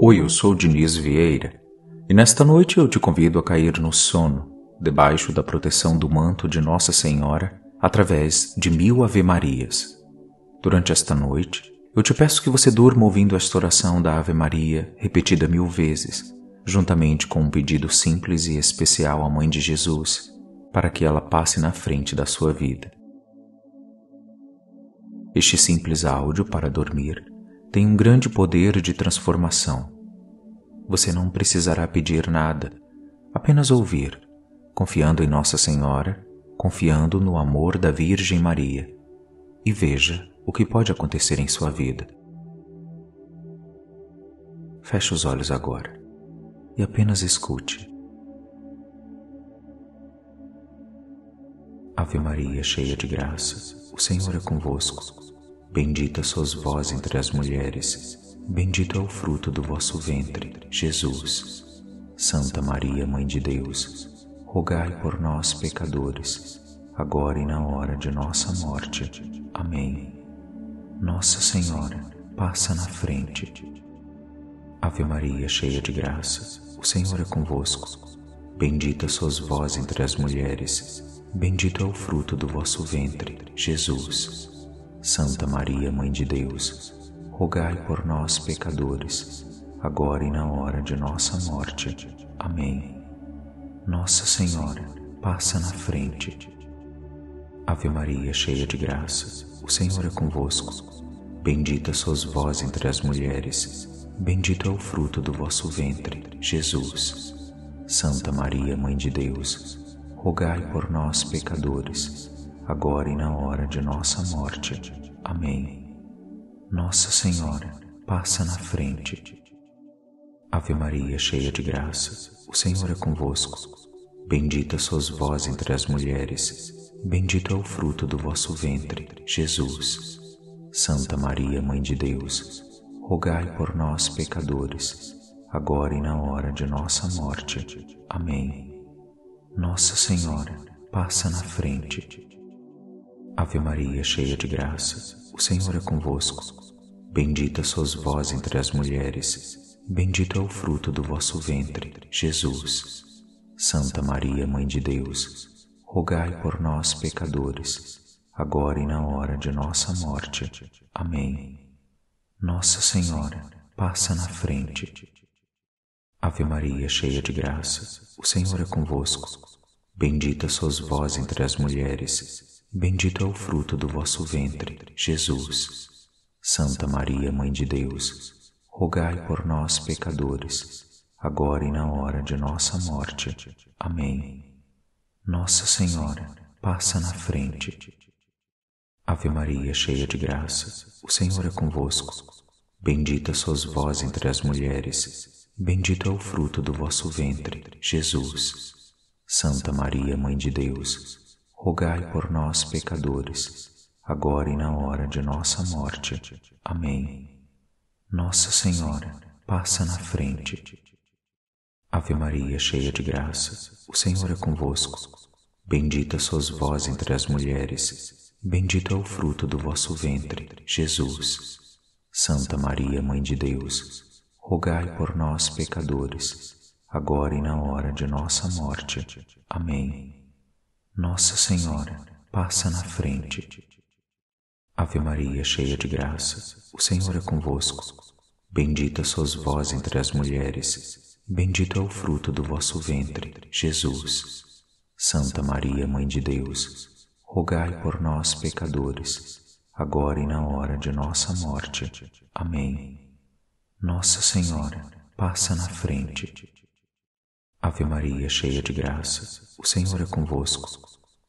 Oi, eu sou Diniz Vieira e nesta noite eu te convido a cair no sono, debaixo da proteção do manto de Nossa Senhora, através de mil Ave-Marias. Durante esta noite, eu te peço que você durma ouvindo esta oração da Ave Maria, repetida mil vezes, juntamente com um pedido simples e especial à Mãe de Jesus, para que ela passe na frente da sua vida. Este simples áudio para dormir tem um grande poder de transformação você não precisará pedir nada, apenas ouvir, confiando em Nossa Senhora, confiando no amor da Virgem Maria, e veja o que pode acontecer em sua vida. Feche os olhos agora e apenas escute. Ave Maria, cheia de graça, o Senhor é convosco. Bendita sois vós entre as mulheres Bendito é o fruto do vosso ventre, Jesus. Santa Maria, Mãe de Deus, rogai por nós, pecadores, agora e na hora de nossa morte. Amém. Nossa Senhora, passa na frente. Ave Maria, cheia de graça, o Senhor é convosco. Bendita sois vós entre as mulheres, bendito é o fruto do vosso ventre, Jesus. Santa Maria, Mãe de Deus, rogai por nós, pecadores, agora e na hora de nossa morte. Amém. Nossa Senhora, passa na frente. Ave Maria, cheia de graça, o Senhor é convosco. Bendita sois vós entre as mulheres, bendito é o fruto do vosso ventre, Jesus. Santa Maria, Mãe de Deus, rogai por nós, pecadores, agora e na hora de nossa morte. Amém. Nossa Senhora, passa na frente. Ave Maria, cheia de graça, o Senhor é convosco. Bendita sois vós entre as mulheres, bendito é o fruto do vosso ventre, Jesus. Santa Maria, Mãe de Deus, rogai por nós, pecadores, agora e na hora de nossa morte. Amém. Nossa Senhora, passa na frente. Ave Maria, cheia de graça, o Senhor é convosco. Bendita sois vós entre as mulheres, bendito é o fruto do vosso ventre, Jesus. Santa Maria, Mãe de Deus, rogai por nós, pecadores, agora e na hora de nossa morte. Amém. Nossa Senhora, passa na frente. Ave Maria, cheia de graça, o Senhor é convosco. Bendita sois vós entre as mulheres, Bendito é o fruto do vosso ventre, Jesus. Santa Maria, Mãe de Deus, rogai por nós, pecadores, agora e na hora de nossa morte. Amém. Nossa Senhora, passa na frente. Ave Maria, cheia de graça, o Senhor é convosco. Bendita sois vós entre as mulheres, bendito é o fruto do vosso ventre, Jesus. Santa Maria, Mãe de Deus, rogai por nós, pecadores, agora e na hora de nossa morte. Amém. Nossa Senhora, passa na frente. Ave Maria, cheia de graça, o Senhor é convosco. Bendita sois vós entre as mulheres, bendito é o fruto do vosso ventre, Jesus. Santa Maria, Mãe de Deus, rogai por nós, pecadores, agora e na hora de nossa morte. Amém. Nossa Senhora, passa na frente. Ave Maria, cheia de graça, o Senhor é convosco. Bendita sois vós entre as mulheres, bendito é o fruto do vosso ventre, Jesus. Santa Maria, Mãe de Deus, rogai por nós, pecadores, agora e na hora de nossa morte. Amém. Nossa Senhora, passa na frente. Ave Maria, cheia de graça, o Senhor é convosco.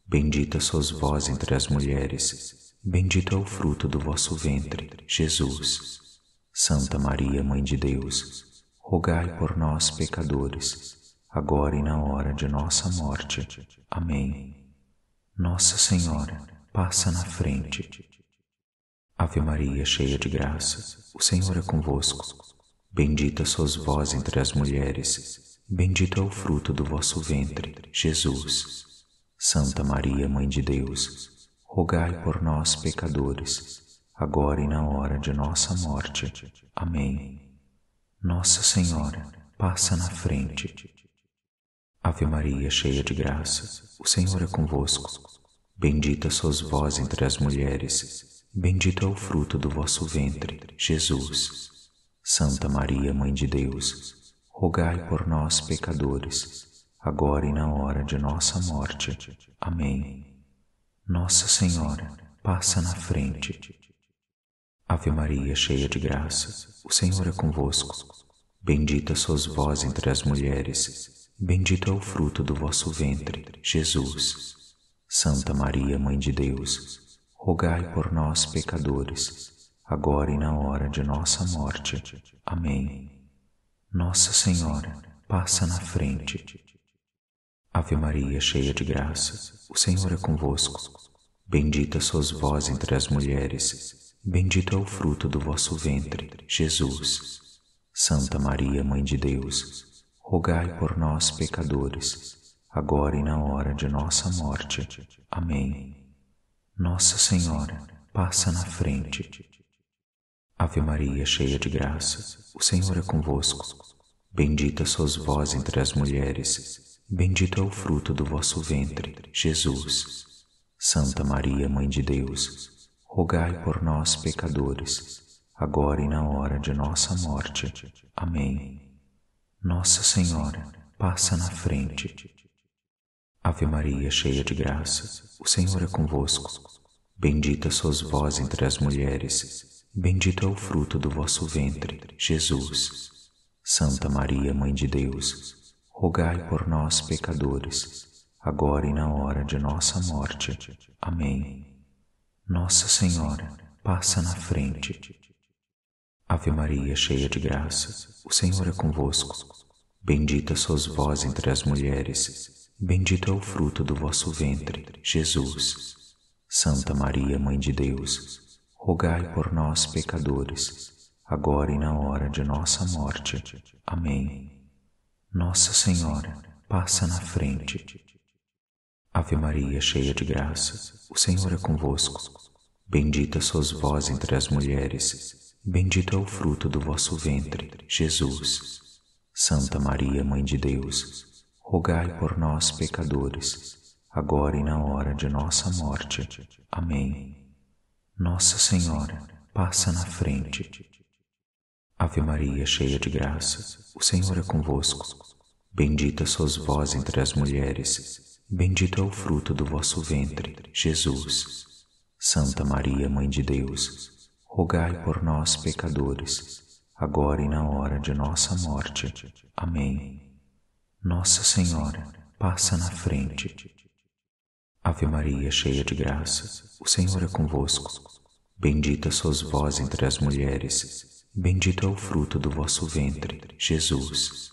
Bendita sois vós entre as mulheres, bendito é o fruto do vosso ventre, Jesus. Santa Maria, Mãe de Deus, rogai por nós, pecadores, agora e na hora de nossa morte. Amém. Nossa Senhora, passa na frente. Ave Maria, cheia de graça, o Senhor é convosco. Bendita sois vós entre as mulheres, Bendito é o fruto do vosso ventre, Jesus. Santa Maria, Mãe de Deus, rogai por nós, pecadores, agora e na hora de nossa morte. Amém. Nossa Senhora, passa na frente. Ave Maria, cheia de graça, o Senhor é convosco. Bendita sois vós entre as mulheres, bendito é o fruto do vosso ventre, Jesus. Santa Maria, Mãe de Deus, rogai por nós, pecadores, agora e na hora de nossa morte. Amém. Nossa Senhora, passa na frente. Ave Maria, cheia de graça, o Senhor é convosco. Bendita sois vós entre as mulheres, bendito é o fruto do vosso ventre, Jesus. Santa Maria, Mãe de Deus, rogai por nós, pecadores, agora e na hora de nossa morte. Amém. Nossa Senhora, passa na frente. Ave Maria, cheia de graça, o Senhor é convosco. Bendita sois vós entre as mulheres, bendito é o fruto do vosso ventre, Jesus. Santa Maria, Mãe de Deus, rogai por nós, pecadores, agora e na hora de nossa morte. Amém. Nossa Senhora, passa na frente. Ave Maria, cheia de graça, o Senhor é convosco. Bendita sois vós entre as mulheres, bendito é o fruto do vosso ventre, Jesus. Santa Maria, Mãe de Deus, rogai por nós, pecadores, agora e na hora de nossa morte. Amém. Nossa Senhora, passa na frente. Ave Maria, cheia de graça, o Senhor é convosco. Bendita sois vós entre as mulheres, Bendito é o fruto do vosso ventre, Jesus. Santa Maria, Mãe de Deus, rogai por nós, pecadores, agora e na hora de nossa morte. Amém. Nossa Senhora, passa na frente. Ave Maria, cheia de graça, o Senhor é convosco. Bendita sois vós entre as mulheres, bendito é o fruto do vosso ventre, Jesus. Santa Maria, Mãe de Deus, rogai por nós, pecadores, agora e na hora de nossa morte. Amém. Nossa Senhora, passa na frente. Ave Maria, cheia de graça, o Senhor é convosco. Bendita sois vós entre as mulheres, bendito é o fruto do vosso ventre, Jesus. Santa Maria, Mãe de Deus, rogai por nós, pecadores, agora e na hora de nossa morte. Amém. Nossa Senhora, passa na frente. Ave Maria, cheia de graça, o Senhor é convosco. Bendita sois vós entre as mulheres, bendito é o fruto do vosso ventre, Jesus. Santa Maria, Mãe de Deus, rogai por nós, pecadores, agora e na hora de nossa morte. Amém. Nossa Senhora, passa na frente. Ave Maria, cheia de graça, o Senhor é convosco. Bendita sois vós entre as mulheres, bendito é o fruto do vosso ventre, Jesus.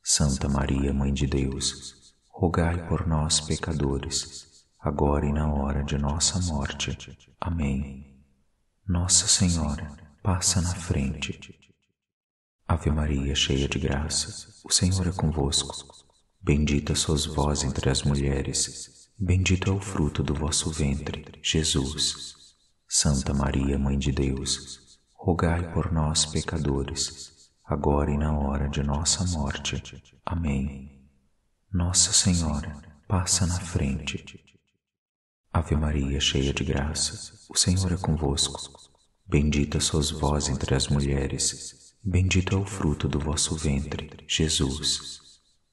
Santa Maria, Mãe de Deus, rogai por nós, pecadores, agora e na hora de nossa morte. Amém. Nossa Senhora, passa na frente. Ave Maria, cheia de graça, o Senhor é convosco. Bendita sois vós entre as mulheres, bendito é o fruto do vosso ventre, Jesus. Santa Maria, Mãe de Deus, rogai por nós, pecadores, agora e na hora de nossa morte. Amém. Nossa Senhora, passa na frente. Ave Maria, cheia de graça, o Senhor é convosco. Bendita sois vós entre as mulheres, bendito é o fruto do vosso ventre, Jesus.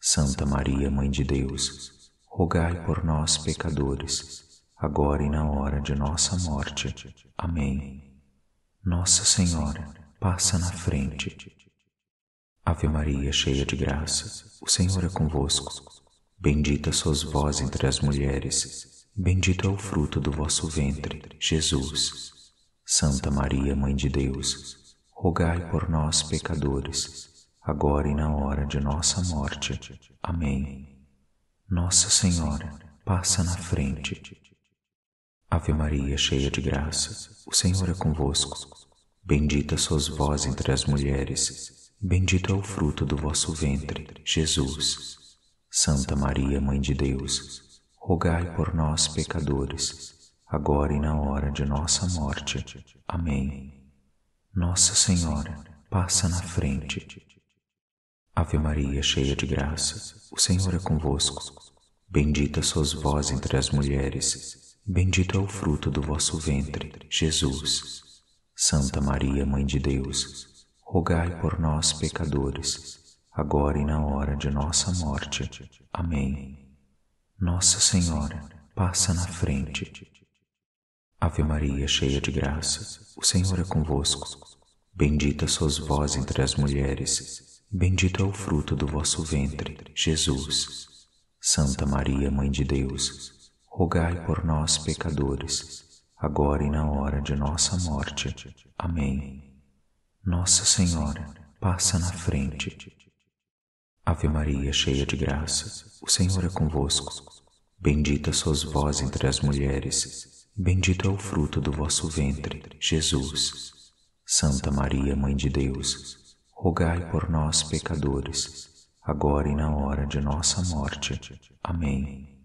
Santa Maria, Mãe de Deus, rogai por nós, pecadores, agora e na hora de nossa morte. Amém. Nossa Senhora, passa na frente. Ave Maria, cheia de graça, o Senhor é convosco. Bendita sois vós entre as mulheres, bendito é o fruto do vosso ventre, Jesus. Santa Maria, Mãe de Deus, rogai por nós, pecadores, agora e na hora de nossa morte. Amém. Nossa Senhora, passa na frente. Ave Maria, cheia de graça, o Senhor é convosco. Bendita sois vós entre as mulheres, bendito é o fruto do vosso ventre, Jesus. Santa Maria, Mãe de Deus, rogai por nós, pecadores, agora e na hora de nossa morte. Amém. Nossa Senhora, passa na frente. Ave Maria, cheia de graça, o Senhor é convosco. Bendita sois vós entre as mulheres, bendito é o fruto do vosso ventre, Jesus. Santa Maria, Mãe de Deus, rogai por nós, pecadores, agora e na hora de nossa morte. Amém. Nossa Senhora, passa na frente. Ave Maria, cheia de graça, o Senhor é convosco. Bendita sois vós entre as mulheres, bendito é o fruto do vosso ventre, Jesus. Santa Maria, Mãe de Deus, rogai por nós, pecadores, agora e na hora de nossa morte. Amém. Nossa Senhora, passa na frente. Ave Maria, cheia de graça, o Senhor é convosco. Bendita sois vós entre as mulheres, bendito é o fruto do vosso ventre, Jesus. Santa Maria, Mãe de Deus, rogai por nós, pecadores, agora e na hora de nossa morte. Amém.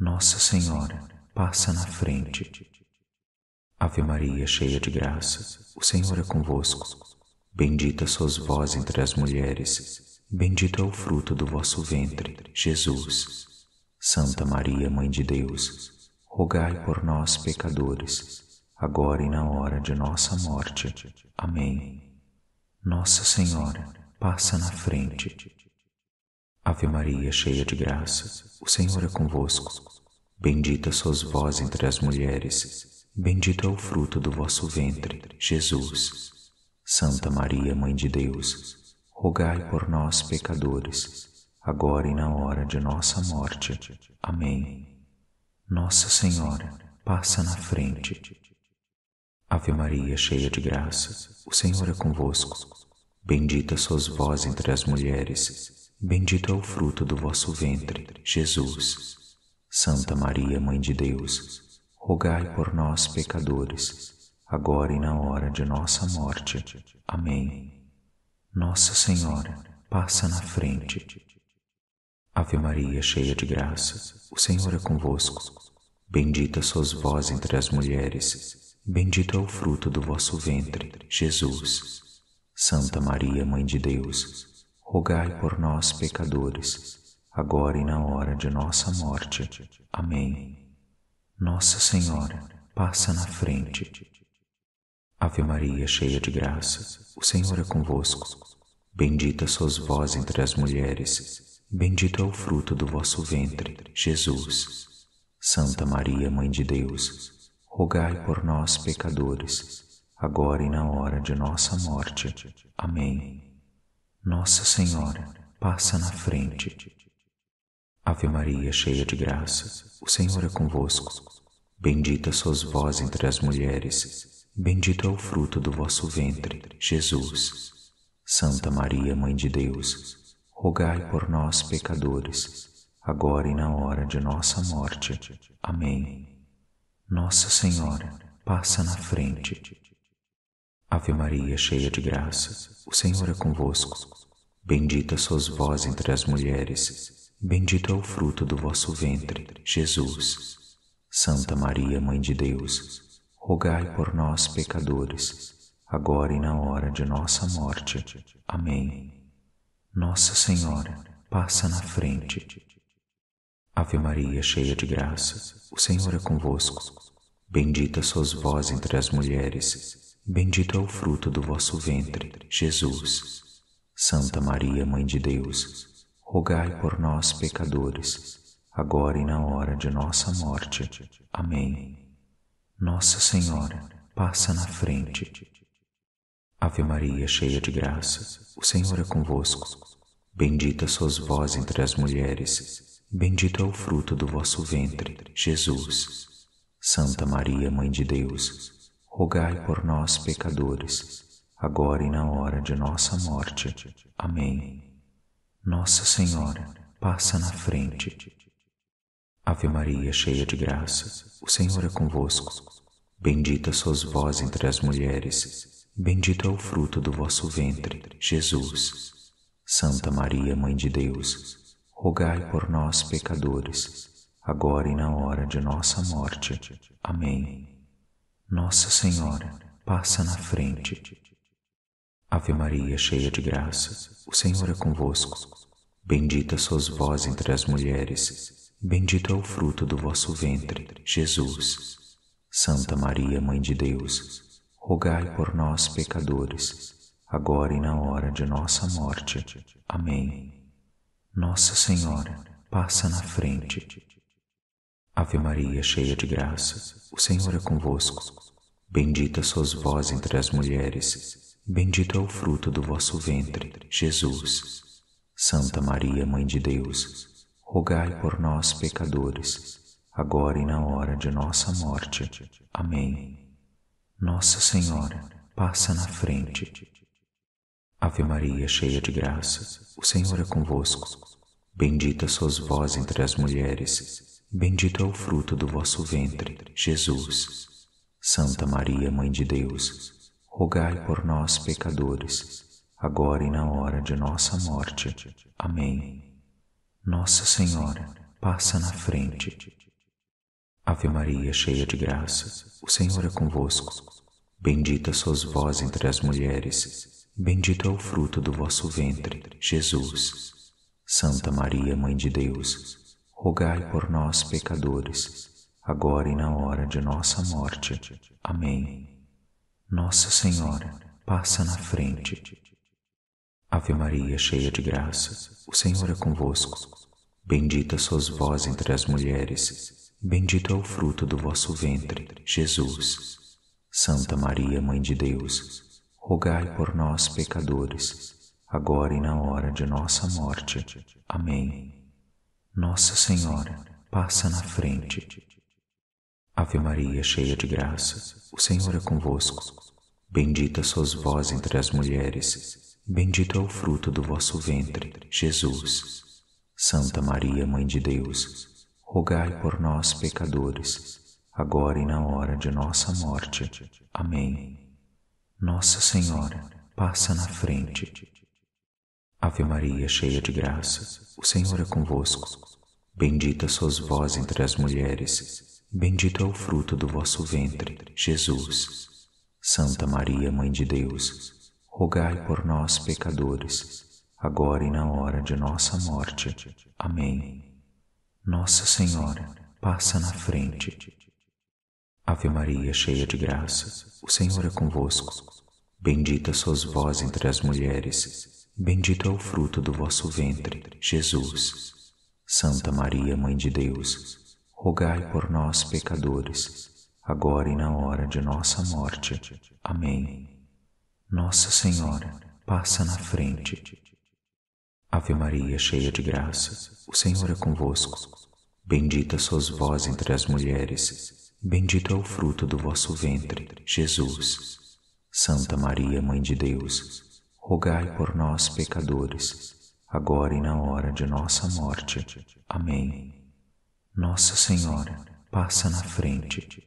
Nossa Senhora, passa na frente. Ave Maria, cheia de graça, o Senhor é convosco. Bendita sois vós entre as mulheres, bendito é o fruto do vosso ventre, Jesus. Santa Maria, Mãe de Deus, rogai por nós, pecadores, agora e na hora de nossa morte. Amém. Nossa Senhora, passa na frente. Ave Maria, cheia de graça, o Senhor é convosco. Bendita sois vós entre as mulheres, Bendito é o fruto do vosso ventre, Jesus. Santa Maria, Mãe de Deus, rogai por nós, pecadores, agora e na hora de nossa morte. Amém. Nossa Senhora, passa na frente. Ave Maria, cheia de graça, o Senhor é convosco. Bendita sois vós entre as mulheres, bendito é o fruto do vosso ventre, Jesus. Santa Maria, Mãe de Deus, rogai por nós, pecadores, agora e na hora de nossa morte. Amém. Nossa Senhora, passa na frente. Ave Maria, cheia de graça, o Senhor é convosco. Bendita sois vós entre as mulheres, bendito é o fruto do vosso ventre, Jesus. Santa Maria, Mãe de Deus, rogai por nós, pecadores, agora e na hora de nossa morte. Amém. Nossa Senhora, passa na frente. Ave Maria, cheia de graça, o Senhor é convosco. Bendita sois vós entre as mulheres, bendito é o fruto do vosso ventre, Jesus. Santa Maria, Mãe de Deus, rogai por nós, pecadores, agora e na hora de nossa morte. Amém. Nossa Senhora, passa na frente. Ave Maria, cheia de graça, o Senhor é convosco. Bendita sois vós entre as mulheres, bendito é o fruto do vosso ventre, Jesus. Santa Maria, Mãe de Deus, rogai por nós, pecadores, agora e na hora de nossa morte. Amém. Nossa Senhora, passa na frente. Ave Maria, cheia de graça, o Senhor é convosco. Bendita sois vós entre as mulheres, Bendito é o fruto do vosso ventre, Jesus. Santa Maria, Mãe de Deus, rogai por nós, pecadores, agora e na hora de nossa morte. Amém. Nossa Senhora, passa na frente. Ave Maria, cheia de graça, o Senhor é convosco. Bendita sois vós entre as mulheres, bendito é o fruto do vosso ventre, Jesus. Santa Maria, Mãe de Deus, rogai por nós, pecadores, agora e na hora de nossa morte. Amém. Nossa Senhora, passa na frente. Ave Maria, cheia de graça, o Senhor é convosco. Bendita sois vós entre as mulheres, bendito é o fruto do vosso ventre, Jesus. Santa Maria, Mãe de Deus, rogai por nós, pecadores, agora e na hora de nossa morte. Amém. Nossa Senhora, passa na frente. Ave Maria, cheia de graça, o Senhor é convosco. Bendita sois vós entre as mulheres, Bendito é o fruto do vosso ventre, Jesus. Santa Maria, Mãe de Deus, rogai por nós, pecadores, agora e na hora de nossa morte. Amém. Nossa Senhora, passa na frente. Ave Maria, cheia de graça, o Senhor é convosco. Bendita sois vós entre as mulheres, bendito é o fruto do vosso ventre, Jesus. Santa Maria, Mãe de Deus, rogai por nós, pecadores, agora e na hora de nossa morte. Amém. Nossa Senhora, passa na frente. Ave Maria, cheia de graça, o Senhor é convosco. Bendita sois vós entre as mulheres, bendito é o fruto do vosso ventre, Jesus. Santa Maria, Mãe de Deus, rogai por nós, pecadores, agora e na hora de nossa morte. Amém. Nossa Senhora, passa na frente. Ave Maria, cheia de graça, o Senhor é convosco. Bendita sois vós entre as mulheres, bendito é o fruto do vosso ventre, Jesus. Santa Maria, Mãe de Deus, rogai por nós, pecadores, agora e na hora de nossa morte. Amém. Nossa Senhora, passa na frente. Ave Maria, cheia de graça, o Senhor é convosco. Bendita sois vós entre as mulheres, Bendito é o fruto do vosso ventre, Jesus. Santa Maria, Mãe de Deus, rogai por nós, pecadores, agora e na hora de nossa morte. Amém. Nossa Senhora, passa na frente. Ave Maria, cheia de graça, o Senhor é convosco. Bendita sois vós entre as mulheres, bendito é o fruto do vosso ventre, Jesus. Santa Maria, Mãe de Deus, rogai por nós, pecadores, agora e na hora de nossa morte. Amém. Nossa Senhora, passa na frente. Ave Maria, cheia de graça, o Senhor é convosco. Bendita sois vós entre as mulheres, bendito é o fruto do vosso ventre, Jesus. Santa Maria, Mãe de Deus, rogai por nós, pecadores, agora e na hora de nossa morte. Amém. Nossa Senhora, passa na frente. Ave Maria, cheia de graça, o Senhor é convosco. Bendita sois vós entre as mulheres, bendito é o fruto do vosso ventre, Jesus. Santa Maria, Mãe de Deus, rogai por nós, pecadores, agora e na hora de nossa morte. Amém. Nossa Senhora, passa na frente. Ave Maria, cheia de graça, o Senhor é convosco. Bendita sois vós entre as mulheres, bendito é o fruto do vosso ventre, Jesus. Santa Maria, Mãe de Deus, rogai por nós, pecadores, agora e na hora de nossa morte. Amém. Nossa Senhora, passa na frente. Ave Maria, cheia de graça, o Senhor é convosco. Bendita sois vós entre as mulheres, Bendito é o fruto do vosso ventre, Jesus. Santa Maria, Mãe de Deus, rogai por nós, pecadores, agora e na hora de nossa morte. Amém. Nossa Senhora, passa na frente.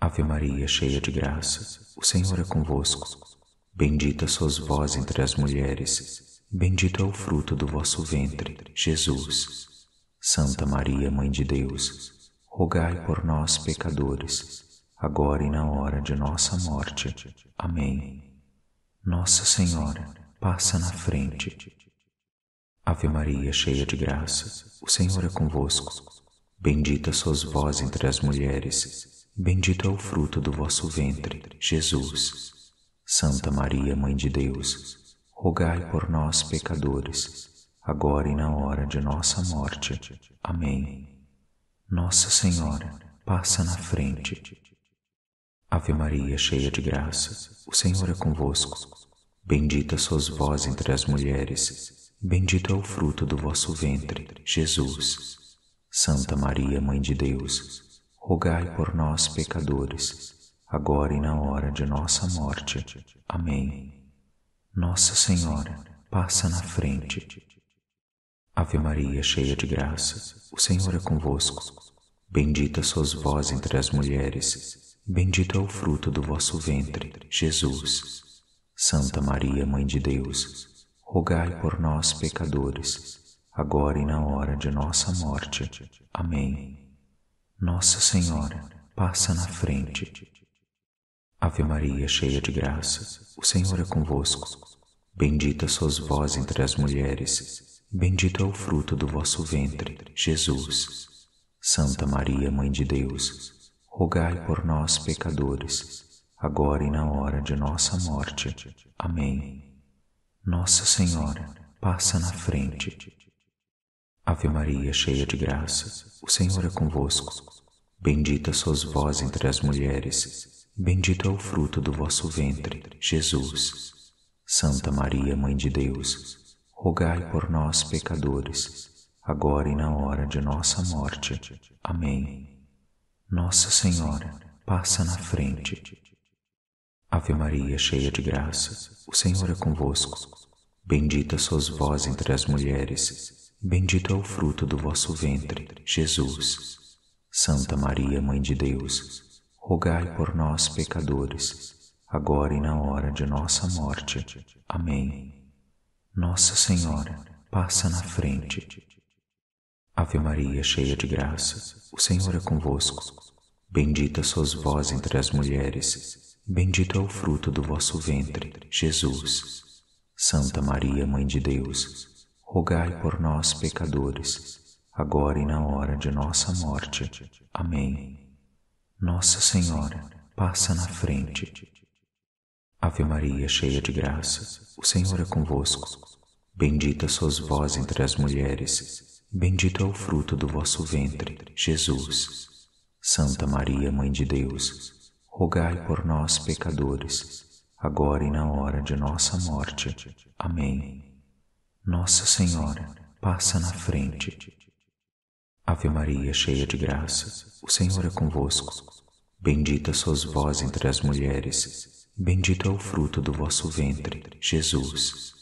Ave Maria, cheia de graça, o Senhor é convosco. Bendita sois vós entre as mulheres, bendito é o fruto do vosso ventre, Jesus. Santa Maria, Mãe de Deus, rogai por nós, pecadores, agora e na hora de nossa morte. Amém. Nossa Senhora, passa na frente. Ave Maria, cheia de graça, o Senhor é convosco. Bendita sois vós entre as mulheres, bendito é o fruto do vosso ventre, Jesus. Santa Maria, Mãe de Deus, rogai por nós, pecadores, agora e na hora de nossa morte. Amém. Nossa Senhora, passa na frente. Ave Maria, cheia de graça, o Senhor é convosco. Bendita sois vós entre as mulheres, bendito é o fruto do vosso ventre, Jesus. Santa Maria, Mãe de Deus, rogai por nós, pecadores, agora e na hora de nossa morte. Amém. Nossa Senhora, passa na frente. Ave Maria, cheia de graça, o Senhor é convosco. Bendita sois vós entre as mulheres, bendito é o fruto do vosso ventre, Jesus. Santa Maria, Mãe de Deus, rogai por nós, pecadores, agora e na hora de nossa morte. Amém. Nossa Senhora, passa na frente. Ave Maria, cheia de graça, o Senhor é convosco. Bendita sois vós entre as mulheres, bendito é o fruto do vosso ventre, Jesus. Santa Maria, Mãe de Deus, rogai por nós, pecadores, agora e na hora de nossa morte. Amém. Nossa Senhora, passa na frente. Ave Maria, cheia de graça, o Senhor é convosco. Bendita sois vós entre as mulheres, bendito é o fruto do vosso ventre, Jesus. Santa Maria, Mãe de Deus, rogai por nós, pecadores, agora e na hora de nossa morte. Amém. Nossa Senhora, passa na frente. Ave Maria, cheia de graça, o Senhor é convosco. Bendita sois vós entre as mulheres, bendito é o fruto do vosso ventre, Jesus. Santa Maria, Mãe de Deus, rogai por nós, pecadores, agora e na hora de nossa morte. Amém. Nossa Senhora, passa na frente. Ave Maria, cheia de graça, o Senhor é convosco. Bendita sois vós entre as mulheres, Bendito é o fruto do vosso ventre, Jesus. Santa Maria, Mãe de Deus, rogai por nós, pecadores, agora e na hora de nossa morte. Amém. Nossa Senhora, passa na frente. Ave Maria, cheia de graça, o Senhor é convosco. Bendita sois vós entre as mulheres, bendito é o fruto do vosso ventre, Jesus. Santa Maria, Mãe de Deus, rogai por nós, pecadores, agora e na hora de nossa morte. Amém. Nossa Senhora, passa na frente. Ave Maria, cheia de graça, o Senhor é convosco. Bendita sois vós entre as mulheres, bendito é o fruto do vosso ventre, Jesus.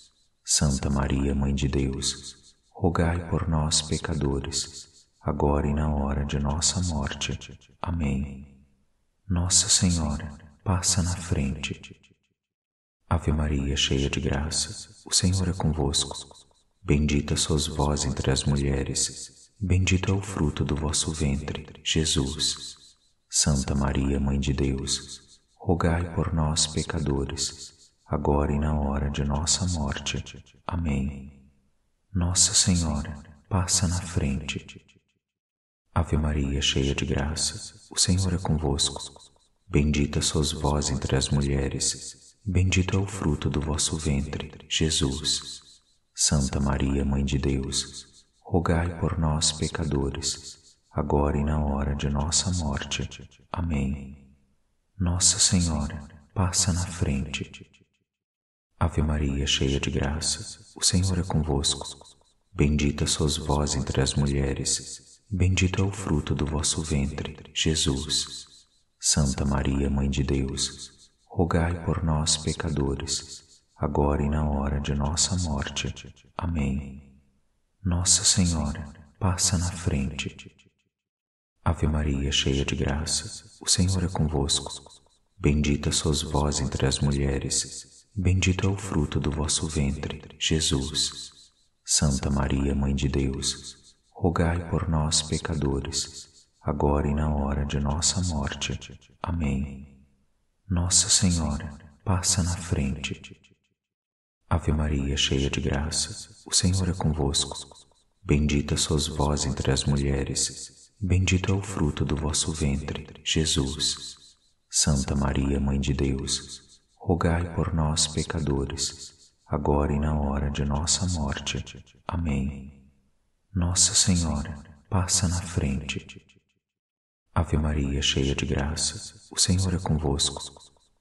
Santa Maria, Mãe de Deus, rogai por nós, pecadores, agora e na hora de nossa morte. Amém. Nossa Senhora, passa na frente. Ave Maria, cheia de graça, o Senhor é convosco. Bendita sois vós entre as mulheres, bendito é o fruto do vosso ventre, Jesus. Santa Maria, Mãe de Deus, rogai por nós, pecadores, agora e na hora de nossa morte. Amém. Nossa Senhora, passa na frente. Ave Maria, cheia de graça, o Senhor é convosco. Bendita sois vós entre as mulheres, bendito é o fruto do vosso ventre, Jesus. Santa Maria, Mãe de Deus, rogai por nós, pecadores, agora e na hora de nossa morte. Amém. Nossa Senhora, passa na frente. Ave Maria, cheia de graça, o Senhor é convosco. Bendita sois vós entre as mulheres, Bendito é o fruto do vosso ventre, Jesus. Santa Maria, Mãe de Deus, rogai por nós, pecadores, agora e na hora de nossa morte. Amém. Nossa Senhora, passa na frente. Ave Maria, cheia de graça, o Senhor é convosco. Bendita sois vós entre as mulheres, bendito é o fruto do vosso ventre, Jesus. Santa Maria, Mãe de Deus, rogai por nós, pecadores, agora e na hora de nossa morte. Amém. Nossa Senhora, passa na frente. Ave Maria, cheia de graça, o Senhor é convosco. Bendita sois vós entre as mulheres, bendito é o fruto do vosso ventre, Jesus. Santa Maria, Mãe de Deus, rogai por nós, pecadores, agora e na hora de nossa morte. Amém. Nossa Senhora, passa na frente. Ave Maria, cheia de graça, o Senhor é convosco.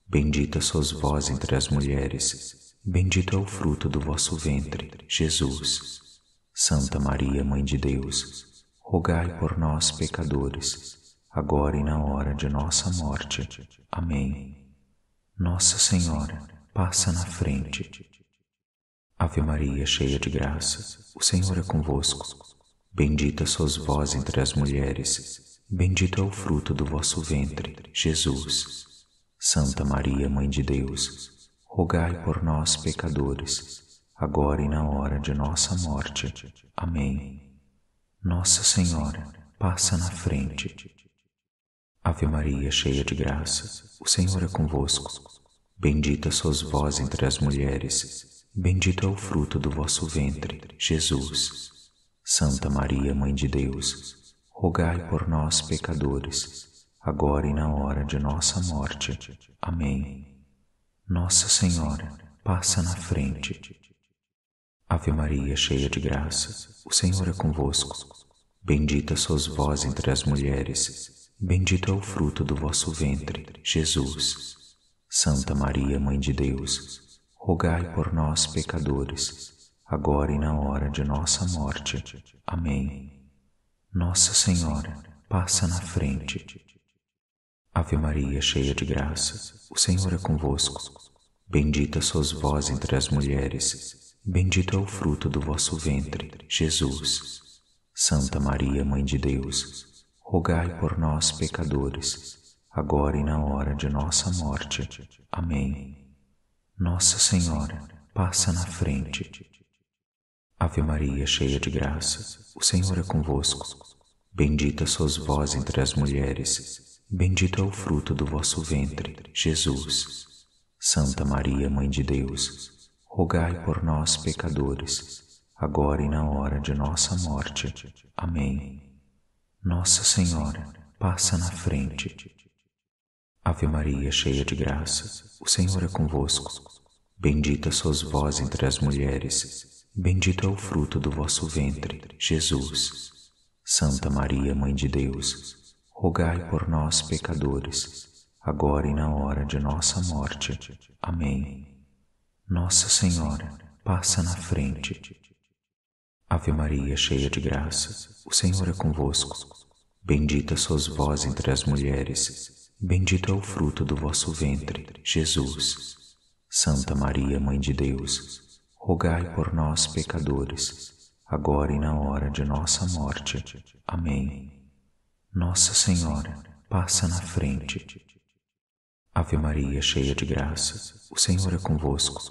Bendita sois vós entre as mulheres, bendito é o fruto do vosso ventre, Jesus. Santa Maria, Mãe de Deus, rogai por nós, pecadores, agora e na hora de nossa morte. Amém. Nossa Senhora, passa na frente. Ave Maria, cheia de graça, o Senhor é convosco. Bendita sois vós entre as mulheres, bendito é o fruto do vosso ventre, Jesus. Santa Maria, Mãe de Deus, rogai por nós, pecadores, agora e na hora de nossa morte. Amém. Nossa Senhora, passa na frente. Ave Maria, cheia de graça, o Senhor é convosco. Bendita sois vós entre as mulheres, bendito é o fruto do vosso ventre, Jesus. Santa Maria, Mãe de Deus, rogai por nós, pecadores, agora e na hora de nossa morte. Amém. Nossa Senhora, passa na frente. Ave Maria, cheia de graça, o Senhor é convosco. Bendita sois vós entre as mulheres, bendito é o fruto do vosso ventre, Jesus. Santa Maria, Mãe de Deus, rogai por nós, pecadores, agora e na hora de nossa morte. Amém. Nossa Senhora, passa na frente. Ave Maria, cheia de graça, o Senhor é convosco. Bendita sois vós entre as mulheres, bendito é o fruto do vosso ventre, Jesus. Santa Maria, Mãe de Deus, rogai por nós, pecadores, agora e na hora de nossa morte. Amém. Nossa Senhora, passa na frente. Ave Maria, cheia de graça, o Senhor é convosco. Bendita sois vós entre as mulheres, bendito é o fruto do vosso ventre, Jesus. Santa Maria, Mãe de Deus, rogai por nós, pecadores, agora e na hora de nossa morte. Amém. Nossa Senhora, passa na frente. Ave Maria, cheia de graça, o Senhor é convosco. Bendita sois vós entre as mulheres, bendito é o fruto do vosso ventre, Jesus. Santa Maria, Mãe de Deus, rogai por nós, pecadores, agora e na hora de nossa morte. Amém. Nossa Senhora, passa na frente. Ave Maria, cheia de graça, o Senhor é convosco. Bendita sois vós entre as mulheres, Bendito é o fruto do vosso ventre, Jesus. Santa Maria, Mãe de Deus, rogai por nós, pecadores, agora e na hora de nossa morte. Amém. Nossa Senhora, passa na frente. Ave Maria, cheia de graça, o Senhor é convosco.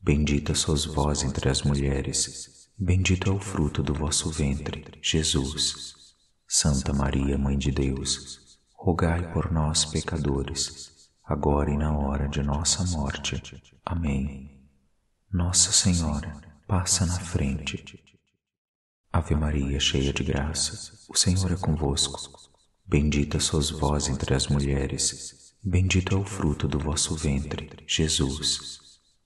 Bendita sois vós entre as mulheres, bendito é o fruto do vosso ventre, Jesus. Santa Maria, Mãe de Deus, rogai por nós, pecadores, agora e na hora de nossa morte. Amém. Nossa Senhora, passa na frente. Ave Maria, cheia de graça, o Senhor é convosco. Bendita sois vós entre as mulheres, bendito é o fruto do vosso ventre, Jesus.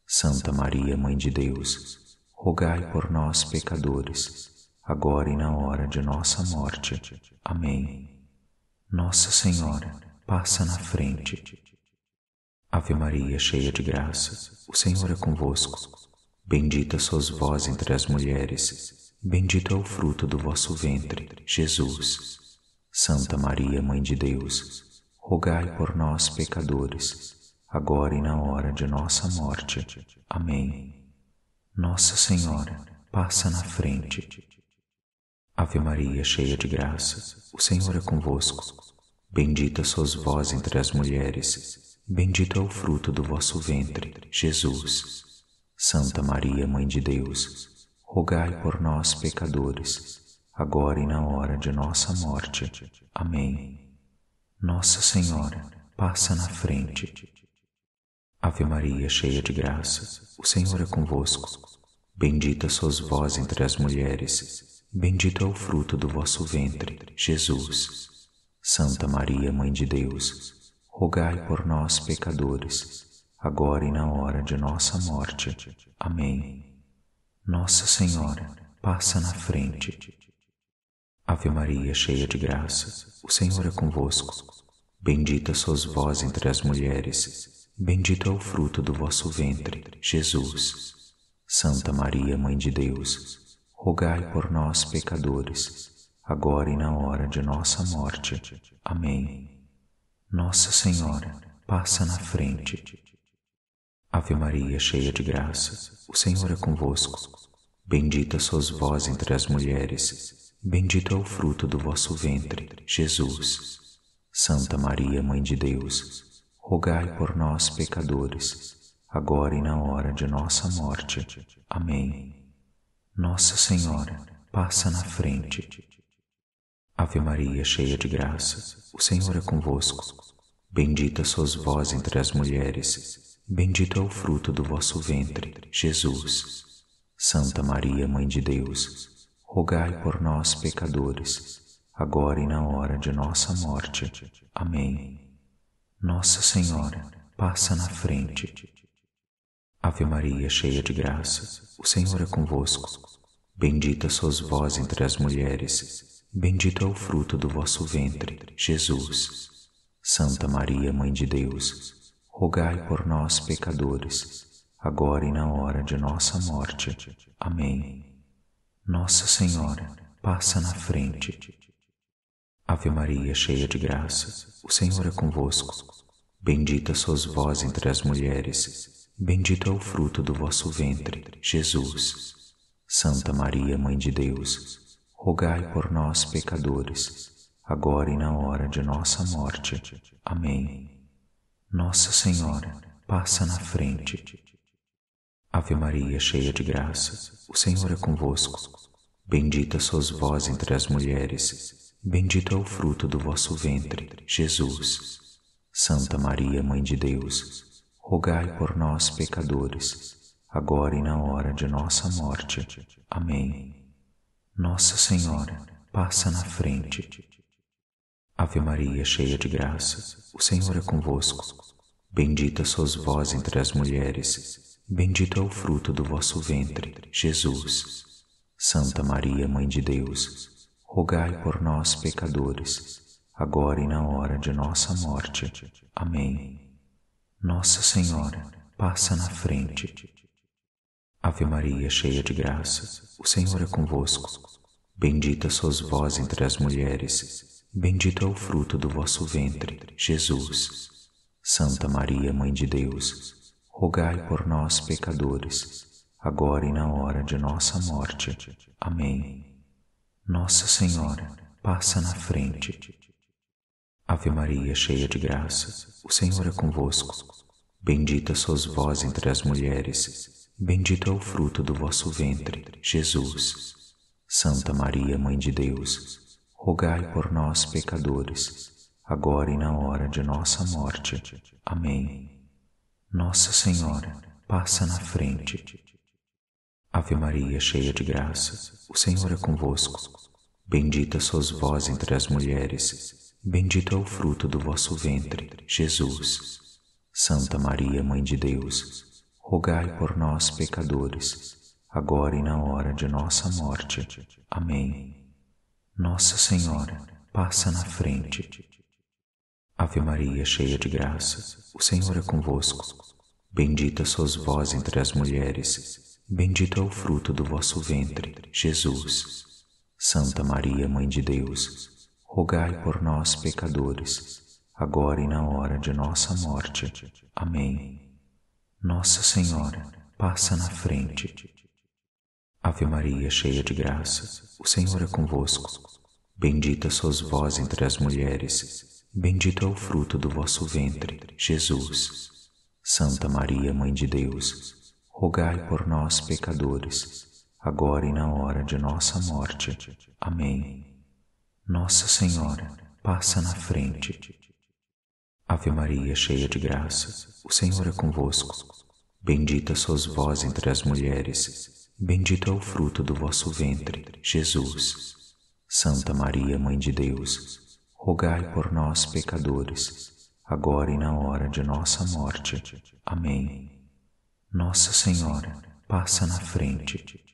Santa Maria, Mãe de Deus, rogai por nós, pecadores, agora e na hora de nossa morte. Amém. Nossa Senhora, passa na frente. Ave Maria, cheia de graça, o Senhor é convosco. Bendita sois vós entre as mulheres, bendito é o fruto do vosso ventre, Jesus. Santa Maria, Mãe de Deus, rogai por nós, pecadores, agora e na hora de nossa morte. Amém. Nossa Senhora, passa na frente. Ave Maria, cheia de graça, o Senhor é convosco. Bendita sois vós entre as mulheres, bendito é o fruto do vosso ventre, Jesus. Santa Maria, Mãe de Deus, rogai por nós, pecadores, agora e na hora de nossa morte. Amém. Nossa Senhora, passa na frente. Ave Maria, cheia de graça, o Senhor é convosco. Bendita sois vós entre as mulheres, bendito é o fruto do vosso ventre, Jesus. Santa Maria, Mãe de Deus, rogai por nós, pecadores, agora e na hora de nossa morte. Amém. Nossa Senhora, passa na frente. Ave Maria, cheia de graça, o Senhor é convosco. Bendita sois vós entre as mulheres, bendito é o fruto do vosso ventre, Jesus. Santa Maria, Mãe de Deus, rogai por nós, pecadores, agora e na hora de nossa morte. Amém. Nossa Senhora, passa na frente. Ave Maria, cheia de graça, o Senhor é convosco. Bendita sois vós entre as mulheres, Bendito é o fruto do vosso ventre, Jesus. Santa Maria, Mãe de Deus, rogai por nós, pecadores, agora e na hora de nossa morte. Amém. Nossa Senhora, passa na frente. Ave Maria, cheia de graça, o Senhor é convosco. Bendita sois vós entre as mulheres, bendito é o fruto do vosso ventre, Jesus. Santa Maria, Mãe de Deus, rogai por nós, pecadores, agora e na hora de nossa morte. Amém. Nossa Senhora, passa na frente. Ave Maria, cheia de graça, o Senhor é convosco. Bendita sois vós entre as mulheres, bendito é o fruto do vosso ventre, Jesus. Santa Maria, Mãe de Deus, rogai por nós, pecadores, agora e na hora de nossa morte. Amém. Nossa Senhora, passa na frente. Ave Maria, cheia de graça, o Senhor é convosco. Bendita sois vós entre as mulheres, bendito é o fruto do vosso ventre, Jesus. Santa Maria, Mãe de Deus, rogai por nós, pecadores, agora e na hora de nossa morte. Amém. Nossa Senhora, passa na frente. Ave Maria, cheia de graça, o Senhor é convosco. Bendita sois vós entre as mulheres, bendito é o fruto do vosso ventre, Jesus. Santa Maria, Mãe de Deus, rogai por nós, pecadores, agora e na hora de nossa morte. Amém. Nossa Senhora, passa na frente. Ave Maria, cheia de graça, o Senhor é convosco. Bendita sois vós entre as mulheres, bendito é o fruto do vosso ventre, Jesus. Santa Maria, Mãe de Deus, rogai por nós, pecadores, agora e na hora de nossa morte. Amém. Nossa Senhora, passa na frente. Ave Maria, cheia de graça, o Senhor é convosco. Bendita sois vós entre as mulheres, Bendito é o fruto do vosso ventre, Jesus. Santa Maria, Mãe de Deus, rogai por nós, pecadores, agora e na hora de nossa morte. Amém. Nossa Senhora, passa na frente. Ave Maria, cheia de graça, o Senhor é convosco. Bendita sois vós entre as mulheres, bendito é o fruto do vosso ventre, Jesus. Santa Maria, Mãe de Deus, rogai por nós, pecadores, agora e na hora de nossa morte. Amém. Nossa Senhora, passa na frente. Ave Maria, cheia de graça, o Senhor é convosco. Bendita sois vós entre as mulheres, bendito é o fruto do vosso ventre, Jesus. Santa Maria, Mãe de Deus, rogai por nós, pecadores, agora e na hora de nossa morte. Amém. Nossa Senhora, passa na frente. Ave Maria, cheia de graça, o Senhor é convosco. Bendita sois vós entre as mulheres, bendito é o fruto do vosso ventre, Jesus. Santa Maria, Mãe de Deus, rogai por nós, pecadores, agora e na hora de nossa morte. Amém. Nossa Senhora, passa na frente. Ave Maria, cheia de graça, o Senhor é convosco. Bendita sois vós entre as mulheres, bendito é o fruto do vosso ventre, Jesus. Santa Maria, Mãe de Deus, rogai por nós, pecadores, agora e na hora de nossa morte. Amém. Nossa Senhora, passa na frente. Ave Maria, cheia de graça, o Senhor é convosco. Bendita sois vós entre as mulheres, Bendito é o fruto do vosso ventre, Jesus. Santa Maria, Mãe de Deus, rogai por nós, pecadores, agora e na hora de nossa morte. Amém. Nossa Senhora, passa na frente.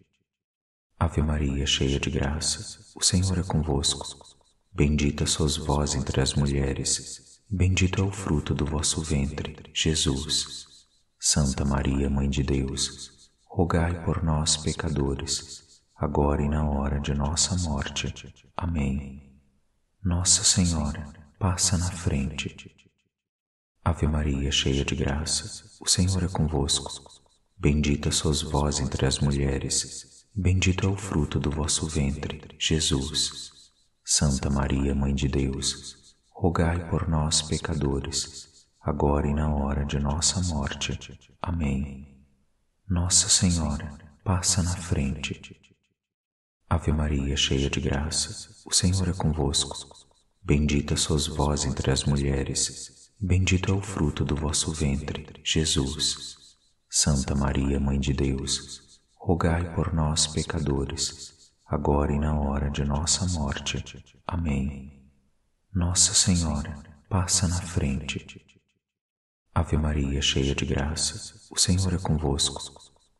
Ave Maria, cheia de graça, o Senhor é convosco. Bendita sois vós entre as mulheres, bendito é o fruto do vosso ventre, Jesus. Santa Maria, Mãe de Deus, rogai por nós, pecadores, agora e na hora de nossa morte. Amém. Nossa Senhora, passa na frente. Ave Maria, cheia de graça, o Senhor é convosco. Bendita sois vós entre as mulheres, bendito é o fruto do vosso ventre, Jesus. Santa Maria, Mãe de Deus, rogai por nós, pecadores, agora e na hora de nossa morte. Amém. Nossa Senhora, passa na frente. Ave Maria, cheia de graça, o Senhor é convosco. Bendita sois vós entre as mulheres, bendito é o fruto do vosso ventre, Jesus. Santa Maria, Mãe de Deus, rogai por nós, pecadores, agora e na hora de nossa morte. Amém. Nossa Senhora, passa na frente. Ave Maria, cheia de graça, o Senhor é convosco.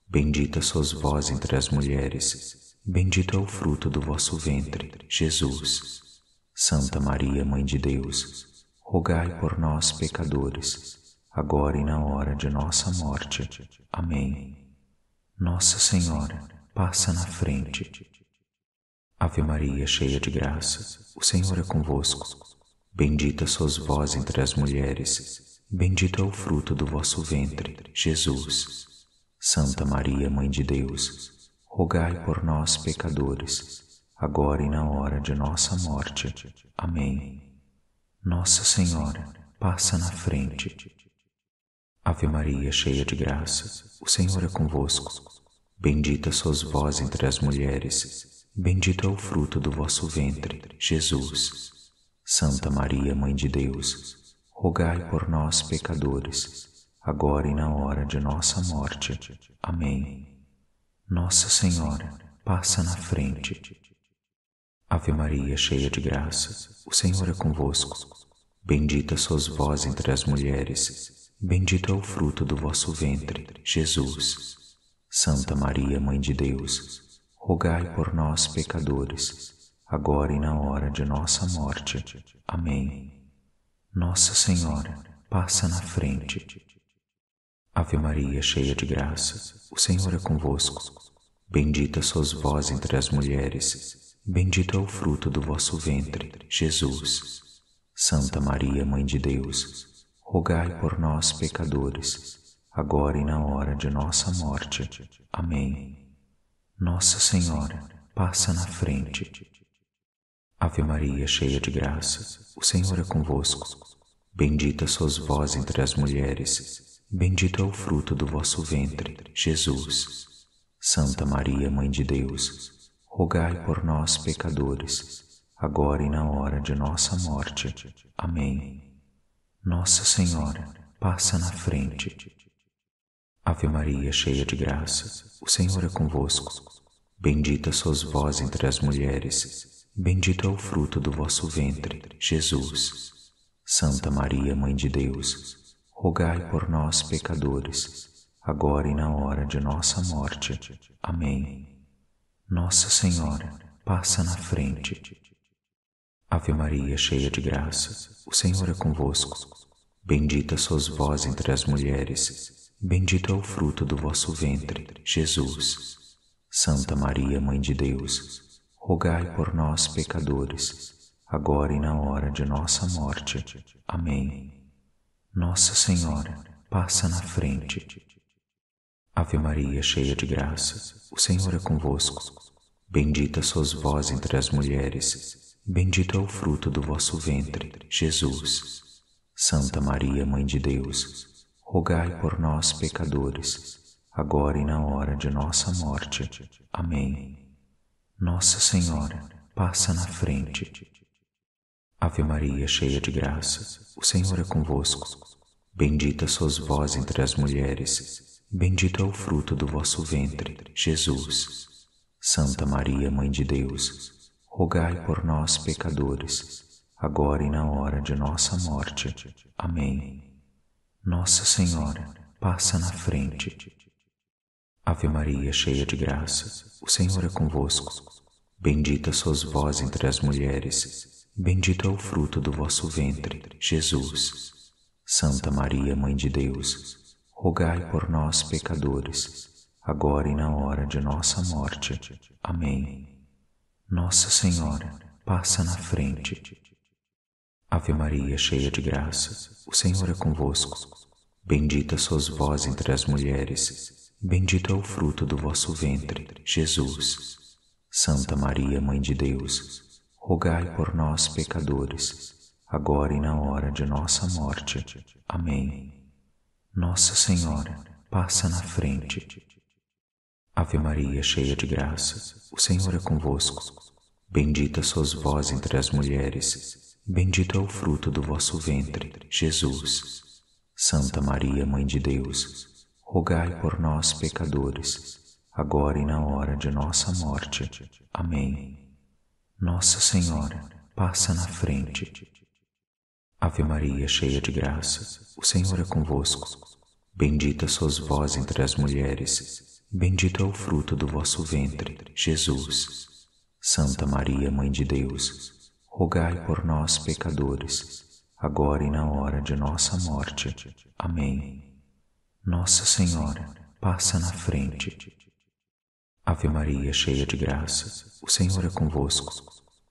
Bendita sois vós entre as mulheres, bendito é o fruto do vosso ventre, Jesus. Santa Maria, Mãe de Deus, rogai por nós, pecadores, agora e na hora de nossa morte. Amém. Nossa Senhora, passa na frente. Ave Maria, cheia de graça, o Senhor é convosco. Bendita sois vós entre as mulheres, Bendito é o fruto do vosso ventre, Jesus. Santa Maria, Mãe de Deus, rogai por nós, pecadores, agora e na hora de nossa morte. Amém. Nossa Senhora, passa na frente. Ave Maria, cheia de graça, o Senhor é convosco. Bendita sois vós entre as mulheres, bendito é o fruto do vosso ventre, Jesus. Santa Maria, Mãe de Deus, rogai por nós, pecadores, agora e na hora de nossa morte. Amém. Nossa Senhora, passa na frente. Ave Maria, cheia de graça, o Senhor é convosco. Bendita sois vós entre as mulheres, bendito é o fruto do vosso ventre, Jesus. Santa Maria, Mãe de Deus, rogai por nós, pecadores, agora e na hora de nossa morte. Amém. Nossa Senhora, passa na frente. Ave Maria, cheia de graça, o Senhor é convosco. Bendita sois vós entre as mulheres, bendito é o fruto do vosso ventre, Jesus. Santa Maria, Mãe de Deus, rogai por nós, pecadores, agora e na hora de nossa morte. Amém. Nossa Senhora, passa na frente. Ave Maria, cheia de graça, o Senhor é convosco. Bendita sois vós entre as mulheres, bendito é o fruto do vosso ventre, Jesus. Santa Maria, Mãe de Deus, rogai por nós, pecadores, agora e na hora de nossa morte. Amém. Nossa Senhora, passa na frente. Ave Maria, cheia de graça, o Senhor é convosco. Bendita sois vós entre as mulheres, Bendito é o fruto do vosso ventre, Jesus. Santa Maria, Mãe de Deus, rogai por nós, pecadores, agora e na hora de nossa morte. Amém. Nossa Senhora, passa na frente. Ave Maria, cheia de graça, o Senhor é convosco. Bendita sois vós entre as mulheres, bendito é o fruto do vosso ventre, Jesus. Santa Maria, Mãe de Deus, rogai por nós, pecadores, agora e na hora de nossa morte. Amém. Nossa Senhora, passa na frente. Ave Maria, cheia de graça, o Senhor é convosco. Bendita sois vós entre as mulheres, bendito é o fruto do vosso ventre, Jesus. Santa Maria, Mãe de Deus, rogai por nós, pecadores, agora e na hora de nossa morte. Amém. Nossa Senhora, passa na frente. Ave Maria, cheia de graça, o Senhor é convosco. Bendita sois vós entre as mulheres, bendito é o fruto do vosso ventre, Jesus. Santa Maria, Mãe de Deus, rogai por nós, pecadores, agora e na hora de nossa morte. Amém. Nossa Senhora, passa na frente. Ave Maria, cheia de graça, o Senhor é convosco. Bendita sois vós entre as mulheres, bendito é o fruto do vosso ventre, Jesus. Santa Maria, Mãe de Deus, rogai por nós, pecadores, agora e na hora de nossa morte. Amém. Nossa Senhora, passa na frente. Ave Maria, cheia de graça, o Senhor é convosco. Bendita sois vós entre as mulheres, bendito é o fruto do vosso ventre, Jesus. Santa Maria, Mãe de Deus, rogai por nós, pecadores, agora e na hora de nossa morte. Amém. Nossa Senhora, passa na frente. Ave Maria, cheia de graça, o Senhor é convosco. Bendita sois vós entre as mulheres, bendito é o fruto do vosso ventre, Jesus. Santa Maria, Mãe de Deus, rogai por nós, pecadores, agora e na hora de nossa morte. Amém. Nossa Senhora, passa na frente. Ave Maria, cheia de graça, o Senhor é convosco. Bendita sois vós entre as mulheres, bendito é o fruto do vosso ventre, Jesus. Santa Maria, Mãe de Deus, rogai por nós, pecadores, agora e na hora de nossa morte. Amém. Nossa Senhora, passa na frente. Ave Maria, cheia de graça, o Senhor é convosco.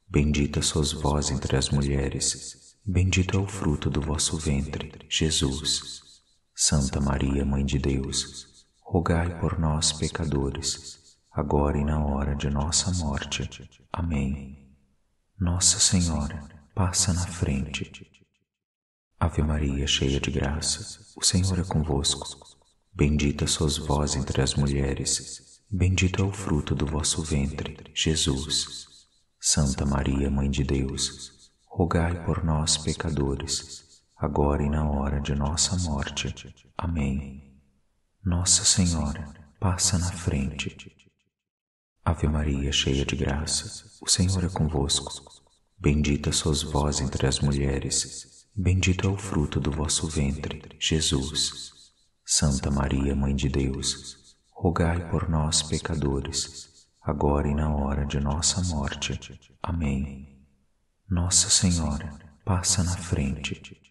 Bendita sois vós entre as mulheres, bendito é o fruto do vosso ventre, Jesus. Santa Maria, Mãe de Deus, rogai por nós, pecadores, agora e na hora de nossa morte. Amém. Nossa Senhora, passa na frente. Ave Maria, cheia de graça, o Senhor é convosco. Bendita sois vós entre as mulheres, bendito é o fruto do vosso ventre, Jesus. Santa Maria, Mãe de Deus, rogai por nós, pecadores, agora e na hora de nossa morte. Amém. Nossa Senhora, passa na frente. Ave Maria, cheia de graça, o Senhor é convosco. Bendita sois vós entre as mulheres, bendito é o fruto do vosso ventre, Jesus. Santa Maria, Mãe de Deus, rogai por nós, pecadores, agora e na hora de nossa morte. Amém. Nossa Senhora, passa na frente.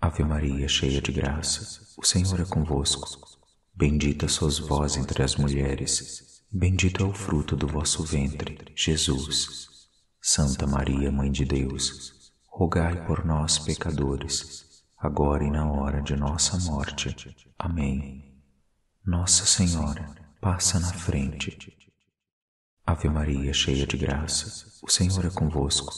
Ave Maria, cheia de graça, o Senhor é convosco. Bendita sois vós entre as mulheres, Bendito é o fruto do vosso ventre, Jesus. Santa Maria, Mãe de Deus, rogai por nós, pecadores, agora e na hora de nossa morte. Amém. Nossa Senhora, passa na frente. Ave Maria, cheia de graça, o Senhor é convosco.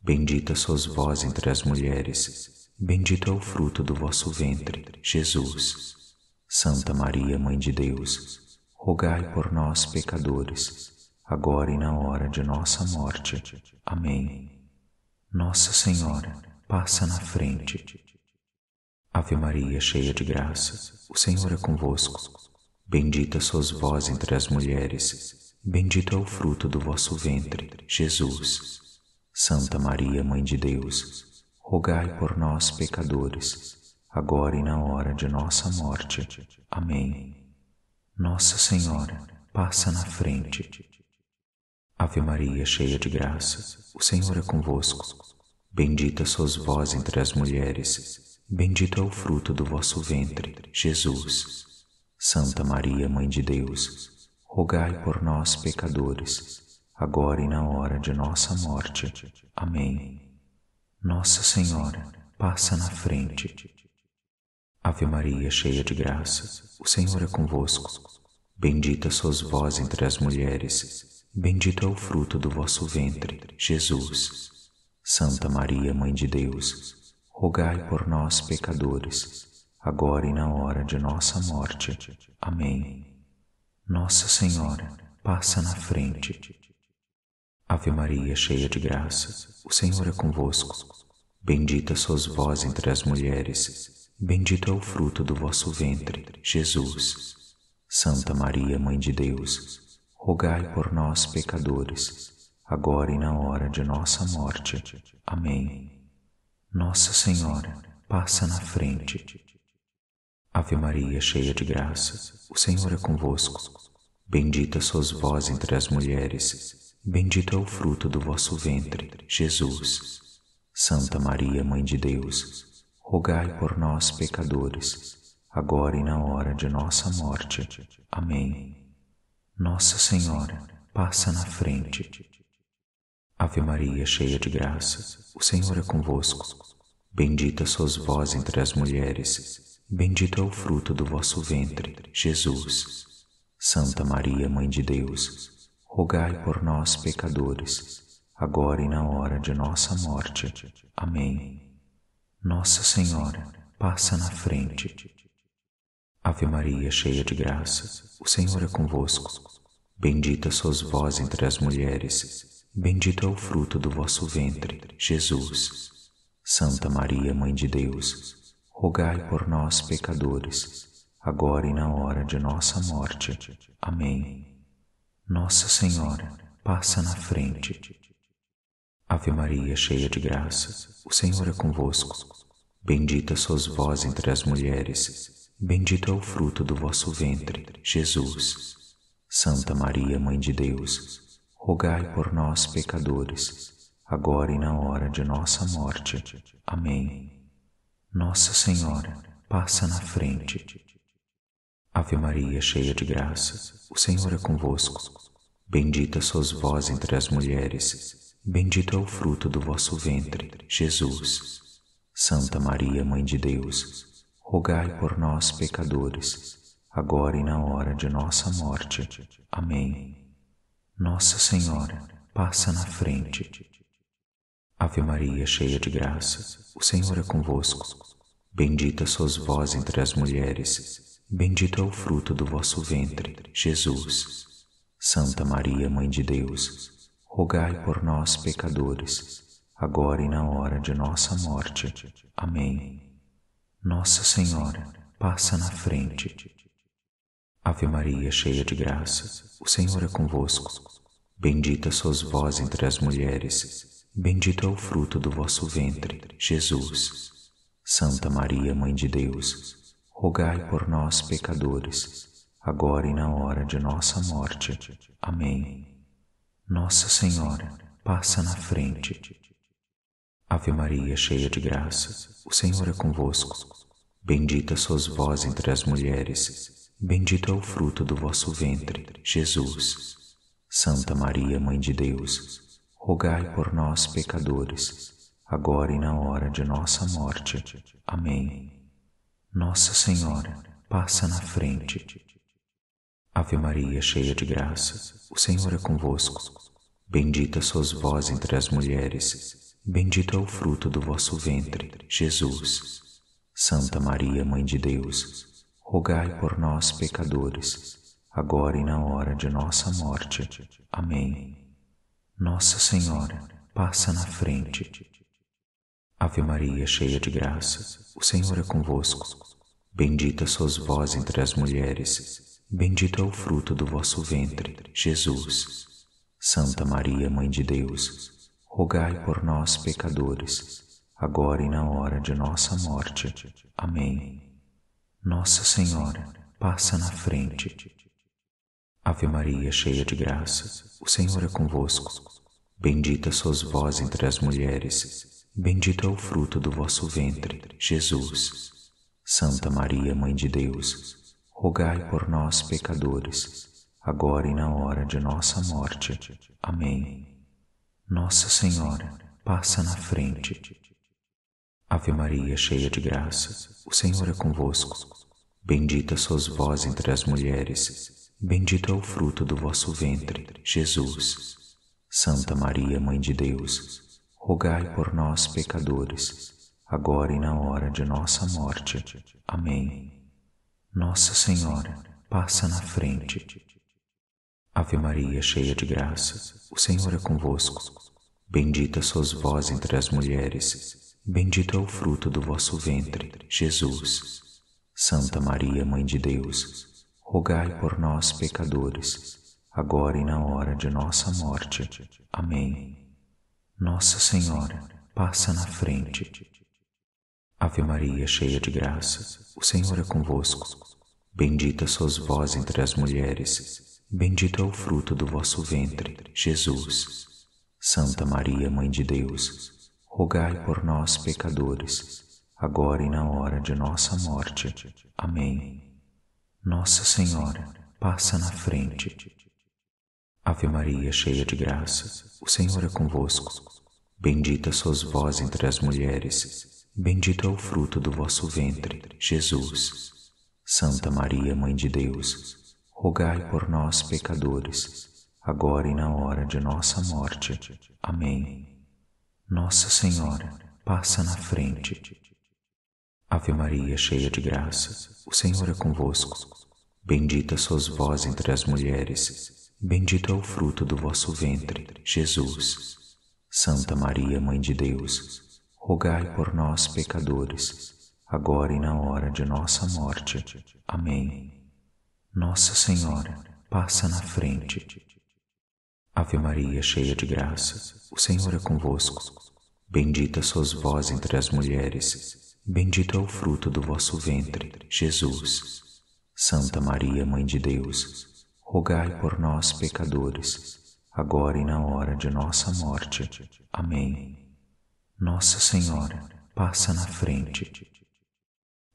Bendita sois vós entre as mulheres, bendito é o fruto do vosso ventre, Jesus. Santa Maria, Mãe de Deus, rogai por nós, pecadores, agora e na hora de nossa morte. Amém. Nossa Senhora, passa na frente. Ave Maria, cheia de graça, o Senhor é convosco. Bendita sois vós entre as mulheres, bendito é o fruto do vosso ventre, Jesus. Santa Maria, Mãe de Deus, rogai por nós, pecadores, agora e na hora de nossa morte. Amém. Nossa Senhora, passa na frente. Ave Maria, cheia de graça, o Senhor é convosco. Bendita sois vós entre as mulheres, bendito é o fruto do vosso ventre, Jesus. Santa Maria, Mãe de Deus, rogai por nós, pecadores, agora e na hora de nossa morte. Amém. Nossa Senhora, passa na frente. Ave Maria, cheia de graça, o Senhor é convosco. Bendita sois vós entre as mulheres, bendito é o fruto do vosso ventre, Jesus. Santa Maria, Mãe de Deus, rogai por nós, pecadores, agora e na hora de nossa morte. Amém. Nossa Senhora, passa na frente. Ave Maria, cheia de graça, o Senhor é convosco. Bendita sois vós entre as mulheres, bendito é o fruto do vosso ventre, Jesus. Santa Maria, Mãe de Deus, rogai por nós, pecadores, agora e na hora de nossa morte. Amém. Nossa Senhora, passa na frente. Ave Maria, cheia de graça, o Senhor é convosco. Bendita sois vós entre as mulheres, bendito é o fruto do vosso ventre, Jesus. Santa Maria, Mãe de Deus, rogai por nós, pecadores, agora e na hora de nossa morte. Amém. Nossa Senhora, passa na frente. Ave Maria, cheia de graça, o Senhor é convosco. Bendita sois vós entre as mulheres, bendito é o fruto do vosso ventre, Jesus. Santa Maria, Mãe de Deus, rogai por nós, pecadores, agora e na hora de nossa morte. Amém. Nossa Senhora, passa na frente. Ave Maria, cheia de graça, o Senhor é convosco. Bendita sois vós entre as mulheres, bendito é o fruto do vosso ventre, Jesus. Santa Maria, Mãe de Deus, rogai por nós, pecadores, agora e na hora de nossa morte. Amém. Nossa Senhora, passa na frente. Ave Maria, cheia de graça, o Senhor é convosco. Bendita sois vós entre as mulheres, bendito é o fruto do vosso ventre, Jesus. Santa Maria, Mãe de Deus, rogai por nós, pecadores, agora e na hora de nossa morte. Amém. Nossa Senhora, passa na frente. Ave Maria, cheia de graça, o Senhor é convosco. Bendita sois vós entre as mulheres, bendito é o fruto do vosso ventre, Jesus. Santa Maria, Mãe de Deus, rogai por nós, pecadores, agora e na hora de nossa morte. Amém. Nossa Senhora, passa na frente. Ave Maria, cheia de graça, o Senhor é convosco. Bendita sois vós entre as mulheres, bendito é o fruto do vosso ventre, Jesus. Santa Maria, Mãe de Deus, rogai por nós, pecadores, agora e na hora de nossa morte. Amém. Nossa Senhora, passa na frente. Ave Maria, cheia de graça, o Senhor é convosco. Bendita sois vós entre as mulheres, bendito é o fruto do vosso ventre, Jesus. Santa Maria, Mãe de Deus, rogai por nós, pecadores, agora e na hora de nossa morte. Amém. Nossa Senhora, passa na frente. Ave Maria, cheia de graça, o Senhor é convosco. Bendita sois vós entre as mulheres, Bendito é o fruto do vosso ventre, Jesus. Santa Maria, Mãe de Deus, rogai por nós, pecadores, agora e na hora de nossa morte. Amém. Nossa Senhora, passa na frente. Ave Maria, cheia de graça, o Senhor é convosco. Bendita sois vós entre as mulheres, bendito é o fruto do vosso ventre, Jesus. Santa Maria, Mãe de Deus, rogai por nós, pecadores, agora e na hora de nossa morte. Amém. Nossa Senhora, passa na frente. Ave Maria, cheia de graça, o Senhor é convosco. Bendita sois vós entre as mulheres, bendito é o fruto do vosso ventre, Jesus. Santa Maria, Mãe de Deus, rogai por nós, pecadores, agora e na hora de nossa morte. Amém. Nossa Senhora, passa na frente. Ave Maria, cheia de graça, o Senhor é convosco. Bendita sois vós entre as mulheres, bendito é o fruto do vosso ventre, Jesus. Santa Maria, Mãe de Deus, rogai por nós, pecadores, agora e na hora de nossa morte. Amém. Nossa Senhora, passa na frente. Ave Maria, cheia de graça, o Senhor é convosco. Bendita sois vós entre as mulheres, bendito é o fruto do vosso ventre, Jesus. Santa Maria, Mãe de Deus, rogai por nós, pecadores, agora e na hora de nossa morte. Amém. Nossa Senhora, passa na frente. Ave Maria, cheia de graça, o Senhor é convosco. Bendita sois vós entre as mulheres, Bendito é o fruto do vosso ventre, Jesus. Santa Maria, Mãe de Deus, rogai por nós, pecadores, agora e na hora de nossa morte. Amém. Nossa Senhora, passa na frente. Ave Maria, cheia de graça, o Senhor é convosco. Bendita sois vós entre as mulheres, bendito é o fruto do vosso ventre, Jesus. Santa Maria, Mãe de Deus, rogai por nós, pecadores, agora e na hora de nossa morte. Amém. Nossa Senhora, passa na frente. Ave Maria, cheia de graça, o Senhor é convosco. Bendita sois vós entre as mulheres, bendito é o fruto do vosso ventre, Jesus. Santa Maria, Mãe de Deus, rogai por nós, pecadores, agora e na hora de nossa morte. Amém. Nossa Senhora, passa na frente. Ave Maria, cheia de graça, o Senhor é convosco. Bendita sois vós entre as mulheres, bendito é o fruto do vosso ventre, Jesus. Santa Maria, Mãe de Deus, rogai por nós, pecadores, agora e na hora de nossa morte. Amém. Nossa Senhora, passa na frente. Ave Maria, cheia de graça, o Senhor é convosco. Bendita sois vós entre as mulheres, bendito é o fruto do vosso ventre, Jesus. Santa Maria, Mãe de Deus, rogai por nós, pecadores, agora e na hora de nossa morte. Amém. Nossa Senhora, passa na frente.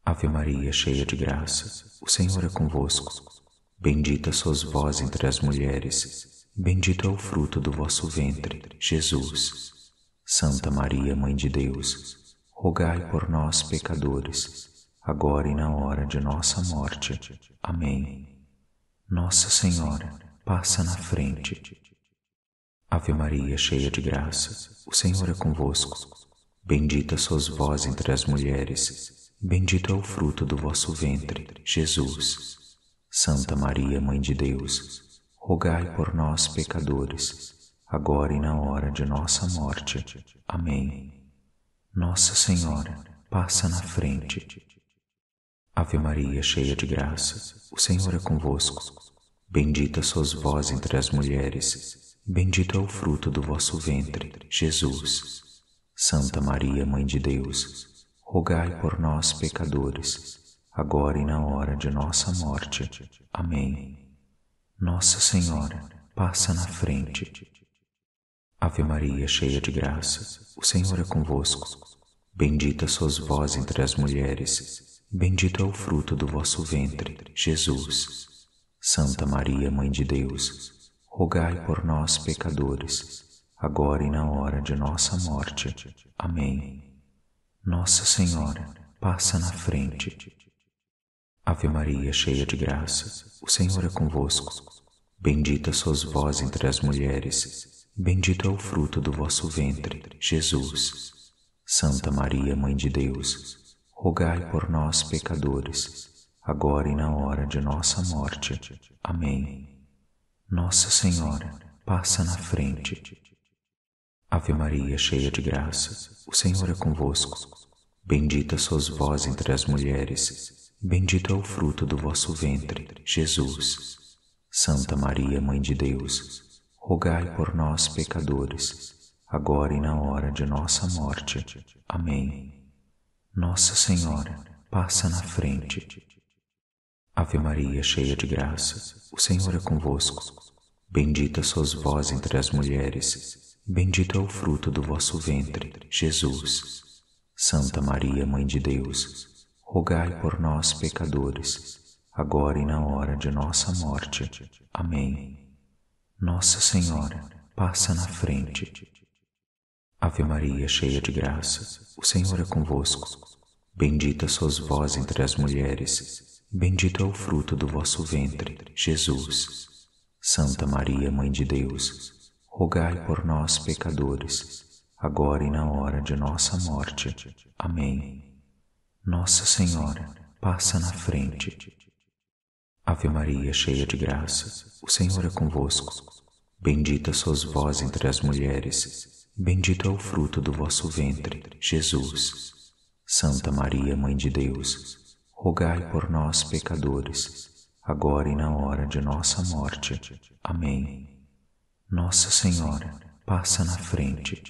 Ave Maria, cheia de graça, o Senhor é convosco. Bendita sois vós entre as mulheres, bendito é o fruto do vosso ventre, Jesus. Santa Maria, Mãe de Deus, rogai por nós, pecadores, agora e na hora de nossa morte. Amém. Nossa Senhora, passa na frente. Ave Maria, cheia de graça, o Senhor é convosco. Bendita sois vós entre as mulheres, bendito é o fruto do vosso ventre, Jesus. Santa Maria, Mãe de Deus, rogai por nós, pecadores, agora e na hora de nossa morte. Amém. Nossa Senhora, passa na frente. Ave Maria, cheia de graça, o Senhor é convosco. Bendita sois vós entre as mulheres, bendito é o fruto do vosso ventre, Jesus. Santa Maria, Mãe de Deus, rogai por nós, pecadores, agora e na hora de nossa morte. Amém. Nossa Senhora, passa na frente. Ave Maria, cheia de graça, o Senhor é convosco. Bendita sois vós entre as mulheres, Bendito é o fruto do vosso ventre, Jesus. Santa Maria, Mãe de Deus, rogai por nós, pecadores, agora e na hora de nossa morte. Amém. Nossa Senhora, passa na frente. Ave Maria, cheia de graça, o Senhor é convosco. Bendita sois vós entre as mulheres, bendito é o fruto do vosso ventre, Jesus. Santa Maria, Mãe de Deus, rogai por nós, pecadores, agora e na hora de nossa morte. Amém. Nossa Senhora, passa na frente. Ave Maria, cheia de graça, o Senhor é convosco. Bendita sois vós entre as mulheres, bendito é o fruto do vosso ventre, Jesus. Santa Maria, Mãe de Deus, rogai por nós, pecadores, agora e na hora de nossa morte. Amém. Nossa Senhora, passa na frente. Ave Maria, cheia de graça, o Senhor é convosco. Bendita sois vós entre as mulheres, bendito é o fruto do vosso ventre, Jesus. Santa Maria, Mãe de Deus, rogai por nós, pecadores, agora e na hora de nossa morte. Amém. Nossa Senhora, passa na frente. Ave Maria, cheia de graça, o Senhor é convosco. Bendita sois vós entre as mulheres, bendito é o fruto do vosso ventre, Jesus. Santa Maria, Mãe de Deus, rogai por nós, pecadores, agora e na hora de nossa morte. Amém. Nossa Senhora, passa na frente. Ave Maria, cheia de graça, o Senhor é convosco. Bendita sois vós entre as mulheres, bendito é o fruto do vosso ventre, Jesus. Santa Maria, Mãe de Deus, rogai por nós, pecadores, agora e na hora de nossa morte. Amém. Nossa Senhora, passa na frente.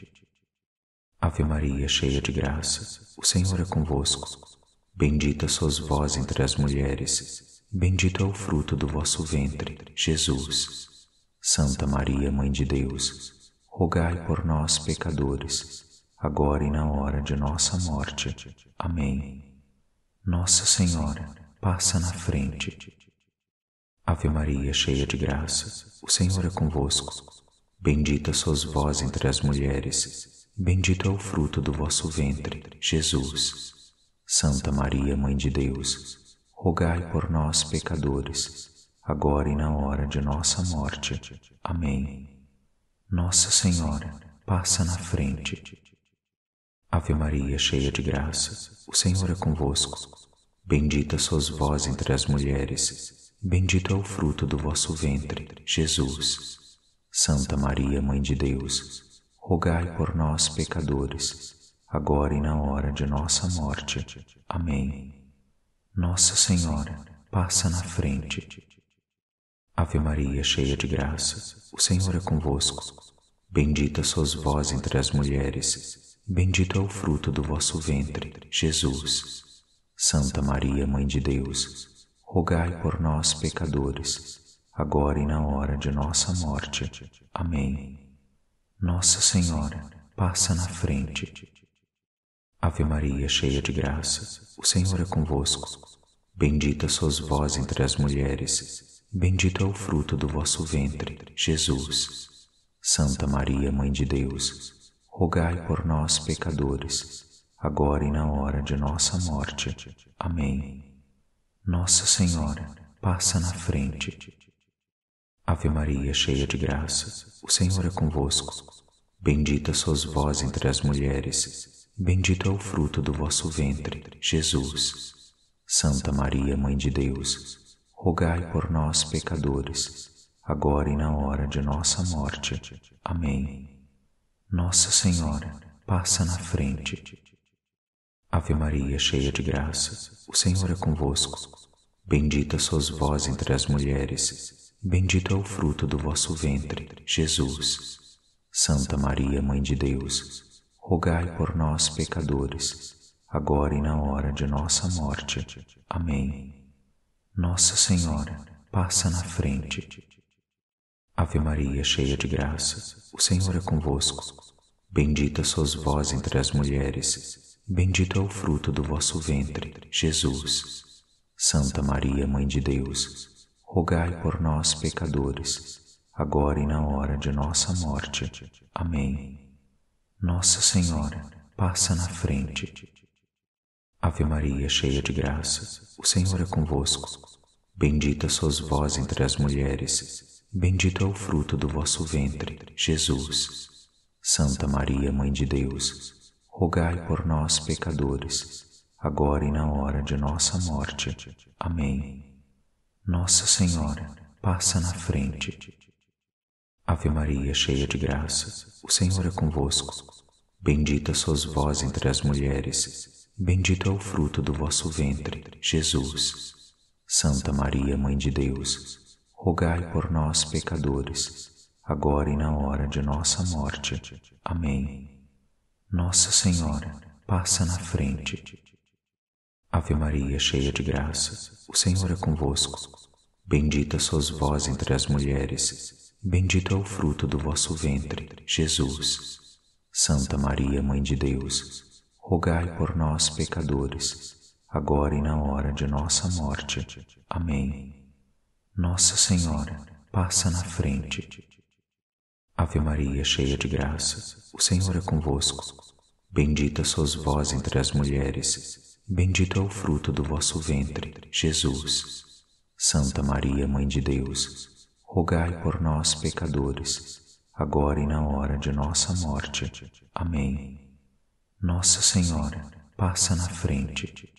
Ave Maria, cheia de graça, o Senhor é convosco. Bendita sois vós entre as mulheres, bendito é o fruto do vosso ventre, Jesus. Santa Maria, Mãe de Deus, rogai por nós, pecadores, agora e na hora de nossa morte. Amém. Nossa Senhora, passa na frente. Ave Maria, cheia de graça, o Senhor é convosco. Bendita sois vós entre as mulheres, Bendito é o fruto do vosso ventre, Jesus. Santa Maria, Mãe de Deus, rogai por nós, pecadores, agora e na hora de nossa morte. Amém. Nossa Senhora, passa na frente. Ave Maria, cheia de graça, o Senhor é convosco. Bendita sois vós entre as mulheres, bendito é o fruto do vosso ventre, Jesus. Santa Maria, Mãe de Deus, rogai por nós, pecadores, agora e na hora de nossa morte. Amém. Nossa Senhora, passa na frente. Ave Maria, cheia de graça, o Senhor é convosco. Bendita sois vós entre as mulheres, bendito é o fruto do vosso ventre, Jesus. Santa Maria, Mãe de Deus, rogai por nós, pecadores, agora e na hora de nossa morte. Amém. Nossa Senhora, passa na frente. Ave Maria, cheia de graça, o Senhor é convosco. Bendita sois vós entre as mulheres, bendito é o fruto do vosso ventre, Jesus. Santa Maria, Mãe de Deus, rogai por nós, pecadores, agora e na hora de nossa morte. Amém. Nossa Senhora, passa na frente. Ave Maria, cheia de graça, o Senhor é convosco. Bendita sois vós entre as mulheres, bendito é o fruto do vosso ventre, Jesus. Santa Maria, Mãe de Deus, rogai por nós, pecadores, agora e na hora de nossa morte. Amém. Nossa Senhora, passa na frente. Ave Maria, cheia de graça, o Senhor é convosco. Bendita sois vós entre as mulheres, bendito é o fruto do vosso ventre, Jesus. Santa Maria, Mãe de Deus, rogai por nós, pecadores, agora e na hora de nossa morte. Amém. Nossa Senhora, passa na frente. Ave Maria, cheia de graça, o Senhor é convosco. Bendita sois vós entre as mulheres, Bendito é o fruto do vosso ventre, Jesus. Santa Maria, Mãe de Deus, rogai por nós, pecadores, agora e na hora de nossa morte. Amém. Nossa Senhora, passa na frente. Ave Maria, cheia de graça, o Senhor é convosco. Bendita sois vós entre as mulheres, bendito é o fruto do vosso ventre, Jesus. Santa Maria, Mãe de Deus, rogai por nós, pecadores, agora e na hora de nossa morte. Amém. Nossa Senhora, passa na frente. Ave Maria, cheia de graça, o Senhor é convosco. Bendita sois vós entre as mulheres, bendito é o fruto do vosso ventre, Jesus. Santa Maria, Mãe de Deus, rogai por nós, pecadores, agora e na hora de nossa morte. Amém. Nossa Senhora, passa na frente. Ave Maria, cheia de graça, o Senhor é convosco. Bendita sois vós entre as mulheres, bendito é o fruto do vosso ventre, Jesus. Santa Maria, Mãe de Deus, rogai por nós, pecadores, agora e na hora de nossa morte. Amém. Nossa Senhora, passa na frente. Ave Maria, cheia de graça, o Senhor é convosco. Bendita sois vós entre as mulheres, bendito é o fruto do vosso ventre, Jesus. Santa Maria, Mãe de Deus, rogai por nós, pecadores, agora e na hora de nossa morte. Amém. Nossa Senhora, passa na frente.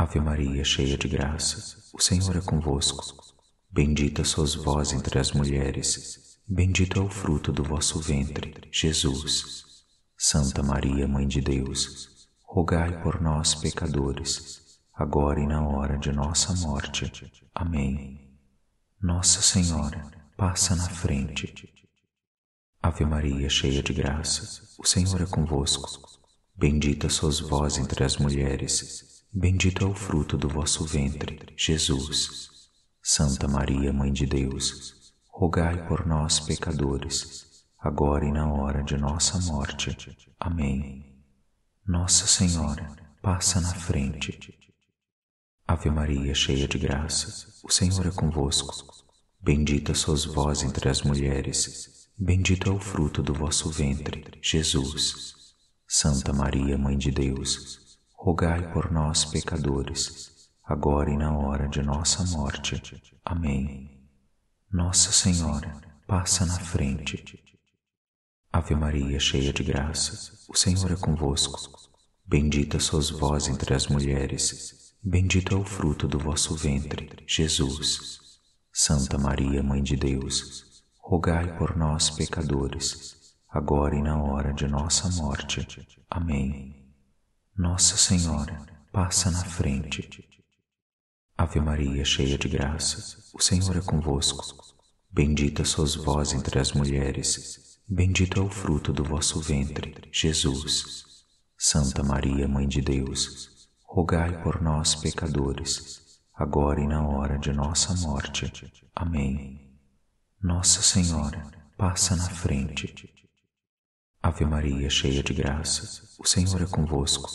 Ave Maria, cheia de graça, o Senhor é convosco. Bendita sois vós entre as mulheres, Bendito é o fruto do vosso ventre, Jesus. Santa Maria, Mãe de Deus, rogai por nós, pecadores, agora e na hora de nossa morte. Amém. Nossa Senhora, passa na frente. Ave Maria, cheia de graça, o Senhor é convosco. Bendita sois vós entre as mulheres, bendito é o fruto do vosso ventre, Jesus. Santa Maria, Mãe de Deus, rogai por nós, pecadores, agora e na hora de nossa morte. Amém. Nossa Senhora, passa na frente. Ave Maria, cheia de graça, o Senhor é convosco. Bendita sois vós entre as mulheres, bendito é o fruto do vosso ventre, Jesus. Santa Maria, Mãe de Deus, rogai por nós, pecadores, agora e na hora de nossa morte. Amém. Nossa Senhora, passa na frente. Ave Maria, cheia de graça, o Senhor é convosco. Bendita sois vós entre as mulheres, bendito é o fruto do vosso ventre, Jesus. Santa Maria, Mãe de Deus, rogai por nós, pecadores, agora e na hora de nossa morte. Amém. Nossa Senhora, passa na frente. Ave Maria, cheia de graça, o Senhor é convosco. Bendita sois vós entre as mulheres, bendito é o fruto do vosso ventre, Jesus. Santa Maria, Mãe de Deus, rogai por nós, pecadores, agora e na hora de nossa morte. Amém. Nossa Senhora, passa na frente. Ave Maria, cheia de graça, o Senhor é convosco.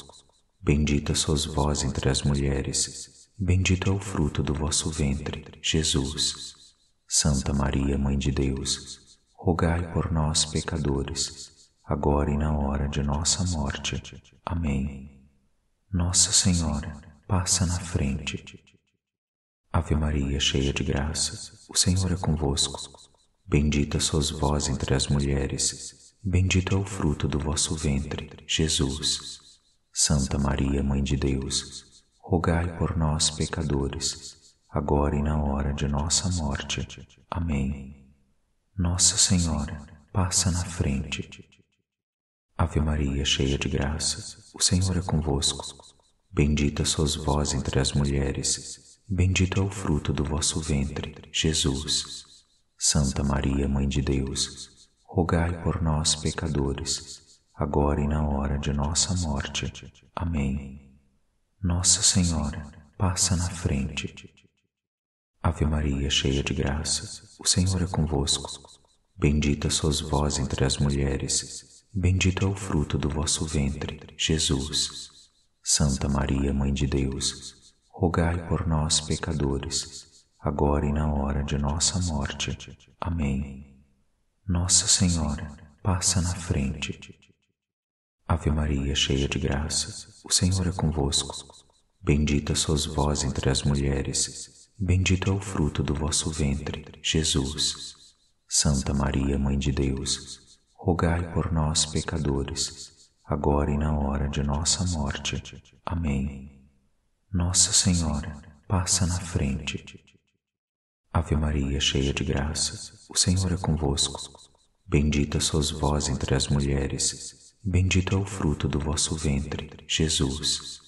Bendita sois vós entre as mulheres, bendito é o fruto do vosso ventre, Jesus. Santa Maria, Mãe de Deus, rogai por nós, pecadores, agora e na hora de nossa morte. Amém. Nossa Senhora, passa na frente. Ave Maria, cheia de graça, o Senhor é convosco. Bendita sois vós entre as mulheres, Bendito é o fruto do vosso ventre, Jesus. Santa Maria, Mãe de Deus, rogai por nós, pecadores, agora e na hora de nossa morte. Amém. Nossa Senhora, passa na frente. Ave Maria, cheia de graça, o Senhor é convosco. Bendita sois vós entre as mulheres, bendito é o fruto do vosso ventre, Jesus. Santa Maria, Mãe de Deus, rogai por nós, pecadores, agora e na hora de nossa morte. Amém. Nossa Senhora, passa na frente. Ave Maria, cheia de graça, o Senhor é convosco. Bendita sois vós entre as mulheres, bendito é o fruto do vosso ventre, Jesus. Santa Maria, Mãe de Deus, rogai por nós, pecadores, agora e na hora de nossa morte. Amém. Nossa Senhora, passa na frente. Ave Maria, cheia de graça, o Senhor é convosco. Bendita sois vós entre as mulheres, bendito é o fruto do vosso ventre, Jesus. Santa Maria, Mãe de Deus, rogai por nós, pecadores, agora e na hora de nossa morte. Amém. Nossa Senhora, passa na frente. Ave Maria, cheia de graça, o Senhor é convosco. Bendita sois vós entre as mulheres, bendito é o fruto do vosso ventre, Jesus.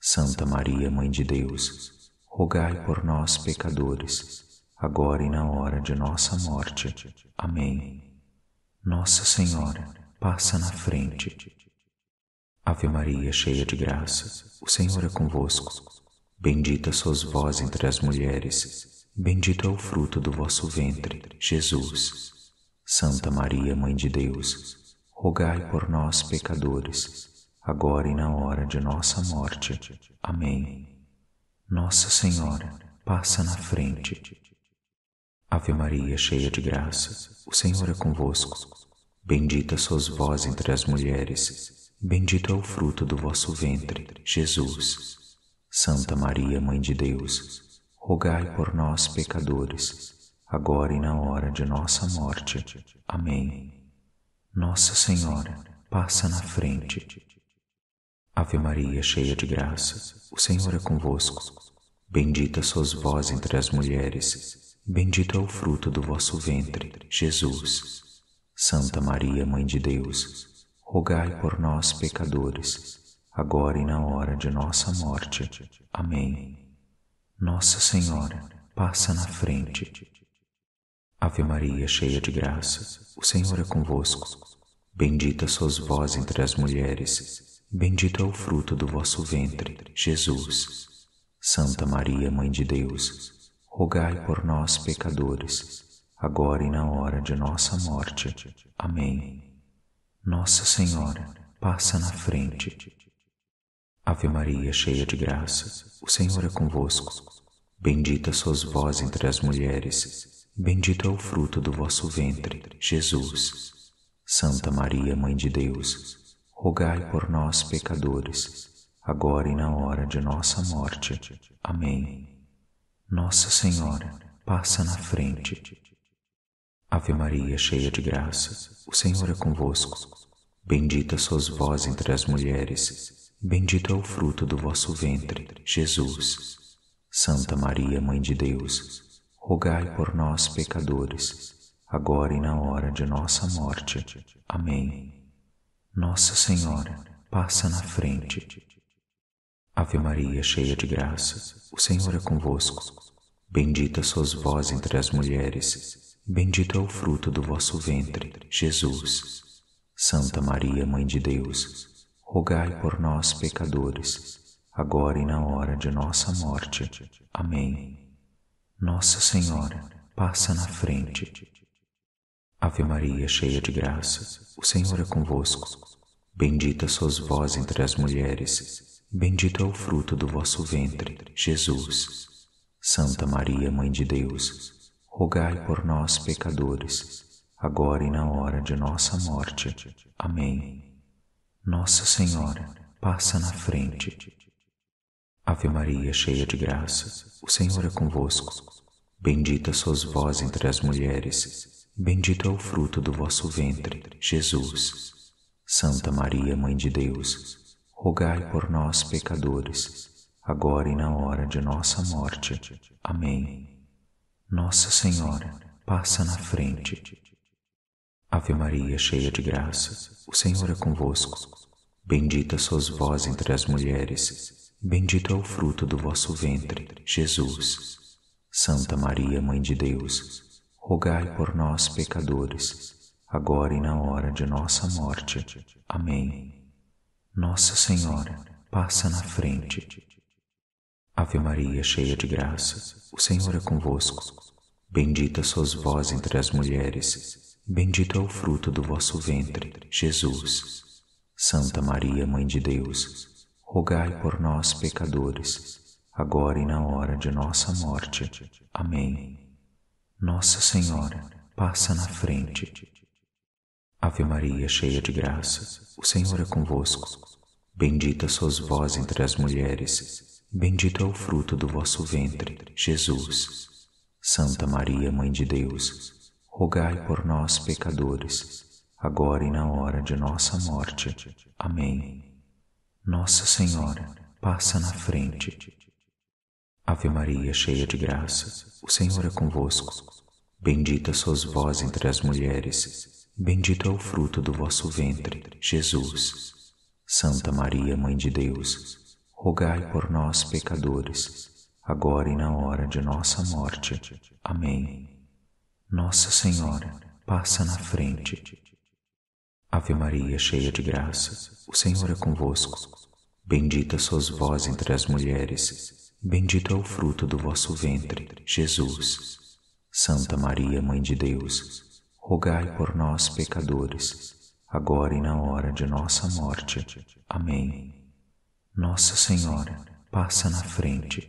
Santa Maria, Mãe de Deus, rogai por nós, pecadores, agora e na hora de nossa morte. Amém. Nossa Senhora, passa na frente. Ave Maria, cheia de graça, o Senhor é convosco. Bendita sois vós entre as mulheres, Bendito é o fruto do vosso ventre, Jesus. Santa Maria, Mãe de Deus, rogai por nós, pecadores, agora e na hora de nossa morte. Amém. Nossa Senhora, passa na frente. Ave Maria, cheia de graça, o Senhor é convosco. Bendita sois vós entre as mulheres, bendito é o fruto do vosso ventre, Jesus. Santa Maria, Mãe de Deus, rogai por nós, pecadores, agora e na hora de nossa morte. Amém. Nossa Senhora, passa na frente. Ave Maria, cheia de graça, o Senhor é convosco. Bendita sois vós entre as mulheres, bendito é o fruto do vosso ventre, Jesus. Santa Maria, Mãe de Deus, rogai por nós, pecadores, agora e na hora de nossa morte. Amém. Nossa Senhora, passa na frente. Ave Maria, cheia de graça, o Senhor é convosco. Bendita sois vós entre as mulheres, bendito é o fruto do vosso ventre, Jesus. Santa Maria, Mãe de Deus, rogai por nós, pecadores, agora e na hora de nossa morte. Amém. Nossa Senhora, passa na frente. Ave Maria, cheia de graça, o Senhor é convosco. Bendita sois vós entre as mulheres, bendito é o fruto do vosso ventre, Jesus. Santa Maria, Mãe de Deus, rogai por nós, pecadores, agora e na hora de nossa morte. Amém. Nossa Senhora, passa na frente. Ave Maria, cheia de graça, o Senhor é convosco. Bendita sois vós entre as mulheres, bendito é o fruto do vosso ventre, Jesus. Santa Maria, Mãe de Deus, rogai por nós, pecadores, agora e na hora de nossa morte. Amém. Nossa Senhora, passa na frente. Ave Maria, cheia de graça, o Senhor é convosco. Bendita sois vós entre as mulheres, bendito é o fruto do vosso ventre, Jesus. Santa Maria, Mãe de Deus, rogai por nós, pecadores, agora e na hora de nossa morte. Amém. Nossa Senhora, passa na frente. Ave Maria, cheia de graça, o Senhor é convosco. Bendita sois vós entre as mulheres, bendito é o fruto do vosso ventre, Jesus. Santa Maria, Mãe de Deus, rogai por nós, pecadores, agora e na hora de nossa morte. Amém. Nossa Senhora, passa na frente. Ave Maria, cheia de graça, o Senhor é convosco. Bendita sois vós entre as mulheres, bendito é o fruto do vosso ventre, Jesus. Santa Maria, Mãe de Deus, rogai por nós, pecadores, agora e na hora de nossa morte. Amém. Nossa Senhora, passa na frente. Ave Maria, cheia de graça, o Senhor é convosco. Bendita sois vós entre as mulheres, Bendito é o fruto do vosso ventre, Jesus. Santa Maria, Mãe de Deus, rogai por nós, pecadores, agora e na hora de nossa morte. Amém. Nossa Senhora, passa na frente. Ave Maria, cheia de graça, o Senhor é convosco. Bendita sois vós entre as mulheres, bendito é o fruto do vosso ventre, Jesus. Santa Maria, Mãe de Deus, rogai por nós, pecadores, agora e na hora de nossa morte. Amém. Nossa Senhora, passa na frente. Ave Maria, cheia de graça, o Senhor é convosco. Bendita sois vós entre as mulheres, bendito é o fruto do vosso ventre, Jesus. Santa Maria, Mãe de Deus, rogai por nós, pecadores, agora e na hora de nossa morte. Amém. Nossa Senhora, passa na frente. Ave Maria, cheia de graça, o Senhor é convosco. Bendita sois vós entre as mulheres, bendito é o fruto do vosso ventre, Jesus. Santa Maria, Mãe de Deus, rogai por nós, pecadores, agora e na hora de nossa morte. Amém. Nossa Senhora, passa na frente. Ave Maria, cheia de graça, o Senhor é convosco. Bendita sois vós entre as mulheres, bendito é o fruto do vosso ventre, Jesus. Santa Maria, Mãe de Deus, rogai por nós, pecadores, agora e na hora de nossa morte. Amém. Nossa Senhora, passa na frente.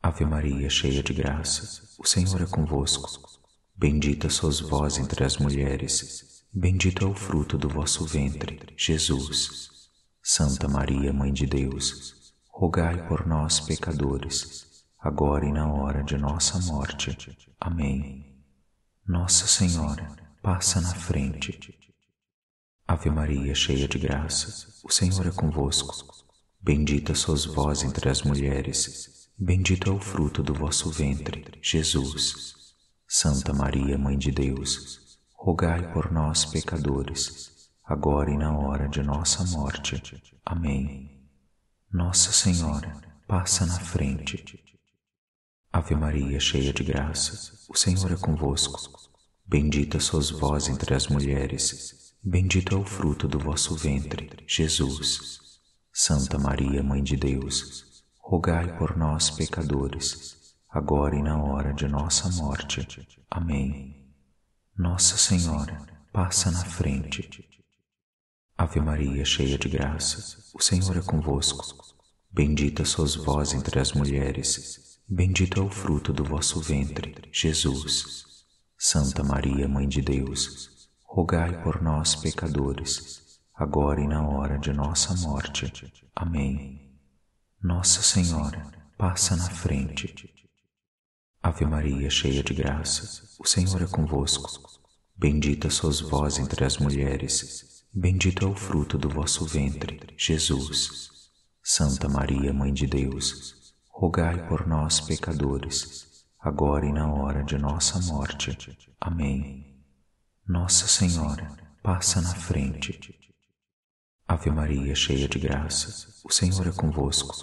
Ave Maria, cheia de graça, o Senhor é convosco. Bendita sois vós entre as mulheres, Bendito é o fruto do vosso ventre, Jesus. Santa Maria, Mãe de Deus, rogai por nós, pecadores, agora e na hora de nossa morte. Amém. Nossa Senhora, passa na frente. Ave Maria, cheia de graça, o Senhor é convosco. Bendita sois vós entre as mulheres, bendito é o fruto do vosso ventre, Jesus. Santa Maria, Mãe de Deus, rogai por nós, pecadores, agora e na hora de nossa morte. Amém. Nossa Senhora, passa na frente. Ave Maria, cheia de graça, o Senhor é convosco. Bendita sois vós entre as mulheres, bendito é o fruto do vosso ventre, Jesus. Santa Maria, Mãe de Deus, rogai por nós, pecadores, agora e na hora de nossa morte. Amém. Nossa Senhora, passa na frente. Ave Maria, cheia de graça, o Senhor é convosco. Bendita sois vós entre as mulheres, Bendito é o fruto do vosso ventre, Jesus. Santa Maria, Mãe de Deus, rogai por nós, pecadores, agora e na hora de nossa morte. Amém. Nossa Senhora, passa na frente. Ave Maria, cheia de graça, o Senhor é convosco. Bendita sois vós entre as mulheres, bendito é o fruto do vosso ventre, Jesus. Santa Maria, Mãe de Deus, rogai por nós, pecadores, agora e na hora de nossa morte. Amém. Nossa Senhora, passa na frente. Ave Maria, cheia de graça, o Senhor é convosco.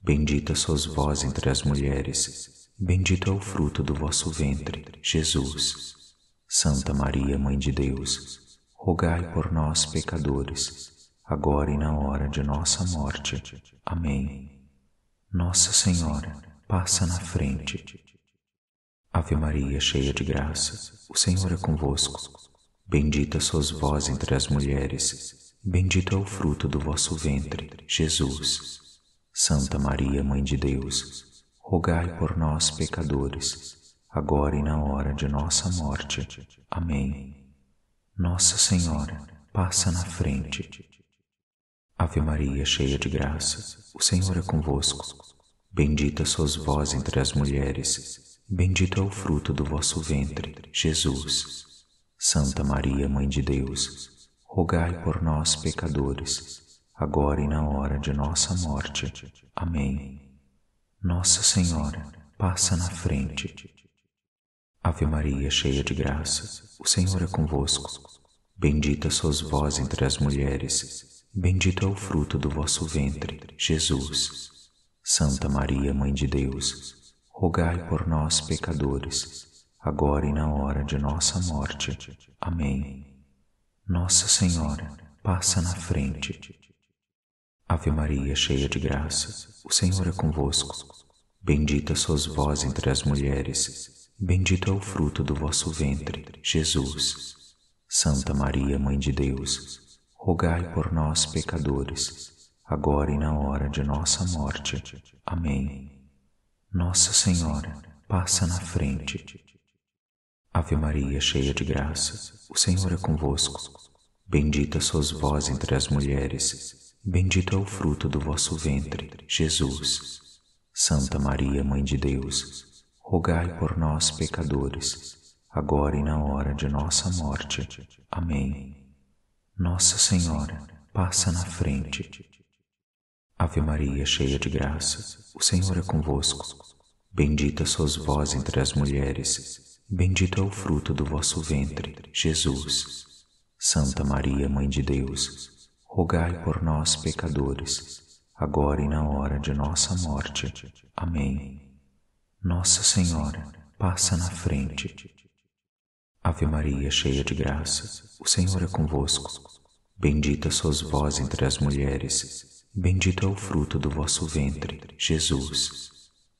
Bendita sois vós entre as mulheres, bendito é o fruto do vosso ventre, Jesus. Santa Maria, Mãe de Deus, rogai por nós, pecadores, agora e na hora de nossa morte. Amém. Nossa Senhora, passa na frente. Ave Maria, cheia de graça, o Senhor é convosco. Bendita sois vós entre as mulheres, bendito é o fruto do vosso ventre, Jesus. Santa Maria, Mãe de Deus, rogai por nós, pecadores, agora e na hora de nossa morte. Amém. Nossa Senhora, passa na frente. Ave Maria, cheia de graça, o Senhor é convosco. Bendita sois vós entre as mulheres, bendito é o fruto do vosso ventre, Jesus. Santa Maria, Mãe de Deus, rogai por nós, pecadores, agora e na hora de nossa morte. Amém. Nossa Senhora, passa na frente. Ave Maria, cheia de graça, o Senhor é convosco. Bendita sois vós entre as mulheres, Bendito é o fruto do vosso ventre, Jesus. Santa Maria, Mãe de Deus, rogai por nós, pecadores, agora e na hora de nossa morte. Amém. Nossa Senhora, passa na frente. Ave Maria, cheia de graça, o Senhor é convosco. Bendita sois vós entre as mulheres, bendito é o fruto do vosso ventre, Jesus. Santa Maria, Mãe de Deus, rogai por nós, pecadores, agora e na hora de nossa morte. Amém. Nossa Senhora, passa na frente. Ave Maria, cheia de graça, o Senhor é convosco. Bendita sois vós entre as mulheres, bendito é o fruto do vosso ventre, Jesus. Santa Maria, Mãe de Deus, rogai por nós, pecadores, agora e na hora de nossa morte. Amém. Nossa Senhora, passa na frente. Ave Maria, cheia de graça, o Senhor é convosco. Bendita sois vós entre as mulheres, bendito é o fruto do vosso ventre, Jesus. Santa Maria, Mãe de Deus, rogai por nós, pecadores, agora e na hora de nossa morte. Amém. Nossa Senhora, passa na frente. Ave Maria, cheia de graça, o Senhor é convosco. Bendita sois vós entre as mulheres, bendito é o fruto do vosso ventre, Jesus.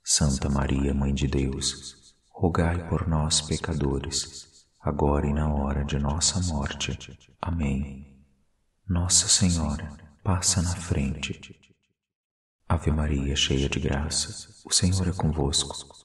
Santa Maria, Mãe de Deus, rogai por nós, pecadores, agora e na hora de nossa morte. Amém. Nossa Senhora, passa na frente. Ave Maria, cheia de graça, o Senhor é convosco.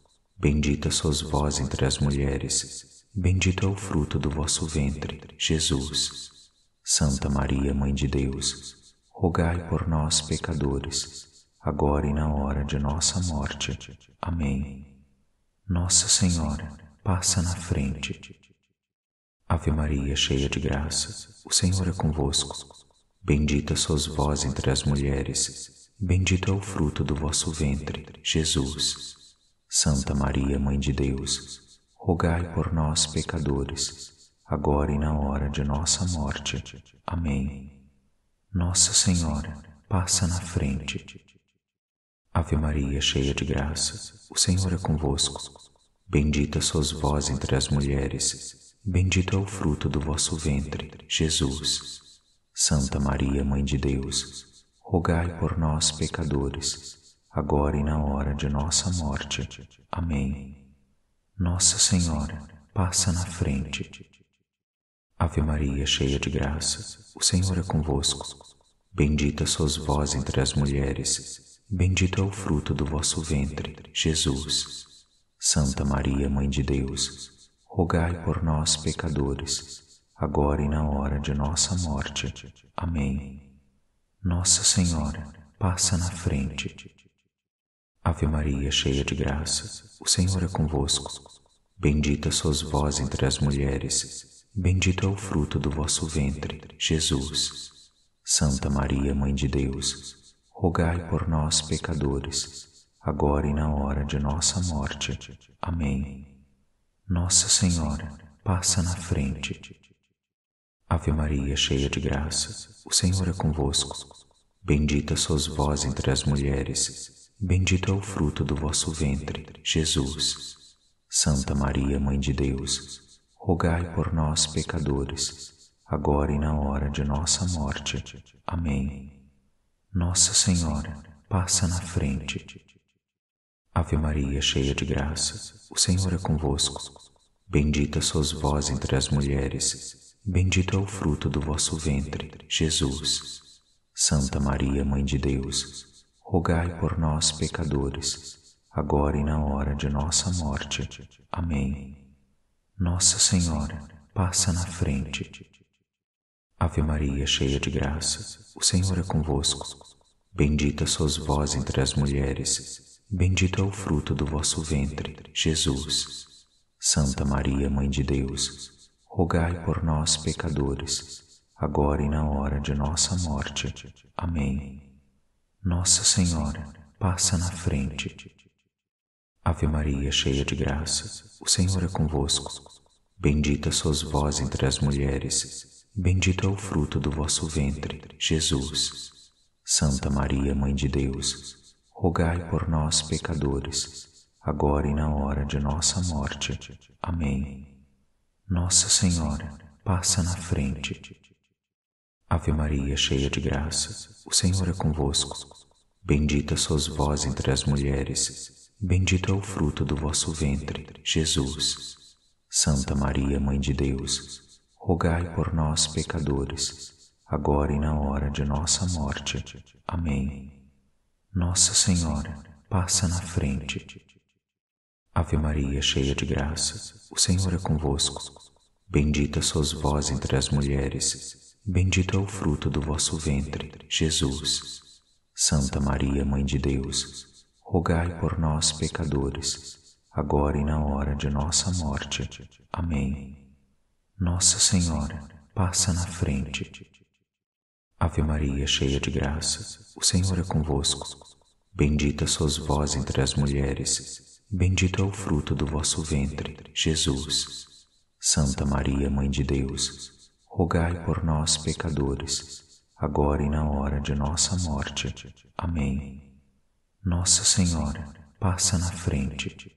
Bendita sois vós entre as mulheres, bendito é o fruto do vosso ventre, Jesus. Santa Maria, Mãe de Deus, rogai por nós, pecadores, agora e na hora de nossa morte. Amém. Nossa Senhora, passa na frente. Ave Maria, cheia de graça, o Senhor é convosco. Bendita sois vós entre as mulheres, bendito é o fruto do vosso ventre, Jesus. Santa Maria, Mãe de Deus, rogai por nós, pecadores, agora e na hora de nossa morte. Amém. Nossa Senhora, passa na frente. Ave Maria, cheia de graça, o Senhor é convosco. Bendita sois vós entre as mulheres, bendito é o fruto do vosso ventre, Jesus. Santa Maria, Mãe de Deus, rogai por nós, pecadores, agora e na hora de nossa morte. Amém. Nossa Senhora, passa na frente. Ave Maria, cheia de graça, o Senhor é convosco. Bendita sois vós entre as mulheres, bendito é o fruto do vosso ventre, Jesus. Santa Maria, Mãe de Deus, rogai por nós, pecadores, agora e na hora de nossa morte. Amém. Nossa Senhora, passa na frente. Ave Maria, cheia de graça, o Senhor é convosco. Bendita sois vós entre as mulheres, bendito é o fruto do vosso ventre, Jesus. Santa Maria, Mãe de Deus, rogai por nós, pecadores, agora e na hora de nossa morte. Amém. Nossa Senhora, passa na frente. Ave Maria, cheia de graça, o Senhor é convosco. Bendita sois vós entre as mulheres, bendito é o fruto do vosso ventre, Jesus. Santa Maria, Mãe de Deus, rogai por nós, pecadores, agora e na hora de nossa morte. Amém. Nossa Senhora, passa na frente. Ave Maria, cheia de graça, o Senhor é convosco. Bendita sois vós entre as mulheres, Bendito é o fruto do vosso ventre, Jesus. Santa Maria, Mãe de Deus, rogai por nós, pecadores, agora e na hora de nossa morte. Amém. Nossa Senhora, passa na frente. Ave Maria, cheia de graça, o Senhor é convosco. Bendita sois vós entre as mulheres, bendito é o fruto do vosso ventre, Jesus. Santa Maria, Mãe de Deus, rogai por nós, pecadores, agora e na hora de nossa morte. Amém. Nossa Senhora, passa na frente. Ave Maria, cheia de graça, o Senhor é convosco. Bendita sois vós entre as mulheres, bendito é o fruto do vosso ventre, Jesus. Santa Maria, Mãe de Deus, rogai por nós, pecadores, agora e na hora de nossa morte. Amém. Nossa Senhora, passa na frente. Ave Maria, cheia de graça, o Senhor é convosco. Bendita sois vós entre as mulheres, bendito é o fruto do vosso ventre, Jesus. Santa Maria, Mãe de Deus, rogai por nós, pecadores, agora e na hora de nossa morte. Amém. Nossa Senhora, passa na frente. Ave Maria, cheia de graça, o Senhor é convosco. Bendita sois vós entre as mulheres, bendito é o fruto do vosso ventre, Jesus. Santa Maria, Mãe de Deus, rogai por nós, pecadores, agora e na hora de nossa morte. Amém. Nossa Senhora, passa na frente. Ave Maria, cheia de graça, o Senhor é convosco. Bendita sois vós entre as mulheres, Bendito é o fruto do vosso ventre, Jesus. Santa Maria, Mãe de Deus, rogai por nós, pecadores, agora e na hora de nossa morte. Amém. Nossa Senhora, passa na frente.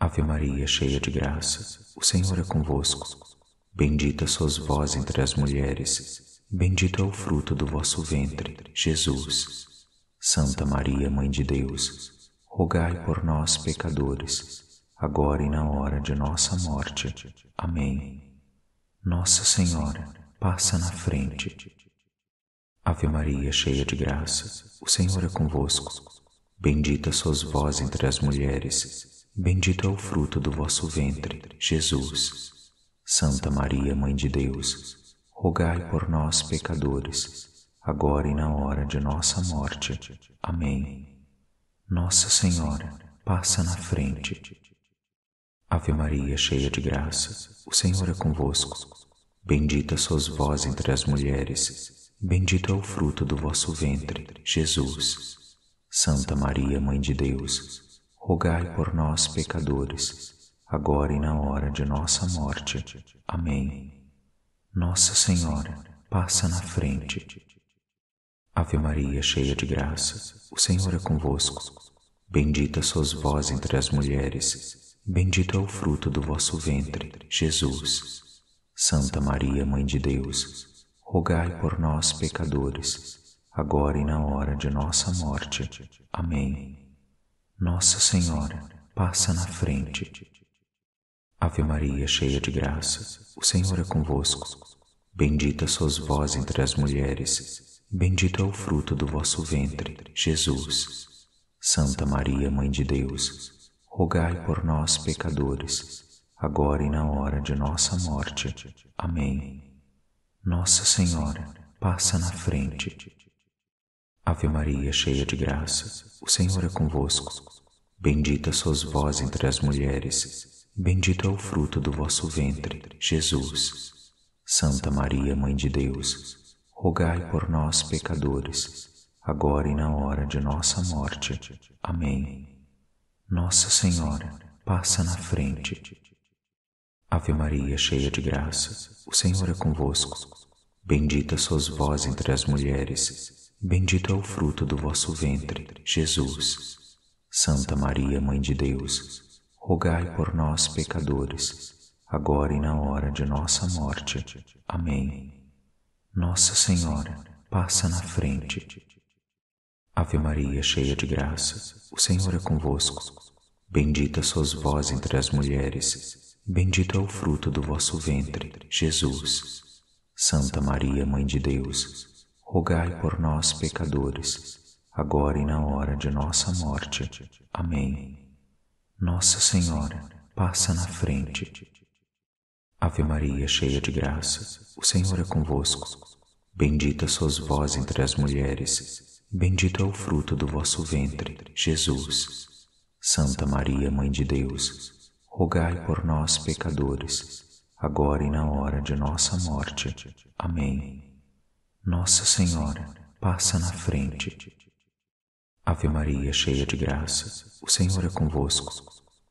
Ave Maria, cheia de graça, o Senhor é convosco. Bendita sois vós entre as mulheres, bendito é o fruto do vosso ventre, Jesus. Santa Maria, Mãe de Deus, rogai por nós, pecadores, agora e na hora de nossa morte. Amém. Nossa Senhora, passa na frente. Ave Maria, cheia de graça, o Senhor é convosco. Bendita sois vós entre as mulheres, bendito é o fruto do vosso ventre, Jesus. Santa Maria, Mãe de Deus, rogai por nós, pecadores, agora e na hora de nossa morte. Amém. Nossa Senhora, passa na frente. Ave Maria, cheia de graça, o Senhor é convosco. Bendita sois vós entre as mulheres, bendito é o fruto do vosso ventre, Jesus. Santa Maria, Mãe de Deus, rogai por nós, pecadores, agora e na hora de nossa morte. Amém. Nossa Senhora, passa na frente. Ave Maria, cheia de graça, o Senhor é convosco. Bendita sois vós entre as mulheres, bendito é o fruto do vosso ventre, Jesus. Santa Maria, Mãe de Deus, rogai por nós, pecadores, agora e na hora de nossa morte. Amém. Nossa Senhora, passa na frente. Ave Maria, cheia de graça, o Senhor é convosco. Bendita sois vós entre as mulheres, Bendito é o fruto do vosso ventre, Jesus. Santa Maria, Mãe de Deus, rogai por nós, pecadores, agora e na hora de nossa morte. Amém. Nossa Senhora, passa na frente. Ave Maria, cheia de graça, o Senhor é convosco. Bendita sois vós entre as mulheres, bendito é o fruto do vosso ventre, Jesus. Santa Maria, Mãe de Deus, rogai por nós, pecadores, agora e na hora de nossa morte. Amém. Nossa Senhora, passa na frente. Ave Maria, cheia de graça, o Senhor é convosco. Bendita sois vós entre as mulheres, bendito é o fruto do vosso ventre, Jesus. Santa Maria, Mãe de Deus, rogai por nós, pecadores, agora e na hora de nossa morte. Amém. Nossa Senhora, passa na frente. Ave Maria, cheia de graça, o Senhor é convosco. Bendita sois vós entre as mulheres, bendito é o fruto do vosso ventre, Jesus. Santa Maria, Mãe de Deus, rogai por nós, pecadores, agora e na hora de nossa morte. Amém. Nossa Senhora, passa na frente. Ave Maria, cheia de graça, o Senhor é convosco. Bendita sois vós entre as mulheres, bendito é o fruto do vosso ventre, Jesus. Santa Maria, Mãe de Deus, rogai por nós, pecadores, agora e na hora de nossa morte. Amém. Nossa Senhora, passa na frente. Ave Maria, cheia de graça, o Senhor é convosco.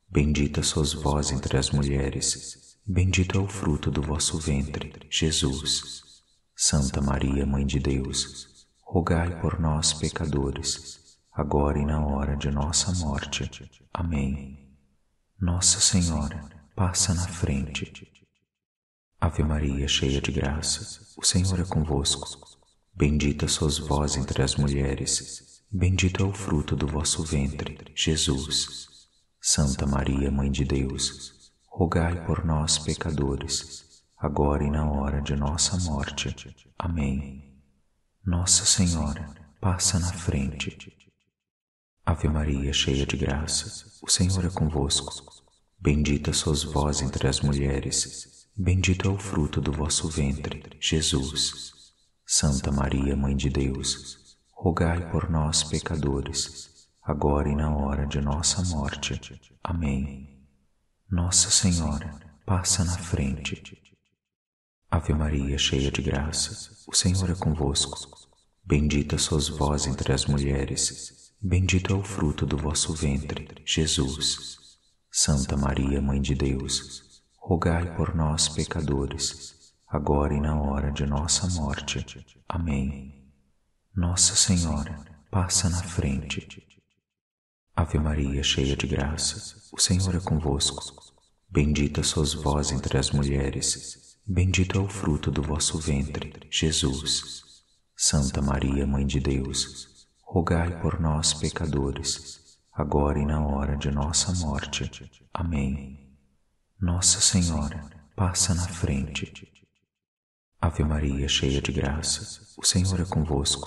Bendita sois vós entre as mulheres, Bendito é o fruto do vosso ventre, Jesus. Santa Maria, Mãe de Deus, rogai por nós, pecadores, agora e na hora de nossa morte. Amém. Nossa Senhora, passa na frente. Ave Maria, cheia de graça, o Senhor é convosco. Bendita sois vós entre as mulheres, bendito é o fruto do vosso ventre, Jesus. Santa Maria, Mãe de Deus, rogai por nós, pecadores, agora e na hora de nossa morte. Amém. Nossa Senhora, passa na frente. Ave Maria, cheia de graça, o Senhor é convosco. Bendita sois vós entre as mulheres, bendito é o fruto do vosso ventre, Jesus. Santa Maria, Mãe de Deus, rogai por nós, pecadores, agora e na hora de nossa morte. Amém. Nossa Senhora, passa na frente. Ave Maria, cheia de graça, o Senhor é convosco. Bendita sois vós entre as mulheres, bendito é o fruto do vosso ventre, Jesus. Santa Maria, Mãe de Deus, rogai por nós, pecadores, agora e na hora de nossa morte. Amém. Nossa Senhora, passa na frente. Ave Maria, cheia de graça, o Senhor é convosco. Bendita sois vós entre as mulheres, bendito é o fruto do vosso ventre, Jesus. Santa Maria, Mãe de Deus, rogai por nós, pecadores, agora e na hora de nossa morte. Amém. Nossa Senhora, passa na frente. Ave Maria, cheia de graça, o Senhor é convosco.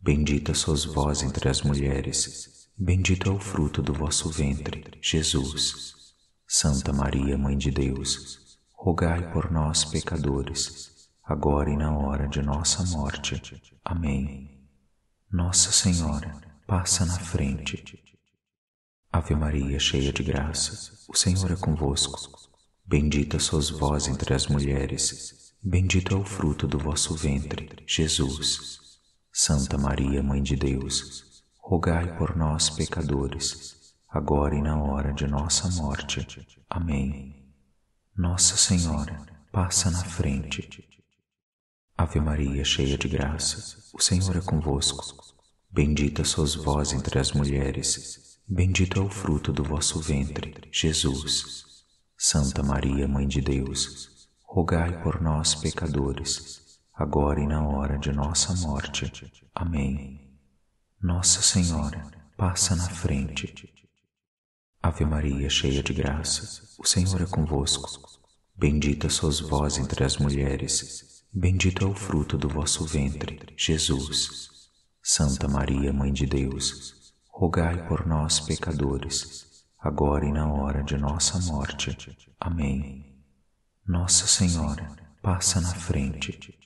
Bendita sois vós entre as mulheres, Bendito é o fruto do vosso ventre, Jesus. Santa Maria, Mãe de Deus, rogai por nós, pecadores, agora e na hora de nossa morte. Amém. Nossa Senhora, passa na frente. Ave Maria, cheia de graça, o Senhor é convosco. Bendita sois vós entre as mulheres, bendito é o fruto do vosso ventre, Jesus. Santa Maria, Mãe de Deus, rogai por nós, pecadores, agora e na hora de nossa morte. Amém. Nossa Senhora, passa na frente. Ave Maria, cheia de graça, o Senhor é convosco. Bendita sois vós entre as mulheres, bendito é o fruto do vosso ventre, Jesus. Santa Maria, Mãe de Deus, rogai por nós, pecadores, agora e na hora de nossa morte. Amém. Nossa Senhora, passa na frente. Ave Maria, cheia de graça, o Senhor é convosco. Bendita sois vós entre as mulheres, bendito é o fruto do vosso ventre, Jesus. Santa Maria, Mãe de Deus, rogai por nós, pecadores, agora e na hora de nossa morte. Amém. Nossa Senhora, passa na frente.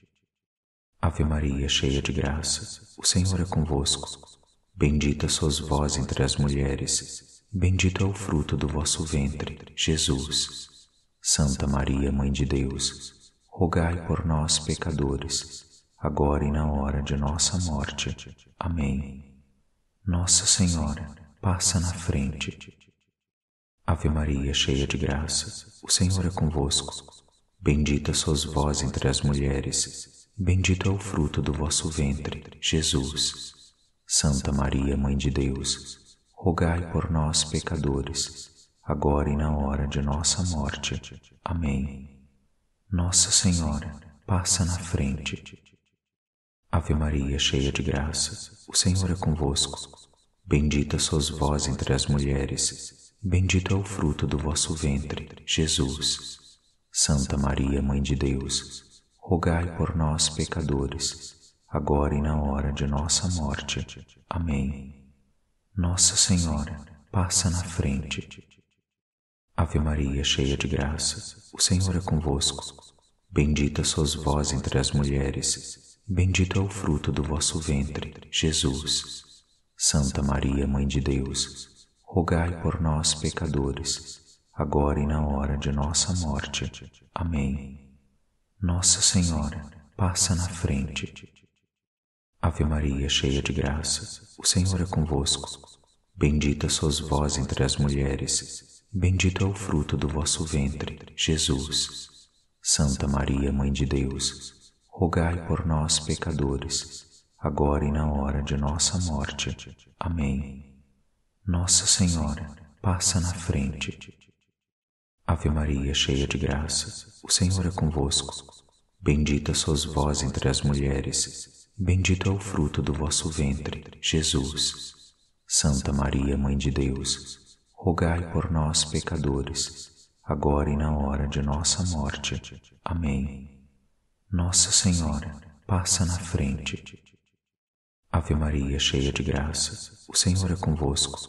Ave Maria, cheia de graça, o Senhor é convosco. Bendita sois vós entre as mulheres, bendito é o fruto do vosso ventre, Jesus. Santa Maria, Mãe de Deus, rogai por nós, pecadores, agora e na hora de nossa morte. Amém. Nossa Senhora, passa na frente. Ave Maria, cheia de graça, o Senhor é convosco. Bendita sois vós entre as mulheres, bendito é o fruto do vosso ventre, Jesus. Santa Maria, Mãe de Deus, rogai por nós, pecadores, agora e na hora de nossa morte. Amém. Nossa Senhora, passa na frente. Ave Maria, cheia de graça, o Senhor é convosco. Bendita sois vós entre as mulheres, bendito é o fruto do vosso ventre, Jesus. Santa Maria, Mãe de Deus, rogai por nós, pecadores, agora e na hora de nossa morte. Amém. Nossa Senhora, passa na frente. Ave Maria, cheia de graça, o Senhor é convosco. Bendita sois vós entre as mulheres, bendito é o fruto do vosso ventre, Jesus. Santa Maria, Mãe de Deus, rogai por nós, pecadores, agora e na hora de nossa morte. Amém. Nossa Senhora, passa na frente. Ave Maria, cheia de graça, o Senhor é convosco. Bendita sois vós entre as mulheres, bendito é o fruto do vosso ventre, Jesus. Santa Maria, Mãe de Deus, rogai por nós, pecadores, agora e na hora de nossa morte. Amém. Nossa Senhora, passa na frente. Ave Maria, cheia de graça, o Senhor é convosco. Bendita sois vós entre as mulheres, Bendito é o fruto do vosso ventre, Jesus. Santa Maria, Mãe de Deus, rogai por nós, pecadores, agora e na hora de nossa morte. Amém. Nossa Senhora, passa na frente. Ave Maria, cheia de graça, o Senhor é convosco.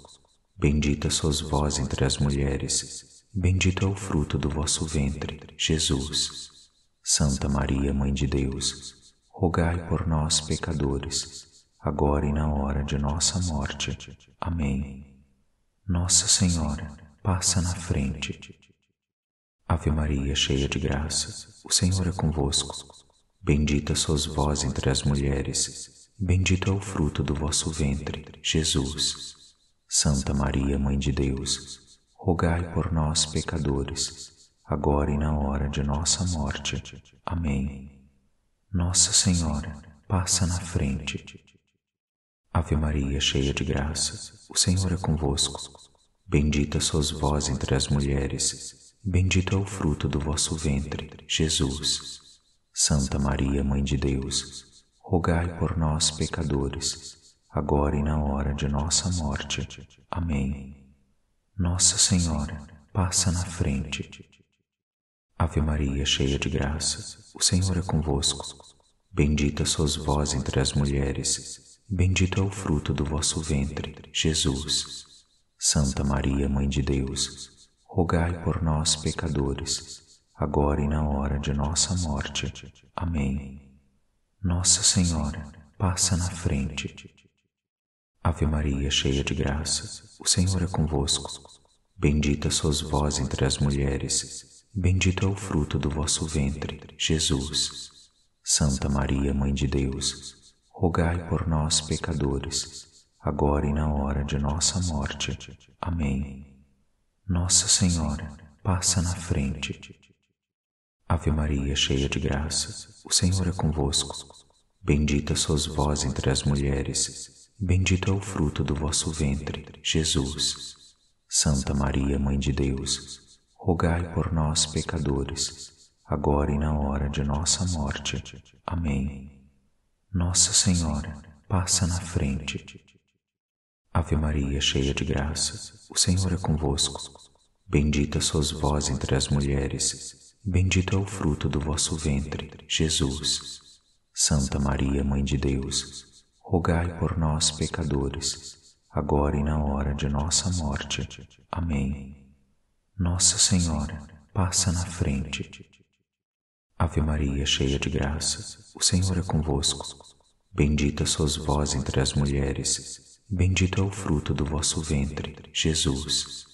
Bendita sois vós entre as mulheres, bendito é o fruto do vosso ventre, Jesus. Santa Maria, Mãe de Deus, rogai por nós, pecadores, agora e na hora de nossa morte. Amém. Nossa Senhora, passa na frente. Ave Maria, cheia de graça, o Senhor é convosco. Bendita sois vós entre as mulheres, bendito é o fruto do vosso ventre, Jesus. Santa Maria, Mãe de Deus, rogai por nós, pecadores, agora e na hora de nossa morte. Amém. Nossa Senhora, passa na frente. Ave Maria, cheia de graça, o Senhor é convosco. Bendita sois vós entre as mulheres, bendito é o fruto do vosso ventre, Jesus. Santa Maria, Mãe de Deus, rogai por nós, pecadores, agora e na hora de nossa morte. Amém. Nossa Senhora, passa na frente. Ave Maria, cheia de graça, o Senhor é convosco. Bendita sois vós entre as mulheres, bendito é o fruto do vosso ventre, Jesus. Santa Maria, Mãe de Deus, rogai por nós, pecadores, agora e na hora de nossa morte. Amém. Nossa Senhora, passa na frente. Ave Maria, cheia de graça, o Senhor é convosco. Bendita sois vós entre as mulheres, Bendito é o fruto do vosso ventre, Jesus. Santa Maria, Mãe de Deus, rogai por nós, pecadores, agora e na hora de nossa morte. Amém. Nossa Senhora, passa na frente. Ave Maria, cheia de graça, o Senhor é convosco. Bendita sois vós entre as mulheres, bendito é o fruto do vosso ventre, Jesus. Santa Maria, Mãe de Deus, rogai por nós, pecadores, agora e na hora de nossa morte. Amém. Nossa Senhora, passa na frente. Ave Maria, cheia de graça, o Senhor é convosco. Bendita sois vós entre as mulheres, bendito é o fruto do vosso ventre, Jesus. Santa Maria, Mãe de Deus, rogai por nós, pecadores, agora e na hora de nossa morte. Amém. Nossa Senhora, passa na frente. Ave Maria, cheia de graça, o Senhor é convosco. Bendita sois vós entre as mulheres, bendito é o fruto do vosso ventre, Jesus.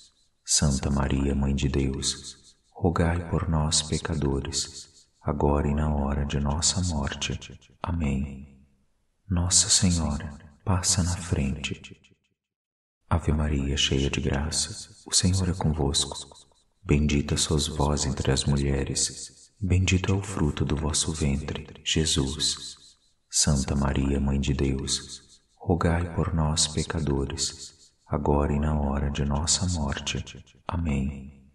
Santa Maria, Mãe de Deus, rogai por nós, pecadores, agora e na hora de nossa morte. Amém. Nossa Senhora, passa na frente. Ave Maria, cheia de graça, o Senhor é convosco. Bendita sois vós entre as mulheres, bendito é o fruto do vosso ventre, Jesus. Santa Maria, Mãe de Deus, rogai por nós, pecadores, agora e na hora de nossa morte. Amém.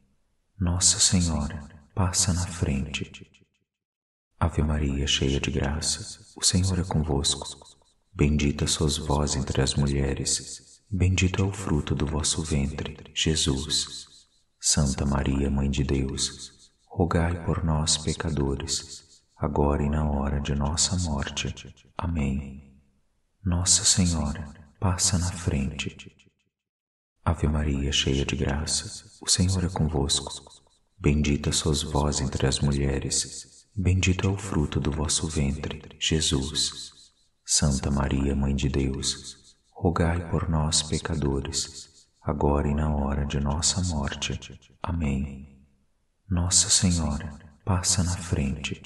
Nossa Senhora, passa na frente. Ave Maria, cheia de graça, o Senhor é convosco. Bendita sois vós entre as mulheres, bendito é o fruto do vosso ventre, Jesus. Santa Maria, Mãe de Deus, rogai por nós, pecadores, agora e na hora de nossa morte. Amém. Nossa Senhora, passa na frente. Ave Maria, cheia de graça, o Senhor é convosco. Bendita sois vós entre as mulheres, bendito é o fruto do vosso ventre, Jesus. Santa Maria, Mãe de Deus, rogai por nós, pecadores, agora e na hora de nossa morte. Amém. Nossa Senhora, passa na frente.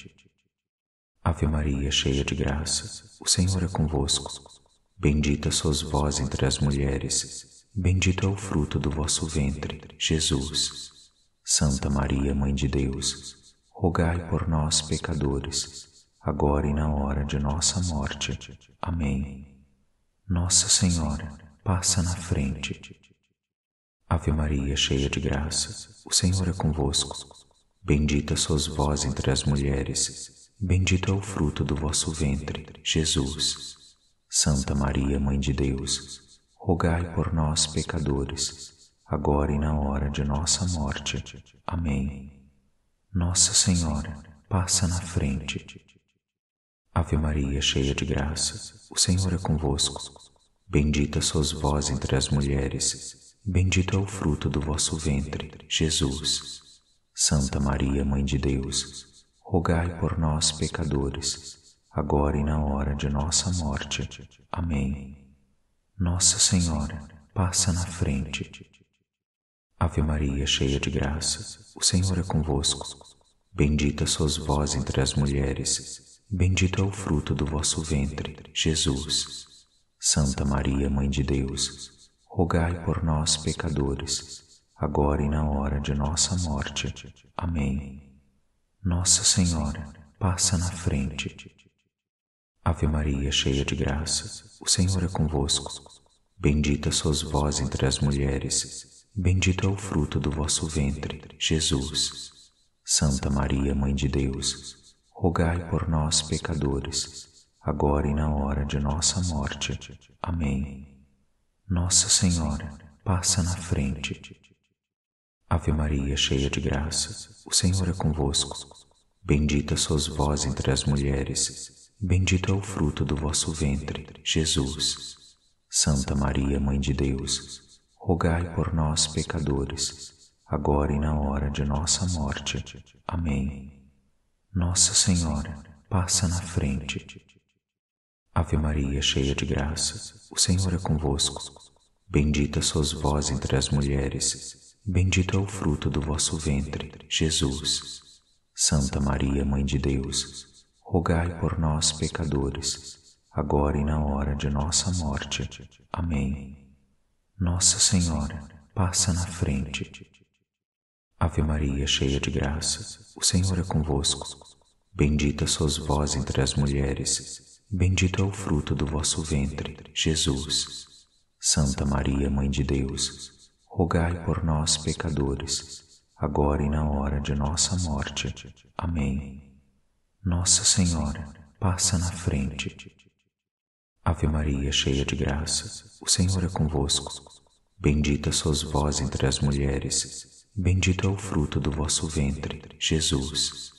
Ave Maria, cheia de graça, o Senhor é convosco. Bendita sois vós entre as mulheres, Bendito é o fruto do vosso ventre, Jesus. Santa Maria, Mãe de Deus, rogai por nós, pecadores, agora e na hora de nossa morte. Amém. Nossa Senhora, passa na frente. Ave Maria, cheia de graça, o Senhor é convosco. Bendita sois vós entre as mulheres, bendito é o fruto do vosso ventre, Jesus. Santa Maria, Mãe de Deus, rogai por nós, pecadores, agora e na hora de nossa morte. Amém. Nossa Senhora, passa na frente. Ave Maria, cheia de graça, o Senhor é convosco. Bendita sois vós entre as mulheres, bendito é o fruto do vosso ventre, Jesus. Santa Maria, Mãe de Deus, rogai por nós, pecadores, agora e na hora de nossa morte. Amém. Nossa Senhora, passa na frente. Ave Maria, cheia de graça, o Senhor é convosco. Bendita sois vós entre as mulheres, bendito é o fruto do vosso ventre, Jesus. Santa Maria, Mãe de Deus, rogai por nós, pecadores, agora e na hora de nossa morte. Amém. Nossa Senhora, passa na frente. Ave Maria, cheia de graça, o Senhor é convosco. Bendita sois vós entre as mulheres, bendito é o fruto do vosso ventre, Jesus. Santa Maria, Mãe de Deus, rogai por nós, pecadores, agora e na hora de nossa morte. Amém. Nossa Senhora, passa na frente. Ave Maria, cheia de graça, o Senhor é convosco. Bendita sois vós entre as mulheres, Bendito é o fruto do vosso ventre, Jesus. Santa Maria, Mãe de Deus, rogai por nós, pecadores, agora e na hora de nossa morte. Amém. Nossa Senhora, passa na frente. Ave Maria, cheia de graça, o Senhor é convosco. Bendita sois vós entre as mulheres, bendito é o fruto do vosso ventre, Jesus. Santa Maria, Mãe de Deus, rogai por nós, pecadores, agora e na hora de nossa morte. Amém. Nossa Senhora, passa na frente. Ave Maria, cheia de graça, o Senhor é convosco. Bendita sois vós entre as mulheres, bendito é o fruto do vosso ventre, Jesus. Santa Maria, Mãe de Deus, rogai por nós, pecadores, agora e na hora de nossa morte. Amém. Nossa Senhora, passa na frente. Ave Maria, cheia de graça, o Senhor é convosco. Bendita sois vós entre as mulheres, Bendito é o fruto do vosso ventre, Jesus.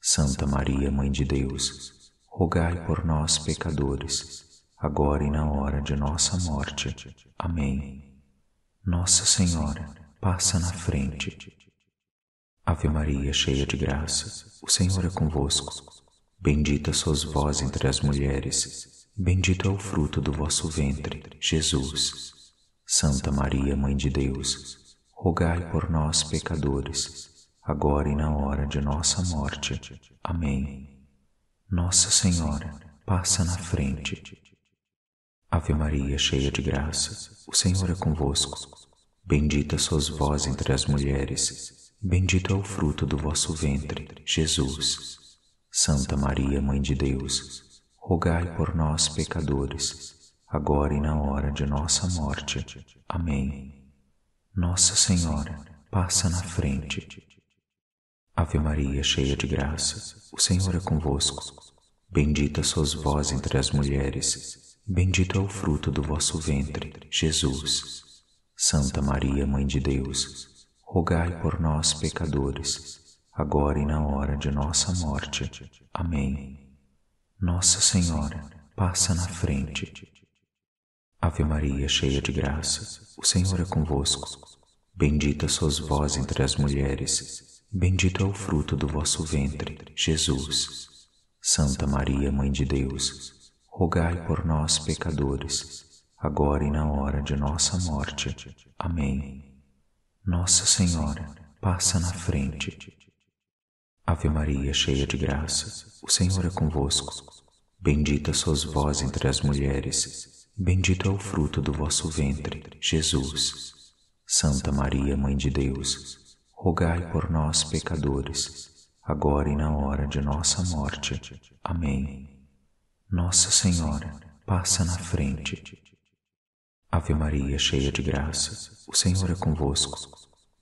Santa Maria, Mãe de Deus, rogai por nós, pecadores, agora e na hora de nossa morte. Amém. Nossa Senhora, passa na frente. Ave Maria, cheia de graça, o Senhor é convosco. Bendita sois vós entre as mulheres, bendito é o fruto do vosso ventre, Jesus. Santa Maria, Mãe de Deus, rogai por nós, pecadores, agora e na hora de nossa morte. Amém. Nossa Senhora, passa na frente. Ave Maria, cheia de graça, o Senhor é convosco. Bendita sois vós entre as mulheres, bendito é o fruto do vosso ventre, Jesus. Santa Maria, Mãe de Deus, rogai por nós, pecadores, agora e na hora de nossa morte. Amém. Nossa Senhora, passa na frente. Ave Maria, cheia de graça, o Senhor é convosco. Bendita sois vós entre as mulheres, bendito é o fruto do vosso ventre, Jesus. Santa Maria, Mãe de Deus, rogai por nós, pecadores, agora e na hora de nossa morte. Amém. Nossa Senhora, passa na frente. Ave Maria, cheia de graça, o Senhor é convosco. Bendita sois vós entre as mulheres, bendito é o fruto do vosso ventre, Jesus. Santa Maria, Mãe de Deus, rogai por nós, pecadores, agora e na hora de nossa morte. Amém. Nossa Senhora, passa na frente. Ave Maria, cheia de graça, o Senhor é convosco. Bendita sois vós entre as mulheres, Bendito é o fruto do vosso ventre, Jesus. Santa Maria, Mãe de Deus, rogai por nós, pecadores, agora e na hora de nossa morte. Amém. Nossa Senhora, passa na frente. Ave Maria, cheia de graça, o Senhor é convosco.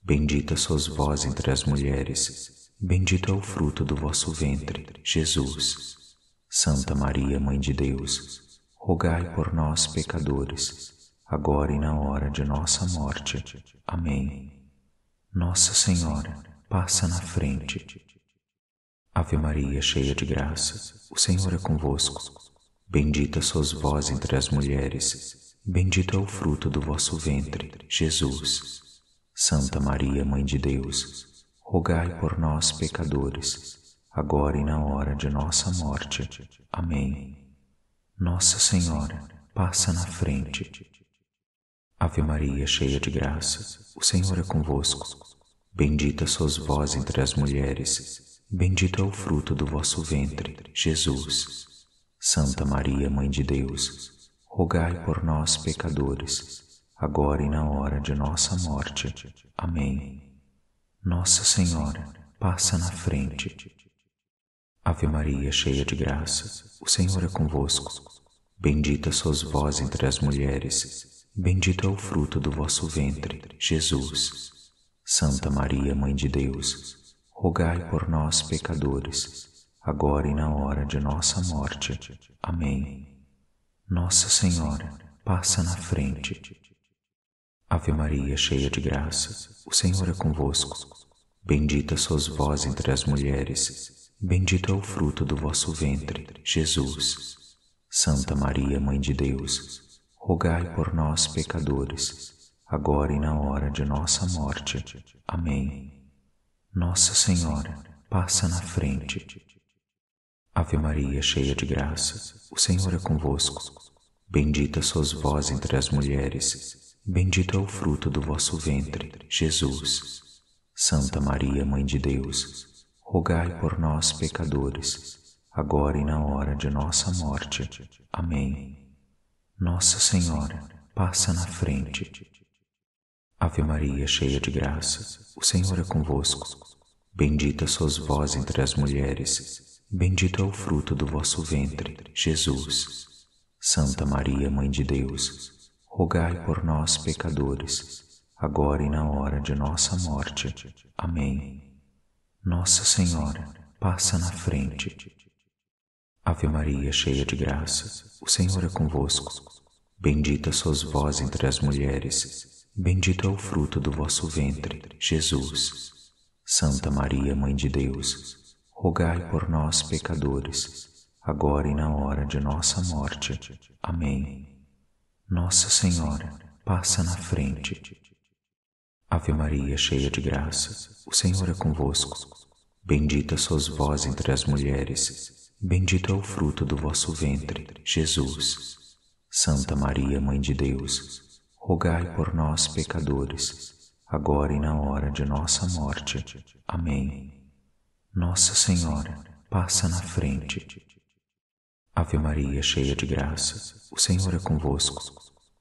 Bendita sois vós entre as mulheres, bendito é o fruto do vosso ventre, Jesus. Santa Maria, Mãe de Deus, rogai por nós, pecadores, agora e na hora de nossa morte. Amém. Nossa Senhora, passa na frente. Ave Maria, cheia de graça, o Senhor é convosco. Bendita sois vós entre as mulheres, bendito é o fruto do vosso ventre, Jesus. Santa Maria, Mãe de Deus, rogai por nós, pecadores, agora e na hora de nossa morte. Amém. Nossa Senhora, passa na frente. Ave Maria, cheia de graça, o Senhor é convosco. Bendita sois vós entre as mulheres, bendito é o fruto do vosso ventre, Jesus. Santa Maria, Mãe de Deus, rogai por nós, pecadores, agora e na hora de nossa morte. Amém. Nossa Senhora, passa na frente. Ave Maria, cheia de graça, o Senhor é convosco. Bendita sois vós entre as mulheres, bendito é o fruto do vosso ventre, Jesus. Santa Maria, Mãe de Deus, rogai por nós, pecadores, agora e na hora de nossa morte. Amém. Nossa Senhora, passa na frente. Ave Maria, cheia de graça, o Senhor é convosco. Bendita sois vós entre as mulheres, Bendito é o fruto do vosso ventre, Jesus. Santa Maria, Mãe de Deus, rogai por nós, pecadores, agora e na hora de nossa morte. Amém. Nossa Senhora, passa na frente. Ave Maria, cheia de graça, o Senhor é convosco. Bendita sois vós entre as mulheres, bendito é o fruto do vosso ventre, Jesus. Santa Maria, Mãe de Deus, rogai por nós, pecadores, agora e na hora de nossa morte. Amém. Nossa Senhora, passa na frente. Ave Maria, cheia de graça, o Senhor é convosco. Bendita sois vós entre as mulheres, bendito é o fruto do vosso ventre, Jesus. Santa Maria, Mãe de Deus, rogai por nós, pecadores, agora e na hora de nossa morte. Amém. Nossa Senhora, passa na frente. Ave Maria, cheia de graça, o Senhor é convosco. Bendita sois vós entre as mulheres, bendito é o fruto do vosso ventre, Jesus. Santa Maria, Mãe de Deus, rogai por nós, pecadores, agora e na hora de nossa morte. Amém. Nossa Senhora, passa na frente. Ave Maria, cheia de graça, o Senhor é convosco. Bendita sois vós entre as mulheres, bendito é o fruto do vosso ventre, Jesus. Santa Maria, Mãe de Deus, rogai por nós, pecadores, agora e na hora de nossa morte. Amém. Nossa Senhora, passa na frente. Ave Maria, cheia de graça, o Senhor é convosco.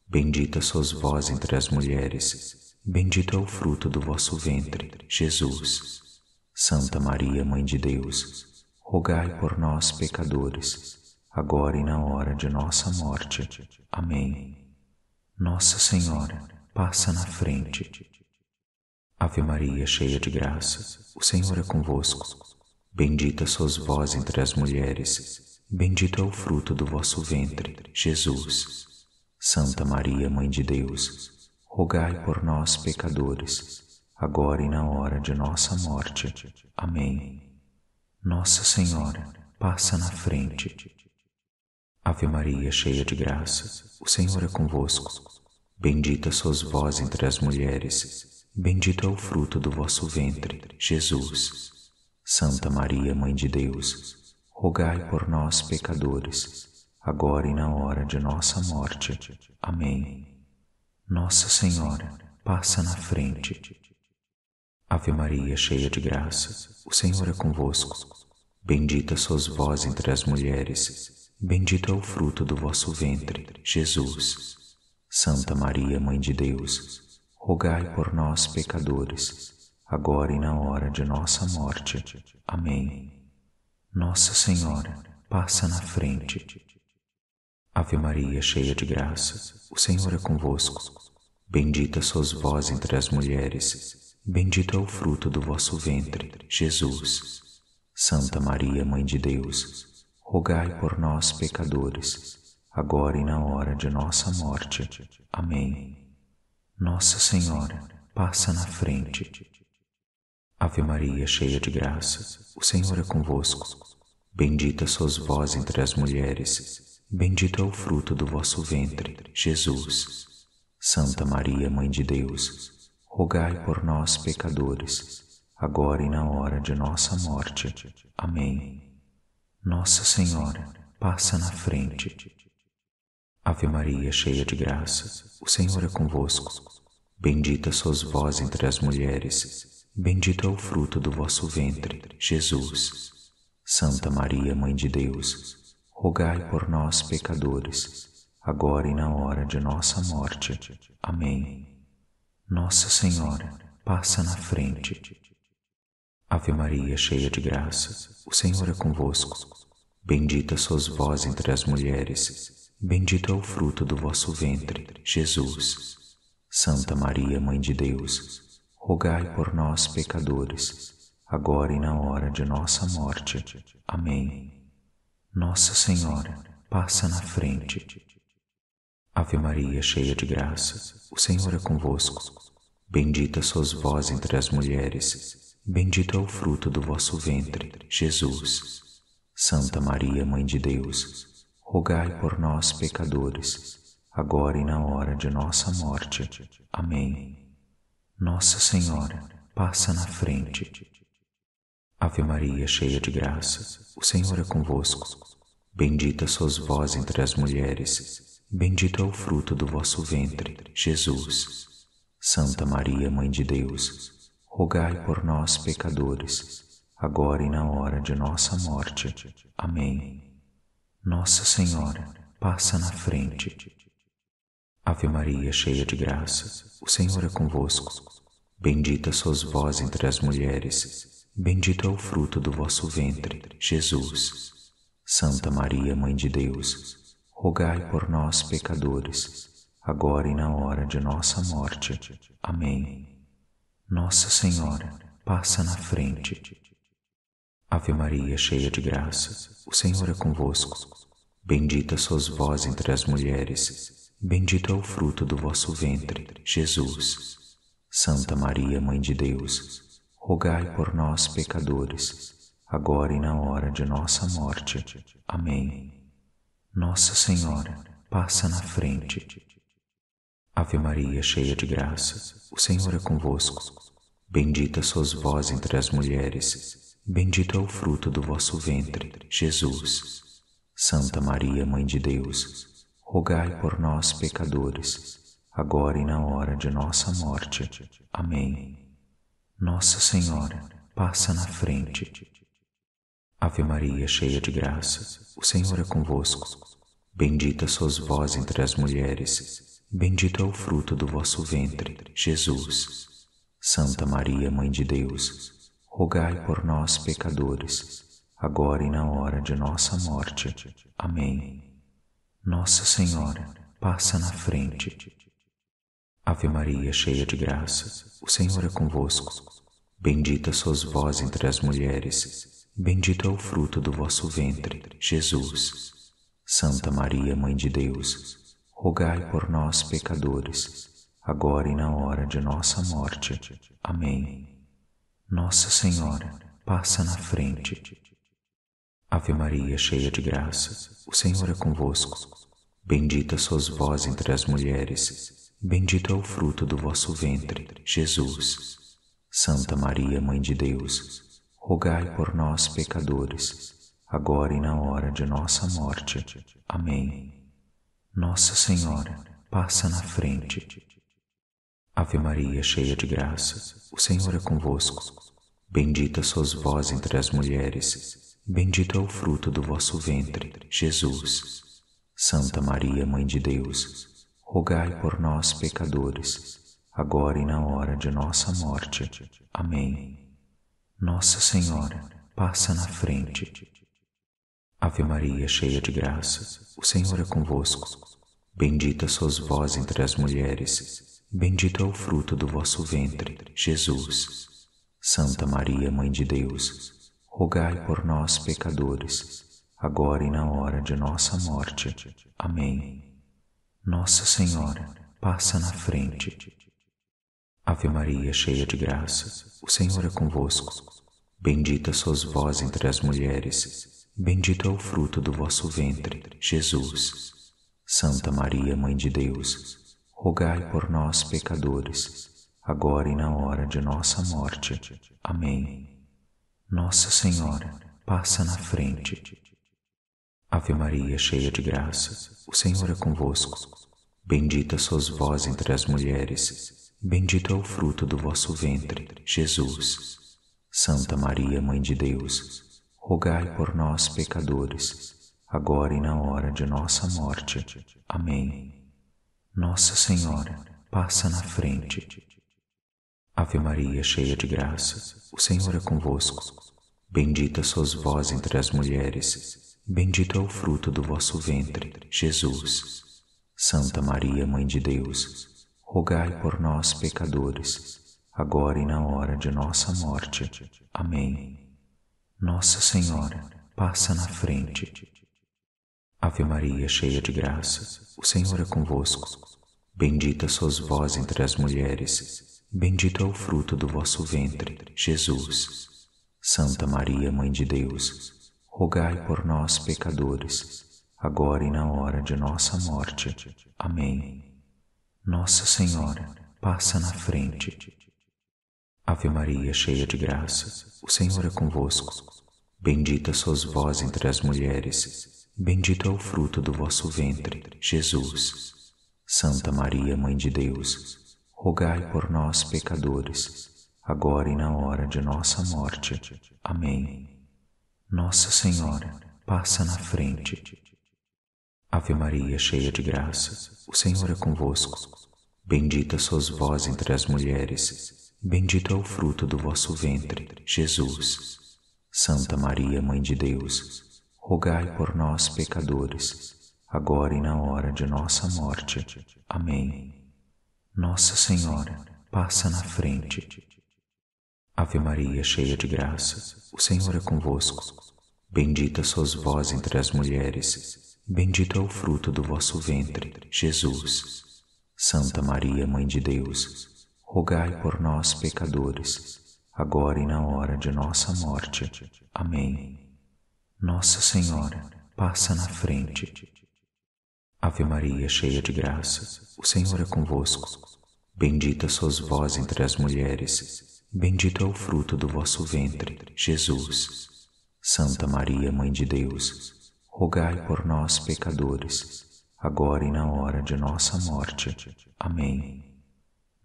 Bendita sois vós entre as mulheres, bendito é o fruto do vosso ventre, Jesus. Santa Maria, Mãe de Deus, rogai por nós, pecadores, agora e na hora de nossa morte. Amém. Nossa Senhora, passa na frente. Ave Maria, cheia de graça, o Senhor é convosco. Bendita sois vós entre as mulheres, Bendito é o fruto do vosso ventre, Jesus. Santa Maria, Mãe de Deus, rogai por nós, pecadores, agora e na hora de nossa morte. Amém. Nossa Senhora, passa na frente. Ave Maria, cheia de graça, o Senhor é convosco. Bendita sois vós entre as mulheres, bendito é o fruto do vosso ventre, Jesus. Santa Maria, Mãe de Deus, rogai por nós, pecadores, agora e na hora de nossa morte. Amém. Nossa Senhora, passa na frente. Ave Maria, cheia de graça, o Senhor é convosco. Bendita sois vós entre as mulheres, bendito é o fruto do vosso ventre, Jesus. Santa Maria, Mãe de Deus, rogai por nós, pecadores, agora e na hora de nossa morte. Amém. Nossa Senhora, passa na frente. Ave Maria, cheia de graça, o Senhor é convosco. Bendita sois vós entre as mulheres, bendito é o fruto do vosso ventre, Jesus. Santa Maria, Mãe de Deus, rogai por nós, pecadores, agora e na hora de nossa morte. Amém. Nossa Senhora, passa na frente. Ave Maria, cheia de graça, o Senhor é convosco. Bendita sois vós entre as mulheres, bendito é o fruto do vosso ventre, Jesus. Santa Maria, Mãe de Deus, rogai por nós, pecadores, agora e na hora de nossa morte. Amém. Nossa Senhora, passa na frente. Ave Maria, cheia de graça, o Senhor é convosco. Bendita sois vós entre as mulheres, bendito é o fruto do vosso ventre, Jesus. Santa Maria, Mãe de Deus, rogai por nós, pecadores, agora e na hora de nossa morte. Amém. Nossa Senhora, passa na frente. Ave Maria, cheia de graça, o Senhor é convosco. Bendita sois vós entre as mulheres, bendito é o fruto do vosso ventre, Jesus. Santa Maria, Mãe de Deus, rogai por nós, pecadores, agora e na hora de nossa morte. Amém. Nossa Senhora, passa na frente. Ave Maria, cheia de graça, o Senhor é convosco. Bendita sois vós entre as mulheres, bendito é o fruto do vosso ventre, Jesus. Santa Maria, Mãe de Deus, rogai por nós, pecadores, agora e na hora de nossa morte. Amém. Nossa Senhora, passa na frente. Ave Maria, cheia de graça, o Senhor é convosco. Bendita sois vós entre as mulheres, bendito é o fruto do vosso ventre, Jesus. Santa Maria, Mãe de Deus, rogai por nós, pecadores, agora e na hora de nossa morte. Amém. Nossa Senhora, passa na frente. Ave Maria, cheia de graça, o Senhor é convosco. Bendita sois vós entre as mulheres, Bendito é o fruto do vosso ventre, Jesus. Santa Maria, Mãe de Deus, rogai por nós, pecadores, agora e na hora de nossa morte. Amém. Nossa Senhora, passa na frente. Ave Maria, cheia de graça, o Senhor é convosco. Bendita sois vós entre as mulheres, bendito é o fruto do vosso ventre, Jesus. Santa Maria, Mãe de Deus, rogai por nós, pecadores, agora e na hora de nossa morte. Amém. Nossa Senhora, passa na frente. Ave Maria, cheia de graça, o Senhor é convosco. Bendita sois vós entre as mulheres, bendito é o fruto do vosso ventre, Jesus. Santa Maria, Mãe de Deus, rogai por nós, pecadores, agora e na hora de nossa morte. Amém. Nossa Senhora, passa na frente. Ave Maria, cheia de graça, o Senhor é convosco. Bendita sois vós entre as mulheres, bendito é o fruto do vosso ventre, Jesus. Santa Maria, Mãe de Deus, rogai por nós, pecadores, agora e na hora de nossa morte. Amém. Nossa Senhora, passa na frente. Ave Maria, cheia de graça, o Senhor é convosco. Bendita sois vós entre as mulheres, bendito é o fruto do vosso ventre, Jesus. Santa Maria, Mãe de Deus, rogai por nós, pecadores, agora e na hora de nossa morte. Amém. Nossa Senhora, passa na frente. Ave Maria, cheia de graça, o Senhor é convosco. Bendita sois vós entre as mulheres, bendito é o fruto do vosso ventre, Jesus. Santa Maria, Mãe de Deus, rogai por nós, pecadores, agora e na hora de nossa morte. Amém. Nossa Senhora, passa na frente. Ave Maria, cheia de graça, o Senhor é convosco. Bendita sois vós entre as mulheres, bendito é o fruto do vosso ventre, Jesus. Santa Maria, Mãe de Deus, rogai por nós, pecadores, agora e na hora de nossa morte. Amém. Nossa Senhora, passa na frente. Ave Maria, cheia de graça, o Senhor é convosco. Bendita sois vós entre as mulheres, Bendito é o fruto do vosso ventre, Jesus. Santa Maria, Mãe de Deus, rogai por nós, pecadores, agora e na hora de nossa morte. Amém. Nossa Senhora, passa na frente. Ave Maria, cheia de graça, o Senhor é convosco. Bendita sois vós entre as mulheres, bendito é o fruto do vosso ventre, Jesus. Santa Maria, Mãe de Deus, rogai por nós, pecadores, agora e na hora de nossa morte. Amém. Nossa Senhora, passa na frente. Ave Maria, cheia de graça, o Senhor é convosco. Bendita sois vós entre as mulheres, bendito é o fruto do vosso ventre, Jesus. Santa Maria, Mãe de Deus, rogai por nós, pecadores, agora e na hora de nossa morte. Amém. Nossa Senhora, passa na frente. Ave Maria, cheia de graça, o Senhor é convosco. Bendita sois vós entre as mulheres, bendito é o fruto do vosso ventre, Jesus. Santa Maria, Mãe de Deus, rogai por nós, pecadores, agora e na hora de nossa morte. Amém. Nossa Senhora, passa na frente. Ave Maria, cheia de graça, o Senhor é convosco. Bendita sois vós entre as mulheres, bendito é o fruto do vosso ventre, Jesus. Santa Maria, Mãe de Deus, rogai por nós, pecadores, agora e na hora de nossa morte. Amém. Nossa Senhora, passa na frente. Ave Maria, cheia de graça, o Senhor é convosco. Bendita sois vós entre as mulheres, Bendito é o fruto do vosso ventre, Jesus. Santa Maria, Mãe de Deus, rogai por nós, pecadores, agora e na hora de nossa morte. Amém. Nossa Senhora, passa na frente. Ave Maria, cheia de graça, o Senhor é convosco. Bendita sois vós entre as mulheres, bendito é o fruto do vosso ventre, Jesus. Santa Maria, Mãe de Deus, rogai por nós, pecadores, agora e na hora de nossa morte. Amém. Nossa Senhora, passa na frente. Ave Maria, cheia de graça, o Senhor é convosco. Bendita sois vós entre as mulheres, bendito é o fruto do vosso ventre, Jesus. Santa Maria, Mãe de Deus, rogai por nós, pecadores, agora e na hora de nossa morte. Amém. Nossa Senhora, passa na frente. Ave Maria, cheia de graça, o Senhor é convosco. Bendita sois vós entre as mulheres, bendito é o fruto do vosso ventre, Jesus. Santa Maria, Mãe de Deus, rogai por nós, pecadores, agora e na hora de nossa morte. Amém.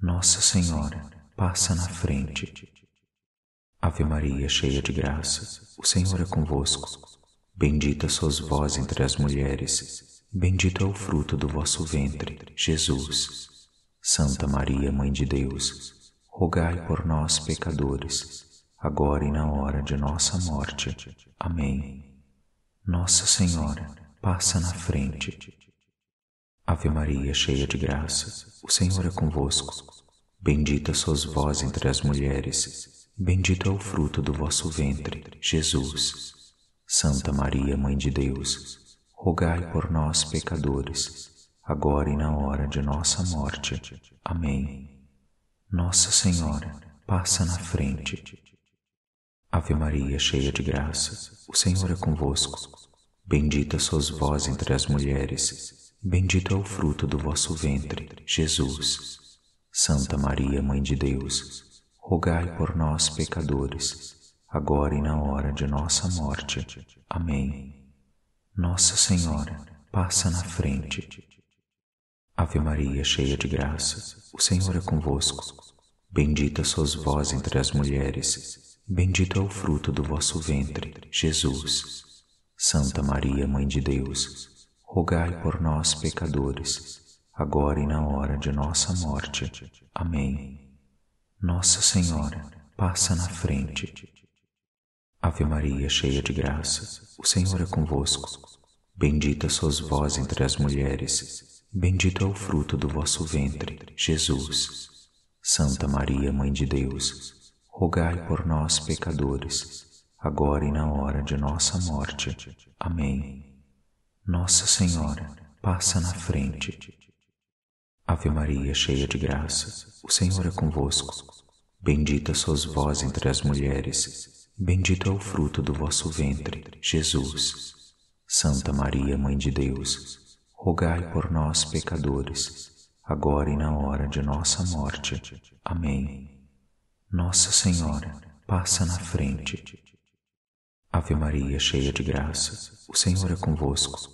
Nossa Senhora, passa na frente. Ave Maria, cheia de graça, o Senhor é convosco. Bendita sois vós entre as mulheres, bendito é o fruto do vosso ventre, Jesus. Santa Maria, Mãe de Deus, rogai por nós, pecadores, agora e na hora de nossa morte. Amém. Nossa Senhora, passa na frente. Ave Maria, cheia de graça, o Senhor é convosco. Bendita sois vós entre as mulheres, bendito é o fruto do vosso ventre, Jesus. Santa Maria, Mãe de Deus, rogai por nós, pecadores, agora e na hora de nossa morte. Amém. Nossa Senhora, passa na frente. Ave Maria, cheia de graça, o Senhor é convosco. Bendita sois vós entre as mulheres, bendito é o fruto do vosso ventre, Jesus. Santa Maria, Mãe de Deus, rogai por nós, pecadores, agora e na hora de nossa morte. Amém. Nossa Senhora, passa na frente. Ave Maria, cheia de graça, o Senhor é convosco. Bendita sois vós entre as mulheres, Bendito é o fruto do vosso ventre, Jesus. Santa Maria, Mãe de Deus, rogai por nós, pecadores, agora e na hora de nossa morte. Amém. Nossa Senhora, passa na frente. Ave Maria, cheia de graça, o Senhor é convosco. Bendita sois vós entre as mulheres, bendito é o fruto do vosso ventre, Jesus. Santa Maria, Mãe de Deus, rogai por nós, pecadores, agora e na hora de nossa morte. Amém. Nossa Senhora, passa na frente. Ave Maria, cheia de graça, o Senhor é convosco. Bendita sois vós entre as mulheres, bendito é o fruto do vosso ventre, Jesus. Santa Maria, Mãe de Deus, rogai por nós, pecadores, agora e na hora de nossa morte. Amém. Nossa Senhora, passa na frente. Ave Maria, cheia de graça, o Senhor é convosco.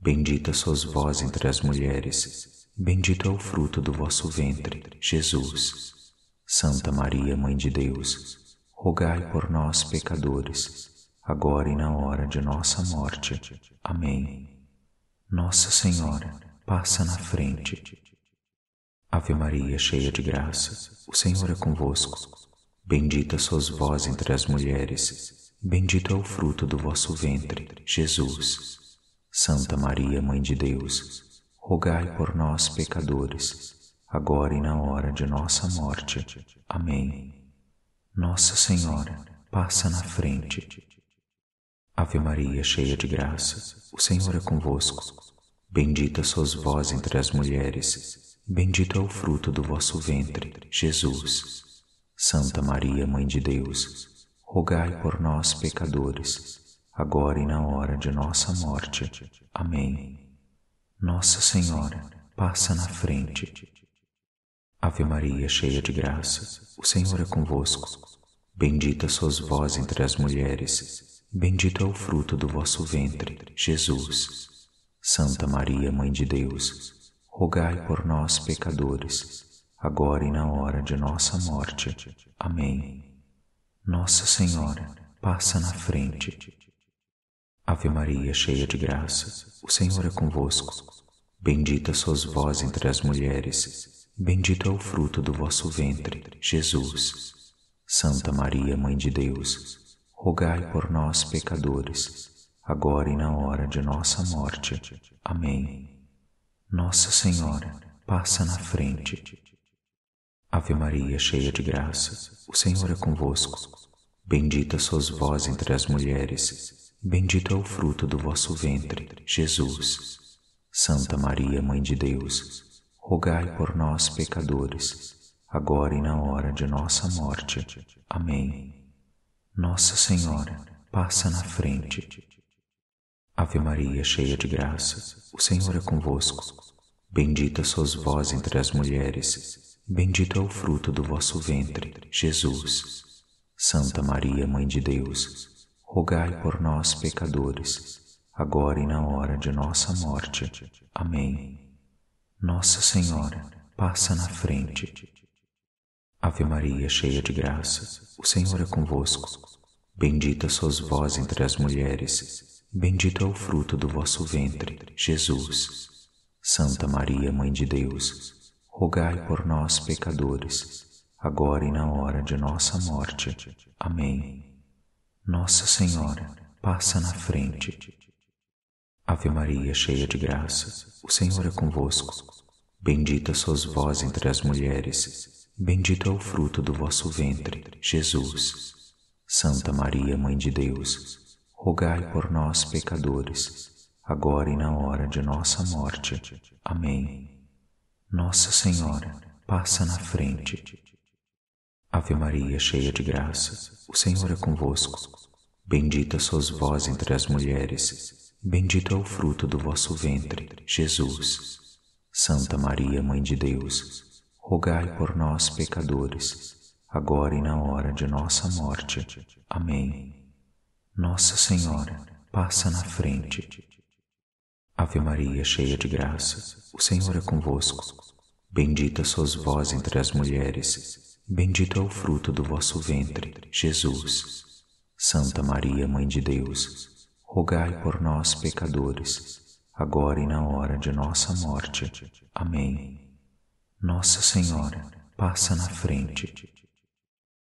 Bendita sois vós entre as mulheres, bendito é o fruto do vosso ventre, Jesus. Santa Maria, Mãe de Deus, rogai por nós, pecadores, agora e na hora de nossa morte. Amém. Nossa Senhora, passa na frente. Ave Maria, cheia de graça, o Senhor é convosco. Bendita sois vós entre as mulheres, bendito é o fruto do vosso ventre, Jesus. Santa Maria, Mãe de Deus, rogai por nós, pecadores, agora e na hora de nossa morte. Amém. Nossa Senhora, passa na frente. Ave Maria, cheia de graça, o Senhor é convosco. Bendita sois vós entre as mulheres, Bendito é o fruto do vosso ventre, Jesus. Santa Maria, Mãe de Deus, rogai por nós, pecadores, agora e na hora de nossa morte. Amém. Nossa Senhora, passa na frente. Ave Maria, cheia de graça, o Senhor é convosco. Bendita sois vós entre as mulheres, bendito é o fruto do vosso ventre, Jesus. Santa Maria, Mãe de Deus, rogai por nós, pecadores, agora e na hora de nossa morte. Amém. Nossa Senhora, passa na frente. Ave Maria, cheia de graça, o Senhor é convosco. Bendita sois vós entre as mulheres, bendito é o fruto do vosso ventre, Jesus. Santa Maria, Mãe de Deus, rogai por nós, pecadores, agora e na hora de nossa morte. Amém. Nossa Senhora, passa na frente. Ave Maria, cheia de graça, o Senhor é convosco. Bendita sois vós entre as mulheres, bendito é o fruto do vosso ventre, Jesus. Santa Maria, Mãe de Deus, rogai por nós, pecadores, agora e na hora de nossa morte. Amém. Nossa Senhora, passa na frente. Ave Maria, cheia de graça, o Senhor é convosco. Bendita sois vós entre as mulheres, bendito é o fruto do vosso ventre, Jesus. Santa Maria, Mãe de Deus, rogai por nós, pecadores, agora e na hora de nossa morte. Amém. Nossa Senhora, passa na frente. Ave Maria, cheia de graça, o Senhor é convosco. Bendita sois vós entre as mulheres, bendito é o fruto do vosso ventre, Jesus. Santa Maria, Mãe de Deus, rogai por nós, pecadores, agora e na hora de nossa morte. Amém. Nossa Senhora, passa na frente. Ave Maria, cheia de graça, o Senhor é convosco. Bendita sois vós entre as mulheres, bendito é o fruto do vosso ventre, Jesus. Santa Maria, Mãe de Deus, rogai por nós, pecadores, agora e na hora de nossa morte. Amém. Nossa Senhora, passa na frente. Ave Maria, cheia de graça, o Senhor é convosco. Bendita sois vós entre as mulheres, bendito é o fruto do vosso ventre, Jesus. Santa Maria, Mãe de Deus, rogai por nós, pecadores, agora e na hora de nossa morte. Amém. Nossa Senhora, passa na frente. Ave Maria, cheia de graça, o Senhor é convosco. Bendita sois vós entre as mulheres, Bendito é o fruto do vosso ventre, Jesus. Santa Maria, Mãe de Deus, rogai por nós, pecadores, agora e na hora de nossa morte. Amém. Nossa Senhora, passa na frente.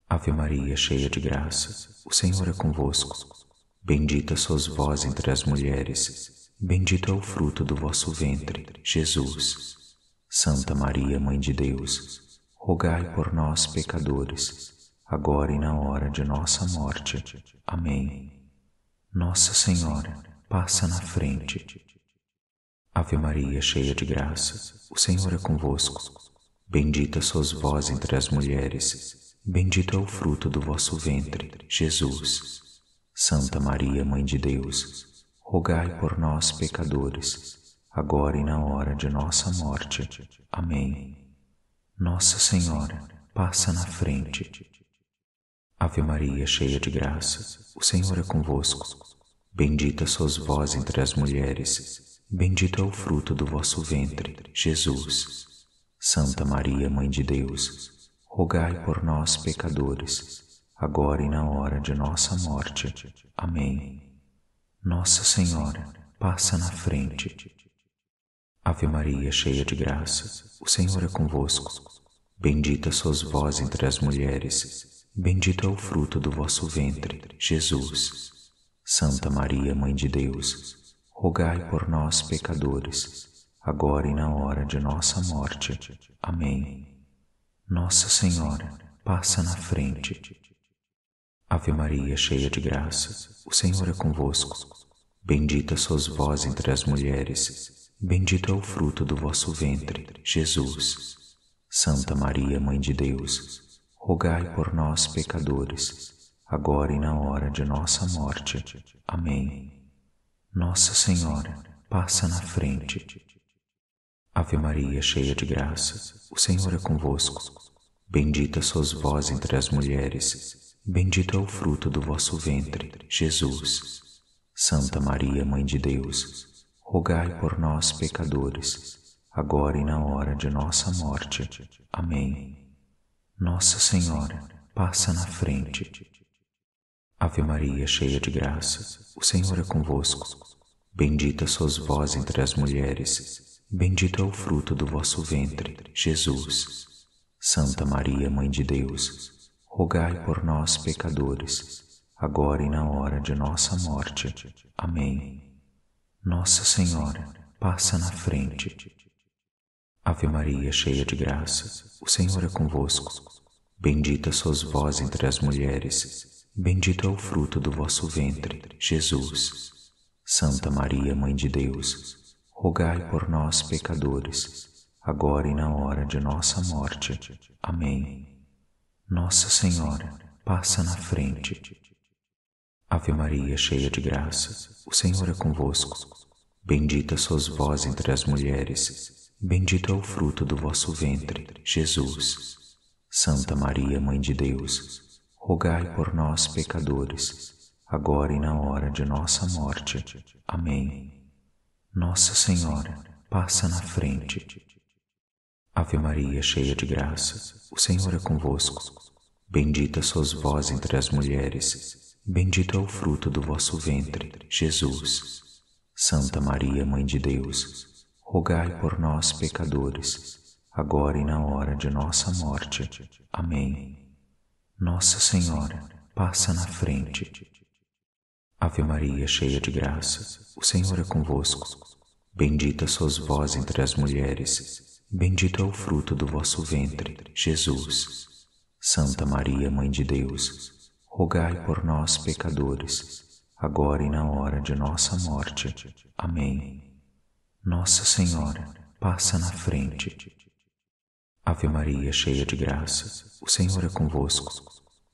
Ave Maria, cheia de graça, o Senhor é convosco. Bendita sois vós entre as mulheres, bendito é o fruto do vosso ventre, Jesus. Santa Maria, Mãe de Deus, rogai por nós, pecadores, agora e na hora de nossa morte. Amém. Nossa Senhora, passa na frente. Ave Maria, cheia de graça, o Senhor é convosco. Bendita sois vós entre as mulheres, bendito é o fruto do vosso ventre, Jesus. Santa Maria, Mãe de Deus, rogai por nós, pecadores, agora e na hora de nossa morte. Amém. Nossa Senhora, passa na frente. Ave Maria, cheia de graça, o Senhor é convosco. Bendita sois vós entre as mulheres, bendito é o fruto do vosso ventre, Jesus. Santa Maria, Mãe de Deus, rogai por nós, pecadores, agora e na hora de nossa morte. Amém. Nossa Senhora, passa na frente. Ave Maria, cheia de graça, o Senhor é convosco. Bendita sois vós entre as mulheres, bendito é o fruto do vosso ventre, Jesus. Santa Maria, Mãe de Deus, rogai por nós, pecadores, agora e na hora de nossa morte. Amém. Nossa Senhora, passa na frente. Ave Maria, cheia de graça, o Senhor é convosco. Bendita sois vós entre as mulheres, Bendito é o fruto do vosso ventre, Jesus. Santa Maria, Mãe de Deus, rogai por nós, pecadores, agora e na hora de nossa morte. Amém. Nossa Senhora, passa na frente. Ave Maria, cheia de graça, o Senhor é convosco. Bendita sois vós entre as mulheres, bendito é o fruto do vosso ventre, Jesus. Santa Maria, Mãe de Deus, rogai por nós, pecadores, agora e na hora de nossa morte. Amém. Nossa Senhora, passa na frente. Ave Maria, cheia de graça, o Senhor é convosco. Bendita sois vós entre as mulheres, bendito é o fruto do vosso ventre, Jesus. Santa Maria, Mãe de Deus, rogai por nós, pecadores, agora e na hora de nossa morte. Amém. Nossa Senhora, passa na frente. Ave Maria, cheia de graça, o Senhor é convosco. Bendita sois vós entre as mulheres, Bendito é o fruto do vosso ventre, Jesus. Santa Maria, Mãe de Deus, rogai por nós, pecadores, agora e na hora de nossa morte. Amém. Nossa Senhora, passa na frente. Ave Maria, cheia de graça, o Senhor é convosco. Bendita sois vós entre as mulheres, bendito é o fruto do vosso ventre, Jesus. Santa Maria, Mãe de Deus, rogai por nós, pecadores, agora e na hora de nossa morte. Amém. Nossa Senhora, passa na frente. Ave Maria, cheia de graça, o Senhor é convosco. Bendita sois vós entre as mulheres, bendito é o fruto do vosso ventre, Jesus. Santa Maria, Mãe de Deus, rogai por nós, pecadores, agora e na hora de nossa morte. Amém. Nossa Senhora, passa na frente. Ave Maria, cheia de graça, o Senhor é convosco. Bendita sois vós entre as mulheres, bendito é o fruto do vosso ventre, Jesus. Santa Maria, Mãe de Deus, rogai por nós, pecadores, agora e na hora de nossa morte. Amém. Nossa Senhora, passa na frente. Ave Maria, cheia de graça, o Senhor é convosco.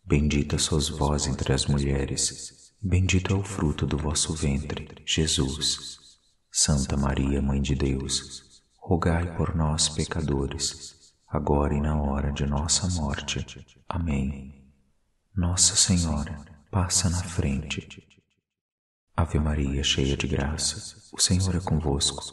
Bendita sois vós entre as mulheres, bendito é o fruto do vosso ventre, Jesus. Santa Maria, Mãe de Deus, rogai por nós, pecadores, agora e na hora de nossa morte. Amém. Nossa Senhora, passa na frente. Ave Maria, cheia de graça, o Senhor é convosco.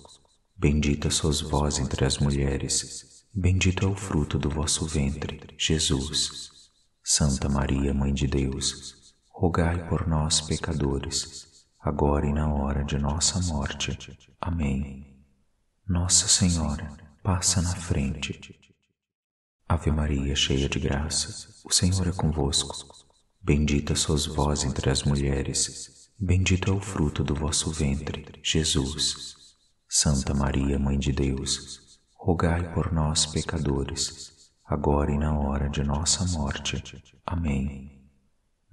Bendita sois vós entre as mulheres, Bendito é o fruto do vosso ventre, Jesus. Santa Maria, Mãe de Deus, rogai por nós, pecadores, agora e na hora de nossa morte. Amém. Nossa Senhora, passa na frente. Ave Maria, cheia de graça, o Senhor é convosco. Bendita sois vós entre as mulheres, bendito é o fruto do vosso ventre, Jesus. Santa Maria, Mãe de Deus, rogai por nós, pecadores, agora e na hora de nossa morte. Amém.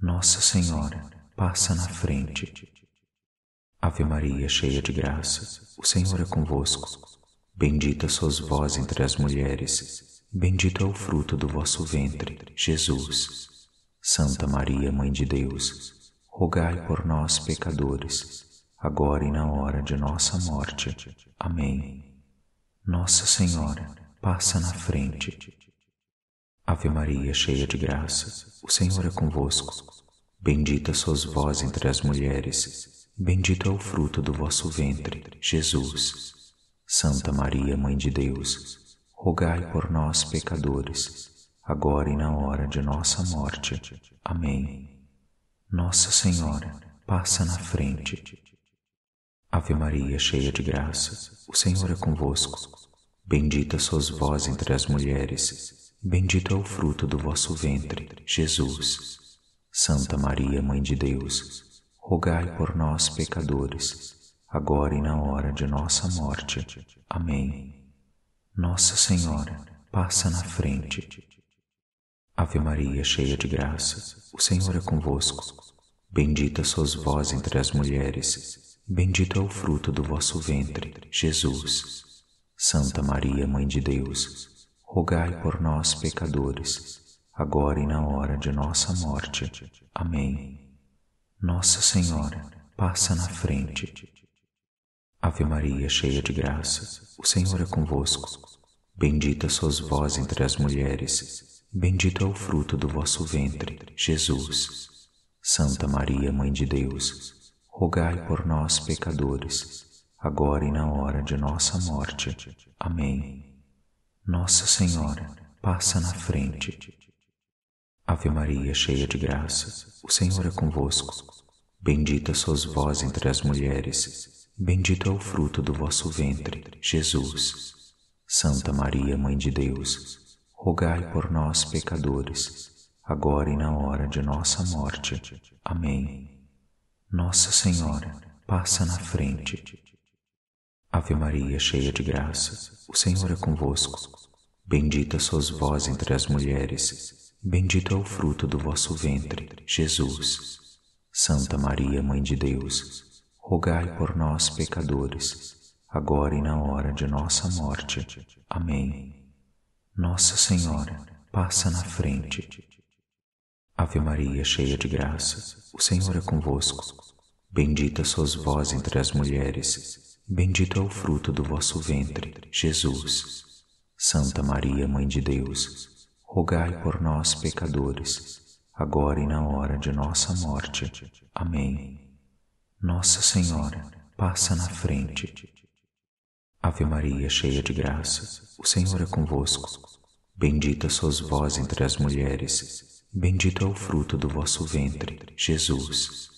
Nossa Senhora, passa na frente. Ave Maria, cheia de graça, o Senhor é convosco. Bendita sois vós entre as mulheres, bendito é o fruto do vosso ventre, Jesus. Santa Maria, Mãe de Deus, rogai por nós, pecadores, agora e na hora de nossa morte. Amém. Nossa Senhora, passa na frente. Ave Maria, cheia de graça, o Senhor é convosco. Bendita sois vós entre as mulheres, bendito é o fruto do vosso ventre, Jesus. Santa Maria, Mãe de Deus, rogai por nós, pecadores, agora e na hora de nossa morte. Amém. Nossa Senhora, passa na frente. Ave Maria, cheia de graça, o Senhor é convosco. Bendita sois vós entre as mulheres, bendito é o fruto do vosso ventre, Jesus. Santa Maria, Mãe de Deus, rogai por nós, pecadores, agora e na hora de nossa morte. Amém. Nossa Senhora, passa na frente. Ave Maria, cheia de graça, o Senhor é convosco. Bendita sois vós entre as mulheres, Bendito é o fruto do vosso ventre, Jesus. Santa Maria, Mãe de Deus, rogai por nós, pecadores, agora e na hora de nossa morte. Amém. Nossa Senhora, passa na frente. Ave Maria, cheia de graça, o Senhor é convosco. Bendita sois vós entre as mulheres, bendito é o fruto do vosso ventre, Jesus. Santa Maria, Mãe de Deus, rogai por nós, pecadores, agora e na hora de nossa morte. Amém. Nossa Senhora, passa na frente. Ave Maria, cheia de graça, o Senhor é convosco. Bendita sois vós entre as mulheres, bendito é o fruto do vosso ventre, Jesus. Santa Maria, Mãe de Deus, rogai por nós, pecadores, agora e na hora de nossa morte. Amém. Nossa Senhora, passa na frente. Ave Maria, cheia de graça, o Senhor é convosco. Bendita sois vós entre as mulheres, bendito é o fruto do vosso ventre, Jesus. Santa Maria, Mãe de Deus, rogai por nós, pecadores, agora e na hora de nossa morte. Amém. Nossa Senhora, passa na frente. Ave Maria, cheia de graça, o Senhor é convosco. Bendita sois vós entre as mulheres, bendito é o fruto do vosso ventre, Jesus. Santa Maria, Mãe de Deus, rogai por nós, pecadores, agora e na hora de nossa morte. Amém. Nossa Senhora, passa na frente. Ave Maria, cheia de graça, o Senhor é convosco. Bendita sois vós entre as mulheres, bendito é o fruto do vosso ventre, Jesus.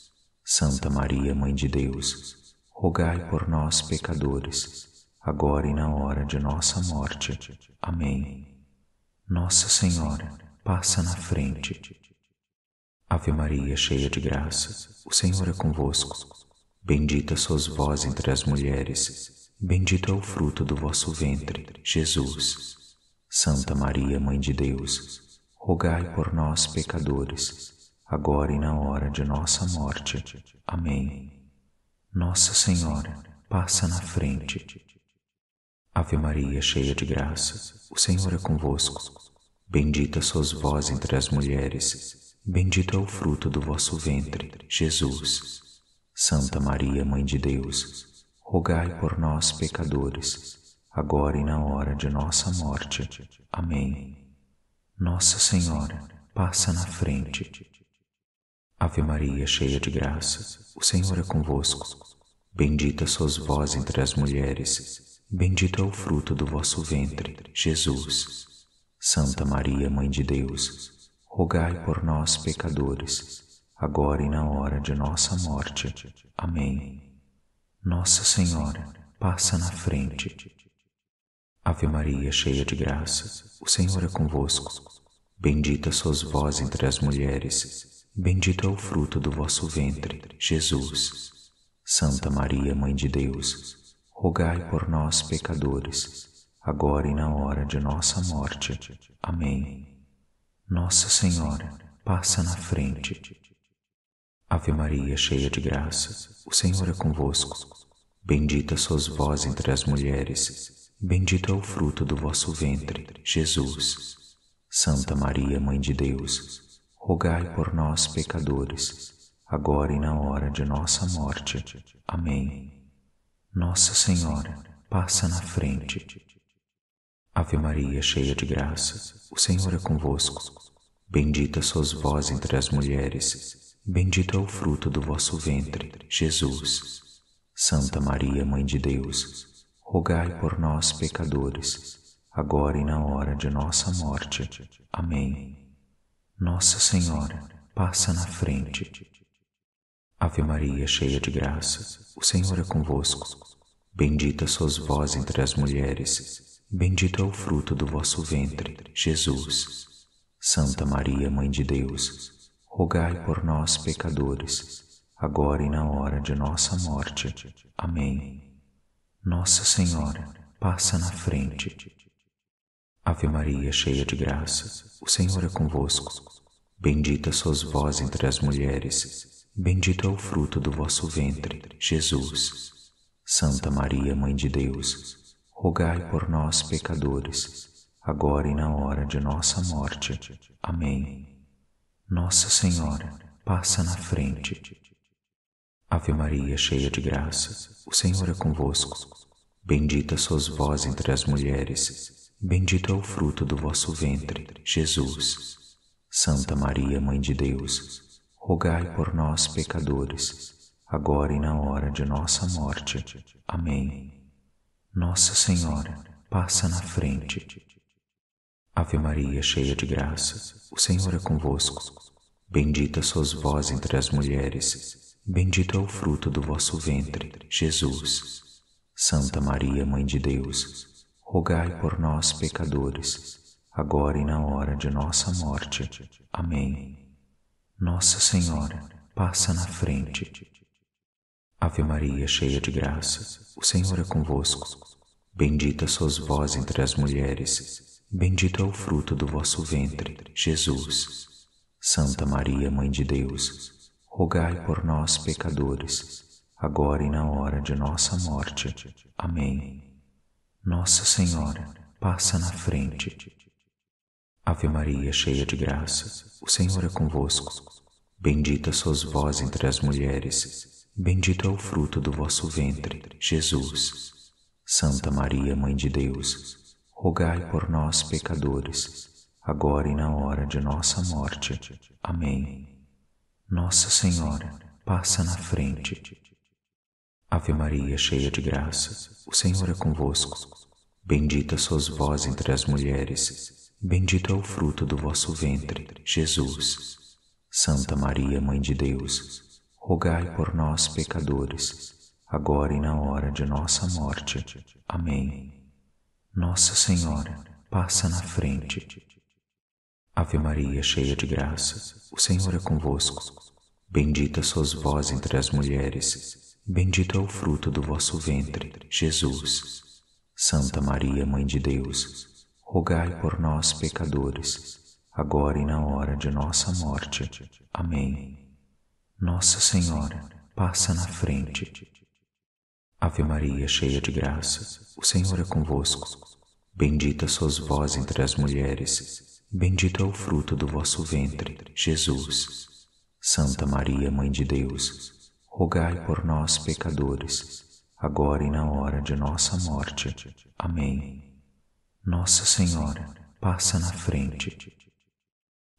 Santa Maria, Mãe de Deus, rogai por nós, pecadores, agora e na hora de nossa morte. Amém. Nossa Senhora, passa na frente. Ave Maria, cheia de graça, o Senhor é convosco. Bendita sois vós entre as mulheres, bendito é o fruto do vosso ventre, Jesus. Santa Maria, Mãe de Deus, rogai por nós, pecadores, agora e na hora de nossa morte. Amém. Nossa Senhora, passa na frente. Ave Maria, cheia de graça, o Senhor é convosco. Bendita sois vós entre as mulheres, bendito é o fruto do vosso ventre, Jesus. Santa Maria, Mãe de Deus, rogai por nós, pecadores, agora e na hora de nossa morte. Amém. Nossa Senhora, passa na frente. Ave Maria, cheia de graça, o Senhor é convosco. Bendita sois vós entre as mulheres, bendito é o fruto do vosso ventre, Jesus. Santa Maria, Mãe de Deus, rogai por nós, pecadores, agora e na hora de nossa morte. Amém. Nossa Senhora, passa na frente. Ave Maria, cheia de graça, o Senhor é convosco. Bendita sois vós entre as mulheres, Bendito é o fruto do vosso ventre, Jesus. Santa Maria, Mãe de Deus, rogai por nós, pecadores, agora e na hora de nossa morte. Amém. Nossa Senhora, passa na frente. Ave Maria, cheia de graça, o Senhor é convosco. Bendita sois vós entre as mulheres, bendito é o fruto do vosso ventre, Jesus. Santa Maria, Mãe de Deus, rogai por nós, pecadores, agora e na hora de nossa morte. Amém. Nossa Senhora, passa na frente. Ave Maria, cheia de graça, o Senhor é convosco. Bendita sois vós entre as mulheres, bendito é o fruto do vosso ventre, Jesus. Santa Maria, Mãe de Deus, rogai por nós, pecadores, agora e na hora de nossa morte. Amém. Nossa Senhora, passa na frente. Ave Maria, cheia de graça, o Senhor é convosco. Bendita sois vós entre as mulheres, bendito é o fruto do vosso ventre, Jesus. Santa Maria, Mãe de Deus, rogai por nós, pecadores, agora e na hora de nossa morte. Amém. Nossa Senhora, passa na frente. Ave Maria, cheia de graça, o Senhor é convosco. Bendita sois vós entre as mulheres, bendito é o fruto do vosso ventre, Jesus. Santa Maria, Mãe de Deus, rogai por nós, pecadores, agora e na hora de nossa morte. Amém. Nossa Senhora, passa na frente. Ave Maria, cheia de graça, o Senhor é convosco. Bendita sois vós entre as mulheres, Bendito é o fruto do vosso ventre, Jesus. Santa Maria, Mãe de Deus, rogai por nós, pecadores, agora e na hora de nossa morte. Amém. Nossa Senhora, passa na frente. Ave Maria, cheia de graça, o Senhor é convosco. Bendita sois vós entre as mulheres, bendito é o fruto do vosso ventre, Jesus. Santa Maria, Mãe de Deus, rogai por nós, pecadores, agora e na hora de nossa morte. Amém. Nossa Senhora, passa na frente. Ave Maria, cheia de graça, o Senhor é convosco. Bendita sois vós entre as mulheres, bendito é o fruto do vosso ventre, Jesus. Santa Maria, Mãe de Deus, rogai por nós, pecadores, agora e na hora de nossa morte. Amém. Nossa Senhora, passa na frente. Ave Maria, cheia de graça, o Senhor é convosco. Bendita sois vós entre as mulheres, bendito é o fruto do vosso ventre, Jesus. Santa Maria, Mãe de Deus, rogai por nós, pecadores, agora e na hora de nossa morte. Amém. Nossa Senhora, passa na frente. Ave Maria, cheia de graça, o Senhor é convosco. Bendita sois vós entre as mulheres, bendito é o fruto do vosso ventre, Jesus. Santa Maria, Mãe de Deus, rogai por nós, pecadores, agora e na hora de nossa morte. Amém. Nossa Senhora, passa na frente. Ave Maria, cheia de graça, o Senhor é convosco. Bendita sois vós entre as mulheres, bendito é o fruto do vosso ventre, Jesus. Santa Maria, Mãe de Deus, rogai por nós, pecadores, agora e na hora de nossa morte. Amém. Nossa Senhora, passa na frente. Ave Maria, cheia de graça, o Senhor é convosco. Bendita sois vós entre as mulheres, bendito é o fruto do vosso ventre, Jesus. Santa Maria, Mãe de Deus, rogai por nós, pecadores, agora e na hora de nossa morte. Amém. Nossa Senhora, passa na frente.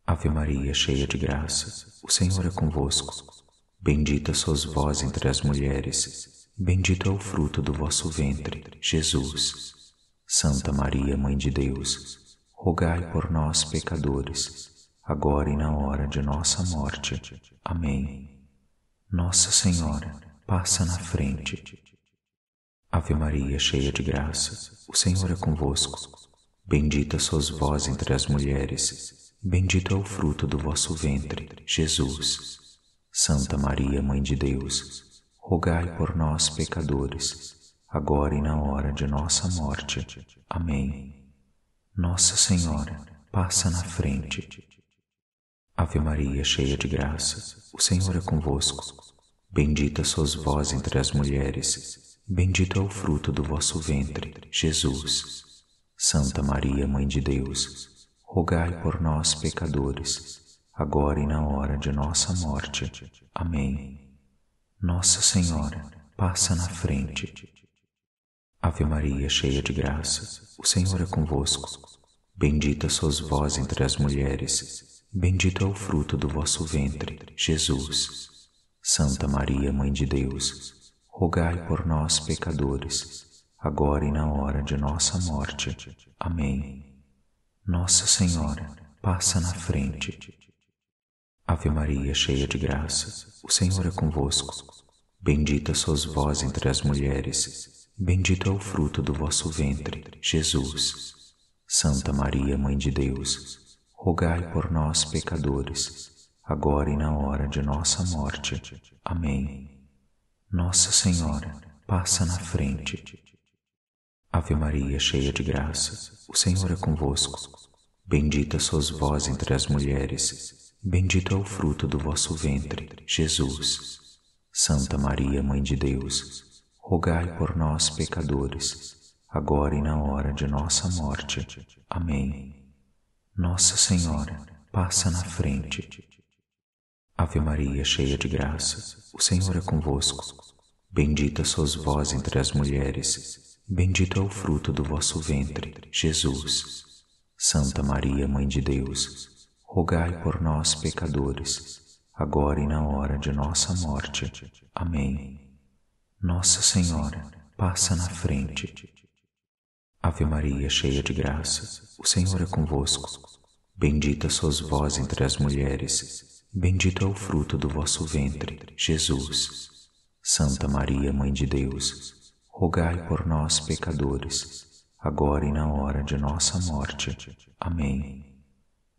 Ave Maria, cheia de graça, o Senhor é convosco. Bendita sois vós entre as mulheres, bendito é o fruto do vosso ventre, Jesus. Santa Maria, Mãe de Deus, rogai por nós, pecadores, agora e na hora de nossa morte. Amém. Nossa Senhora, passa na frente. Ave Maria, cheia de graça, o Senhor é convosco. Bendita sois vós entre as mulheres, Bendito é o fruto do vosso ventre, Jesus. Santa Maria, Mãe de Deus, rogai por nós, pecadores, agora e na hora de nossa morte. Amém. Nossa Senhora, passa na frente. Ave Maria, cheia de graça, o Senhor é convosco. Bendita sois vós entre as mulheres, bendito é o fruto do vosso ventre, Jesus. Santa Maria, Mãe de Deus, rogai por nós, pecadores, agora e na hora de nossa morte. Amém. Nossa Senhora, passa na frente. Ave Maria, cheia de graça, o Senhor é convosco. Bendita sois vós entre as mulheres, bendito é o fruto do vosso ventre, Jesus. Santa Maria, Mãe de Deus, rogai por nós, pecadores, agora e na hora de nossa morte. Amém. Nossa Senhora, passa na frente. Ave Maria, cheia de graça, o Senhor é convosco. Bendita sois vós entre as mulheres, bendito é o fruto do vosso ventre, Jesus. Santa Maria, Mãe de Deus, rogai por nós, pecadores, agora e na hora de nossa morte. Amém. Nossa Senhora, passa na frente. Ave Maria, cheia de graça, o Senhor é convosco. Bendita sois vós entre as mulheres, bendito é o fruto do vosso ventre, Jesus. Santa Maria, Mãe de Deus, rogai por nós, pecadores, agora e na hora de nossa morte. Amém. Nossa Senhora, passa na frente. Ave Maria, cheia de graça, o Senhor é convosco. Bendita sois vós entre as mulheres, Bendito é o fruto do vosso ventre, Jesus. Santa Maria, Mãe de Deus, rogai por nós, pecadores, agora e na hora de nossa morte. Amém. Nossa Senhora, passa na frente. Ave Maria, cheia de graça, o Senhor é convosco. Bendita sois vós entre as mulheres, bendito é o fruto do vosso ventre, Jesus. Santa Maria, Mãe de Deus, rogai por nós, pecadores, agora e na hora de nossa morte. Amém.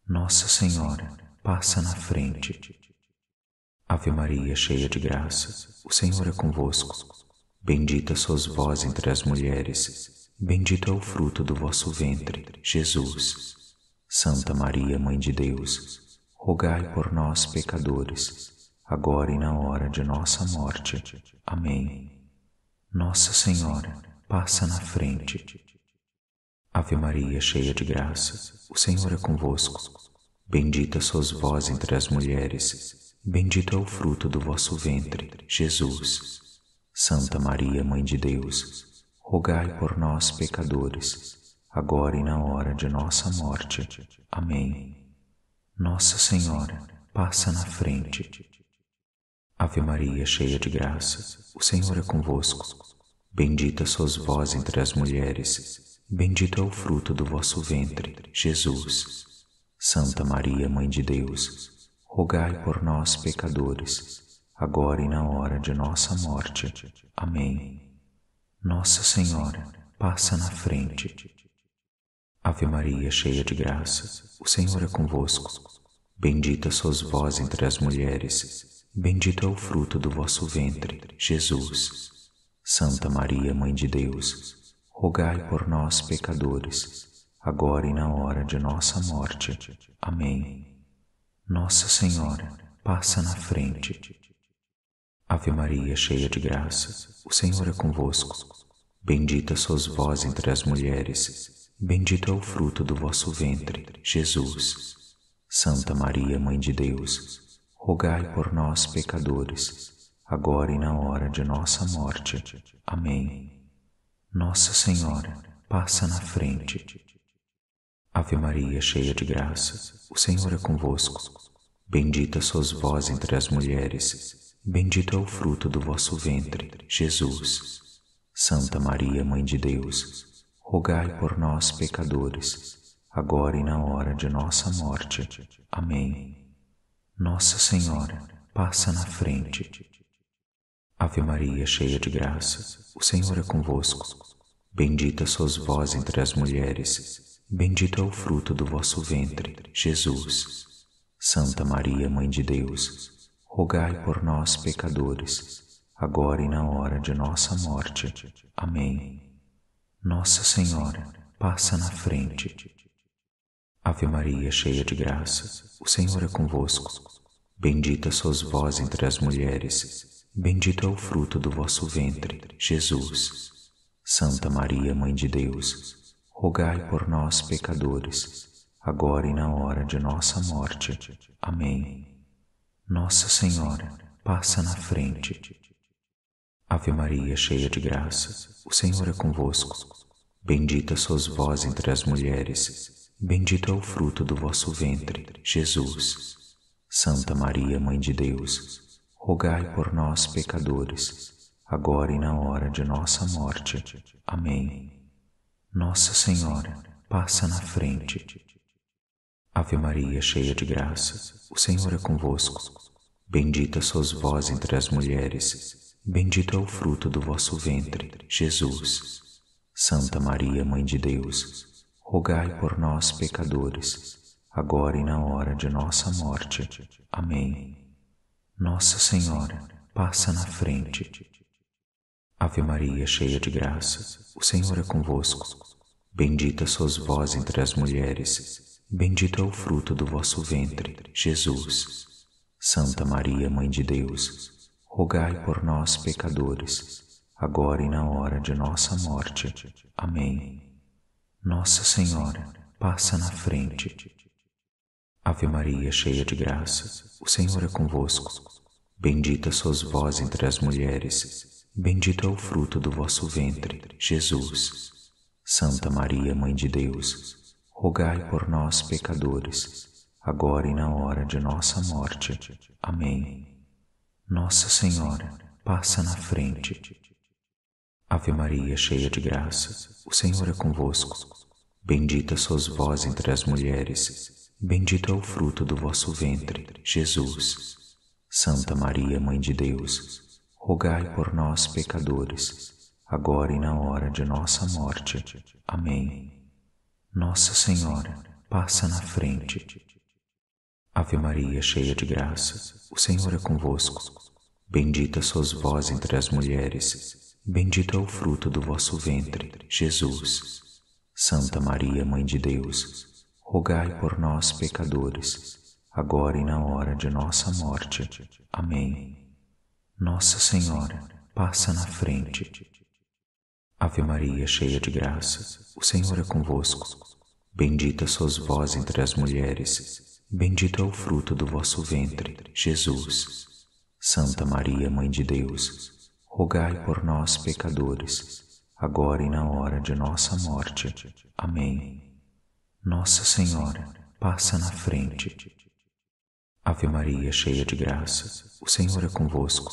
Nossa Senhora, passa na frente. Ave Maria, cheia de graça, o Senhor é convosco. Bendita sois vós entre as mulheres, Bendito é o fruto do vosso ventre, Jesus. Santa Maria, Mãe de Deus, rogai por nós, pecadores, agora e na hora de nossa morte. Amém. Nossa Senhora, passa na frente. Ave Maria, cheia de graça, o Senhor é convosco. Bendita sois vós entre as mulheres, bendito é o fruto do vosso ventre, Jesus. Santa Maria, Mãe de Deus, rogai por nós, pecadores, agora e na hora de nossa morte. Amém. Nossa Senhora, passa na frente. Ave Maria, cheia de graça, o Senhor é convosco. Bendita sois vós entre as mulheres, bendito é o fruto do vosso ventre, Jesus. Santa Maria, Mãe de Deus, rogai por nós, pecadores, agora e na hora de nossa morte. Amém. Nossa Senhora, passa na frente. Ave Maria, cheia de graça, o Senhor é convosco. Bendita sois vós entre as mulheres, bendito é o fruto do vosso ventre, Jesus. Santa Maria, Mãe de Deus, rogai por nós, pecadores, agora e na hora de nossa morte. Amém. Nossa Senhora, passa na frente. Ave Maria, cheia de graça, o Senhor é convosco. Bendita sois vós entre as mulheres, bendito é o fruto do vosso ventre, Jesus. Santa Maria, Mãe de Deus, rogai por nós, pecadores, agora e na hora de nossa morte. Amém. Nossa Senhora, passa na frente. Ave Maria, cheia de graça, o Senhor é convosco. Bendita sois vós entre as mulheres, Bendito é o fruto do vosso ventre, Jesus. Santa Maria, Mãe de Deus, rogai por nós, pecadores, agora e na hora de nossa morte. Amém. Nossa Senhora, passa na frente. Ave Maria, cheia de graça, o Senhor é convosco. Bendita sois vós entre as mulheres, bendito é o fruto do vosso ventre, Jesus. Santa Maria, Mãe de Deus, rogai por nós, pecadores, agora e na hora de nossa morte. Amém. Nossa Senhora, passa na frente. Ave Maria, cheia de graça, o Senhor é convosco. Bendita sois vós entre as mulheres, bendito é o fruto do vosso ventre, Jesus. Santa Maria, Mãe de Deus, rogai por nós, pecadores, agora e na hora de nossa morte. Amém. Nossa Senhora, passa na frente. Ave Maria, cheia de graça, o Senhor é convosco. Bendita sois vós entre as mulheres, bendito é o fruto do vosso ventre, Jesus. Santa Maria, Mãe de Deus, rogai por nós, pecadores, agora e na hora de nossa morte. Amém. Nossa Senhora, passa na frente. Ave Maria, cheia de graça, o Senhor é convosco. Bendita sois vós entre as mulheres, bendito é o fruto do vosso ventre, Jesus. Santa Maria, Mãe de Deus, rogai por nós, pecadores, agora e na hora de nossa morte. Amém. Nossa Senhora, passa na frente. Ave Maria, cheia de graça, o Senhor é convosco. Bendita sois vós entre as mulheres, Bendito é o fruto do vosso ventre, Jesus. Santa Maria, Mãe de Deus, rogai por nós, pecadores, agora e na hora de nossa morte. Amém. Nossa Senhora, passa na frente. Ave Maria, cheia de graça, o Senhor é convosco. Bendita sois vós entre as mulheres, bendito é o fruto do vosso ventre, Jesus. Santa Maria, Mãe de Deus, rogai por nós, pecadores, agora e na hora de nossa morte. Amém. Nossa Senhora, passa na frente. Ave Maria, cheia de graça, o Senhor é convosco. Bendita sois vós entre as mulheres, bendito é o fruto do vosso ventre, Jesus. Santa Maria, Mãe de Deus, rogai por nós, pecadores, agora e na hora de nossa morte. Amém. Nossa Senhora, passa na frente. Ave Maria, cheia de graça, o Senhor é convosco. Bendita sois vós entre as mulheres, bendito é o fruto do vosso ventre, Jesus. Santa Maria, Mãe de Deus, rogai por nós, pecadores, agora e na hora de nossa morte. Amém. Nossa Senhora, passa na frente. Ave Maria, cheia de graça, o Senhor é convosco. Bendita sois vós entre as mulheres, bendito é o fruto do vosso ventre, Jesus. Santa Maria, Mãe de Deus, rogai por nós, pecadores, agora e na hora de nossa morte. Amém. Nossa Senhora, passa na frente. Ave Maria, cheia de graça, o Senhor é convosco.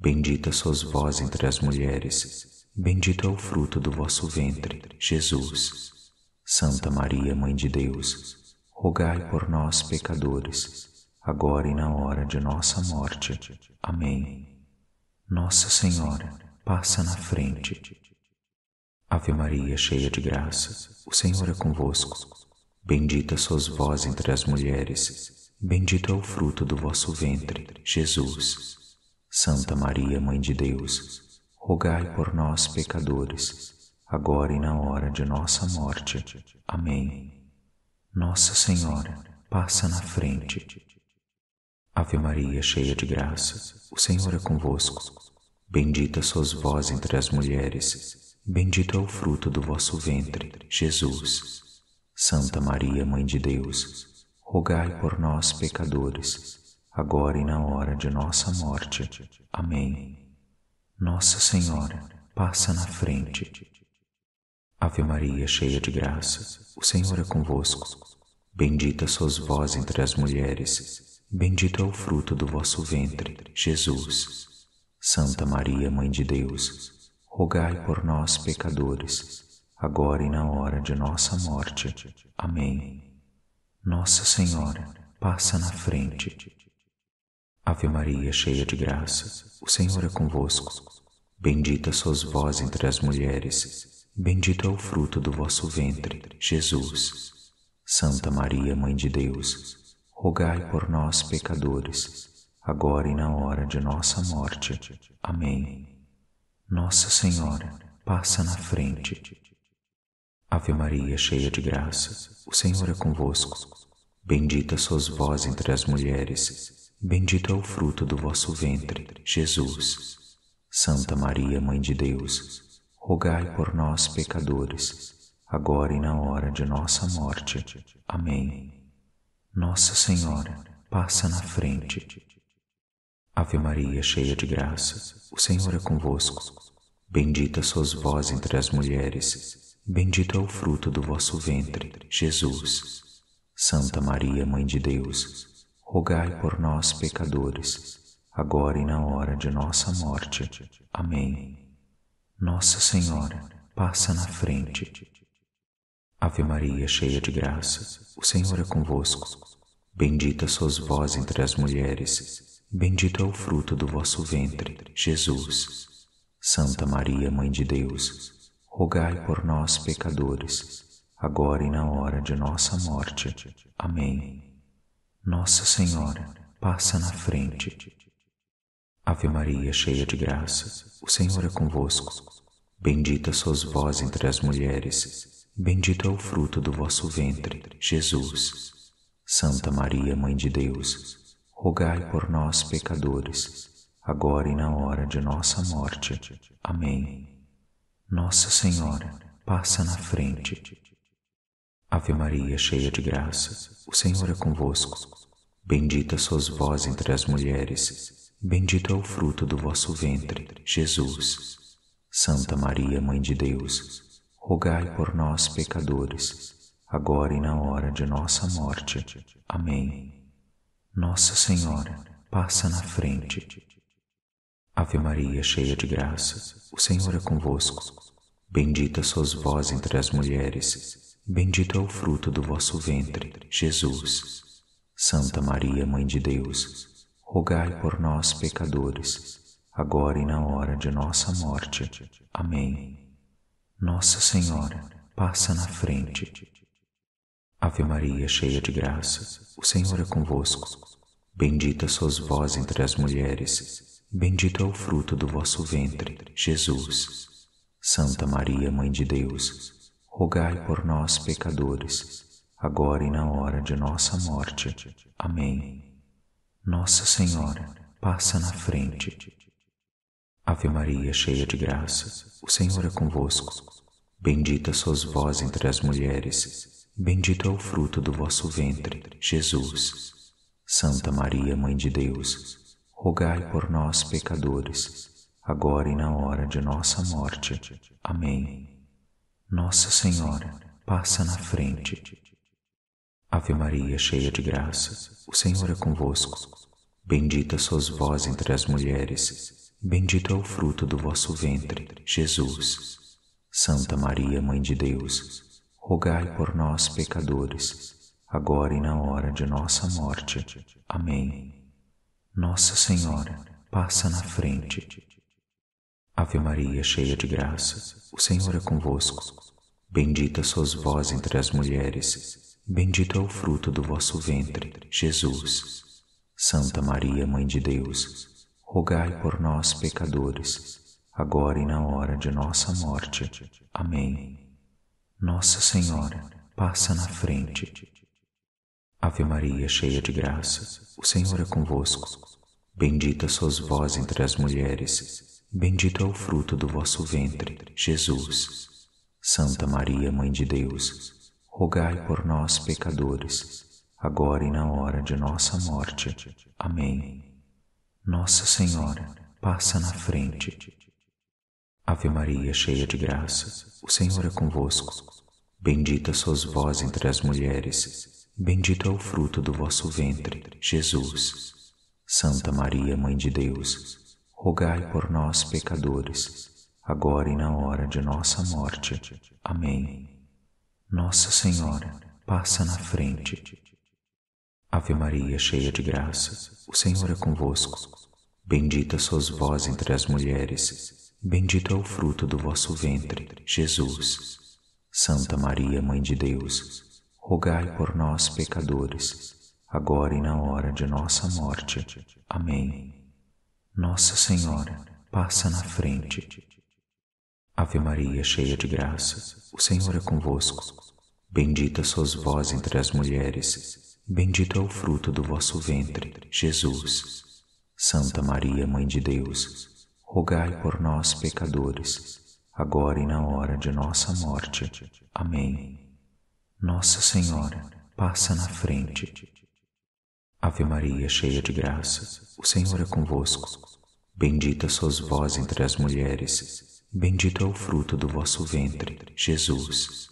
Bendita sois vós entre as mulheres, bendito é o fruto do vosso ventre, Jesus. Santa Maria, Mãe de Deus, rogai por nós, pecadores, agora e na hora de nossa morte. Amém. Nossa Senhora, passa na frente. Ave Maria, cheia de graça, o Senhor é convosco. Bendita sois vós entre as mulheres, bendito é o fruto do vosso ventre, Jesus. Santa Maria, Mãe de Deus, rogai por nós, pecadores, agora e na hora de nossa morte. Amém. Nossa Senhora, passa na frente. Ave Maria, cheia de graça, o Senhor é convosco. Bendita sois vós entre as mulheres, bendito é o fruto do vosso ventre, Jesus. Santa Maria, Mãe de Deus, rogai por nós, pecadores, agora e na hora de nossa morte. Amém. Nossa Senhora, passa na frente. Ave Maria, cheia de graça, o Senhor é convosco. Bendita sois vós entre as mulheres, Bendito é o fruto do vosso ventre, Jesus. Santa Maria, Mãe de Deus, rogai por nós, pecadores, agora e na hora de nossa morte. Amém. Nossa Senhora, passa na frente. Ave Maria, cheia de graça, o Senhor é convosco. Bendita sois vós entre as mulheres, bendito é o fruto do vosso ventre, Jesus. Santa Maria, Mãe de Deus, rogai por nós, pecadores, agora e na hora de nossa morte. Amém. Nossa Senhora, passa na frente. Ave Maria, cheia de graça, o Senhor é convosco. Bendita sois vós entre as mulheres, bendito é o fruto do vosso ventre, Jesus. Santa Maria, Mãe de Deus, rogai por nós, pecadores, agora e na hora de nossa morte. Amém. Nossa Senhora, passa na frente. Ave Maria, cheia de graça, o Senhor é convosco. Bendita sois vós entre as mulheres, bendito é o fruto do vosso ventre, Jesus. Santa Maria, Mãe de Deus, rogai por nós, pecadores, agora e na hora de nossa morte. Amém. Nossa Senhora, passa na frente. Ave Maria, cheia de graça, o Senhor é convosco. Bendita sois vós entre as mulheres, bendito é o fruto do vosso ventre, Jesus. Santa Maria, Mãe de Deus, rogai por nós, pecadores, agora e na hora de nossa morte. Amém. Nossa Senhora, passa na frente. Ave Maria, cheia de graça, o Senhor é convosco. Bendita sois vós entre as mulheres, bendito é o fruto do vosso ventre, Jesus. Santa Maria, Mãe de Deus, rogai por nós, pecadores, agora e na hora de nossa morte. Amém. Nossa Senhora, passa na frente. Ave Maria, cheia de graça, o Senhor é convosco. Bendita sois vós entre as mulheres, bendito é o fruto do vosso ventre, Jesus. Santa Maria, Mãe de Deus, rogai por nós, pecadores, agora e na hora de nossa morte. Amém. Nossa Senhora, passa na frente. Ave Maria, cheia de graça, o Senhor é convosco. Bendita sois vós entre as mulheres, bendito é o fruto do vosso ventre, Jesus. Santa Maria, Mãe de Deus, rogai por nós, pecadores, agora e na hora de nossa morte. Amém. Nossa Senhora, passa na frente. Ave Maria, cheia de graça, o Senhor é convosco. Bendita sois vós entre as mulheres, bendito é o fruto do vosso ventre, Jesus. Santa Maria, Mãe de Deus, rogai por nós, pecadores, agora e na hora de nossa morte. Amém. Nossa Senhora, passa na frente. Ave Maria, cheia de graça, o Senhor é convosco. Bendita sois vós entre as mulheres, bendito é o fruto do vosso ventre, Jesus. Santa Maria, Mãe de Deus, rogai por nós, pecadores, agora e na hora de nossa morte. Amém. Nossa Senhora, passa na frente. Ave Maria, cheia de graça, o Senhor é convosco. Bendita sois vós entre as mulheres, bendito é o fruto do vosso ventre, Jesus. Santa Maria, Mãe de Deus, rogai por nós, pecadores, agora e na hora de nossa morte. Amém. Nossa Senhora, passa na frente. Ave Maria, cheia de graça, o Senhor é convosco. Bendita sois vós entre as mulheres, bendito é o fruto do vosso ventre, Jesus. Santa Maria, Mãe de Deus, rogai por nós, pecadores, agora e na hora de nossa morte. Amém. Nossa Senhora, passa na frente. Ave Maria, cheia de graça, o Senhor é convosco. Bendita sois vós entre as mulheres, bendito é o fruto do vosso ventre, Jesus. Santa Maria, Mãe de Deus, rogai por nós, pecadores, agora e na hora de nossa morte. Amém. Nossa Senhora, passa na frente. Ave Maria, cheia de graça, o Senhor é convosco. Bendita sois vós entre as mulheres, bendito é o fruto do vosso ventre, Jesus. Santa Maria, Mãe de Deus, rogai por nós, pecadores, agora e na hora de nossa morte. Amém. Nossa Senhora, passa na frente. Ave Maria, cheia de graça, o Senhor é convosco. Bendita sois vós entre as mulheres, Bendito é o fruto do vosso ventre, Jesus. Santa Maria, Mãe de Deus, rogai por nós, pecadores, agora e na hora de nossa morte. Amém. Nossa Senhora, passa na frente. Ave Maria, cheia de graça, o Senhor é convosco. Bendita sois vós entre as mulheres, bendito é o fruto do vosso ventre, Jesus. Santa Maria, Mãe de Deus, rogai por nós, pecadores, agora e na hora de nossa morte. Amém. Nossa Senhora, passa na frente. Ave Maria, cheia de graça, o Senhor é convosco. Bendita sois vós entre as mulheres, bendito é o fruto do vosso ventre, Jesus.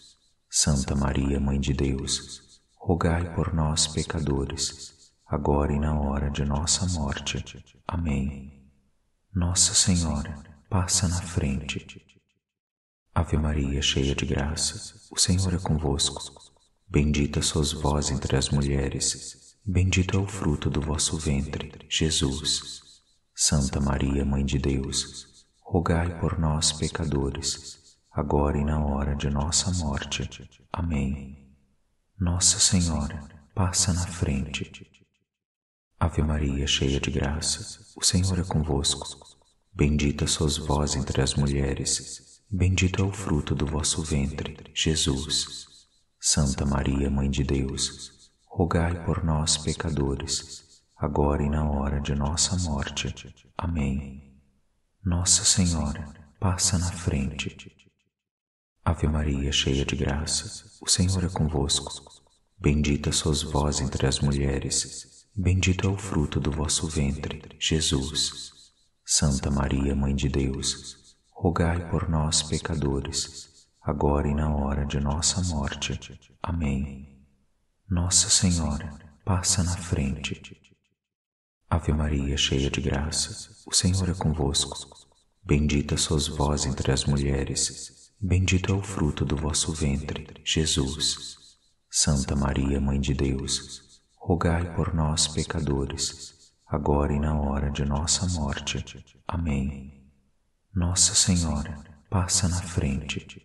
Santa Maria, Mãe de Deus, rogai por nós, pecadores, agora e na hora de nossa morte. Amém. Nossa Senhora, passa na frente. Ave Maria, cheia de graça, o Senhor é convosco. Bendita sois vós entre as mulheres, bendito é o fruto do vosso ventre, Jesus. Santa Maria, Mãe de Deus, rogai por nós, pecadores, agora e na hora de nossa morte. Amém. Nossa Senhora, passa na frente. Ave Maria, cheia de graça, o Senhor é convosco. Bendita sois vós entre as mulheres, bendito é o fruto do vosso ventre, Jesus. Santa Maria, Mãe de Deus, rogai por nós, pecadores, agora e na hora de nossa morte. Amém. Nossa Senhora, passa na frente. Ave Maria, cheia de graça, o Senhor é convosco. Bendita sois vós entre as mulheres, bendito é o fruto do vosso ventre, Jesus. Santa Maria, Mãe de Deus, rogai por nós, pecadores, agora e na hora de nossa morte. Amém. Nossa Senhora, passa na frente. Ave Maria, cheia de graça, o Senhor é convosco. Bendita sois vós entre as mulheres, bendito é o fruto do vosso ventre, Jesus. Santa Maria, Mãe de Deus, rogai por nós, pecadores, agora e na hora de nossa morte. Amém. Nossa Senhora, passa na frente.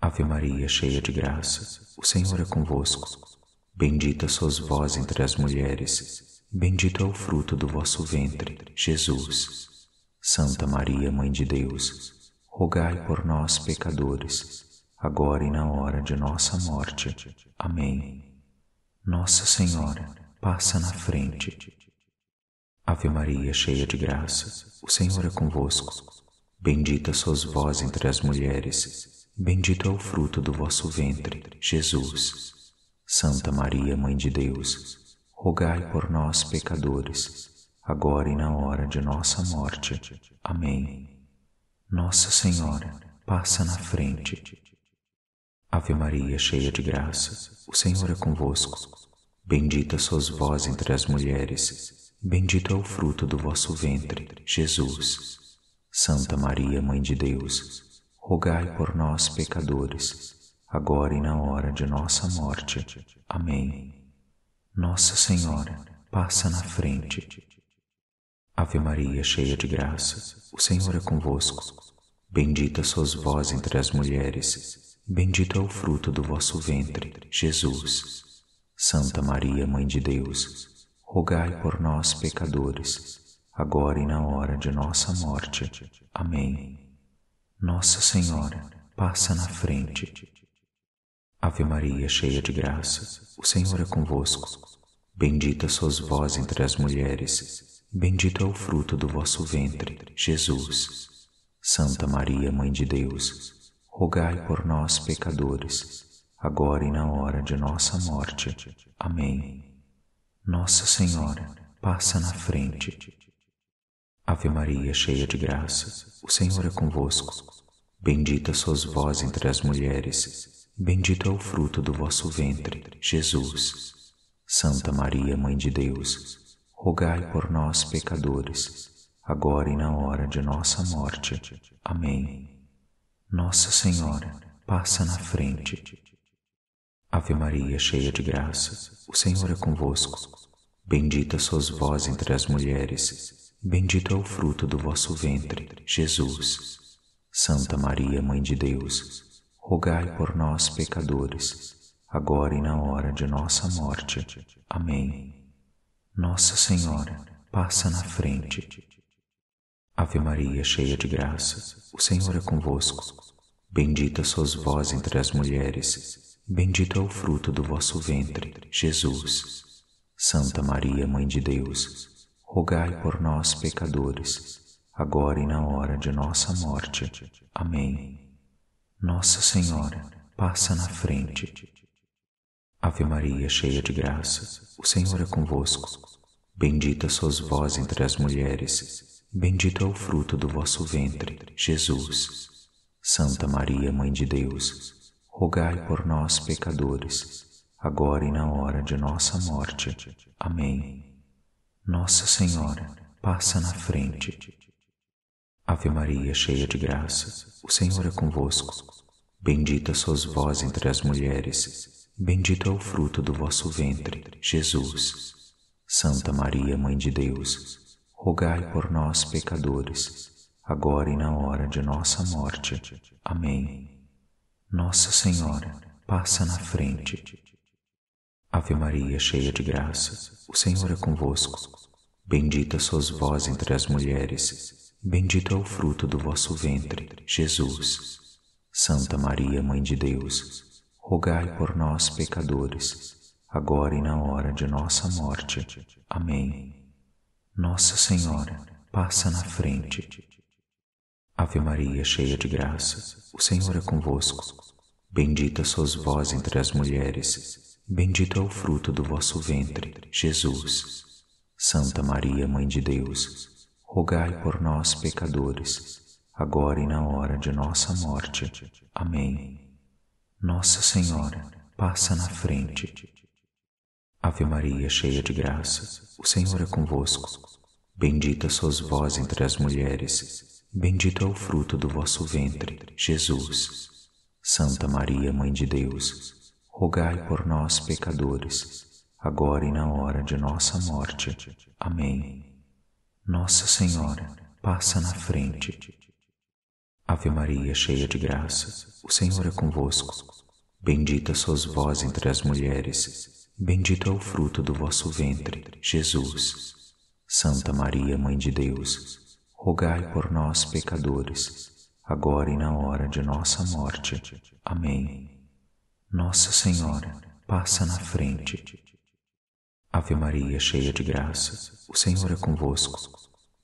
Ave Maria, cheia de graça, o Senhor é convosco. Bendita sois vós entre as mulheres, Bendito é o fruto do vosso ventre, Jesus. Santa Maria, Mãe de Deus, rogai por nós, pecadores, agora e na hora de nossa morte. Amém. Nossa Senhora, passa na frente. Ave Maria, cheia de graça, o Senhor é convosco. Bendita sois vós entre as mulheres, bendito é o fruto do vosso ventre, Jesus. Santa Maria, Mãe de Deus, rogai por nós, pecadores, agora e na hora de nossa morte. Amém. Nossa Senhora, passa na frente. Ave Maria, cheia de graça, o Senhor é convosco. Bendita sois vós entre as mulheres, bendito é o fruto do vosso ventre, Jesus. Santa Maria, Mãe de Deus, rogai por nós, pecadores, agora e na hora de nossa morte. Amém. Nossa Senhora, passa na frente. Ave Maria, cheia de graça, o Senhor é convosco. Bendita sois vós entre as mulheres, bendito é o fruto do vosso ventre, Jesus. Santa Maria, Mãe de Deus, rogai por nós, pecadores, agora e na hora de nossa morte. Amém. Nossa Senhora, passa na frente. Ave Maria, cheia de graça, o Senhor é convosco. Bendita sois vós entre as mulheres, bendito é o fruto do vosso ventre, Jesus. Santa Maria, Mãe de Deus, rogai por nós, pecadores, agora e na hora de nossa morte. Amém. Nossa Senhora, passa na frente. Ave Maria, cheia de graça, o Senhor é convosco. Bendita sois vós entre as mulheres, Bendito é o fruto do vosso ventre, Jesus. Santa Maria, Mãe de Deus, rogai por nós, pecadores, agora e na hora de nossa morte. Amém. Nossa Senhora, passa na frente. Ave Maria, cheia de graça, o Senhor é convosco. Bendita sois vós entre as mulheres, bendito é o fruto do vosso ventre, Jesus. Santa Maria, Mãe de Deus, rogai por nós, pecadores, agora e na hora de nossa morte. Amém. Nossa Senhora, passa na frente. Ave Maria, cheia de graça, o Senhor é convosco. Bendita sois vós entre as mulheres, bendito é o fruto do vosso ventre, Jesus. Santa Maria, Mãe de Deus, rogai por nós, pecadores, agora e na hora de nossa morte. Amém. Nossa Senhora, passa na frente. Ave Maria, cheia de graça, o Senhor é convosco. Bendita sois vós entre as mulheres, bendito é o fruto do vosso ventre, Jesus. Santa Maria, Mãe de Deus, rogai por nós, pecadores, agora e na hora de nossa morte. Amém. Nossa Senhora, passa na frente. Ave Maria, cheia de graça, o Senhor é convosco. Bendita sois vós entre as mulheres, bendito é o fruto do vosso ventre, Jesus. Santa Maria, Mãe de Deus, rogai por nós, pecadores, agora e na hora de nossa morte. Amém. Nossa Senhora, passa na frente. Ave Maria, cheia de graça, o Senhor é convosco. Bendita sois vós entre as mulheres, bendito é o fruto do vosso ventre, Jesus. Santa Maria, Mãe de Deus, rogai por nós, pecadores, agora e na hora de nossa morte. Amém. Nossa Senhora, passa na frente. Ave Maria, cheia de graça, o Senhor é convosco. Bendita sois vós entre as mulheres, bendito é o fruto do vosso ventre, Jesus. Santa Maria, Mãe de Deus, rogai por nós, pecadores, agora e na hora de nossa morte. Amém. Nossa Senhora, passa na frente. Ave Maria, cheia de graça, o Senhor é convosco. Bendita sois vós entre as mulheres, bendito é o fruto do vosso ventre, Jesus. Santa Maria, Mãe de Deus, rogai por nós, pecadores, agora e na hora de nossa morte. Amém. Nossa Senhora, passa na frente. Ave Maria, cheia de graça, o Senhor é convosco. Bendita sois vós entre as mulheres, bendito é o fruto do vosso ventre, Jesus. Santa Maria, Mãe de Deus, rogai por nós, pecadores, agora e na hora de nossa morte. Amém. Nossa Senhora, passa na frente. Ave Maria, cheia de graça, o Senhor é convosco.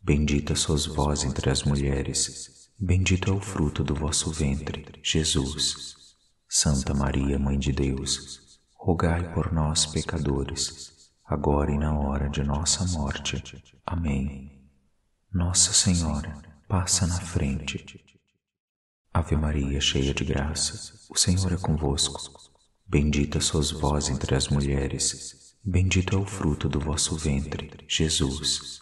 Bendita sois vós entre as mulheres, bendito é o fruto do vosso ventre, Jesus. Santa Maria, Mãe de Deus, rogai por nós, pecadores, agora e na hora de nossa morte. Amém. Nossa Senhora, passa na frente. Ave Maria, cheia de graça, o Senhor é convosco. Bendita sois vós entre as mulheres, bendito é o fruto do vosso ventre, Jesus.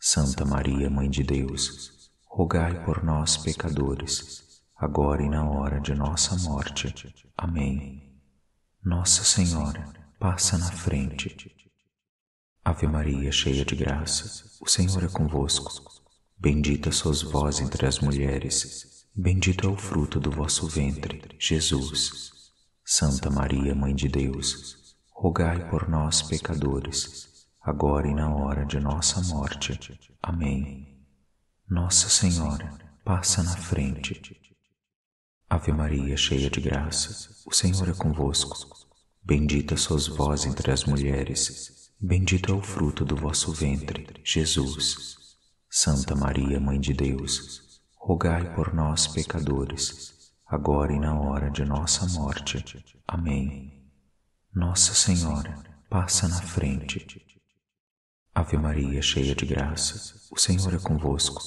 Santa Maria, Mãe de Deus, rogai por nós, pecadores, agora e na hora de nossa morte. Amém. Nossa Senhora, passa na frente. Ave Maria, cheia de graça, o Senhor é convosco. Bendita sois vós entre as mulheres, Bendito é o fruto do vosso ventre, Jesus. Santa Maria, Mãe de Deus, rogai por nós, pecadores, agora e na hora de nossa morte. Amém. Nossa Senhora, passa na frente. Ave Maria, cheia de graça, o Senhor é convosco. Bendita sois vós entre as mulheres, bendito é o fruto do vosso ventre, Jesus. Santa Maria, Mãe de Deus, rogai por nós, pecadores, agora e na hora de nossa morte. Amém. Nossa Senhora, passa na frente. Ave Maria, cheia de graça, o Senhor é convosco.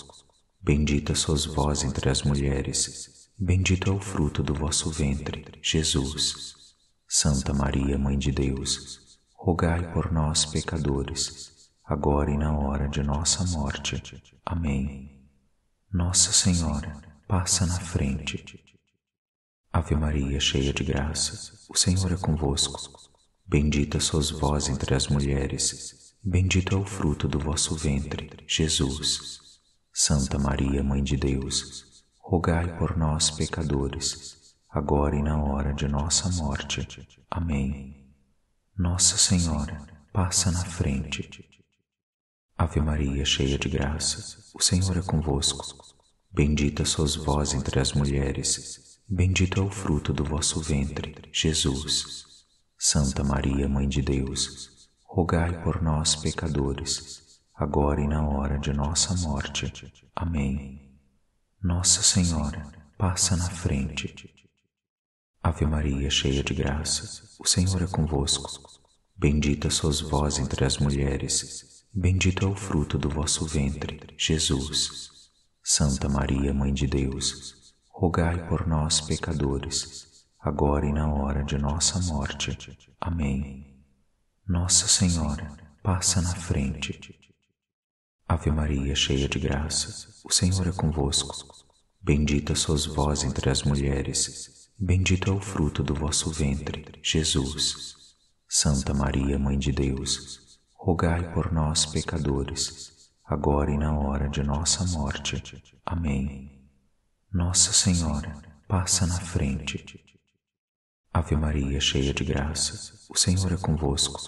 Bendita sois vós entre as mulheres, bendito é o fruto do vosso ventre, Jesus. Santa Maria, Mãe de Deus, rogai por nós, pecadores, agora e na hora de nossa morte. Amém. Nossa Senhora, passa na frente. Ave Maria, cheia de graça, o Senhor é convosco. Bendita sois vós entre as mulheres, bendito é o fruto do vosso ventre, Jesus. Santa Maria, Mãe de Deus, rogai por nós, pecadores, agora e na hora de nossa morte. Amém. Nossa Senhora, passa na frente. Ave Maria, cheia de graça, o Senhor é convosco. Bendita sois vós entre as mulheres, bendito é o fruto do vosso ventre, Jesus. Santa Maria, Mãe de Deus, rogai por nós, pecadores, agora e na hora de nossa morte. Amém. Nossa Senhora, passa na frente. Ave Maria, cheia de graça, o Senhor é convosco. Bendita sois vós entre as mulheres, Bendito é o fruto do vosso ventre, Jesus. Santa Maria, Mãe de Deus, rogai por nós, pecadores, agora e na hora de nossa morte. Amém. Nossa Senhora, passa na frente. Ave Maria, cheia de graça, o Senhor é convosco. Bendita sois vós entre as mulheres, bendito é o fruto do vosso ventre, Jesus. Santa Maria, Mãe de Deus, rogai por nós, pecadores, agora e na hora de nossa morte. Amém. Nossa Senhora, passa na frente. Ave Maria, cheia de graça, o Senhor é convosco.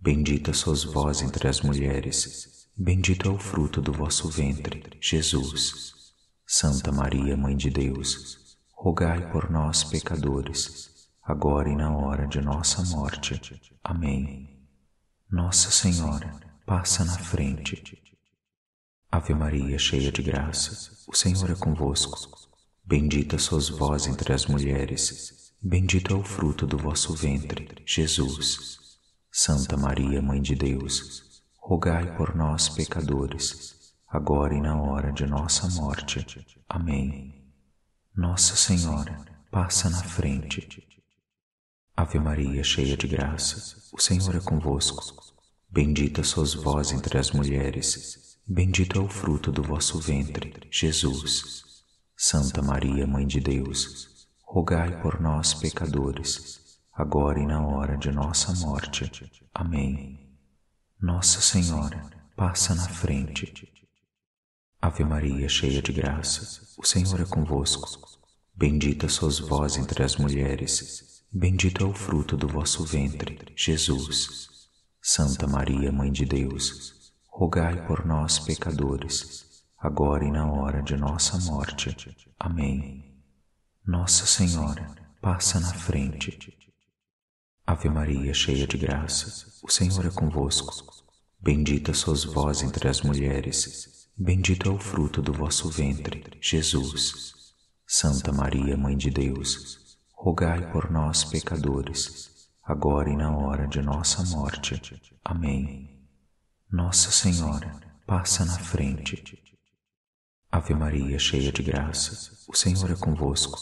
Bendita sois vós entre as mulheres, bendito é o fruto do vosso ventre, Jesus. Santa Maria, Mãe de Deus, rogai por nós, pecadores, agora e na hora de nossa morte. Amém. Nossa Senhora, passa na frente. Ave Maria, cheia de graça, o Senhor é convosco. Bendita sois vós entre as mulheres, bendito é o fruto do vosso ventre, Jesus. Santa Maria, Mãe de Deus, rogai por nós, pecadores, agora e na hora de nossa morte. Amém. Nossa Senhora, passa na frente. Ave Maria, cheia de graça, o Senhor é convosco. Bendita sois vós entre as mulheres, bendito é o fruto do vosso ventre, Jesus. Santa Maria, Mãe de Deus, rogai por nós, pecadores, agora e na hora de nossa morte. Amém. Nossa Senhora, passa na frente. Ave Maria, cheia de graça, o Senhor é convosco. Bendita sois vós entre as mulheres, Bendito é o fruto do vosso ventre, Jesus. Santa Maria, Mãe de Deus, rogai por nós, pecadores, agora e na hora de nossa morte. Amém. Nossa Senhora, passa na frente. Ave Maria, cheia de graça, o Senhor é convosco. Bendita sois vós entre as mulheres, bendito é o fruto do vosso ventre, Jesus. Santa Maria, Mãe de Deus, rogai por nós, pecadores, agora e na hora de nossa morte. Amém. Nossa Senhora, passa na frente. Ave Maria, cheia de graça, o Senhor é convosco.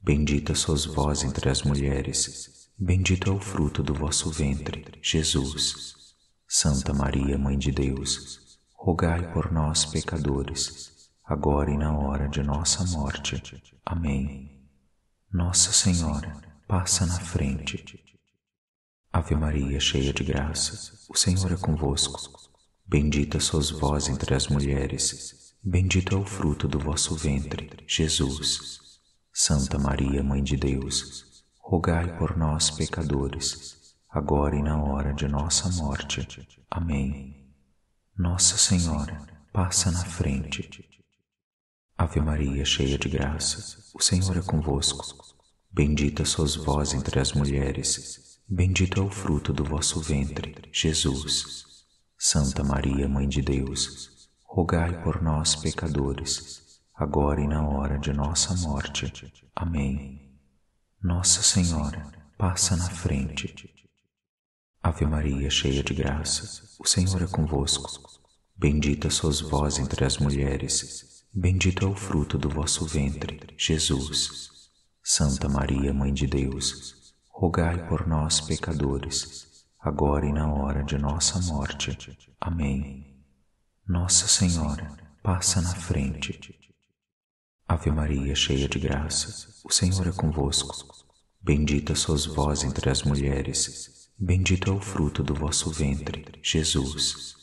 Bendita sois vós entre as mulheres, bendito é o fruto do vosso ventre, Jesus. Santa Maria, Mãe de Deus, rogai por nós, pecadores, agora e na hora de nossa morte. Amém. Nossa Senhora, passa na frente. Ave Maria, cheia de graça, o Senhor é convosco. Bendita sois vós entre as mulheres, bendito é o fruto do vosso ventre, Jesus. Santa Maria, Mãe de Deus, rogai por nós, pecadores, agora e na hora de nossa morte. Amém. Nossa Senhora, passa na frente. Ave Maria, cheia de graça, o Senhor é convosco. Bendita sois vós entre as mulheres, Bendito é o fruto do vosso ventre, Jesus. Santa Maria, Mãe de Deus, rogai por nós, pecadores, agora e na hora de nossa morte. Amém. Nossa Senhora, passa na frente. Ave Maria, cheia de graça, o Senhor é convosco. Bendita sois vós entre as mulheres, bendito é o fruto do vosso ventre, Jesus. Santa Maria, Mãe de Deus, rogai por nós, pecadores, agora e na hora de nossa morte. Amém. Nossa Senhora, passa na frente. Ave Maria, cheia de graça, o Senhor é convosco. Bendita sois vós entre as mulheres, bendito é o fruto do vosso ventre, Jesus.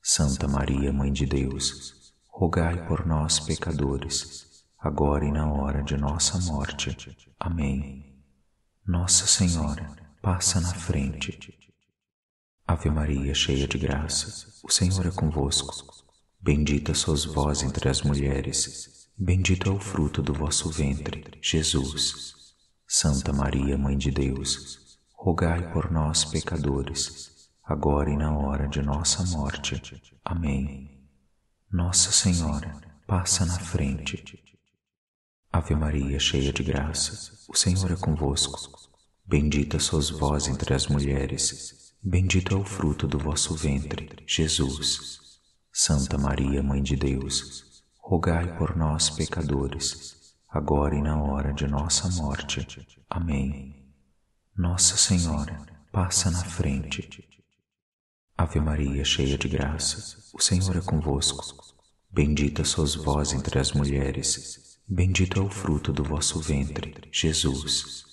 Santa Maria, Mãe de Deus, rogai por nós, pecadores, agora e na hora de nossa morte. Amém. Nossa Senhora, passa na frente. Ave Maria, cheia de graça, o Senhor é convosco. Bendita sois vós entre as mulheres, bendito é o fruto do vosso ventre, Jesus. Santa Maria, Mãe de Deus, rogai por nós, pecadores, agora e na hora de nossa morte. Amém. Nossa Senhora, passa na frente. Ave Maria, cheia de graça, o Senhor é convosco. Bendita sois vós entre as mulheres, bendito é o fruto do vosso ventre, Jesus. Santa Maria, Mãe de Deus, rogai por nós, pecadores, agora e na hora de nossa morte. Amém. Nossa Senhora, passa na frente. Ave Maria, cheia de graça, o Senhor é convosco. Bendita sois vós entre as mulheres, bendito é o fruto do vosso ventre, Jesus.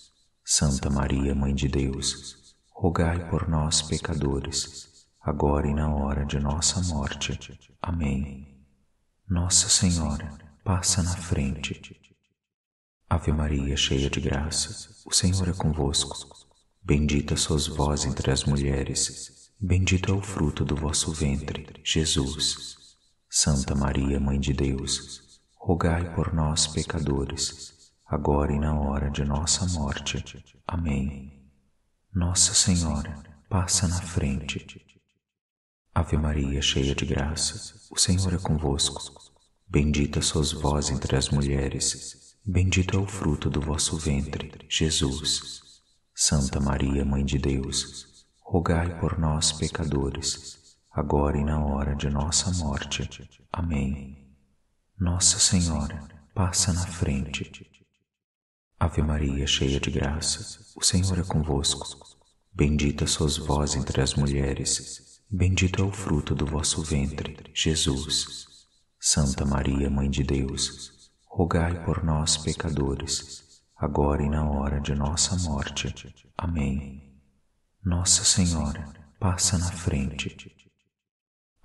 Santa Maria, Mãe de Deus, rogai por nós, pecadores, agora e na hora de nossa morte. Amém. Nossa Senhora, passa na frente. Ave Maria, cheia de graça, o Senhor é convosco. Bendita sois vós entre as mulheres, bendito é o fruto do vosso ventre, Jesus. Santa Maria, Mãe de Deus, rogai por nós, pecadores, agora e na hora de nossa morte. Amém. Nossa Senhora, passa na frente. Ave Maria, cheia de graça, o Senhor é convosco. Bendita sois vós entre as mulheres, bendito é o fruto do vosso ventre, Jesus. Santa Maria, Mãe de Deus, rogai por nós, pecadores, agora e na hora de nossa morte. Amém. Nossa Senhora, passa na frente. Ave Maria, cheia de graça, o Senhor é convosco. Bendita sois vós entre as mulheres, bendito é o fruto do vosso ventre, Jesus. Santa Maria, Mãe de Deus, rogai por nós, pecadores, agora e na hora de nossa morte. Amém. Nossa Senhora, passa na frente.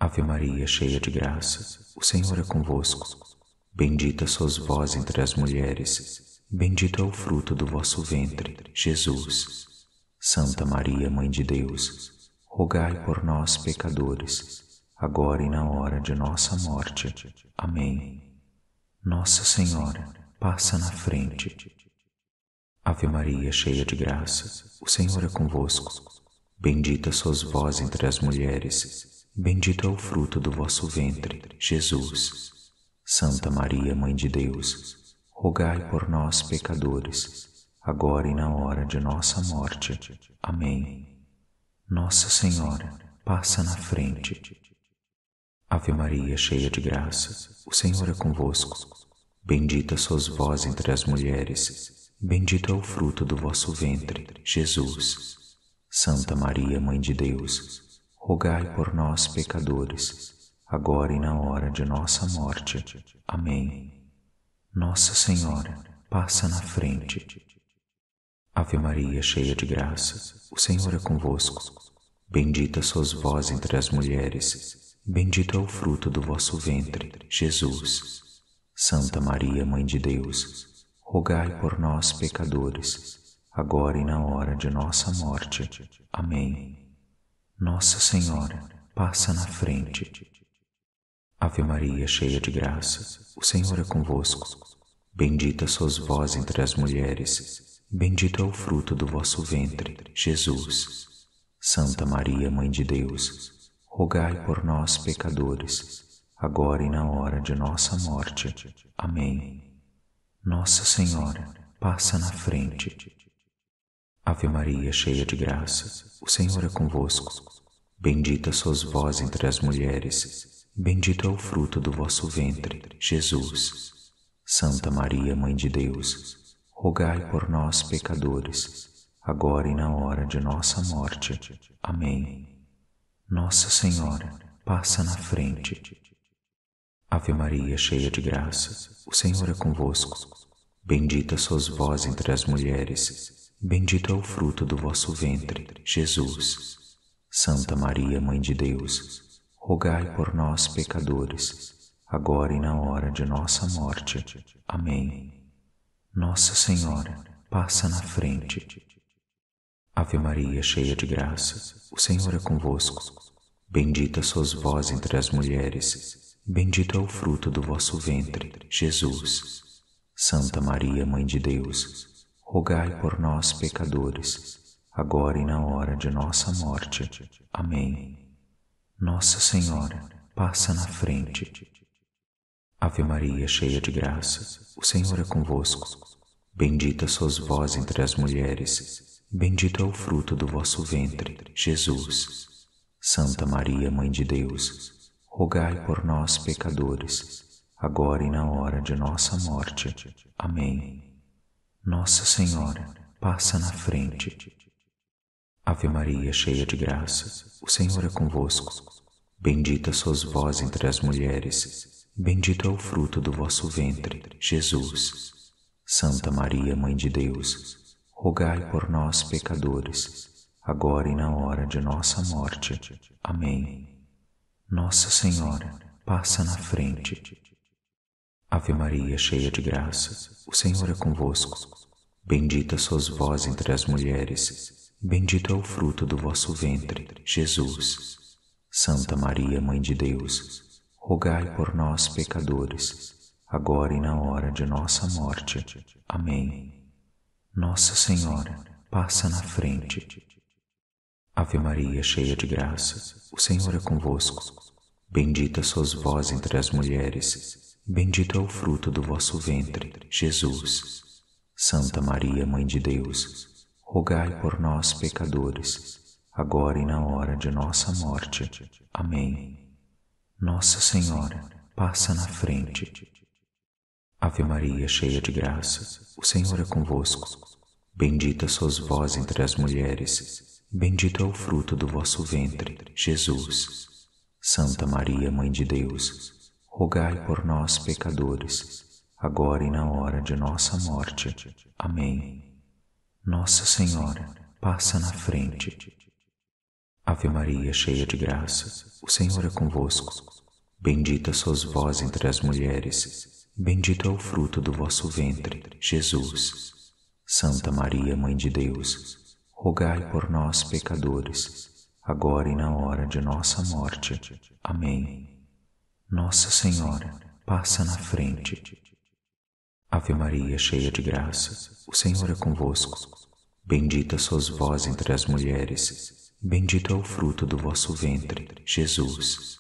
Ave Maria, cheia de graça, o Senhor é convosco. Bendita sois vós entre as mulheres, bendito é o fruto do vosso ventre, Jesus. Santa Maria, Mãe de Deus, rogai por nós, pecadores, agora e na hora de nossa morte. Amém. Nossa Senhora, passa na frente. Ave Maria, cheia de graça, o Senhor é convosco. Bendita sois vós entre as mulheres, bendito é o fruto do vosso ventre, Jesus. Santa Maria, Mãe de Deus, rogai por nós, pecadores, agora e na hora de nossa morte. Amém. Nossa Senhora, passa na frente. Ave Maria, cheia de graça, o Senhor é convosco. Bendita sois vós entre as mulheres, bendito é o fruto do vosso ventre, Jesus. Santa Maria, Mãe de Deus, rogai por nós, pecadores, agora e na hora de nossa morte. Amém. Nossa Senhora, passa na frente. Ave Maria, cheia de graça, o Senhor é convosco. Bendita sois vós entre as mulheres, bendito é o fruto do vosso ventre, Jesus. Santa Maria, Mãe de Deus, rogai por nós, pecadores, agora e na hora de nossa morte. Amém. Nossa Senhora, passa na frente. Ave Maria, cheia de graça, o Senhor é convosco. Bendita sois vós entre as mulheres, bendito é o fruto do vosso ventre, Jesus. Santa Maria, Mãe de Deus, rogai por nós, pecadores, agora e na hora de nossa morte. Amém. Nossa Senhora, passa na frente. Ave Maria, cheia de graça, o Senhor é convosco. Bendita sois vós entre as mulheres, Bendito é o fruto do vosso ventre, Jesus. Santa Maria, Mãe de Deus, rogai por nós, pecadores, agora e na hora de nossa morte. Amém. Nossa Senhora, passa na frente. Ave Maria, cheia de graça, o Senhor é convosco. Bendita sois vós entre as mulheres, bendito é o fruto do vosso ventre, Jesus. Santa Maria, Mãe de Deus, rogai por nós, pecadores, agora e na hora de nossa morte. Amém. Nossa Senhora, passa na frente. Ave Maria, cheia de graça, o Senhor é convosco. Bendita sois vós entre as mulheres, bendito é o fruto do vosso ventre, Jesus. Santa Maria, Mãe de Deus, rogai por nós, pecadores, agora e na hora de nossa morte. Amém. Nossa Senhora, passa na frente. Ave Maria, cheia de graça, o Senhor é convosco. Bendita sois vós entre as mulheres, bendito é o fruto do vosso ventre, Jesus. Santa Maria, Mãe de Deus, rogai por nós, pecadores, agora e na hora de nossa morte. Amém. Nossa Senhora, passa na frente. Ave Maria, cheia de graça, o Senhor é convosco. Bendita sois vós entre as mulheres, bendito é o fruto do vosso ventre, Jesus. Santa Maria, Mãe de Deus, rogai por nós, pecadores, agora e na hora de nossa morte. Amém. Nossa Senhora, passa na frente. Ave Maria, cheia de graça, o Senhor é convosco. Bendita sois vós entre as mulheres, bendito é o fruto do vosso ventre, Jesus. Santa Maria, Mãe de Deus, rogai por nós, pecadores, agora e na hora de nossa morte. Amém. Nossa Senhora, passa na frente. Ave Maria, cheia de graça, o Senhor é convosco. Bendita sois vós entre as mulheres, bendito é o fruto do vosso ventre, Jesus. Santa Maria, Mãe de Deus, rogai por nós, pecadores, agora e na hora de nossa morte. Amém. Nossa Senhora, passa na frente. Ave Maria, cheia de graça, o Senhor é convosco. Bendita sois vós entre as mulheres, bendito é o fruto do vosso ventre, Jesus. Santa Maria, Mãe de Deus, rogai por nós, pecadores, agora e na hora de nossa morte. Amém. Nossa Senhora, passa na frente. Ave Maria, cheia de graça, o Senhor é convosco. Bendita sois vós entre as mulheres, bendito é o fruto do vosso ventre, Jesus. Santa Maria, Mãe de Deus, rogai por nós, pecadores, agora e na hora de nossa morte. Amém. Nossa Senhora, passa na frente. Ave Maria, cheia de graça, o Senhor é convosco. Bendita sois vós entre as mulheres, bendito é o fruto do vosso ventre, Jesus.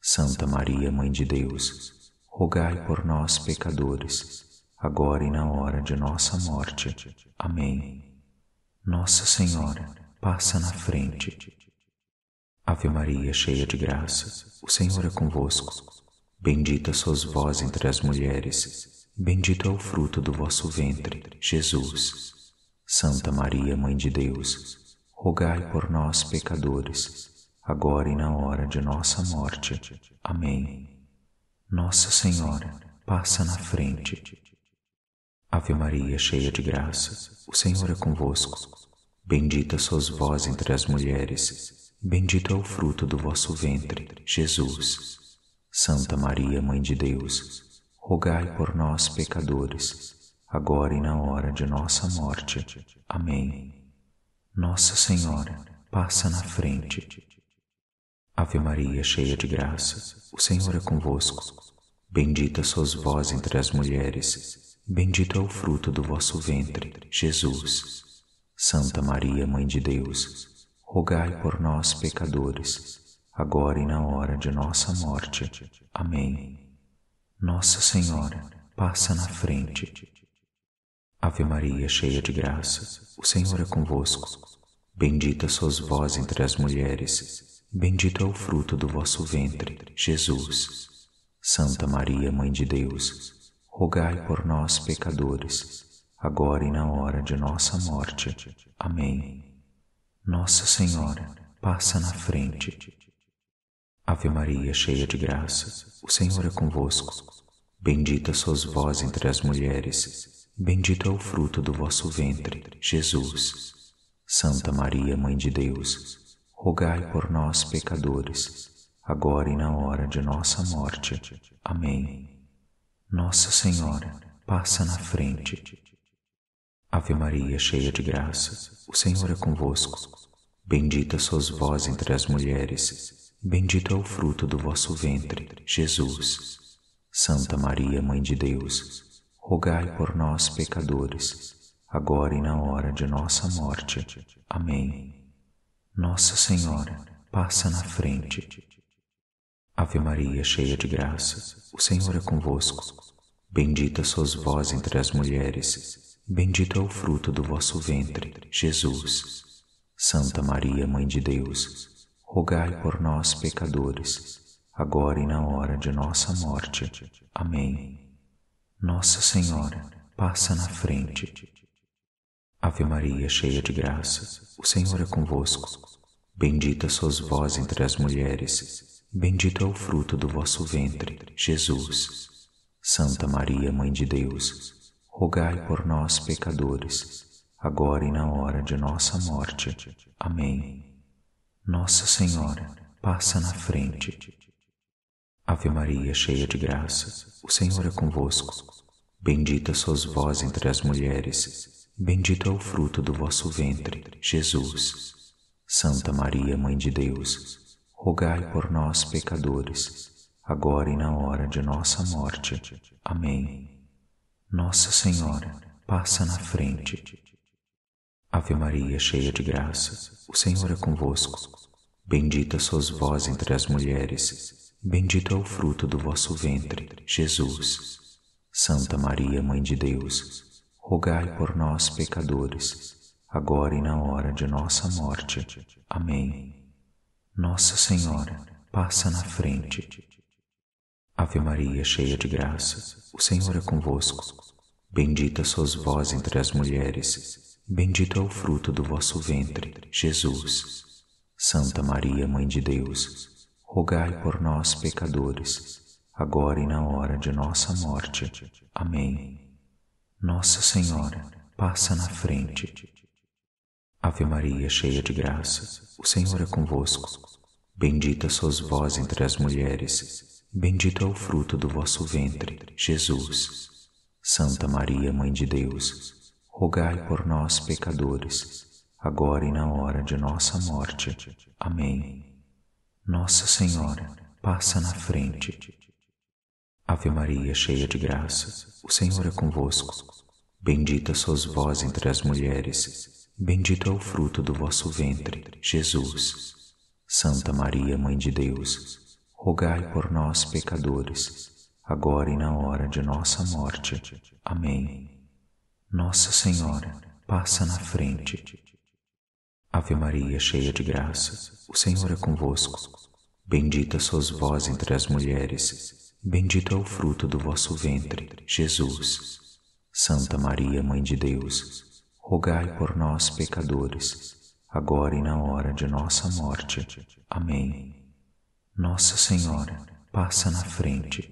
Santa Maria, Mãe de Deus, rogai por nós, pecadores, agora e na hora de nossa morte. Amém. Nossa Senhora, passa na frente. Ave Maria, cheia de graça, o Senhor é convosco. Bendita sois vós entre as mulheres, bendito é o fruto do vosso ventre, Jesus. Santa Maria, Mãe de Deus, rogai por nós, pecadores, agora e na hora de nossa morte. Amém. Nossa Senhora, passa na frente. Ave Maria, cheia de graça, o Senhor é convosco. Bendita sois vós entre as mulheres, bendito é o fruto do vosso ventre, Jesus. Santa Maria, Mãe de Deus, rogai por nós, pecadores, agora e na hora de nossa morte. Amém. Nossa Senhora, passa na frente. Ave Maria, cheia de graça, o Senhor é convosco. Bendita sois vós entre as mulheres, bendito é o fruto do vosso ventre, Jesus. Santa Maria, Mãe de Deus, rogai por nós, pecadores, agora e na hora de nossa morte. Amém. Nossa Senhora, passa na frente. Ave Maria, cheia de graça, o Senhor é convosco. Bendita sois vós entre as mulheres, bendito é o fruto do vosso ventre, Jesus. Santa Maria, Mãe de Deus, rogai por nós, pecadores, agora e na hora de nossa morte. Amém. Nossa Senhora, passa na frente. Ave Maria, cheia de graça, o Senhor é convosco. Bendita sois vós entre as mulheres, Bendito é o fruto do vosso ventre, Jesus. Santa Maria, Mãe de Deus, rogai por nós, pecadores, agora e na hora de nossa morte. Amém. Nossa Senhora, passa na frente. Ave Maria, cheia de graça, o Senhor é convosco. Bendita sois vós entre as mulheres, bendito é o fruto do vosso ventre, Jesus. Santa Maria, Mãe de Deus, rogai por nós, pecadores, agora e na hora de nossa morte. Amém. Nossa Senhora, passa na frente. Ave Maria, cheia de graça, o Senhor é convosco. Bendita sois vós entre as mulheres, bendito é o fruto do vosso ventre, Jesus. Santa Maria, Mãe de Deus, rogai por nós, pecadores, agora e na hora de nossa morte. Amém. Nossa Senhora, passa na frente. Ave Maria, cheia de graça, o Senhor é convosco. Bendita sois vós entre as mulheres, bendito é o fruto do vosso ventre, Jesus. Santa Maria, Mãe de Deus, rogai por nós, pecadores, agora e na hora de nossa morte. Amém. Nossa Senhora, passa na frente. Ave Maria, cheia de graça, o Senhor é convosco. Bendita sois vós entre as mulheres, bendito é o fruto do vosso ventre, Jesus. Santa Maria, Mãe de Deus, rogai por nós, pecadores, agora e na hora de nossa morte. Amém. Nossa Senhora, passa na frente. Ave Maria, cheia de graça, o Senhor é convosco. Bendita sois vós entre as mulheres, bendito é o fruto do vosso ventre, Jesus. Santa Maria, Mãe de Deus, rogai por nós, pecadores, agora e na hora de nossa morte. Amém. Nossa Senhora, passa na frente. Ave Maria, cheia de graça, o Senhor é convosco. Bendita sois vós entre as mulheres, bendito é o fruto do vosso ventre, Jesus. Santa Maria, Mãe de Deus, rogai por nós, pecadores, agora e na hora de nossa morte. Amém. Nossa Senhora, passa na frente. Ave Maria, cheia de graça, o Senhor é convosco. Bendita sois vós entre as mulheres, Bendito é o fruto do vosso ventre, Jesus. Santa Maria, Mãe de Deus, rogai por nós, pecadores, agora e na hora de nossa morte. Amém. Nossa Senhora, passa na frente. Ave Maria, cheia de graça, o Senhor é convosco. Bendita sois vós entre as mulheres, bendito é o fruto do vosso ventre, Jesus. Santa Maria, Mãe de Deus, rogai por nós, pecadores, agora e na hora de nossa morte. Amém. Nossa Senhora, passa na frente. Ave Maria, cheia de graça, o Senhor é convosco. Bendita sois vós entre as mulheres, bendito é o fruto do vosso ventre, Jesus. Santa Maria, Mãe de Deus, rogai por nós, pecadores, agora e na hora de nossa morte. Amém. Nossa Senhora, passa na frente.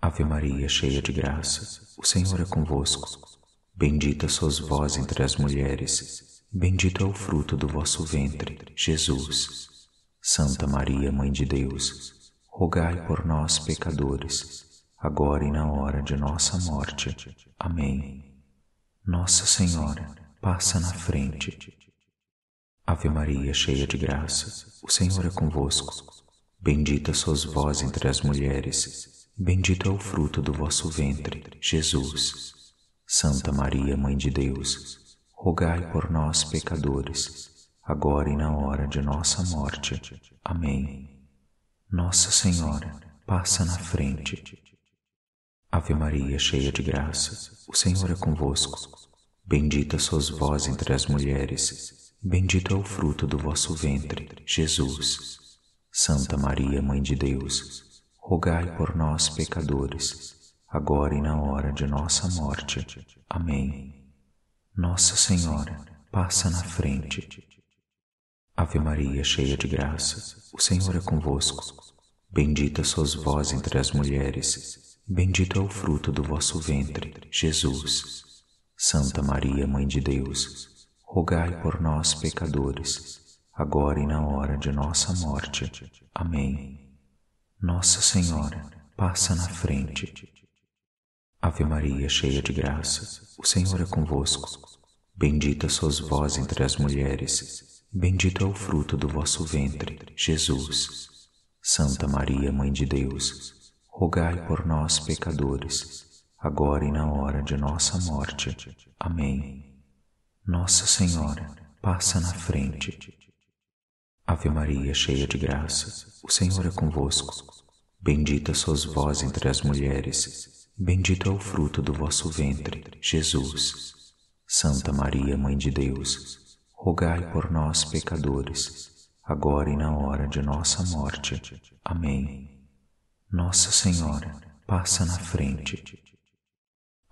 Ave Maria, cheia de graça, o Senhor é convosco. Bendita sois vós entre as mulheres, bendito é o fruto do vosso ventre, Jesus. Santa Maria, Mãe de Deus, rogai por nós, pecadores, agora e na hora de nossa morte. Amém. Nossa Senhora, passa na frente. Ave Maria, cheia de graça, o Senhor é convosco. Bendita sois vós entre as mulheres, bendito é o fruto do vosso ventre, Jesus. Santa Maria, Mãe de Deus, rogai por nós, pecadores, agora e na hora de nossa morte. Amém. Nossa Senhora, passa na frente. Ave Maria, cheia de graça, o Senhor é convosco. Bendita sois vós entre as mulheres, bendito é o fruto do vosso ventre, Jesus. Santa Maria, Mãe de Deus, rogai por nós, pecadores, agora e na hora de nossa morte. Amém. Nossa Senhora, passa na frente. Ave Maria, cheia de graça, o Senhor é convosco. Bendita sois vós entre as mulheres, Bendito é o fruto do vosso ventre, Jesus. Santa Maria, Mãe de Deus, rogai por nós, pecadores, agora e na hora de nossa morte. Amém. Nossa Senhora, passa na frente. Ave Maria, cheia de graça, o Senhor é convosco. Bendita sois vós entre as mulheres, bendito é o fruto do vosso ventre, Jesus. Santa Maria, Mãe de Deus, rogai por nós, pecadores, agora e na hora de nossa morte. Amém. Nossa Senhora, passa na frente. Ave Maria, cheia de graça, o Senhor é convosco. Bendita sois vós entre as mulheres, bendito é o fruto do vosso ventre, Jesus. Santa Maria, Mãe de Deus, rogai por nós, pecadores, agora e na hora de nossa morte. Amém. Nossa Senhora, passa na frente.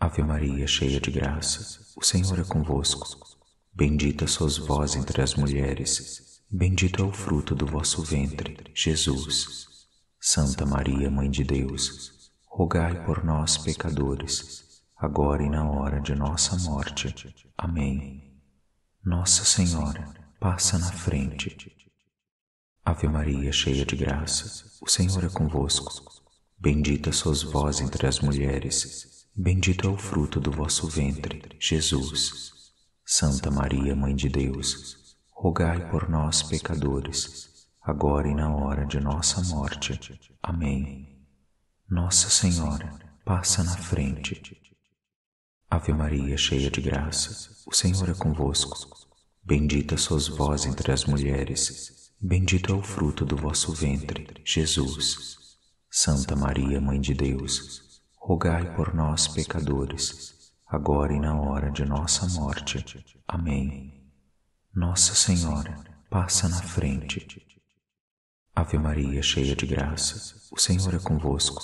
Ave Maria, cheia de graça, o Senhor é convosco. Bendita sois vós entre as mulheres, bendito é o fruto do vosso ventre, Jesus. Santa Maria, Mãe de Deus, rogai por nós, pecadores, agora e na hora de nossa morte. Amém. Nossa Senhora, passa na frente. Ave Maria, cheia de graça, o Senhor é convosco. Bendita sois vós entre as mulheres, bendito é o fruto do vosso ventre, Jesus. Santa Maria, Mãe de Deus, rogai por nós, pecadores, agora e na hora de nossa morte. Amém. Nossa Senhora, passa na frente. Ave Maria, cheia de graça, o Senhor é convosco. Bendita sois vós entre as mulheres, Bendito é o fruto do vosso ventre, Jesus. Santa Maria, Mãe de Deus, rogai por nós, pecadores, agora e na hora de nossa morte. Amém. Nossa Senhora, passa na frente. Ave Maria, cheia de graça, o Senhor é convosco.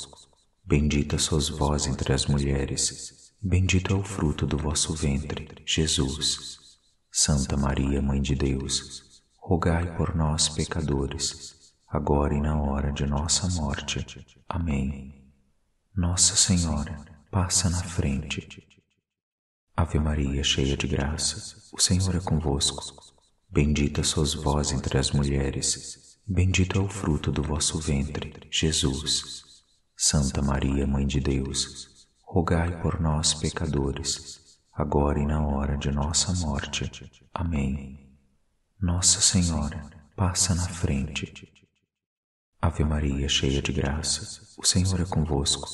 Bendita sois vós entre as mulheres, bendito é o fruto do vosso ventre, Jesus. Santa Maria, Mãe de Deus, rogai por nós, pecadores, agora e na hora de nossa morte. Amém. Nossa Senhora, passa na frente. Ave Maria, cheia de graça, o Senhor é convosco. Bendita sois vós entre as mulheres, bendito é o fruto do vosso ventre, Jesus. Santa Maria, Mãe de Deus, rogai por nós, pecadores, agora e na hora de nossa morte. Amém. Nossa Senhora, passa na frente. Ave Maria, cheia de graça, o Senhor é convosco.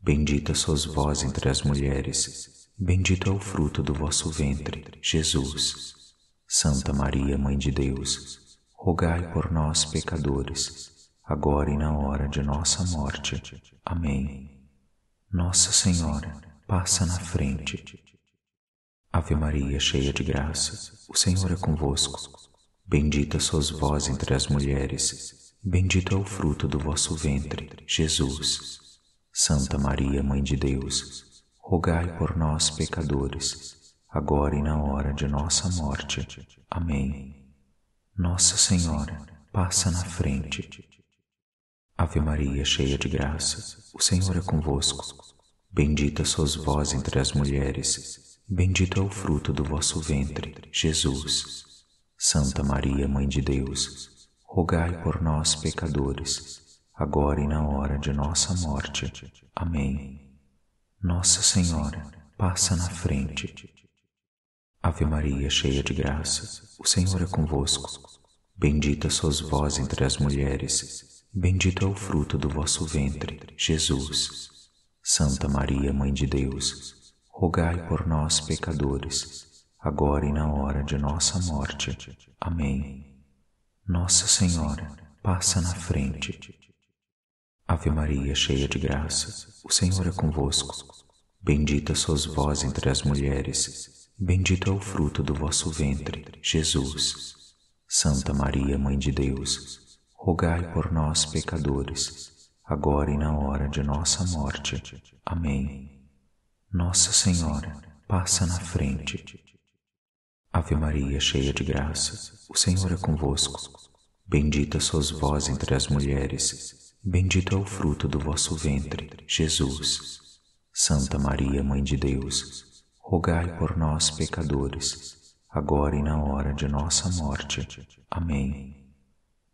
Bendita sois vós entre as mulheres, bendito é o fruto do vosso ventre, Jesus. Santa Maria, Mãe de Deus, rogai por nós, pecadores, agora e na hora de nossa morte. Amém. Nossa Senhora, passa na frente. Ave Maria, cheia de graça, o Senhor é convosco. Bendita sois vós entre as mulheres, bendito é o fruto do vosso ventre, Jesus. Santa Maria, Mãe de Deus, rogai por nós, pecadores, agora e na hora de nossa morte. Amém. Nossa Senhora, passa na frente. Ave Maria, cheia de graça, o Senhor é convosco. Bendita sois vós entre as mulheres, Bendito é o fruto do vosso ventre, Jesus. Santa Maria, Mãe de Deus, rogai por nós, pecadores, agora e na hora de nossa morte. Amém. Nossa Senhora, passa na frente. Ave Maria, cheia de graça, o Senhor é convosco. Bendita sois vós entre as mulheres, bendito é o fruto do vosso ventre, Jesus. Santa Maria, Mãe de Deus, rogai por nós, pecadores, agora e na hora de nossa morte. Amém. Nossa Senhora, passa na frente. Ave Maria, cheia de graça, o Senhor é convosco. Bendita sois vós entre as mulheres, bendito é o fruto do vosso ventre, Jesus. Santa Maria, Mãe de Deus, rogai por nós, pecadores, agora e na hora de nossa morte. Amém. Nossa Senhora, passa na frente. Ave Maria, cheia de graça, o Senhor é convosco. Bendita sois vós entre as mulheres, bendito é o fruto do vosso ventre, Jesus. Santa Maria, Mãe de Deus, rogai por nós, pecadores, agora e na hora de nossa morte. Amém.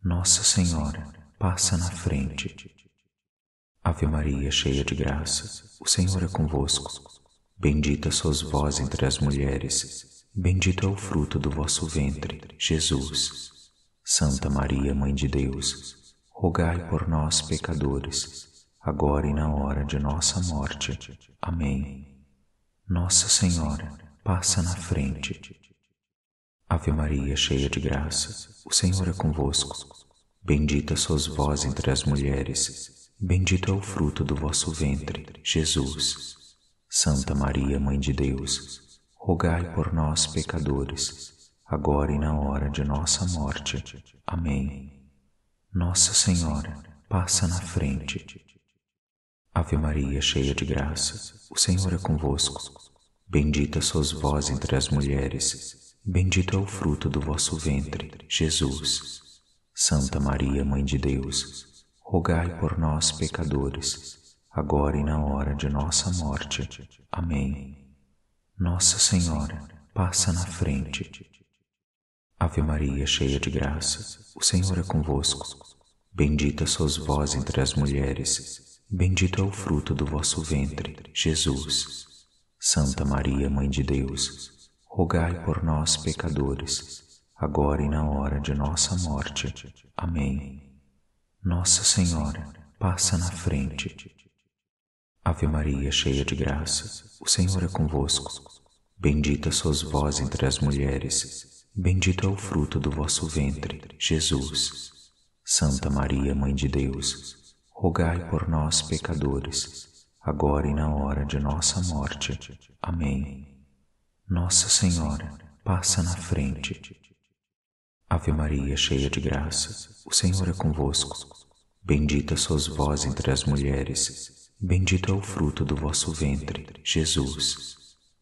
Nossa Senhora, passa na frente. Ave Maria, cheia de graça, o Senhor é convosco. Bendita sois vós entre as mulheres, bendito é o fruto do vosso ventre, Jesus. Santa Maria, Mãe de Deus, rogai por nós, pecadores, agora e na hora de nossa morte. Amém. Nossa Senhora, passa na frente. Ave Maria, cheia de graça, o Senhor é convosco. Bendita sois vós entre as mulheres, Bendito é o fruto do vosso ventre, Jesus. Santa Maria, Mãe de Deus, rogai por nós, pecadores, agora e na hora de nossa morte. Amém. Nossa Senhora, passa na frente. Ave Maria, cheia de graça, o Senhor é convosco. Bendita sois vós entre as mulheres, bendito é o fruto do vosso ventre, Jesus. Santa Maria, Mãe de Deus, rogai por nós, pecadores, agora e na hora de nossa morte. Amém. Nossa Senhora, passa na frente. Ave Maria, cheia de graça, o Senhor é convosco. Bendita sois vós entre as mulheres, bendito é o fruto do vosso ventre, Jesus. Santa Maria, Mãe de Deus, rogai por nós, pecadores, agora e na hora de nossa morte. Amém. Nossa Senhora, passa na frente. Ave Maria, cheia de graça, o Senhor é convosco. Bendita sois vós entre as mulheres, bendito é o fruto do vosso ventre, Jesus. Santa Maria, Mãe de Deus, rogai por nós, pecadores, agora e na hora de nossa morte. Amém. Nossa Senhora, passa na frente. Ave Maria, cheia de graça, o Senhor é convosco. Bendita sois vós entre as mulheres, bendito é o fruto do vosso ventre, Jesus.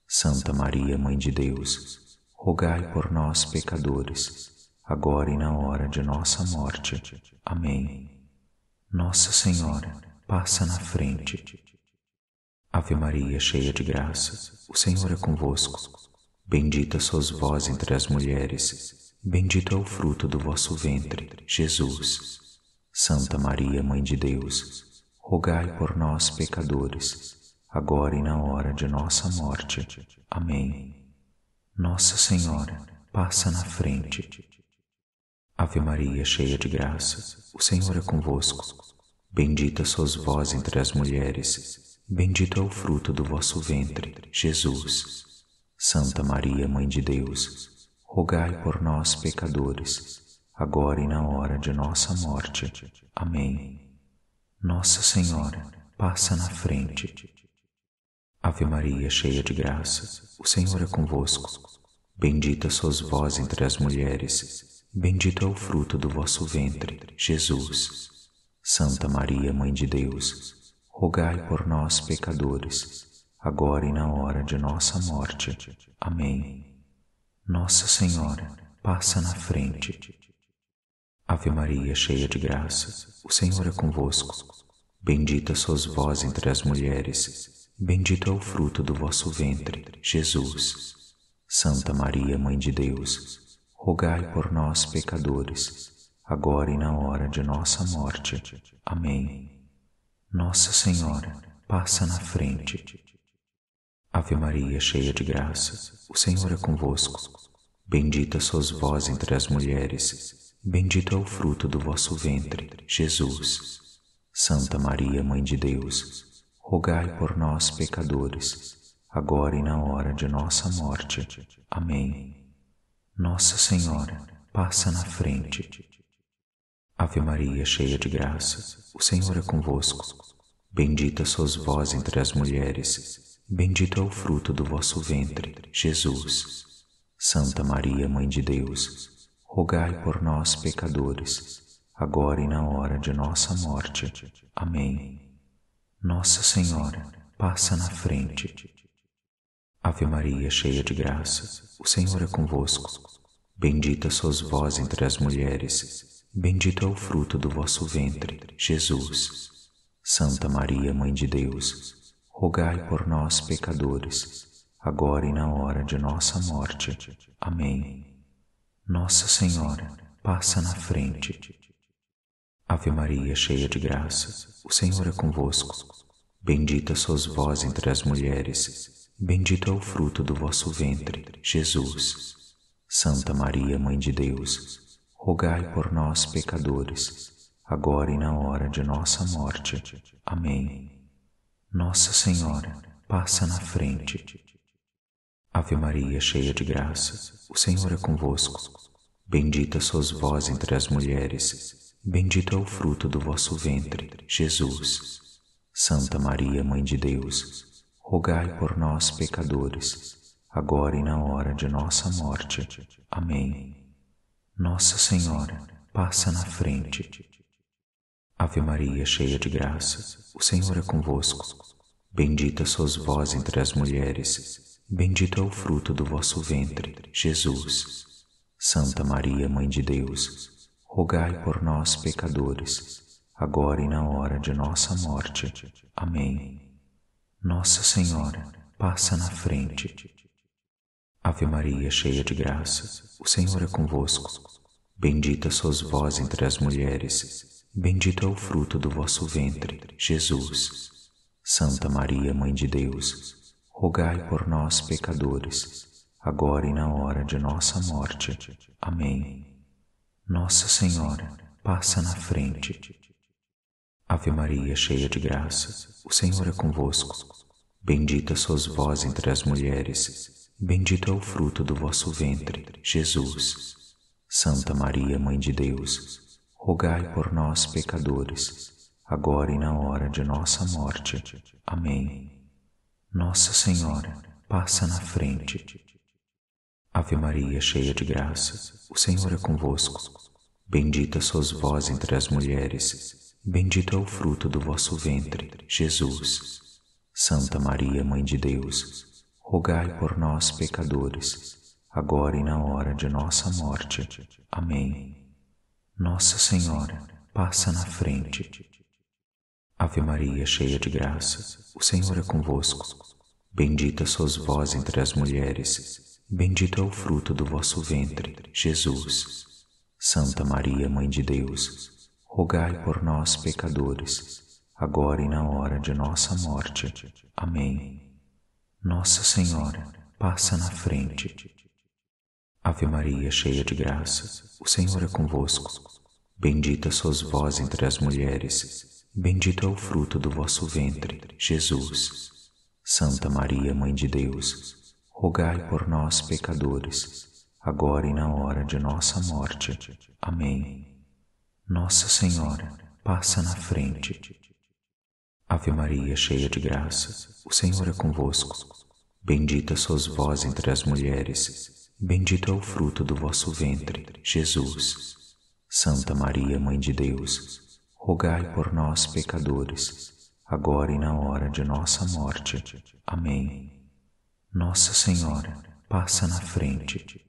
Santa Maria, Mãe de Deus, rogai por nós, pecadores, agora e na hora de nossa morte. Amém. Nossa Senhora, passa na frente. Ave Maria, cheia de graça, o Senhor é convosco. Bendita sois vós entre as mulheres, Bendito é o fruto do vosso ventre, Jesus. Santa Maria, Mãe de Deus, rogai por nós, pecadores, agora e na hora de nossa morte. Amém. Nossa Senhora, passa na frente. Ave Maria, cheia de graça, o Senhor é convosco. Bendita sois vós entre as mulheres, bendito é o fruto do vosso ventre, Jesus. Santa Maria, Mãe de Deus, rogai por nós, pecadores, agora e na hora de nossa morte. Amém. Nossa Senhora, passa na frente. Ave Maria, cheia de graça, o Senhor é convosco. Bendita sois vós entre as mulheres, bendito é o fruto do vosso ventre, Jesus. Santa Maria, Mãe de Deus, rogai por nós, pecadores, agora e na hora de nossa morte. Amém. Nossa Senhora, passa na frente. Ave Maria, cheia de graça, o Senhor é convosco. Bendita sois vós entre as mulheres, bendito é o fruto do vosso ventre, Jesus. Santa Maria, Mãe de Deus, rogai por nós, pecadores, agora e na hora de nossa morte. Amém. Nossa Senhora, passa na frente. Ave Maria, cheia de graça, o Senhor é convosco. Bendita sois vós entre as mulheres, bendito é o fruto do vosso ventre, Jesus. Santa Maria, Mãe de Deus, rogai por nós, pecadores, agora e na hora de nossa morte. Amém. Nossa Senhora, passa na frente. Ave Maria, cheia de graça, o Senhor é convosco. Bendita sois vós entre as mulheres, bendito é o fruto do vosso ventre, Jesus. Santa Maria, Mãe de Deus, rogai por nós, pecadores, agora e na hora de nossa morte. Amém. Nossa Senhora, passa na frente. Ave Maria, cheia de graça, o Senhor é convosco. Bendita sois vós entre as mulheres, bendito é o fruto do vosso ventre, Jesus. Santa Maria, Mãe de Deus, rogai por nós, pecadores, agora e na hora de nossa morte. Amém. Nossa Senhora, passa na frente. Ave Maria, cheia de graça, o Senhor é convosco. Bendita sois vós entre as mulheres, bendito é o fruto do vosso ventre, Jesus. Santa Maria, Mãe de Deus, rogai por nós, pecadores, agora e na hora de nossa morte. Amém. Nossa Senhora, passa na frente. Ave Maria, cheia de graça, o Senhor é convosco. Bendita sois vós entre as mulheres, bendito é o fruto do vosso ventre, Jesus. Santa Maria, Mãe de Deus, rogai por nós, pecadores, agora e na hora de nossa morte. Amém. Nossa Senhora, passa na frente. Ave Maria, cheia de graça, o Senhor é convosco. Bendita sois vós entre as mulheres, Bendito é o fruto do vosso ventre, Jesus. Santa Maria, Mãe de Deus, rogai por nós, pecadores, agora e na hora de nossa morte. Amém. Nossa Senhora, passa na frente. Ave Maria, cheia de graça, o Senhor é convosco. Bendita sois vós entre as mulheres, bendito é o fruto do vosso ventre, Jesus. Santa Maria, Mãe de Deus, rogai por nós, pecadores, agora e na hora de nossa morte. Amém. Nossa Senhora, passa na frente. Ave Maria, cheia de graça, o Senhor é convosco. Bendita sois vós entre as mulheres, bendito é o fruto do vosso ventre, Jesus. Santa Maria, Mãe de Deus, rogai por nós, pecadores, agora e na hora de nossa morte. Amém. Nossa Senhora, passa na frente. Ave Maria, cheia de graça, o Senhor é convosco. Bendita sois vós entre as mulheres, bendito é o fruto do vosso ventre, Jesus. Santa Maria, Mãe de Deus, rogai por nós, pecadores, agora e na hora de nossa morte. Amém. Nossa Senhora, passa na frente. Ave Maria, cheia de graça, o Senhor é convosco. Bendita sois vós entre as mulheres, bendito é o fruto do vosso ventre, Jesus. Santa Maria, Mãe de Deus, rogai por nós, pecadores, agora e na hora de nossa morte. Amém. Nossa Senhora, passa na frente. Ave Maria, cheia de graça, o Senhor é convosco. Bendita sois vós entre as mulheres, bendito é o fruto do vosso ventre, Jesus. Santa Maria, Mãe de Deus, rogai por nós, pecadores, agora e na hora de nossa morte. Amém. Nossa Senhora, passa na frente. Ave Maria, cheia de graça, o Senhor é convosco. Bendita sois vós entre as mulheres, bendito é o fruto do vosso ventre, Jesus. Santa Maria, Mãe de Deus, rogai por nós, pecadores, agora e na hora de nossa morte. Amém. Nossa Senhora, passa na frente.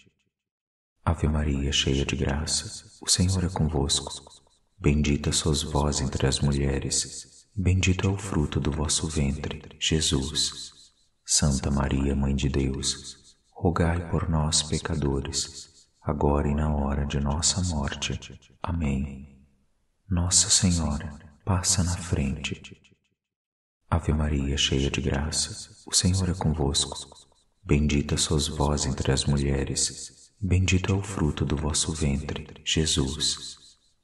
Ave Maria, cheia de graça, o Senhor é convosco. Bendita sois vós entre as mulheres, bendito é o fruto do vosso ventre, Jesus. Santa Maria, Mãe de Deus, rogai por nós, pecadores, agora e na hora de nossa morte. Amém. Nossa Senhora, passa na frente. Ave Maria, cheia de graça, o Senhor é convosco. Bendita sois vós entre as mulheres, bendito é o fruto do vosso ventre, Jesus.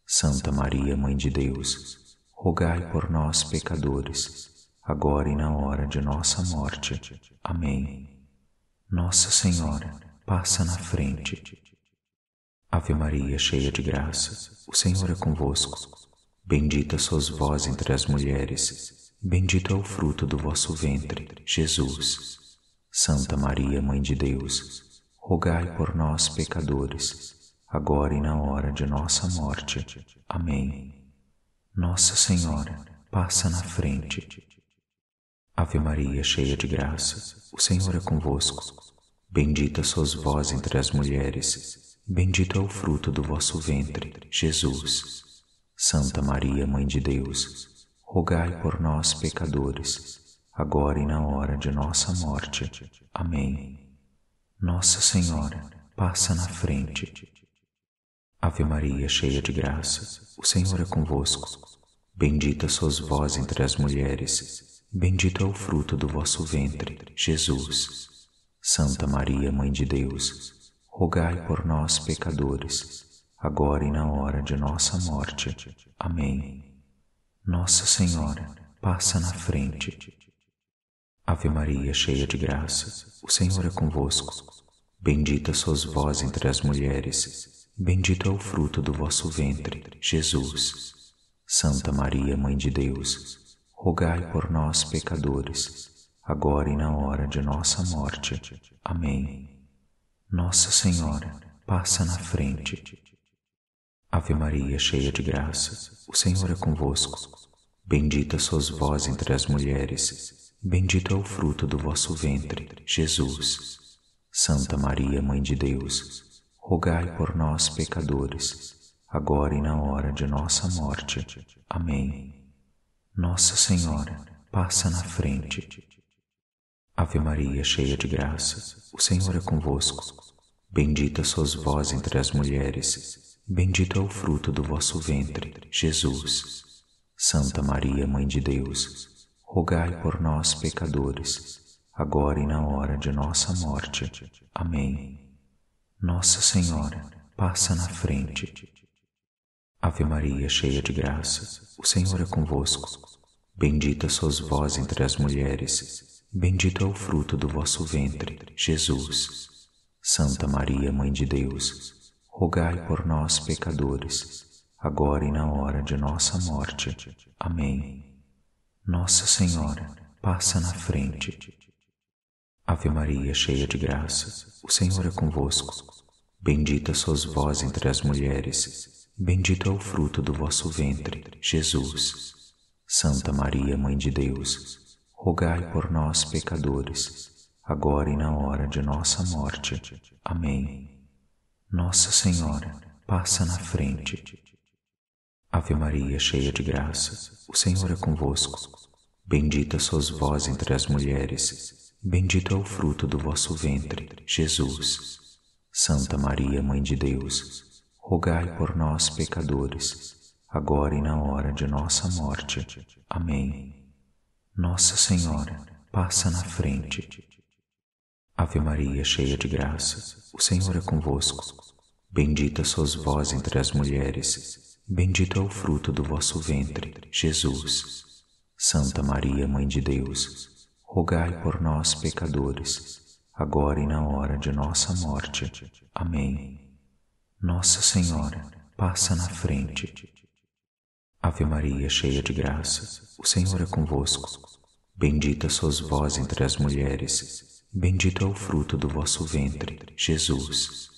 Santa Maria, Mãe de Deus, rogai por nós, pecadores, agora e na hora de nossa morte. Amém. Nossa Senhora, passa na frente. Ave Maria, cheia de graça, o Senhor é convosco. Bendita sois vós entre as mulheres, bendito é o fruto do vosso ventre, Jesus. Santa Maria, Mãe de Deus, rogai por nós, pecadores, agora e na hora de nossa morte. Amém. Nossa Senhora, passa na frente. Ave Maria, cheia de graça, o Senhor é convosco. Bendita sois vós entre as mulheres, Bendito é o fruto do vosso ventre, Jesus. Santa Maria, Mãe de Deus, rogai por nós, pecadores, agora e na hora de nossa morte. Amém. Nossa Senhora, passa na frente. Ave Maria, cheia de graça, o Senhor é convosco. Bendita sois vós entre as mulheres, bendito é o fruto do vosso ventre, Jesus. Santa Maria, Mãe de Deus, rogai por nós, pecadores, agora e na hora de nossa morte. Amém. Nossa Senhora, passa na frente. Ave Maria, cheia de graça, o Senhor é convosco. Bendita sois vós entre as mulheres, bendito é o fruto do vosso ventre, Jesus. Santa Maria, Mãe de Deus, rogai por nós, pecadores, agora e na hora de nossa morte. Amém. Nossa Senhora, passa na frente. Ave Maria, cheia de graça, o Senhor é convosco. Bendita sois vós entre as mulheres, bendito é o fruto do vosso ventre, Jesus. Santa Maria, Mãe de Deus, rogai por nós, pecadores, agora e na hora de nossa morte. Amém. Nossa Senhora, passa na frente. Ave Maria, cheia de graça, o Senhor é convosco. Bendita sois vós entre as mulheres, bendito é o fruto do vosso ventre, Jesus. Santa Maria, Mãe de Deus, rogai por nós, pecadores, agora e na hora de nossa morte. Amém. Nossa Senhora, passa na frente. Ave Maria, cheia de graça, o Senhor é convosco. Bendita sois vós entre as mulheres, Bendito é o fruto do vosso ventre, Jesus. Santa Maria, Mãe de Deus, rogai por nós, pecadores, agora e na hora de nossa morte. Amém. Nossa Senhora, passa na frente. Ave Maria, cheia de graça, o Senhor é convosco. Bendita sois vós entre as mulheres, bendito é o fruto do vosso ventre, Jesus. Santa Maria, Mãe de Deus, rogai por nós, pecadores, agora e na hora de nossa morte. Amém. Nossa Senhora, passa na frente. Ave Maria, cheia de graça, o Senhor é convosco. Bendita sois vós entre as mulheres, bendito é o fruto do vosso ventre, Jesus. Santa Maria, Mãe de Deus, rogai por nós, pecadores, agora e na hora de nossa morte. Amém. Nossa Senhora, passa na frente. Ave Maria, cheia de graça, o Senhor é convosco. Bendita sois vós entre as mulheres, bendito é o fruto do vosso ventre, Jesus. Santa Maria, Mãe de Deus, rogai por nós, pecadores, agora e na hora de nossa morte. Amém. Nossa Senhora, passa na frente. Ave Maria, cheia de graça, o Senhor é convosco. Bendita sois vós entre as mulheres, bendito é o fruto do vosso ventre, Jesus.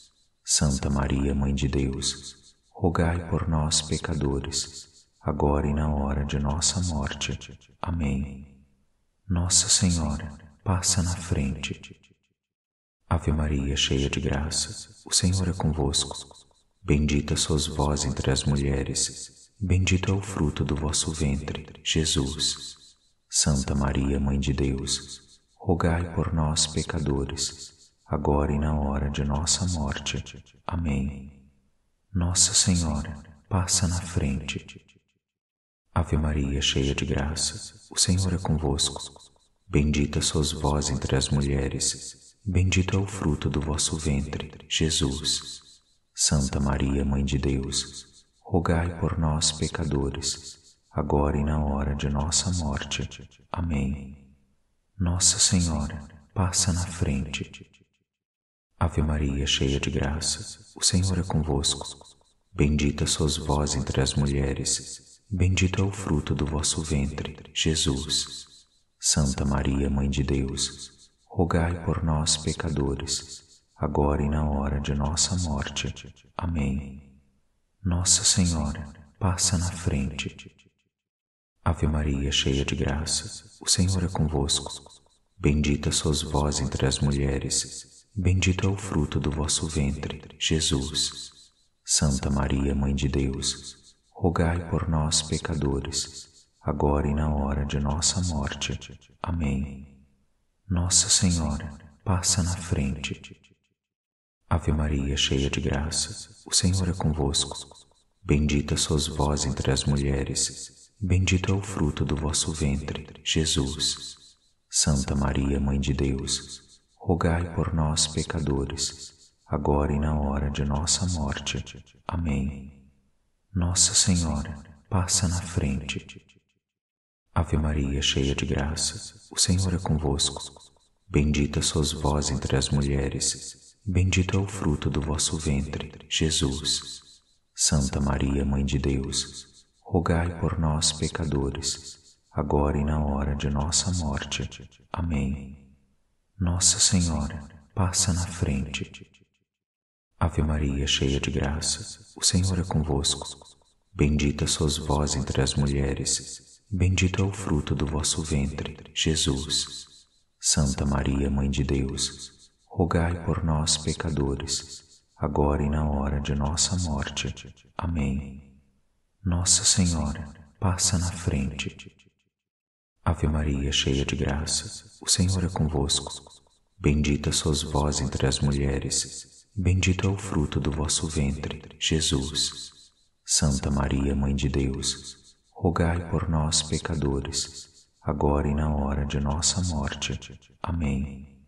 Santa Maria, Mãe de Deus, rogai por nós, pecadores, agora e na hora de nossa morte. Amém. Nossa Senhora, passa na frente. Ave Maria, cheia de graça, o Senhor é convosco. Bendita sois vós entre as mulheres, bendito é o fruto do vosso ventre, Jesus. Santa Maria, Mãe de Deus, rogai por nós, pecadores, agora e na hora de nossa morte. Amém. Nossa Senhora, passa na frente. Ave Maria, cheia de graça, o Senhor é convosco. Bendita sois vós entre as mulheres, bendito é o fruto do vosso ventre, Jesus. Santa Maria, Mãe de Deus, rogai por nós, pecadores, agora e na hora de nossa morte. Amém. Nossa Senhora, passa na frente. Ave Maria, cheia de graça, o Senhor é convosco. Bendita sois vós entre as mulheres, Bendito é o fruto do vosso ventre, Jesus. Santa Maria, Mãe de Deus, rogai por nós, pecadores, agora e na hora de nossa morte. Amém. Nossa Senhora, passa na frente. Ave Maria, cheia de graça, o Senhor é convosco. Bendita sois vós entre as mulheres, bendito é o fruto do vosso ventre, Jesus. Santa Maria, Mãe de Deus, rogai por nós, pecadores, agora e na hora de nossa morte. Amém. Nossa Senhora, passa na frente. Ave Maria, cheia de graça, o Senhor é convosco. Bendita sois vós entre as mulheres, bendito é o fruto do vosso ventre, Jesus. Santa Maria, Mãe de Deus, rogai por nós, pecadores, agora e na hora de nossa morte. Amém. Nossa Senhora, passa na frente. Ave Maria, cheia de graça, o Senhor é convosco. Bendita sois vós entre as mulheres, bendito é o fruto do vosso ventre, Jesus. Santa Maria, Mãe de Deus, rogai por nós, pecadores, agora e na hora de nossa morte. Amém. Nossa Senhora, passa na frente. Ave Maria, cheia de graça, o Senhor é convosco. Bendita sois vós entre as mulheres, bendito é o fruto do vosso ventre, Jesus. Santa Maria, Mãe de Deus, rogai por nós, pecadores, agora e na hora de nossa morte. Amém. Nossa Senhora, passa na frente. Ave Maria, cheia de graça, o Senhor é convosco. Bendita sois vós entre as mulheres, Bendito é o fruto do vosso ventre, Jesus. Santa Maria, Mãe de Deus, rogai por nós, pecadores, agora e na hora de nossa morte. Amém.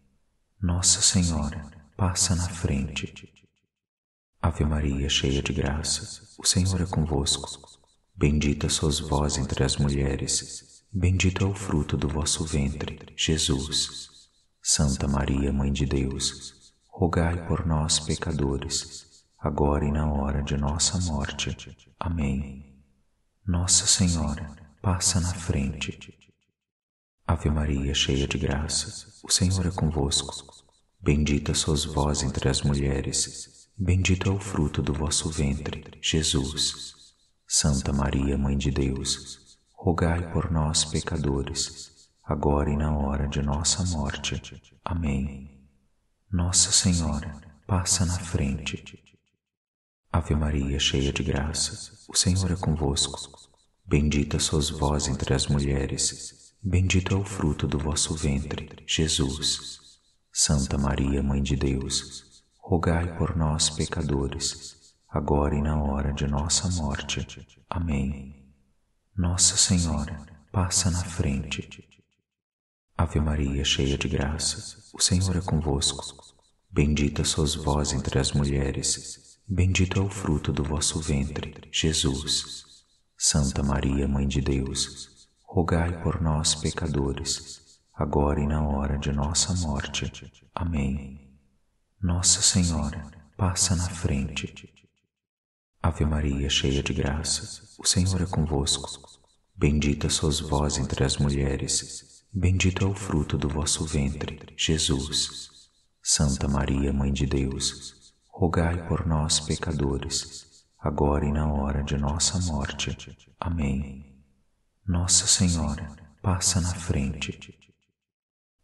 Nossa Senhora, passa na frente. Ave Maria, cheia de graça, o Senhor é convosco. Bendita sois vós entre as mulheres, bendito é o fruto do vosso ventre, Jesus. Santa Maria, Mãe de Deus, rogai por nós, pecadores, agora e na hora de nossa morte. Amém. Nossa Senhora, passa na frente. Ave Maria, cheia de graça, o Senhor é convosco. Bendita sois vós entre as mulheres, bendito é o fruto do vosso ventre, Jesus. Santa Maria, Mãe de Deus, rogai por nós, pecadores, agora e na hora de nossa morte. Amém. Nossa Senhora, passa na frente. Ave Maria, cheia de graça, o Senhor é convosco. Bendita sois vós entre as mulheres, Bendito é o fruto do vosso ventre, Jesus. Santa Maria, Mãe de Deus, rogai por nós, pecadores, agora e na hora de nossa morte. Amém. Nossa Senhora, passa na frente. Ave Maria, cheia de graça, o Senhor é convosco. Bendita sois vós entre as mulheres, bendito é o fruto do vosso ventre, Jesus. Santa Maria, Mãe de Deus, rogai por nós, pecadores, agora e na hora de nossa morte. Amém. Nossa Senhora, passa na frente. Ave Maria, cheia de graça, o Senhor é convosco. Bendita sois vós entre as mulheres, bendito é o fruto do vosso ventre, Jesus. Santa Maria, Mãe de Deus, rogai por nós, pecadores, agora e na hora de nossa morte. Amém. Nossa Senhora, passa na frente.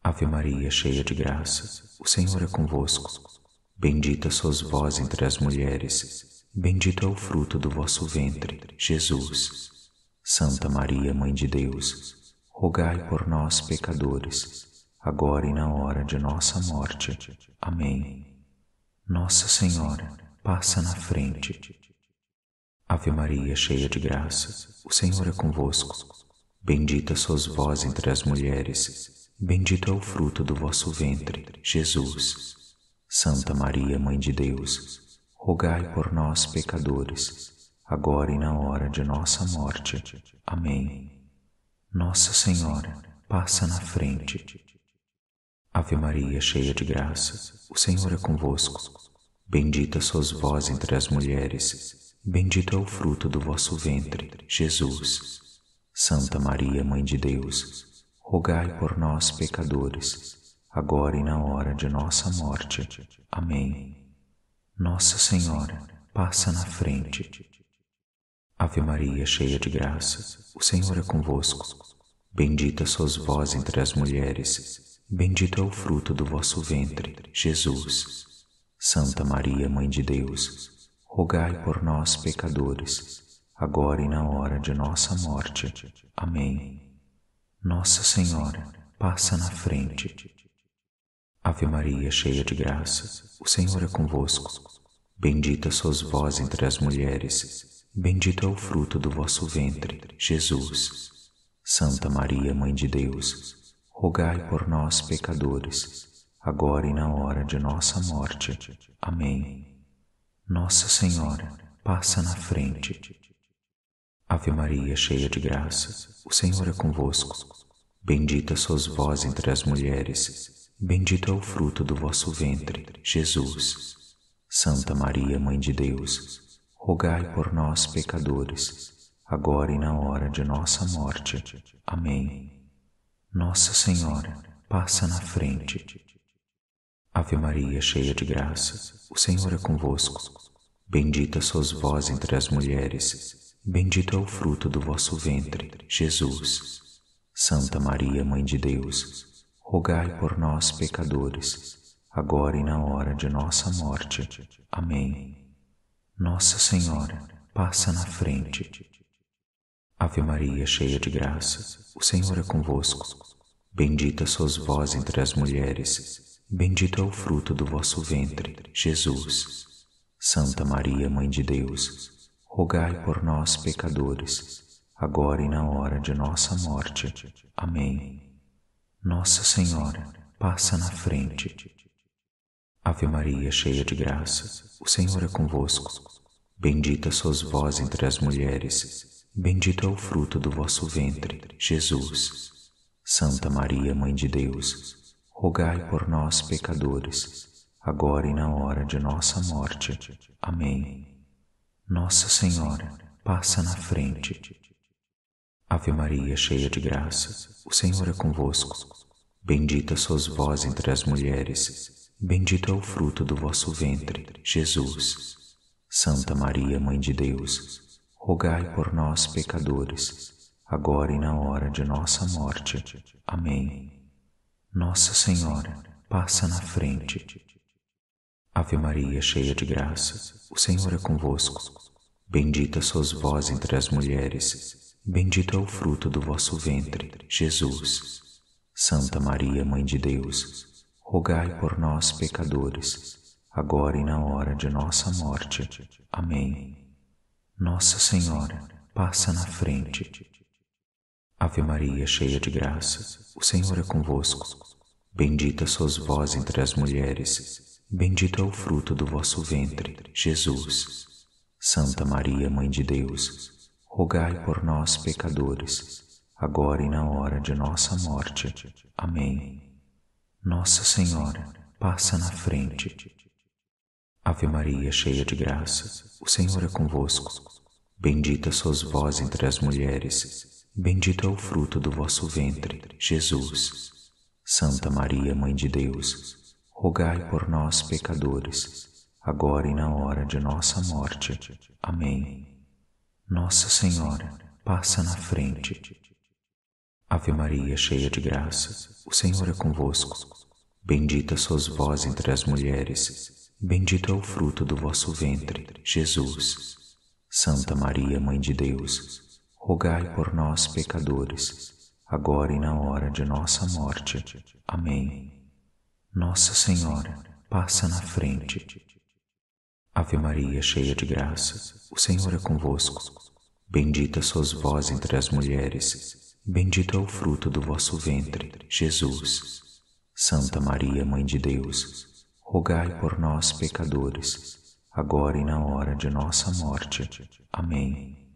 Ave Maria, cheia de graça, o Senhor é convosco. Bendita sois vós entre as mulheres, bendito é o fruto do vosso ventre, Jesus. Santa Maria, Mãe de Deus, rogai por nós, pecadores, agora e na hora de nossa morte. Amém. Nossa Senhora, passa na frente. Ave Maria, cheia de graça, o Senhor é convosco. Bendita sois vós entre as mulheres, bendito é o fruto do vosso ventre, Jesus. Santa Maria, Mãe de Deus, rogai por nós, pecadores, agora e na hora de nossa morte. Amém. Nossa Senhora, passa na frente. Ave Maria, cheia de graça, o Senhor é convosco. Bendita sois vós entre as mulheres, bendito é o fruto do vosso ventre, Jesus. Santa Maria, Mãe de Deus, rogai por nós, pecadores, agora e na hora de nossa morte. Amém. Nossa Senhora, passa na frente. Ave Maria, cheia de graça, o Senhor é convosco. Bendita sois vós entre as mulheres, Bendito é o fruto do vosso ventre, Jesus. Santa Maria, Mãe de Deus, rogai por nós, pecadores, agora e na hora de nossa morte. Amém. Nossa Senhora, passa na frente. Ave Maria, cheia de graça, o Senhor é convosco. Bendita sois vós entre as mulheres, bendito é o fruto do vosso ventre, Jesus. Santa Maria, Mãe de Deus, rogai por nós, pecadores, agora e na hora de nossa morte. Amém. Nossa Senhora, passa na frente. Ave Maria, cheia de graça, o Senhor é convosco. Bendita sois vós entre as mulheres, bendito é o fruto do vosso ventre, Jesus. Santa Maria, Mãe de Deus, rogai por nós, pecadores, agora e na hora de nossa morte. Amém. Nossa Senhora, passa na frente. Ave Maria, cheia de graça, o Senhor é convosco. Bendita sois vós entre as mulheres, bendito é o fruto do vosso ventre, Jesus. Santa Maria, Mãe de Deus, rogai por nós, pecadores, agora e na hora de nossa morte. Amém. Nossa Senhora, passa na frente. Ave Maria, cheia de graça, o Senhor é convosco. Bendita sois vós entre as mulheres, bendito é o fruto do vosso ventre, Jesus. Santa Maria, Mãe de Deus, rogai por nós, pecadores, agora e na hora de nossa morte. Amém. Nossa Senhora, passa na frente. Ave Maria, cheia de graça, o Senhor é convosco. Bendita sois vós entre as mulheres, Bendito é o fruto do vosso ventre, Jesus. Santa Maria, Mãe de Deus, rogai por nós, pecadores, agora e na hora de nossa morte. Amém. Nossa Senhora, passa na frente. Ave Maria, cheia de graça, o Senhor é convosco. Bendita sois vós entre as mulheres, bendito é o fruto do vosso ventre, Jesus. Santa Maria, Mãe de Deus, rogai por nós, pecadores, agora e na hora de nossa morte. Amém. Nossa Senhora, passa na frente. Ave Maria, cheia de graça, o Senhor é convosco. Bendita sois vós entre as mulheres, bendito é o fruto do vosso ventre, Jesus. Santa Maria, Mãe de Deus, rogai por nós, pecadores, agora e na hora de nossa morte. Amém. Nossa Senhora, passa na frente. Ave Maria, cheia de graça, o Senhor é convosco. Bendita sois vós entre as mulheres, bendito é o fruto do vosso ventre, Jesus. Santa Maria, Mãe de Deus, rogai por nós, pecadores, agora e na hora de nossa morte. Amém. Nossa Senhora, passa na frente. Ave Maria, cheia de graça, o Senhor é convosco. Bendita sois vós entre as mulheres, bendito é o fruto do vosso ventre, Jesus. Santa Maria, Mãe de Deus, rogai por nós, pecadores, agora e na hora de nossa morte. Amém. Nossa Senhora, passa na frente. Ave Maria, cheia de graça, o Senhor é convosco. Bendita sois vós entre as mulheres, bendito é o fruto do vosso ventre, Jesus. Santa Maria, Mãe de Deus, rogai por nós, pecadores, agora e na hora de nossa morte. Amém. Nossa Senhora, passa na frente. Ave Maria, cheia de graça, o Senhor é convosco. Bendita sois vós entre as mulheres, Bendito é o fruto do vosso ventre, Jesus. Santa Maria, Mãe de Deus, rogai por nós, pecadores, agora e na hora de nossa morte. Amém.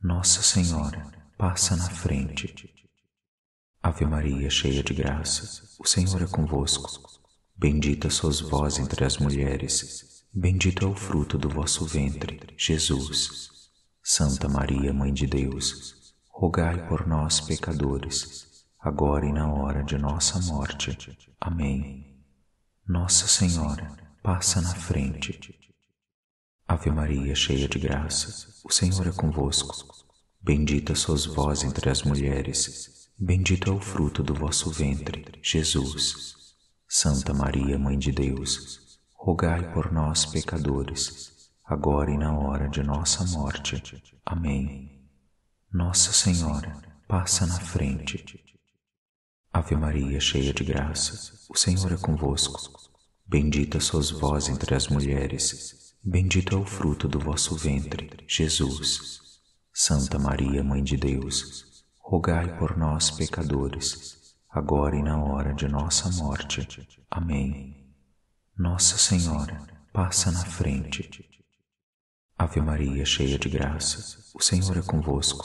Nossa Senhora, passa na frente. Ave Maria, cheia de graça, o Senhor é convosco. Bendita sois vós entre as mulheres, bendito é o fruto do vosso ventre, Jesus. Santa Maria, Mãe de Deus, rogai por nós, pecadores, agora e na hora de nossa morte. Amém. Nossa Senhora, passa na frente. Ave Maria, cheia de graça, o Senhor é convosco. Bendita sois vós entre as mulheres, bendito é o fruto do vosso ventre, Jesus. Santa Maria, Mãe de Deus, rogai por nós, pecadores, agora e na hora de nossa morte. Amém. Nossa Senhora, passa na frente. Ave Maria, cheia de graça, o Senhor é convosco. Bendita sois vós entre as mulheres, bendito é o fruto do vosso ventre, Jesus. Santa Maria, Mãe de Deus, rogai por nós, pecadores, agora e na hora de nossa morte. Amém. Nossa Senhora, passa na frente. Ave Maria, cheia de graça, o Senhor é convosco.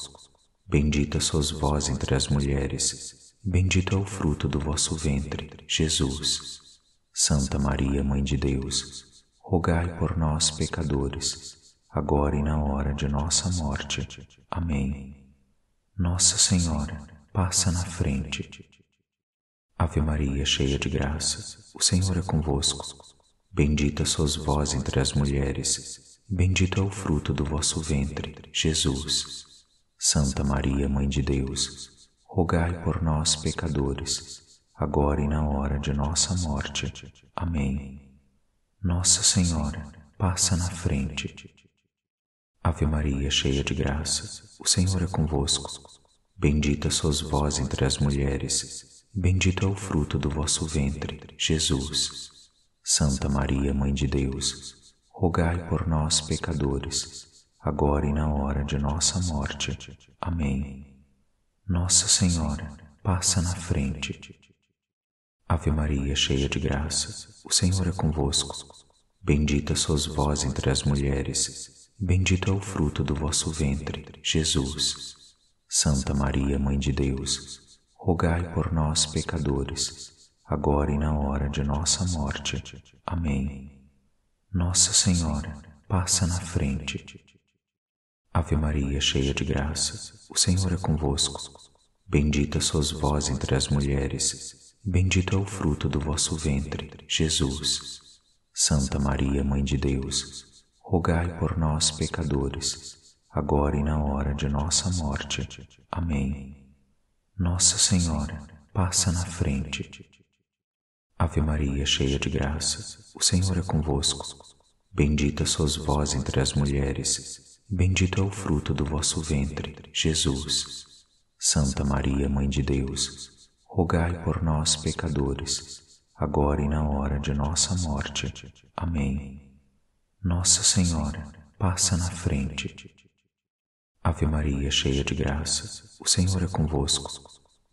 Bendita sois vós entre as mulheres, bendito é o fruto do vosso ventre, Jesus. Santa Maria, Mãe de Deus, rogai por nós, pecadores, agora e na hora de nossa morte. Amém. Nossa Senhora, passa na frente. Ave Maria, cheia de graça, o Senhor é convosco. Bendita sois vós entre as mulheres, Bendito é o fruto do vosso ventre, Jesus. Santa Maria, Mãe de Deus, rogai por nós, pecadores, agora e na hora de nossa morte. Amém. Nossa Senhora, passa na frente. Ave Maria, cheia de graça, o Senhor é convosco. Bendita sois vós entre as mulheres, bendito é o fruto do vosso ventre, Jesus. Santa Maria, Mãe de Deus, rogai por nós, pecadores, agora e na hora de nossa morte. Amém. Nossa Senhora, passa na frente. Ave Maria, cheia de graça, o Senhor é convosco. Bendita sois vós entre as mulheres, bendito é o fruto do vosso ventre, Jesus. Santa Maria, Mãe de Deus, rogai por nós, pecadores, agora e na hora de nossa morte. Amém. Nossa Senhora, passa na frente. Ave Maria, cheia de graça, o Senhor é convosco. Bendita sois vós entre as mulheres, bendito é o fruto do vosso ventre, Jesus. Santa Maria, Mãe de Deus, rogai por nós, pecadores, agora e na hora de nossa morte. Amém. Nossa Senhora, passa na frente. Ave Maria, cheia de graça, o Senhor é convosco. Bendita sois vós entre as mulheres, bendito é o fruto do vosso ventre, Jesus. Santa Maria, Mãe de Deus, rogai por nós, pecadores, agora e na hora de nossa morte. Amém. Nossa Senhora, passa na frente. Ave Maria, cheia de graça, o Senhor é convosco.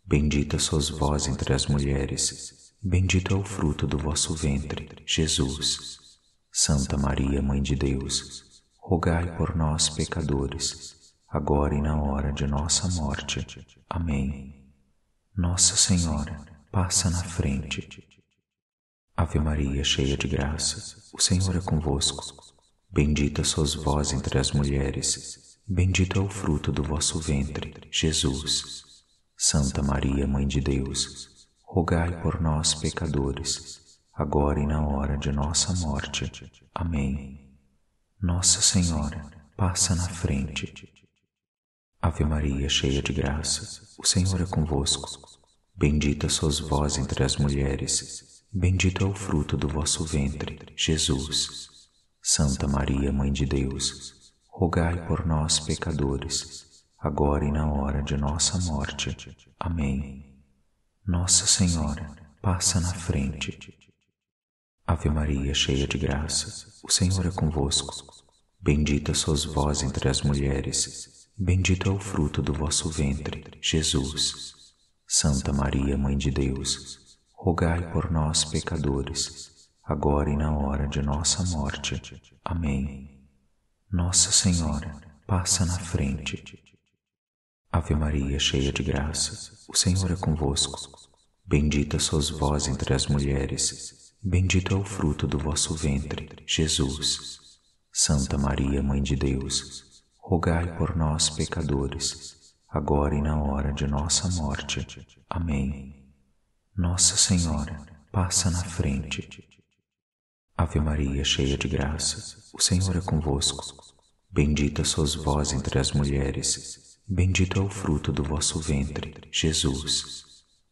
Bendita sois vós entre as mulheres, bendito é o fruto do vosso ventre, Jesus. Santa Maria, Mãe de Deus, rogai por nós, pecadores, agora e na hora de nossa morte. Amém. Nossa Senhora, passa na frente. Ave Maria, cheia de graça, o Senhor é convosco. Bendita sois vós entre as mulheres, bendito é o fruto do vosso ventre, Jesus. Santa Maria, Mãe de Deus, rogai por nós, pecadores, agora e na hora de nossa morte. Amém. Nossa Senhora, passa na frente. Ave Maria, cheia de graça, o Senhor é convosco. Bendita sois vós entre as mulheres, bendito é o fruto do vosso ventre, Jesus. Santa Maria, Mãe de Deus, rogai por nós, pecadores, agora e na hora de nossa morte. Amém. Nossa Senhora, passa na frente. Ave Maria, cheia de graça, o Senhor é convosco. Bendita sois vós entre as mulheres, bendito é o fruto do vosso ventre, Jesus. Santa Maria, Mãe de Deus, rogai por nós, pecadores, agora e na hora de nossa morte. Amém. Nossa Senhora, passa na frente. Ave Maria, cheia de graça, o Senhor é convosco. Bendita sois vós entre as mulheres, Bendito é o fruto do vosso ventre, Jesus. Santa Maria, Mãe de Deus, rogai por nós, pecadores, agora e na hora de nossa morte. Amém. Nossa Senhora, passa na frente. Ave Maria, cheia de graça, o Senhor é convosco. Bendita sois vós entre as mulheres, bendito é o fruto do vosso ventre, Jesus.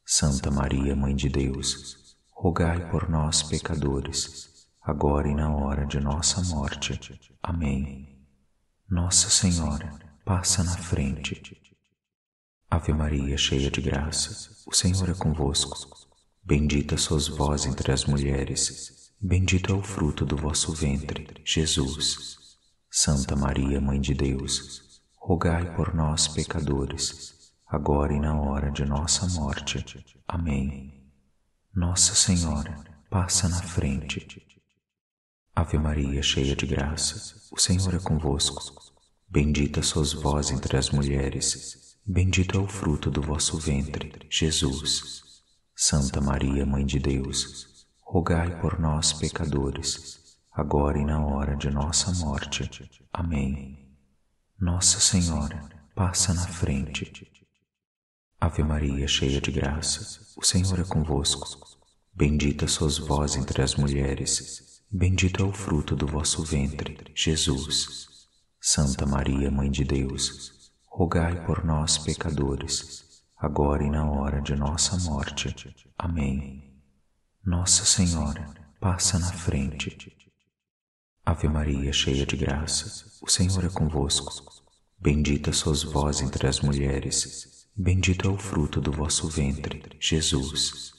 Santa Maria, Mãe de Deus, rogai por nós, pecadores, agora e na hora de nossa morte. Amém. Nossa Senhora, passa na frente. Ave Maria, cheia de graça, o Senhor é convosco. Bendita sois vós entre as mulheres, bendito é o fruto do vosso ventre, Jesus. Santa Maria, Mãe de Deus, rogai por nós, pecadores, agora e na hora de nossa morte. Amém. Nossa Senhora, passa na frente. Ave Maria, cheia de graça, o Senhor é convosco. Bendita sois vós entre as mulheres, bendito é o fruto do vosso ventre, Jesus. Santa Maria, Mãe de Deus, rogai por nós, pecadores, agora e na hora de nossa morte. Amém. Nossa Senhora, passa na frente. Ave Maria, cheia de graça, o Senhor é convosco. Bendita sois vós entre as mulheres, bendito é o fruto do vosso ventre, Jesus. Santa Maria, Mãe de Deus, rogai por nós, pecadores, agora e na hora de nossa morte. Amém. Nossa Senhora, passa na frente. Ave Maria, cheia de graça, o Senhor é convosco. Bendita sois vós entre as mulheres, Bendito é o fruto do vosso ventre, Jesus.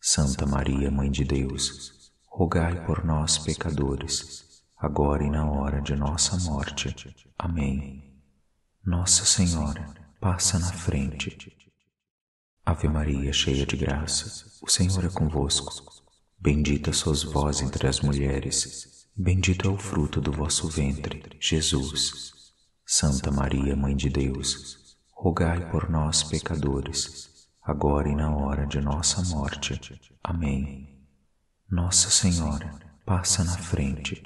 Santa Maria, Mãe de Deus, rogai por nós, pecadores, agora e na hora de nossa morte. Amém. Nossa Senhora, passa na frente. Ave Maria, cheia de graça, o Senhor é convosco. Bendita sois vós entre as mulheres, bendito é o fruto do vosso ventre, Jesus. Santa Maria, Mãe de Deus, rogai por nós, pecadores, agora e na hora de nossa morte. Amém. Nossa Senhora, passa na frente.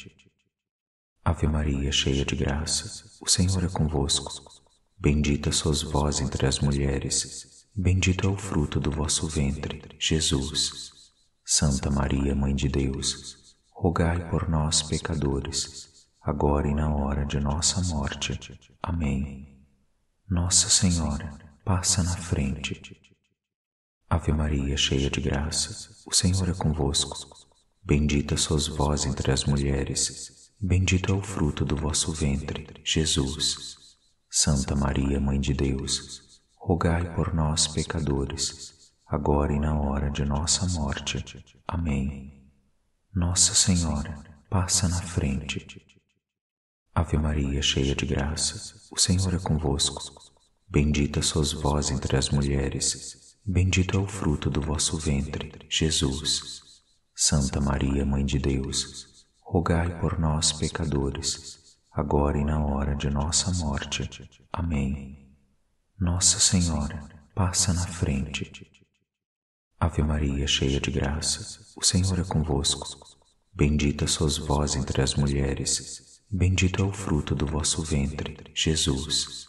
Ave Maria, cheia de graça, o Senhor é convosco. Bendita sois vós entre as mulheres, bendito é o fruto do vosso ventre, Jesus. Santa Maria, Mãe de Deus, rogai por nós, pecadores, agora e na hora de nossa morte. Amém. Nossa Senhora, passa na frente. Ave Maria, cheia de graça, o Senhor é convosco. Bendita sois vós entre as mulheres, Bendito é o fruto do vosso ventre, Jesus. Santa Maria, Mãe de Deus, rogai por nós, pecadores, agora e na hora de nossa morte. Amém. Nossa Senhora, passa na frente. Ave Maria, cheia de graça, o Senhor é convosco. Bendita sois vós entre as mulheres, bendito é o fruto do vosso ventre, Jesus. Santa Maria, Mãe de Deus, rogai por nós, pecadores, agora e na hora de nossa morte. Amém. Nossa Senhora, passa na frente. Ave Maria, cheia de graça, o Senhor é convosco. Bendita sois vós entre as mulheres, bendito é o fruto do vosso ventre, Jesus.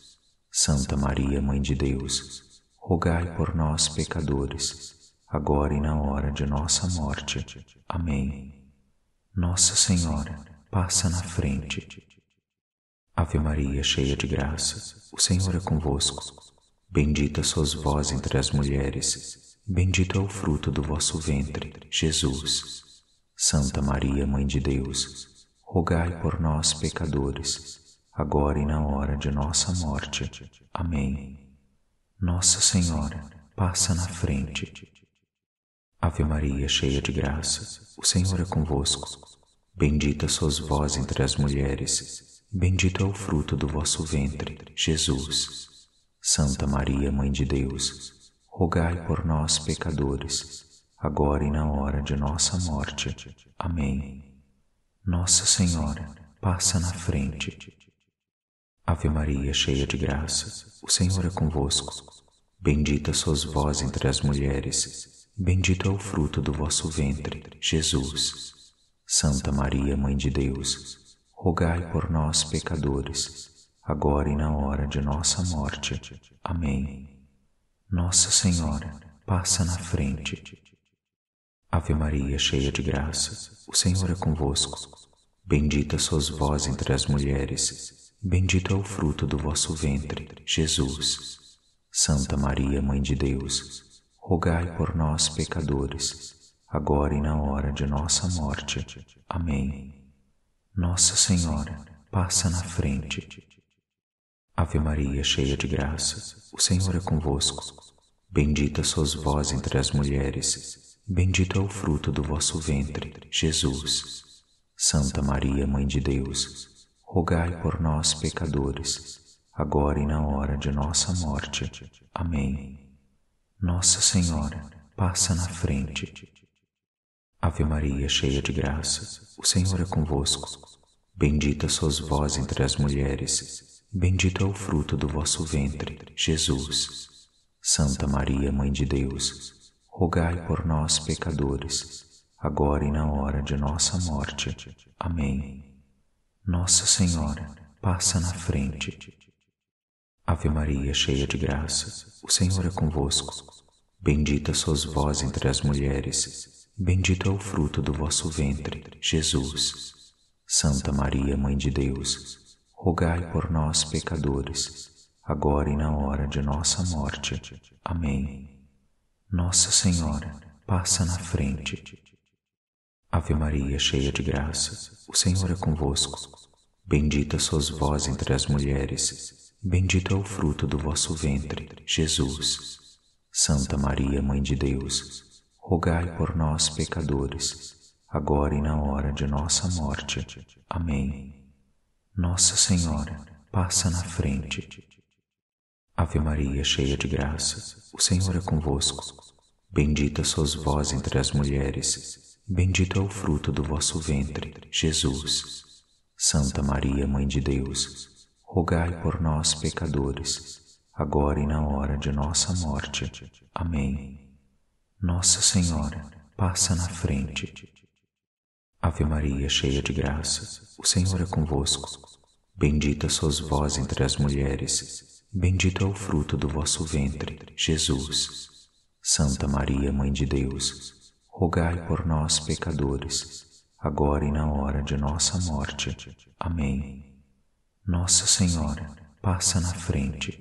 Santa Maria, Mãe de Deus, rogai por nós, pecadores, agora e na hora de nossa morte. Amém. Nossa Senhora, passa na frente. Ave Maria, cheia de graça, o Senhor é convosco. Bendita sois vós entre as mulheres, bendito é o fruto do vosso ventre, Jesus. Santa Maria, Mãe de Deus, rogai por nós, pecadores, agora e na hora de nossa morte. Amém. Nossa Senhora, passa na frente. Ave Maria, cheia de graça, o Senhor é convosco. Bendita sois vós entre as mulheres, bendito é o fruto do vosso ventre, Jesus. Santa Maria, Mãe de Deus, rogai por nós, pecadores, agora e na hora de nossa morte. Amém. Nossa Senhora, passa na frente. Ave Maria, cheia de graça, o Senhor é convosco. Bendita sois vós entre as mulheres, Bendito é o fruto do vosso ventre, Jesus. Santa Maria, Mãe de Deus, rogai por nós, pecadores, agora e na hora de nossa morte. Amém. Nossa Senhora, passa na frente. Ave Maria, cheia de graça, o Senhor é convosco. Bendita sois vós entre as mulheres, bendito é o fruto do vosso ventre, Jesus. Santa Maria, Mãe de Deus, rogai por nós, pecadores, agora e na hora de nossa morte. Amém. Nossa Senhora, passa na frente. Ave Maria, cheia de graça, o Senhor é convosco. Bendita sois vós entre as mulheres, bendito é o fruto do vosso ventre, Jesus. Santa Maria, Mãe de Deus, rogai por nós, pecadores, agora e na hora de nossa morte. Amém. Nossa Senhora, passa na frente. Ave Maria, cheia de graça, o Senhor é convosco. Bendita sois vós entre as mulheres, bendito é o fruto do vosso ventre, Jesus. Santa Maria, Mãe de Deus, rogai por nós, pecadores, agora e na hora de nossa morte. Amém. Nossa Senhora, passa na frente. Ave Maria, cheia de graça, o Senhor é convosco. Bendita sois vós entre as mulheres, bendito é o fruto do vosso ventre, Jesus. Santa Maria, Mãe de Deus, rogai por nós, pecadores, agora e na hora de nossa morte. Amém. Nossa Senhora, passa na frente. Ave Maria, cheia de graça, o Senhor é convosco. Bendita sois vós entre as mulheres, Bendito é o fruto do vosso ventre, Jesus. Santa Maria, Mãe de Deus, rogai por nós, pecadores, agora e na hora de nossa morte. Amém. Nossa Senhora, passa na frente. Ave Maria, cheia de graça, o Senhor é convosco. Bendita sois vós entre as mulheres, bendito é o fruto do vosso ventre, Jesus. Santa Maria, Mãe de Deus, rogai por nós, pecadores, agora e na hora de nossa morte. Amém. Nossa Senhora, passa na frente. Ave Maria, cheia de graça, o Senhor é convosco. Bendita sois vós entre as mulheres, bendito é o fruto do vosso ventre, Jesus. Santa Maria, Mãe de Deus, rogai por nós, pecadores, agora e na hora de nossa morte. Amém. Nossa Senhora, passa na frente.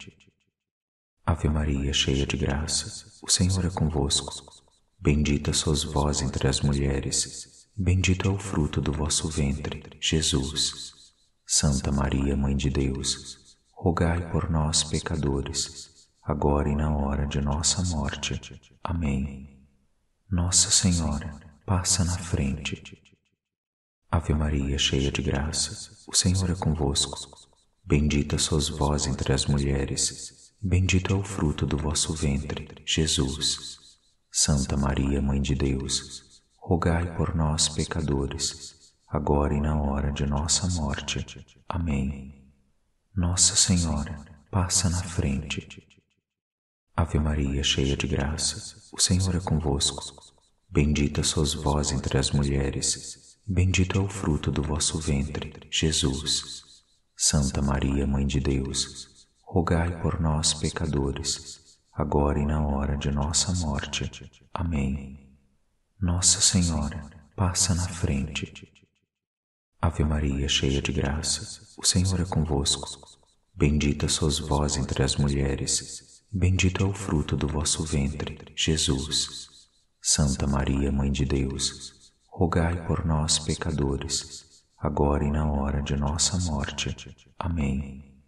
Ave Maria, cheia de graça, o Senhor é convosco. Bendita sois vós entre as mulheres, bendito é o fruto do vosso ventre, Jesus. Santa Maria, Mãe de Deus, rogai por nós, pecadores, agora e na hora de nossa morte. Amém. Nossa Senhora, passa na frente. Ave Maria, cheia de graça, o Senhor é convosco. Bendita sois vós entre as mulheres, bendito é o fruto do vosso ventre, Jesus. Santa Maria, Mãe de Deus, rogai por nós, pecadores, agora e na hora de nossa morte. Amém. Nossa Senhora, passa na frente. Ave Maria, cheia de graça, o Senhor é convosco. Bendita sois vós entre as mulheres, bendito é o fruto do vosso ventre, Jesus. Santa Maria, Mãe de Deus, rogai por nós, pecadores, agora e na hora de nossa morte. Amém. Nossa Senhora, passa na frente. Ave Maria, cheia de graça, o Senhor é convosco. Bendita sois vós entre as mulheres, Bendito é o fruto do vosso ventre, Jesus. Santa Maria, Mãe de Deus, rogai por nós, pecadores, agora e na hora de nossa morte. Amém.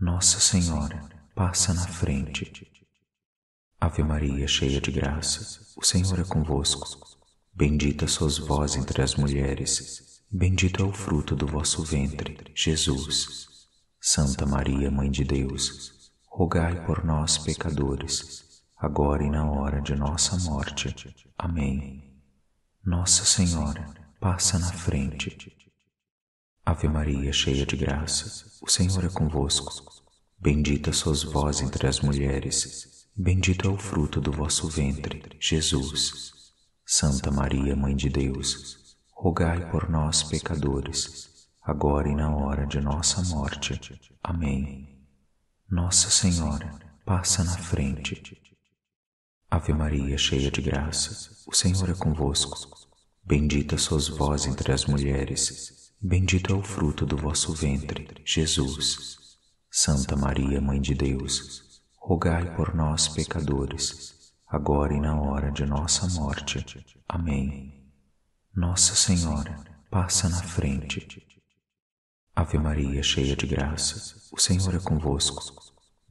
Nossa Senhora, passa na frente. Ave Maria, cheia de graça, o Senhor é convosco. Bendita sois vós entre as mulheres, bendito é o fruto do vosso ventre, Jesus. Santa Maria, Mãe de Deus, rogai por nós, pecadores, agora e na hora de nossa morte. Amém. Nossa Senhora, passa na frente. Ave Maria, cheia de graça, o Senhor é convosco. Bendita sois vós entre as mulheres, bendito é o fruto do vosso ventre, Jesus. Santa Maria, Mãe de Deus, rogai por nós, pecadores, agora e na hora de nossa morte. Amém. Nossa Senhora, passa na frente. Ave Maria, cheia de graça, o Senhor é convosco. Bendita sois vós entre as mulheres, bendito é o fruto do vosso ventre, Jesus. Santa Maria, Mãe de Deus, rogai por nós, pecadores, agora e na hora de nossa morte. Amém. Nossa Senhora, passa na frente. Ave Maria, cheia de graça, o Senhor é convosco.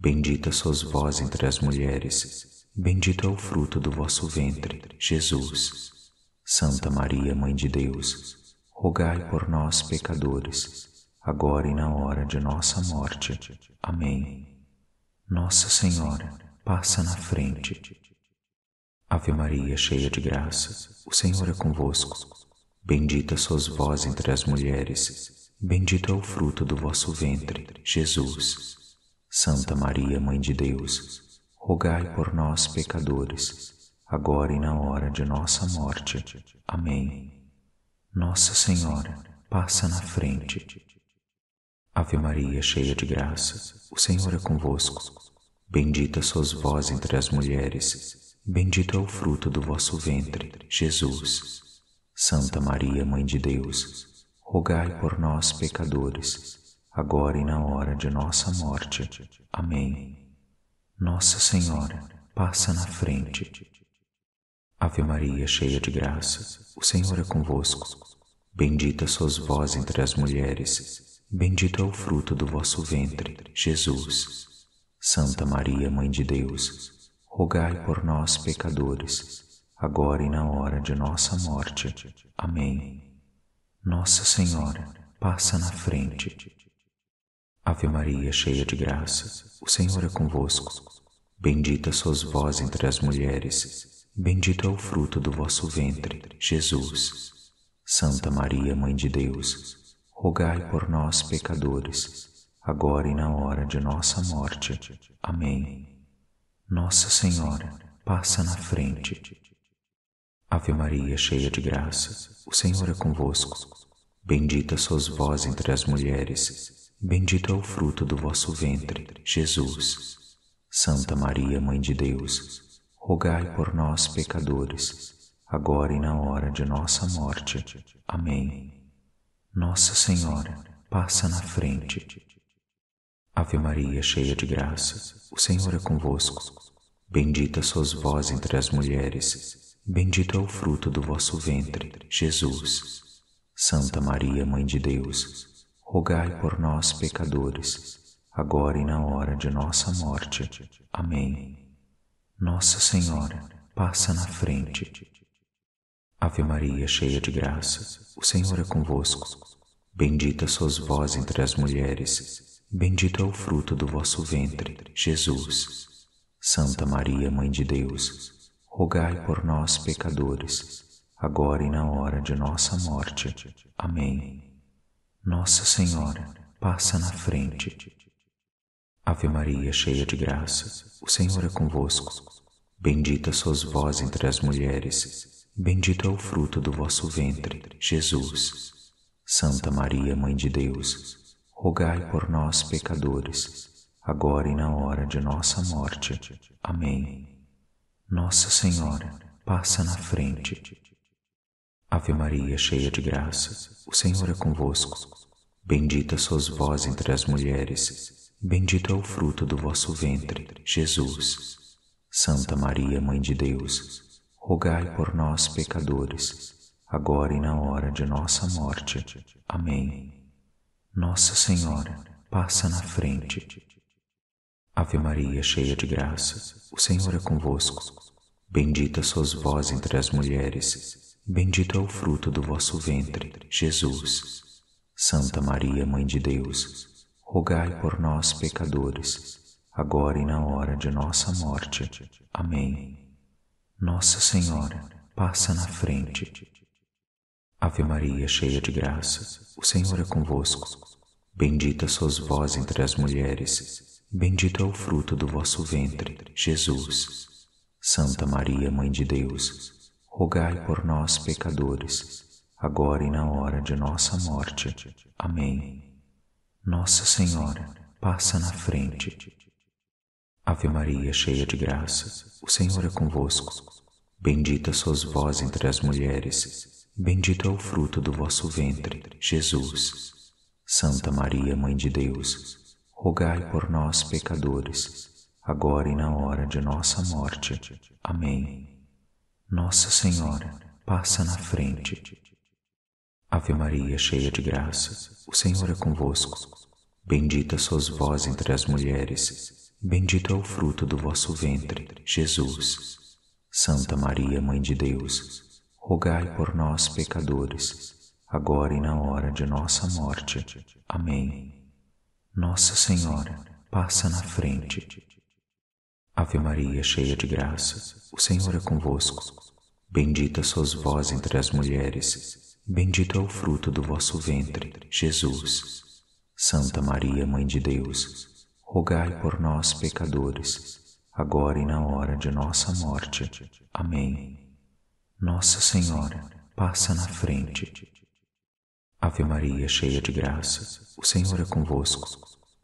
Bendita sois vós entre as mulheres, bendito é o fruto do vosso ventre, Jesus. Santa Maria, Mãe de Deus, rogai por nós, pecadores, agora e na hora de nossa morte. Amém. Nossa Senhora, passa na frente. Ave Maria, cheia de graça, o Senhor é convosco. Bendita sois vós entre as mulheres, Bendito é o fruto do vosso ventre, Jesus. Santa Maria, Mãe de Deus, rogai por nós, pecadores, agora e na hora de nossa morte. Amém. Nossa Senhora, passa na frente. Ave Maria, cheia de graça, o Senhor é convosco. Bendita sois vós entre as mulheres, bendito é o fruto do vosso ventre, Jesus. Santa Maria, Mãe de Deus, rogai por nós, pecadores, agora e na hora de nossa morte. Amém. Nossa Senhora, passa na frente. Ave Maria, cheia de graça, o Senhor é convosco. Bendita sois vós entre as mulheres, bendito é o fruto do vosso ventre, Jesus. Santa Maria, Mãe de Deus, rogai por nós, pecadores, agora e na hora de nossa morte. Amém. Nossa Senhora, passa na frente. Ave Maria, cheia de graça, o Senhor é convosco. Bendita sois vós entre as mulheres, bendito é o fruto do vosso ventre, Jesus. Santa Maria, Mãe de Deus, rogai por nós, pecadores, agora e na hora de nossa morte. Amém. Nossa Senhora, passa na frente. Ave Maria, cheia de graça, o Senhor é convosco. Bendita sois vós entre as mulheres, bendito é o fruto do vosso ventre, Jesus. Santa Maria, Mãe de Deus, rogai por nós, pecadores, agora e na hora de nossa morte. Amém. Nossa Senhora, passa na frente. Ave Maria, cheia de graça, o Senhor é convosco. Bendita sois vós entre as mulheres, Bendito é o fruto do vosso ventre, Jesus. Santa Maria, Mãe de Deus, rogai por nós, pecadores, agora e na hora de nossa morte. Amém. Nossa Senhora, passa na frente. Ave Maria, cheia de graça, o Senhor é convosco. Bendita sois vós entre as mulheres, bendito é o fruto do vosso ventre, Jesus. Santa Maria, Mãe de Deus, rogai por nós, pecadores, agora e na hora de nossa morte. Amém. Nossa Senhora, passa na frente. Ave Maria, cheia de graça, o Senhor é convosco. Bendita sois vós entre as mulheres, bendito é o fruto do vosso ventre, Jesus. Santa Maria, Mãe de Deus, rogai por nós, pecadores, agora e na hora de nossa morte. Amém. Nossa Senhora, passa na frente. Ave Maria, cheia de graça, o Senhor é convosco. Bendita sois vós entre as mulheres, bendito é o fruto do vosso ventre, Jesus. Santa Maria, Mãe de Deus, rogai por nós, pecadores, agora e na hora de nossa morte. Amém. Nossa Senhora, passa na frente. Ave Maria, cheia de graça, o Senhor é convosco. Bendita sois vós entre as mulheres, Bendito é o fruto do vosso ventre, Jesus. Santa Maria, Mãe de Deus, rogai por nós, pecadores, agora e na hora de nossa morte. Amém. Nossa Senhora, passa na frente. Ave Maria, cheia de graça, o Senhor é convosco. Bendita sois vós entre as mulheres, bendito é o fruto do vosso ventre, Jesus. Santa Maria, Mãe de Deus, rogai por nós, pecadores, agora e na hora de nossa morte. Amém. Nossa Senhora, passa na frente. Ave Maria, cheia de graça, o Senhor é convosco. Bendita sois vós entre as mulheres, bendito é o fruto do vosso ventre, Jesus. Santa Maria, Mãe de Deus, rogai por nós, pecadores, agora e na hora de nossa morte. Amém. Nossa Senhora, passa na frente. Ave Maria, cheia de graça, o Senhor é convosco. Bendita sois vós entre as mulheres, bendito é o fruto do vosso ventre, Jesus. Santa Maria, Mãe de Deus, rogai por nós, pecadores, agora e na hora de nossa morte. Amém. Nossa Senhora, passa na frente. Ave Maria, cheia de graça, o Senhor é convosco. Bendita sois vós entre as mulheres, bendito é o fruto do vosso ventre, Jesus. Santa Maria, Mãe de Deus, rogai por nós, pecadores, agora e na hora de nossa morte. Amém. Nossa Senhora, passa na frente. Ave Maria, cheia de graça, o Senhor é convosco.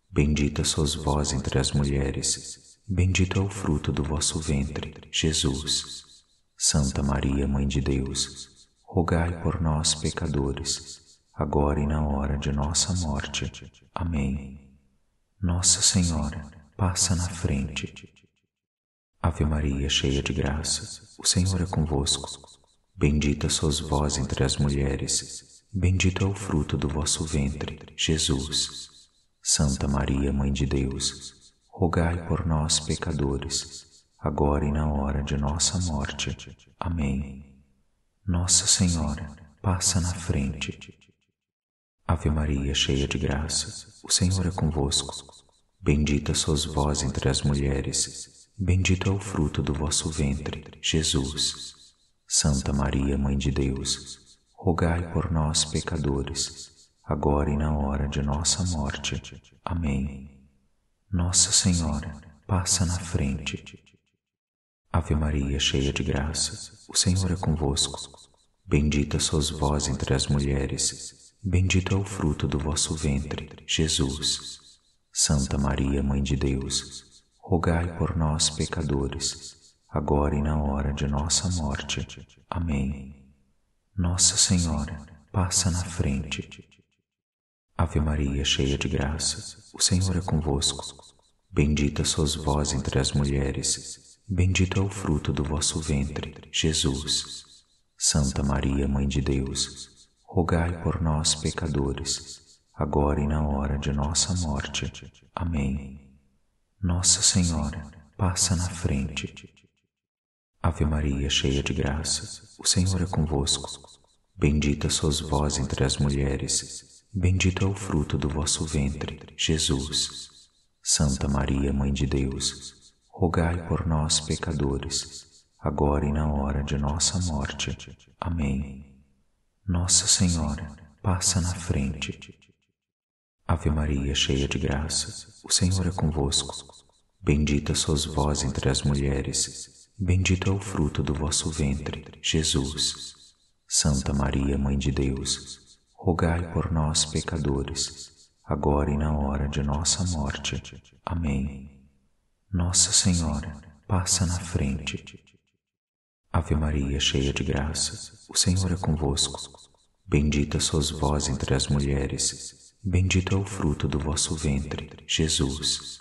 Bendita sois vós entre as mulheres, bendito é o fruto do vosso ventre, Jesus. Santa Maria, Mãe de Deus, rogai por nós, pecadores, agora e na hora de nossa morte. Amém. Nossa Senhora, passa na frente. Ave Maria, cheia de graça, o Senhor é convosco. Bendita sois vós entre as mulheres, bendito é o fruto do vosso ventre, Jesus. Santa Maria, Mãe de Deus, rogai por nós, pecadores, agora e na hora de nossa morte. Amém. Nossa Senhora, passa na frente. Ave Maria, cheia de graça, o Senhor é convosco. Bendita sois vós entre as mulheres, bendito é o fruto do vosso ventre, Jesus. Santa Maria, Mãe de Deus, rogai por nós, pecadores, agora e na hora de nossa morte. Amém. Nossa Senhora, passa na frente. Ave Maria, cheia de graça, o Senhor é convosco. Bendita sois vós entre as mulheres, bendito é o fruto do vosso ventre, Jesus. Santa Maria, Mãe de Deus, rogai por nós, pecadores, agora e na hora de nossa morte. Amém. Nossa Senhora, passa na frente. Ave Maria, cheia de graça, o Senhor é convosco. Bendita sois vós entre as mulheres, bendito é o fruto do vosso ventre, Jesus. Santa Maria, Mãe de Deus, rogai por nós, pecadores, agora e na hora de nossa morte. Amém. Nossa Senhora, passa na frente. Ave Maria, cheia de graça, o Senhor é convosco. Bendita sois vós entre as mulheres, bendito é o fruto do vosso ventre, Jesus. Santa Maria, Mãe de Deus, rogai por nós, pecadores, agora e na hora de nossa morte. Amém. Nossa Senhora, passa na frente. Ave Maria, cheia de graça, o Senhor é convosco. Bendita sois vós entre as mulheres, bendito é o fruto do vosso ventre, Jesus. Santa Maria, Mãe de Deus, rogai por nós, pecadores, agora e na hora de nossa morte. Amém. Nossa Senhora, passa na frente. Ave Maria, cheia de graça, o Senhor é convosco. Bendita sois vós entre as mulheres, bendito é o fruto do vosso ventre, Jesus.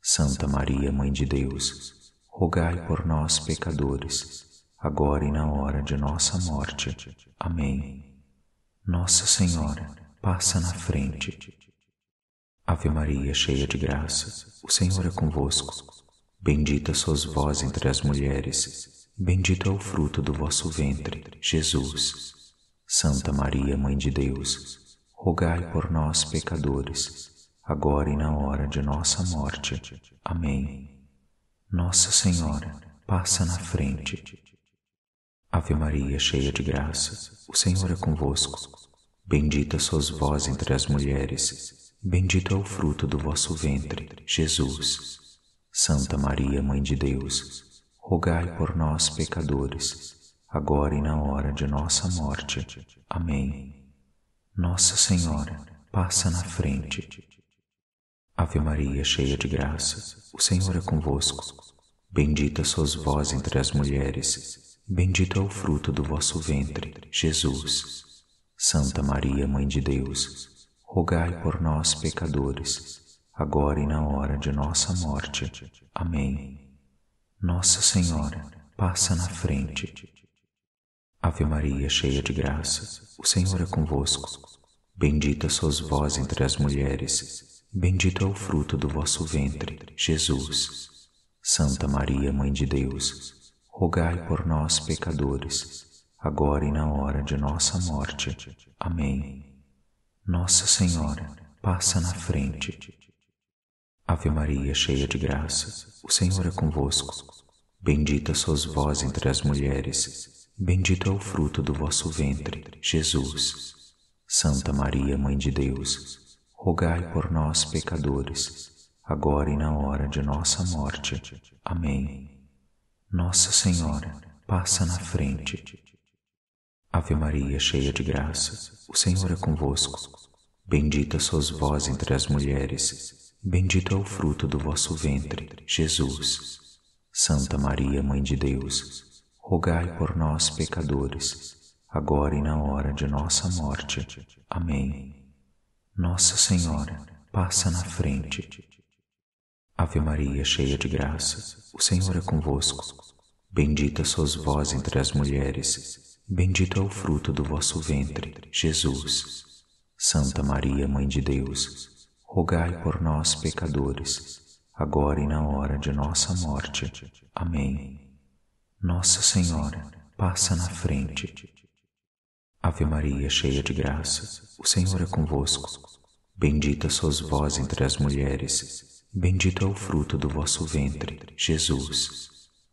Santa Maria, Mãe de Deus, rogai por nós, pecadores, agora e na hora de nossa morte. Amém. Nossa Senhora, passa na frente. Ave Maria, cheia de graça, o Senhor é convosco. Bendita sois vós entre as mulheres, bendito é o fruto do vosso ventre, Jesus. Santa Maria, Mãe de Deus, rogai por nós, pecadores, agora e na hora de nossa morte. Amém. Nossa Senhora, passa na frente. Ave Maria, cheia de graça, o Senhor é convosco. Bendita sois vós entre as mulheres, bendito é o fruto do vosso ventre, Jesus. Santa Maria, Mãe de Deus, rogai por nós, pecadores, agora e na hora de nossa morte. Amém. Nossa Senhora, passa na frente. Ave Maria, cheia de graça, o Senhor é convosco. Bendita sois vós entre as mulheres, Bendito é o fruto do vosso ventre, Jesus. Santa Maria, Mãe de Deus, rogai por nós, pecadores, agora e na hora de nossa morte. Amém. Nossa Senhora, passa na frente. Ave Maria, cheia de graça, o Senhor é convosco. Bendita sois vós entre as mulheres, bendito é o fruto do vosso ventre, Jesus. Santa Maria, Mãe de Deus, rogai por nós, pecadores, agora e na hora de nossa morte. Amém. Nossa Senhora, passa na frente. Ave Maria, cheia de graça, o Senhor é convosco. Bendita sois vós entre as mulheres, bendito é o fruto do vosso ventre, Jesus. Santa Maria, Mãe de Deus, rogai por nós, pecadores, agora e na hora de nossa morte. Amém. Nossa Senhora, passa na frente. Ave Maria, cheia de graça, o Senhor é convosco. Bendita sois vós entre as mulheres, bendito é o fruto do vosso ventre, Jesus. Santa Maria, Mãe de Deus, rogai por nós, pecadores, agora e na hora de nossa morte. Amém. Nossa Senhora, passa na frente. Ave Maria, cheia de graça, o Senhor é convosco. Bendita sois vós entre as mulheres, bendito é o fruto do vosso ventre, Jesus. Santa Maria, Mãe de Deus, rogai por nós, pecadores, agora e na hora de nossa morte. Amém. Nossa Senhora, passa na frente. Ave Maria, cheia de graça, o Senhor é convosco. Bendita sois vós entre as mulheres, Bendito é o fruto do vosso ventre, Jesus.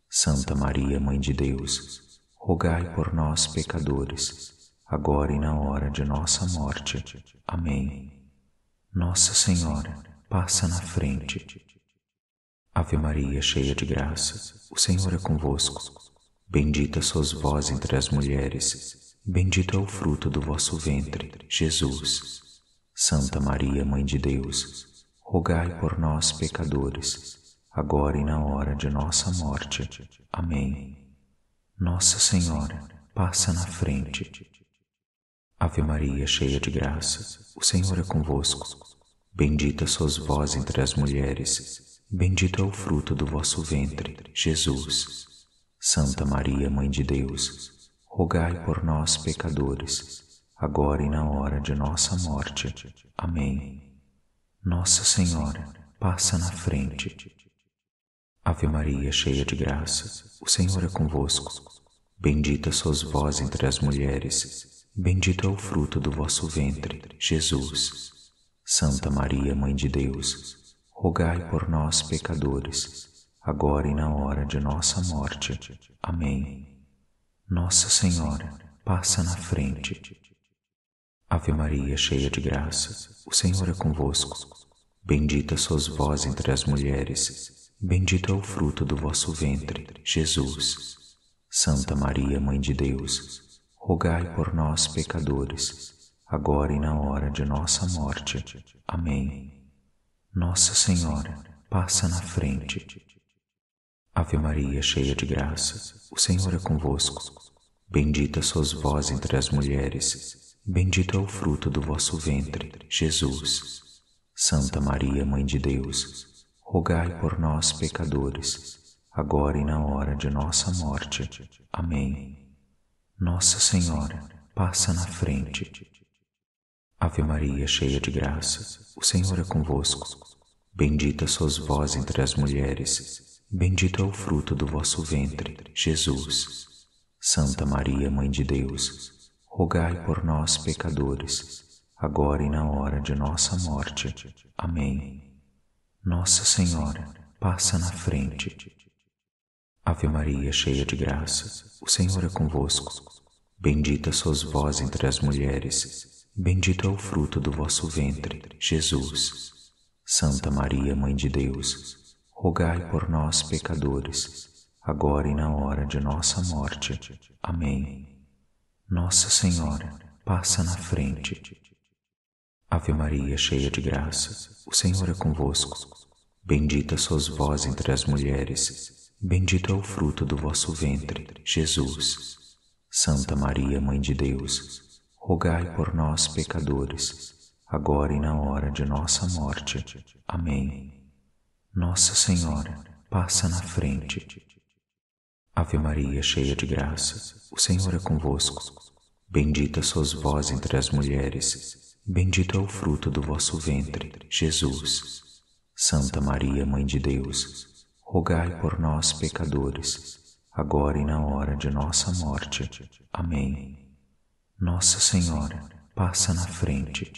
Santa Maria, Mãe de Deus, rogai por nós, pecadores, agora e na hora de nossa morte. Amém. Nossa Senhora, passa na frente. Ave Maria, cheia de graça, o Senhor é convosco. Bendita sois vós entre as mulheres, bendito é o fruto do vosso ventre, Jesus. Santa Maria, Mãe de Deus, rogai por nós, pecadores, agora e na hora de nossa morte. Amém. Nossa Senhora, passa na frente. Ave Maria, cheia de graça, o Senhor é convosco. Bendita sois vós entre as mulheres, bendito é o fruto do vosso ventre, Jesus. Santa Maria, Mãe de Deus, rogai por nós, pecadores, agora e na hora de nossa morte. Amém. Nossa Senhora, passa na frente. Ave Maria, cheia de graça, o Senhor é convosco. Bendita sois vós entre as mulheres, bendito é o fruto do vosso ventre, Jesus. Santa Maria, Mãe de Deus, rogai por nós, pecadores, agora e na hora de nossa morte. Amém. Nossa Senhora, passa na frente. Ave Maria, cheia de graça, o Senhor é convosco. Bendita sois vós entre as mulheres, bendito é o fruto do vosso ventre, Jesus. Santa Maria, Mãe de Deus, rogai por nós, pecadores, agora e na hora de nossa morte. Amém. Nossa Senhora, passa na frente. Ave Maria, cheia de graça, o Senhor é convosco. Bendita sois vós entre as mulheres, bendito é o fruto do vosso ventre, Jesus. Santa Maria, Mãe de Deus, rogai por nós, pecadores, agora e na hora de nossa morte. Amém. Nossa Senhora, passa na frente. Ave Maria, cheia de graça, o Senhor é convosco. Bendita sois vós entre as mulheres, bendito é o fruto do vosso ventre, Jesus. Santa Maria, Mãe de Deus, rogai por nós, pecadores, agora e na hora de nossa morte. Amém. Nossa Senhora, passa na frente. Ave Maria, cheia de graça, o Senhor é convosco. Bendita sois vós entre as mulheres, bendito é o fruto do vosso ventre, Jesus. Santa Maria, Mãe de Deus, rogai por nós, pecadores, agora e na hora de nossa morte. Amém. Nossa Senhora, passa na frente. Ave Maria, cheia de graça, o Senhor é convosco. Bendita sois vós entre as mulheres, Bendito é o fruto do vosso ventre, Jesus. Santa Maria, Mãe de Deus, rogai por nós, pecadores, agora e na hora de nossa morte. Amém. Nossa Senhora, passa na frente. Ave Maria, cheia de graça, o Senhor é convosco. Bendita sois vós entre as mulheres, bendito é o fruto do vosso ventre, Jesus. Santa Maria, Mãe de Deus, rogai por nós, pecadores, agora e na hora de nossa morte. Amém. Nossa Senhora, passa na frente.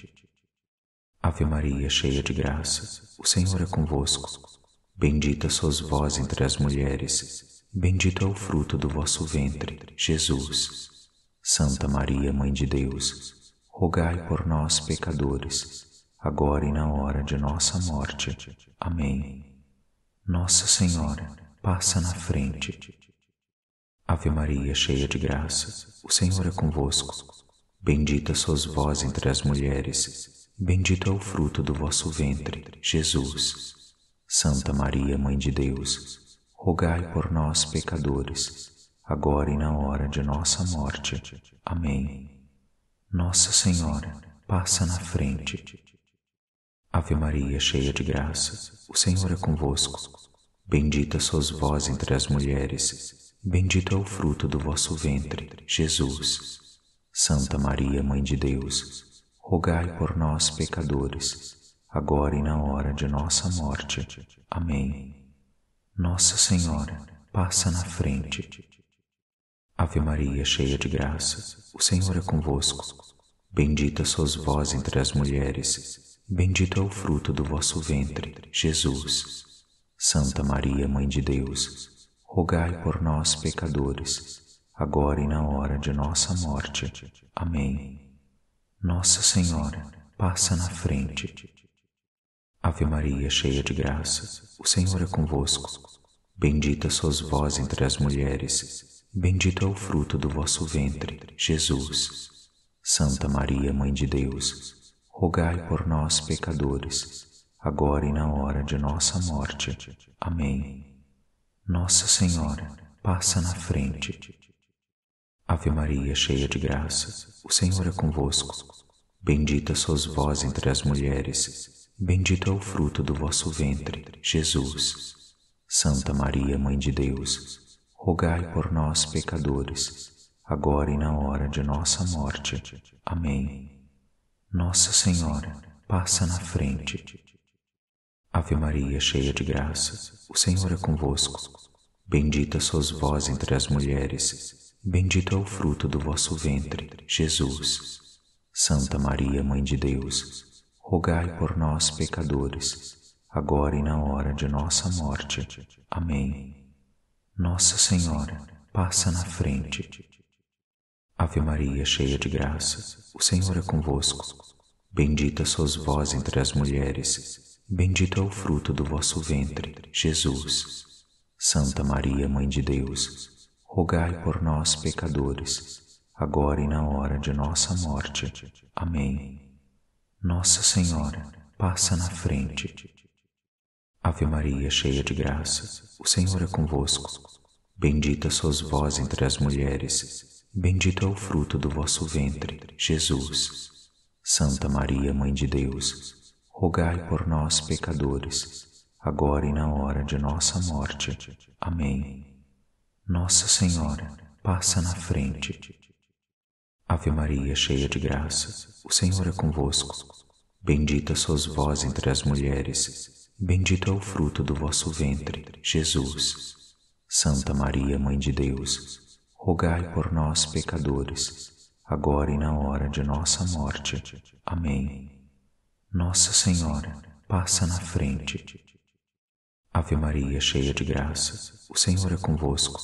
Ave Maria, cheia de graça, o Senhor é convosco. Bendita sois vós entre as mulheres, bendito é o fruto do vosso ventre, Jesus. Santa Maria, Mãe de Deus, rogai por nós, pecadores, agora e na hora de nossa morte. Amém. Nossa Senhora, passa na frente. Ave Maria, cheia de graça, o Senhor é convosco. Bendita sois vós entre as mulheres, bendito é o fruto do vosso ventre, Jesus. Santa Maria, Mãe de Deus, rogai por nós, pecadores, agora e na hora de nossa morte. Amém. Nossa Senhora, passa na frente. Ave Maria, cheia de graça, o Senhor é convosco. Bendita sois vós entre as mulheres, bendito é o fruto do vosso ventre, Jesus. Santa Maria, Mãe de Deus, rogai por nós, pecadores, agora e na hora de nossa morte. Amém. Nossa Senhora, passa na frente. Ave Maria, cheia de graça, o Senhor é convosco. Bendita sois vós entre as mulheres, Bendito é o fruto do vosso ventre, Jesus. Santa Maria, Mãe de Deus, rogai por nós, pecadores, agora e na hora de nossa morte. Amém. Nossa Senhora, passa na frente. Ave Maria, cheia de graça, o Senhor é convosco. Bendita sois vós entre as mulheres, bendito é o fruto do vosso ventre, Jesus. Santa Maria, Mãe de Deus, rogai por nós, pecadores, agora e na hora de nossa morte. Amém. Nossa Senhora, passa na frente. Ave Maria, cheia de graça, o Senhor é convosco. Bendita sois vós entre as mulheres, Bendito é o fruto do vosso ventre, Jesus. Santa Maria, Mãe de Deus, rogai por nós, pecadores, agora e na hora de nossa morte. Amém. Nossa Senhora, passa na frente. Ave Maria, cheia de graça, o Senhor é convosco. Bendita sois vós entre as mulheres, bendito é o fruto do vosso ventre, Jesus. Santa Maria, Mãe de Deus, rogai por nós, pecadores, agora e na hora de nossa morte. Amém. Nossa Senhora, passa na frente. Ave Maria, cheia de graça, o Senhor é convosco. Bendita sois vós entre as mulheres, bendito é o fruto do vosso ventre, Jesus. Santa Maria, Mãe de Deus, rogai por nós, pecadores, agora e na hora de nossa morte. Amém. Nossa Senhora, passa na frente. Ave Maria, cheia de graça, o Senhor é convosco. Bendita sois vós entre as mulheres, bendito é o fruto do vosso ventre, Jesus. Santa Maria, Mãe de Deus, rogai por nós, pecadores, agora e na hora de nossa morte. Amém. Nossa Senhora, passa na frente. Ave Maria, cheia de graça, o Senhor é convosco. Bendita sois vós entre as mulheres, bendito é o fruto do vosso ventre, Jesus. Santa Maria, Mãe de Deus, rogai por nós, pecadores, agora e na hora de nossa morte. Amém. Nossa Senhora, passa na frente. Ave Maria, cheia de graça, o Senhor é convosco.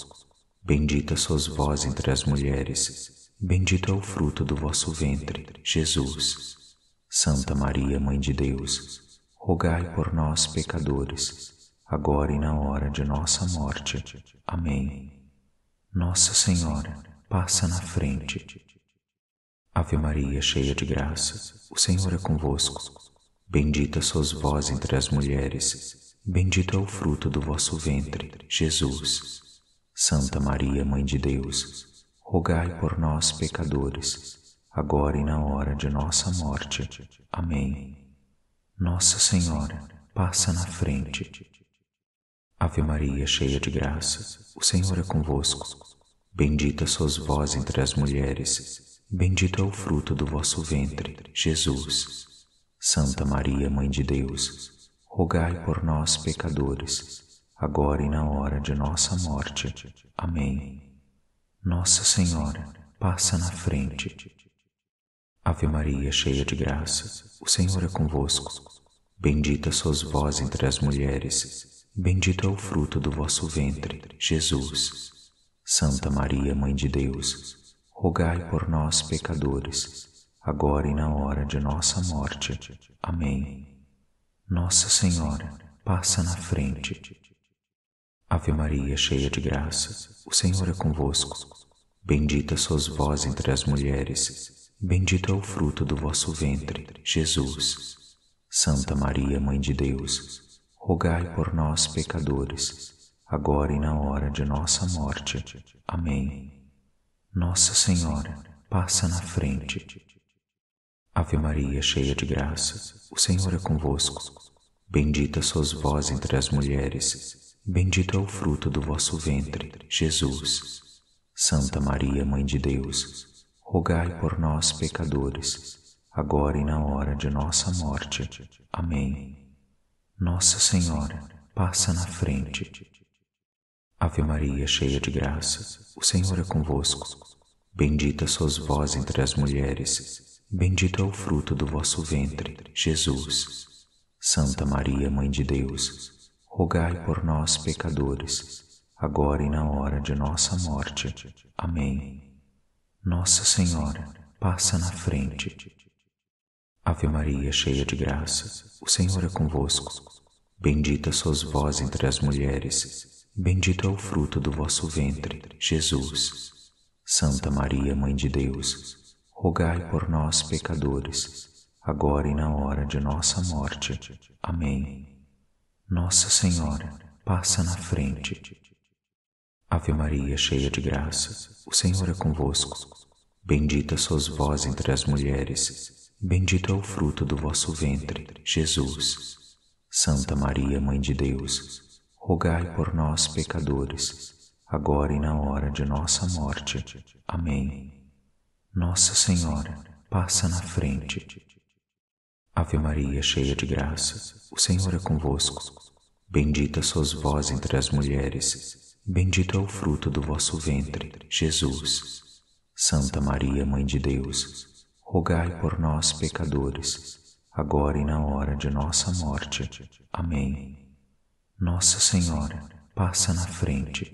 Bendita sois vós entre as mulheres, Bendito é o fruto do vosso ventre, Jesus. Santa Maria, Mãe de Deus, rogai por nós, pecadores, agora e na hora de nossa morte. Amém. Nossa Senhora, passa na frente. Ave Maria, cheia de graça, o Senhor é convosco. Bendita sois vós entre as mulheres, bendito é o fruto do vosso ventre, Jesus. Santa Maria, Mãe de Deus, rogai por nós, pecadores, agora e na hora de nossa morte. Amém. Nossa Senhora, passa na frente. Ave Maria, cheia de graça, o Senhor é convosco. Bendita sois vós entre as mulheres, bendito é o fruto do vosso ventre, Jesus. Santa Maria, Mãe de Deus, rogai por nós, pecadores, agora e na hora de nossa morte. Amém. Nossa Senhora, passa na frente. Ave Maria, cheia de graça, o Senhor é convosco. Bendita sois vós entre as mulheres, bendito é o fruto do vosso ventre, Jesus. Santa Maria, Mãe de Deus, rogai por nós, pecadores, agora e na hora de nossa morte. Amém. Nossa Senhora, passa na frente. Ave Maria, cheia de graça, o Senhor é convosco. Bendita sois vós entre as mulheres, bendito é o fruto do vosso ventre, Jesus. Santa Maria, Mãe de Deus, rogai por nós, pecadores, agora e na hora de nossa morte. Amém. Nossa Senhora, passa na frente. Ave Maria, cheia de graça, o Senhor é convosco. Bendita sois vós entre as mulheres, Bendito é o fruto do vosso ventre, Jesus. Santa Maria, Mãe de Deus, rogai por nós, pecadores, agora e na hora de nossa morte. Amém. Nossa Senhora, passa na frente. Ave Maria, cheia de graça, o Senhor é convosco. Bendita sois vós entre as mulheres, bendito é o fruto do vosso ventre, Jesus. Santa Maria, Mãe de Deus, rogai por nós, pecadores, agora e na hora de nossa morte. Amém. Nossa Senhora, passa na frente. Ave Maria, cheia de graça, o Senhor é convosco. Bendita sois vós entre as mulheres, bendito é o fruto do vosso ventre, Jesus. Santa Maria, Mãe de Deus, rogai por nós, pecadores, agora e na hora de nossa morte. Amém. Nossa Senhora, passa na frente. Ave Maria, cheia de graça, o Senhor é convosco. Bendita sois vós entre as mulheres, bendito é o fruto do vosso ventre, Jesus. Santa Maria, Mãe de Deus, rogai por nós, pecadores, agora e na hora de nossa morte. Amém. Nossa Senhora, passa na frente. Ave Maria, cheia de graça, o Senhor é convosco. Bendita sois vós entre as mulheres, bendito é o fruto do vosso ventre, Jesus. Santa Maria, Mãe de Deus, rogai por nós, pecadores, agora e na hora de nossa morte. Amém. Nossa Senhora, passa na frente.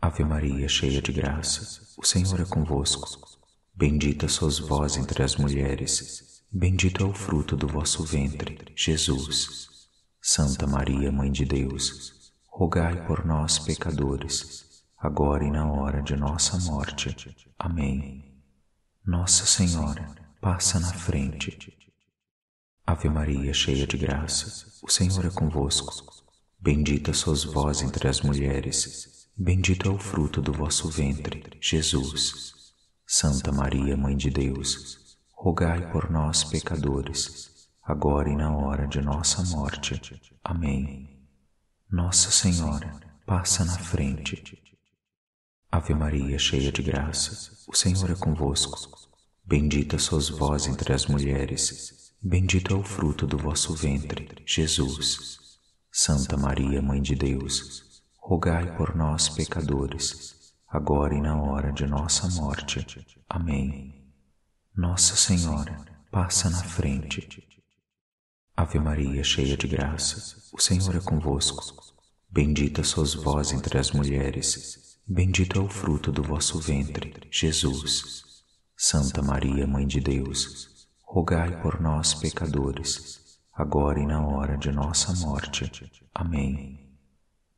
Ave Maria, cheia de graça, o Senhor é convosco. Bendita sois vós entre as mulheres, bendito é o fruto do vosso ventre, Jesus. Santa Maria, Mãe de Deus, rogai por nós, pecadores, agora e na hora de nossa morte. Amém. Nossa Senhora, passa na frente. Ave Maria, cheia de graça, o Senhor é convosco. Bendita sois vós entre as mulheres, Bendito é o fruto do vosso ventre, Jesus. Santa Maria, Mãe de Deus, rogai por nós, pecadores, agora e na hora de nossa morte. Amém. Nossa Senhora, passa na frente. Ave Maria, cheia de graça, o Senhor é convosco. Bendita sois vós entre as mulheres, bendito é o fruto do vosso ventre, Jesus. Santa Maria, Mãe de Deus, rogai por nós, pecadores, agora e na hora de nossa morte. Amém. Nossa Senhora, passa na frente. Ave Maria, cheia de graça, o Senhor é convosco. Bendita sois vós entre as mulheres, bendito é o fruto do vosso ventre, Jesus. Santa Maria, Mãe de Deus, rogai por nós, pecadores, agora e na hora de nossa morte. Amém.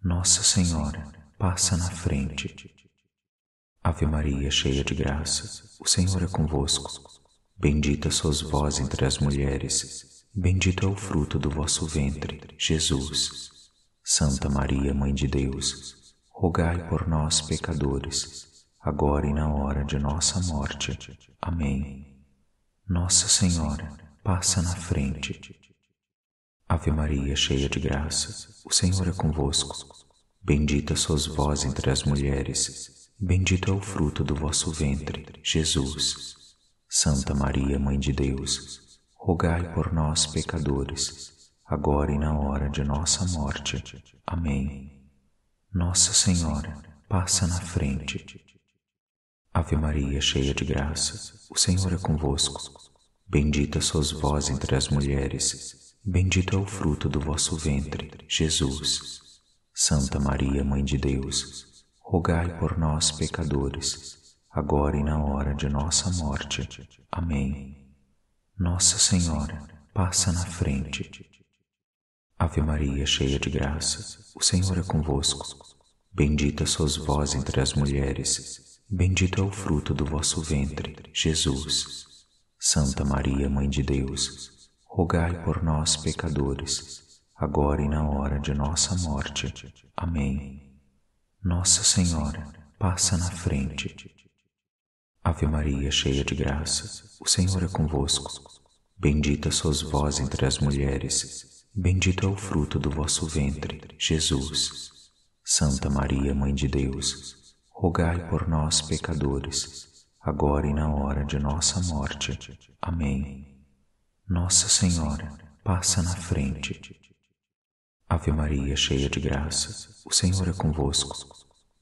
Nossa Senhora, passa na frente. Ave Maria, cheia de graça, o Senhor é convosco. Bendita sois vós entre as mulheres, bendito é o fruto do vosso ventre, Jesus. Santa Maria, Mãe de Deus, rogai por nós, pecadores, agora e na hora de nossa morte. Amém. Nossa Senhora, passa na frente. Ave Maria, cheia de graça, o Senhor é convosco. Bendita sois vós entre as mulheres, bendito é o fruto do vosso ventre, Jesus. Santa Maria, Mãe de Deus, rogai por nós, pecadores, agora e na hora de nossa morte. Amém. Nossa Senhora, passa na frente. Ave Maria, cheia de graça, o Senhor é convosco. Bendita sois vós entre as mulheres, bendito é o fruto do vosso ventre, Jesus. Santa Maria, Mãe de Deus, rogai por nós, pecadores, agora e na hora de nossa morte. Amém. Nossa Senhora, passa na frente. Ave Maria, cheia de graça, o Senhor é convosco. Bendita sois vós entre as mulheres, bendito é o fruto do vosso ventre, Jesus. Santa Maria, Mãe de Deus, rogai por nós, pecadores, agora e na hora de nossa morte. Amém. Nossa Senhora, passa na frente. Ave Maria, cheia de graça, o Senhor é convosco. Bendita sois vós entre as mulheres, bendito é o fruto do vosso ventre, Jesus. Santa Maria, Mãe de Deus, rogai por nós, pecadores, agora e na hora de nossa morte. Amém. Nossa Senhora, passa na frente. Ave Maria, cheia de graça, o Senhor é convosco.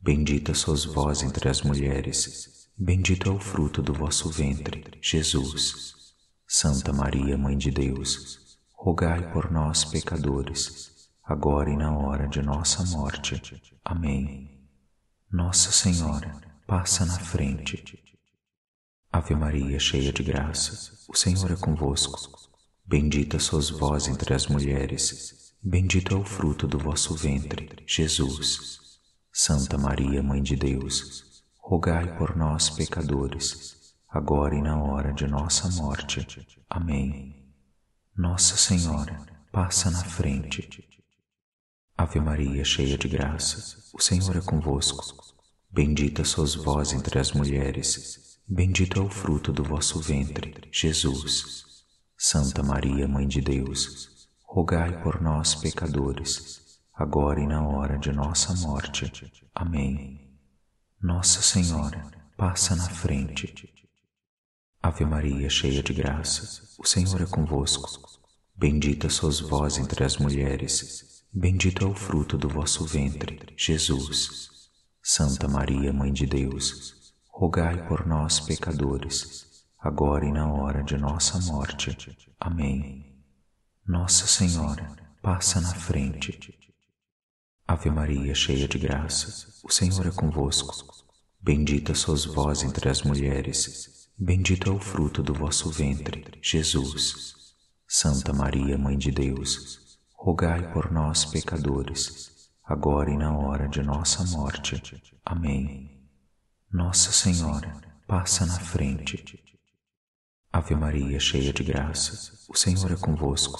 Bendita sois vós entre as mulheres, bendito é o fruto do vosso ventre, Jesus. Santa Maria, Mãe de Deus, rogai por nós, pecadores, agora e na hora de nossa morte. Amém. Nossa Senhora, passa na frente. Ave Maria, cheia de graça, o Senhor é convosco. Bendita sois vós entre as mulheres, Bendito é o fruto do vosso ventre, Jesus. Santa Maria, Mãe de Deus, rogai por nós, pecadores, agora e na hora de nossa morte. Amém. Nossa Senhora, passa na frente. Ave Maria, cheia de graça, o Senhor é convosco. Bendita sois vós entre as mulheres, bendito é o fruto do vosso ventre, Jesus. Santa Maria, Mãe de Deus, rogai por nós, pecadores, agora e na hora de nossa morte. Amém. Nossa Senhora, passa na frente. Ave Maria, cheia de graça, o Senhor é convosco. Bendita sois vós entre as mulheres, bendito é o fruto do vosso ventre, Jesus. Santa Maria, Mãe de Deus, rogai por nós, pecadores, agora e na hora de nossa morte. Amém. Nossa Senhora, passa na frente. Ave Maria, cheia de graça, o Senhor é convosco. Bendita sois vós entre as mulheres, bendito é o fruto do vosso ventre, Jesus. Santa Maria, Mãe de Deus, rogai por nós, pecadores, agora e na hora de nossa morte. Amém. Nossa Senhora, passa na frente. Ave Maria, cheia de graça, o Senhor é convosco.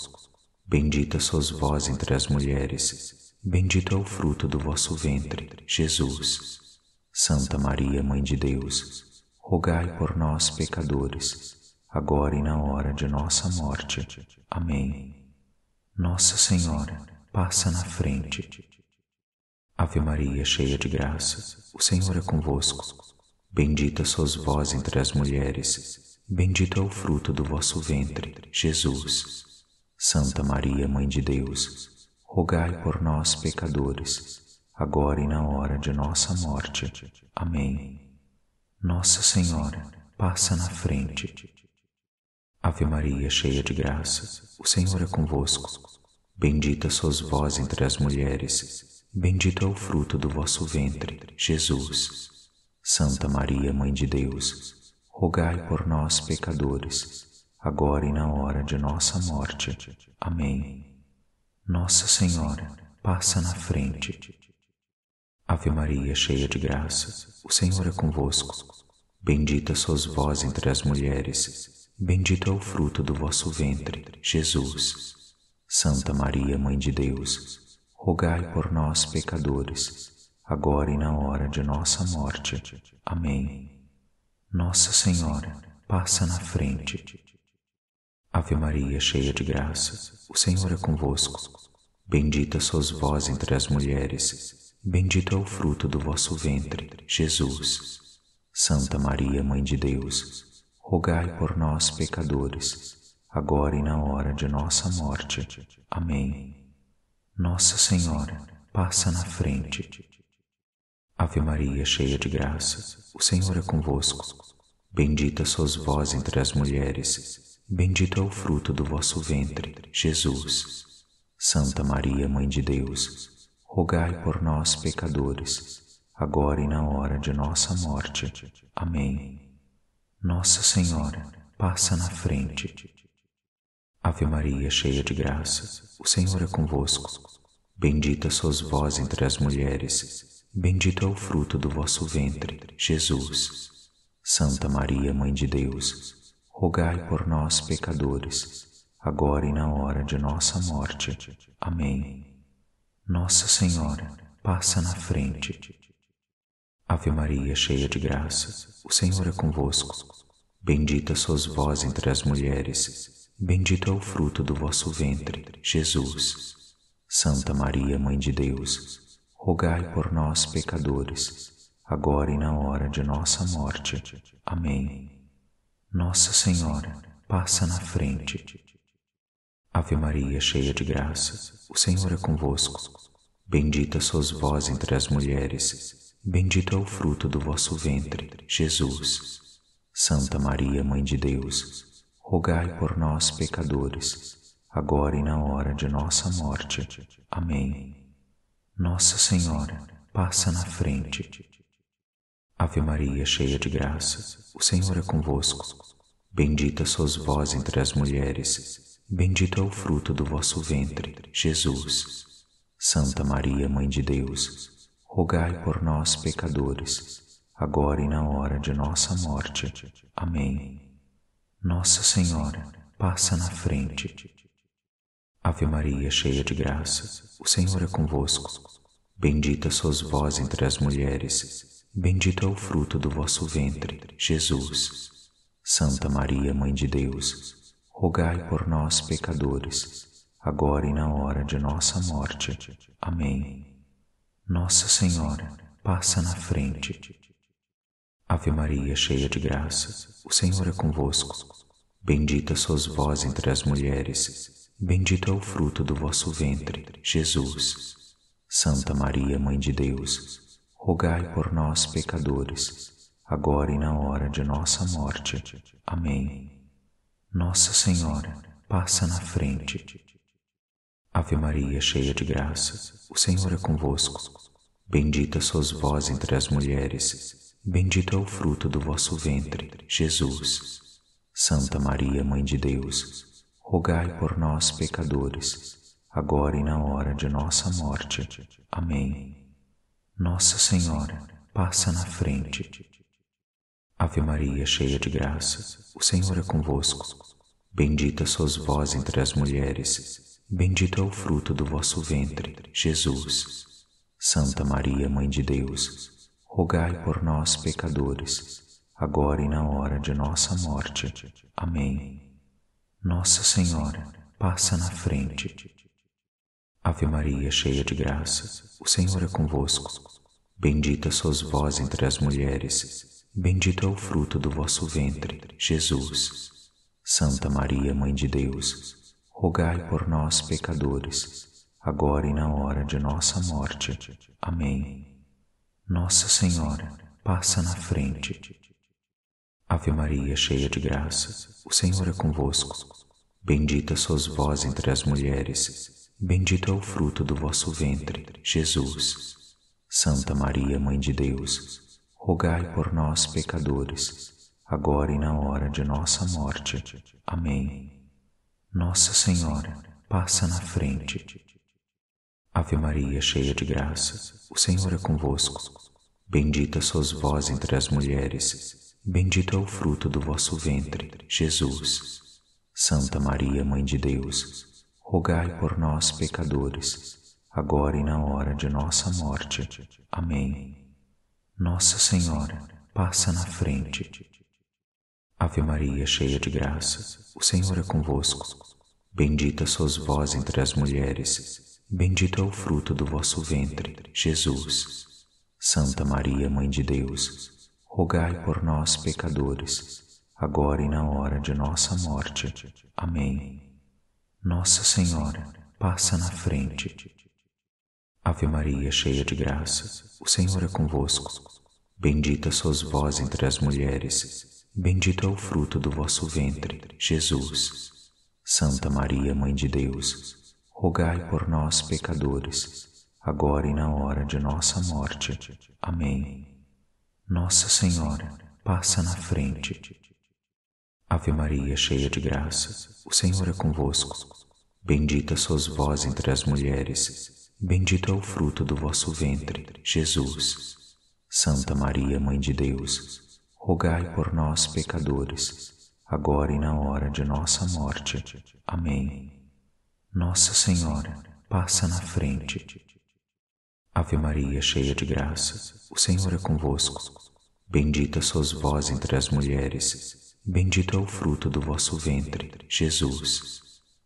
Bendita sois vós entre as mulheres, bendito é o fruto do vosso ventre, Jesus. Santa Maria, Mãe de Deus, rogai por nós, pecadores, agora e na hora de nossa morte. Amém. Nossa Senhora, passa na frente. Ave Maria, cheia de graça, o Senhor é convosco. Bendita sois vós entre as mulheres, bendito é o fruto do vosso ventre, Jesus. Santa Maria, Mãe de Deus, rogai por nós, pecadores, agora e na hora de nossa morte. Amém. Nossa Senhora, passa na frente. Ave Maria, cheia de graça, o Senhor é convosco. Bendita sois vós entre as mulheres, bendito é o fruto do vosso ventre, Jesus. Santa Maria, Mãe de Deus, rogai por nós, pecadores, agora e na hora de nossa morte. Amém. Nossa Senhora, passa na frente. Ave Maria, cheia de graça, o Senhor é convosco. Bendita sois vós entre as mulheres, Bendito é o fruto do vosso ventre, Jesus. Santa Maria, Mãe de Deus, rogai por nós, pecadores, agora e na hora de nossa morte. Amém. Nossa Senhora, passa na frente. Ave Maria, cheia de graça, o Senhor é convosco. Bendita sois vós entre as mulheres, bendito é o fruto do vosso ventre, Jesus. Santa Maria, Mãe de Deus, rogai por nós, pecadores, agora e na hora de nossa morte. Amém. Nossa Senhora, passa na frente. Ave Maria, cheia de graça, o Senhor é convosco. Bendita sois vós entre as mulheres, bendito é o fruto do vosso ventre, Jesus. Santa Maria, Mãe de Deus, rogai por nós, pecadores, agora e na hora de nossa morte. Amém. Nossa Senhora, passa na frente. Ave Maria, cheia de graça, o Senhor é convosco. Bendita sois vós entre as mulheres, bendito é o fruto do vosso ventre, Jesus. Santa Maria, Mãe de Deus, rogai por nós, pecadores, agora e na hora de nossa morte. Amém. Nossa Senhora, passa na frente. Ave Maria, cheia de graça, o Senhor é convosco. Bendita sois vós entre as mulheres, bendito é o fruto do vosso ventre, Jesus. Santa Maria, Mãe de Deus, rogai por nós, pecadores, agora e na hora de nossa morte. Amém. Nossa Senhora, passa na frente. Ave Maria, cheia de graça, o Senhor é convosco. Bendita sois vós entre as mulheres, Bendito é o fruto do vosso ventre, Jesus. Santa Maria, Mãe de Deus, rogai por nós, pecadores, agora e na hora de nossa morte. Amém. Nossa Senhora, passa na frente. Ave Maria, cheia de graça, o Senhor é convosco. Bendita sois vós entre as mulheres, bendito é o fruto do vosso ventre, Jesus. Santa Maria, Mãe de Deus, rogai por nós, pecadores, agora e na hora de nossa morte. Amém. Nossa Senhora, passa na frente. Ave Maria, cheia de graça, o Senhor é convosco. Bendita sois vós entre as mulheres, bendito é o fruto do vosso ventre, Jesus. Santa Maria, Mãe de Deus, rogai por nós, pecadores, agora e na hora de nossa morte. Amém. Nossa Senhora, passa na frente. Ave Maria, cheia de graça, o Senhor é convosco. Bendita sois vós entre as mulheres, bendito é o fruto do vosso ventre, Jesus. Santa Maria, Mãe de Deus, rogai por nós, pecadores, agora e na hora de nossa morte. Amém. Nossa Senhora, passa na frente. Ave Maria, cheia de graça, o Senhor é convosco. Bendita sois vós entre as mulheres, bendito é o fruto do vosso ventre, Jesus. Santa Maria, Mãe de Deus, rogai por nós, pecadores, agora e na hora de nossa morte. Amém. Nossa Senhora, passa na frente. Ave Maria, cheia de graça, o Senhor é convosco. Bendita sois vós entre as mulheres, bendito é o fruto do vosso ventre, Jesus. Santa Maria, Mãe de Deus, rogai por nós, pecadores, agora e na hora de nossa morte. Amém. Nossa Senhora, passa na frente. Ave Maria, cheia de graça, o Senhor é convosco. Bendita sois vós entre as mulheres, bendito é o fruto do vosso ventre, Jesus. Santa Maria, Mãe de Deus, rogai por nós, pecadores, agora e na hora de nossa morte. Amém. Nossa Senhora, passa na frente. Ave Maria, cheia de graça, o Senhor é convosco. Bendita sois vós entre as mulheres, Bendito é o fruto do vosso ventre, Jesus. Santa Maria, Mãe de Deus, rogai por nós, pecadores, agora e na hora de nossa morte. Amém. Nossa Senhora, passa na frente. Ave Maria, cheia de graça, o Senhor é convosco. Bendita sois vós entre as mulheres, bendito é o fruto do vosso ventre, Jesus. Santa Maria, Mãe de Deus, rogai por nós, pecadores, agora e na hora de nossa morte. Amém. Nossa Senhora, passa na frente. Ave Maria, cheia de graça, o Senhor é convosco. Bendita sois vós entre as mulheres, bendito é o fruto do vosso ventre, Jesus. Santa Maria, Mãe de Deus, rogai por nós, pecadores, agora e na hora de nossa morte. Amém. Nossa Senhora, passa na frente. Ave Maria, cheia de graça, o Senhor é convosco. Bendita sois vós entre as mulheres, bendito é o fruto do vosso ventre, Jesus. Santa Maria, Mãe de Deus, rogai por nós, pecadores, agora e na hora de nossa morte. Amém. Nossa Senhora, passa na frente. Ave Maria, cheia de graça, o Senhor é convosco. Bendita sois vós entre as mulheres, bendito é o fruto do vosso ventre, Jesus. Santa Maria, Mãe de Deus, rogai por nós, pecadores, agora e na hora de nossa morte. Amém. Nossa Senhora, passa na frente. Ave Maria, cheia de graça, o Senhor é convosco. Bendita sois vós entre as mulheres, Bendito é o fruto do vosso ventre, Jesus.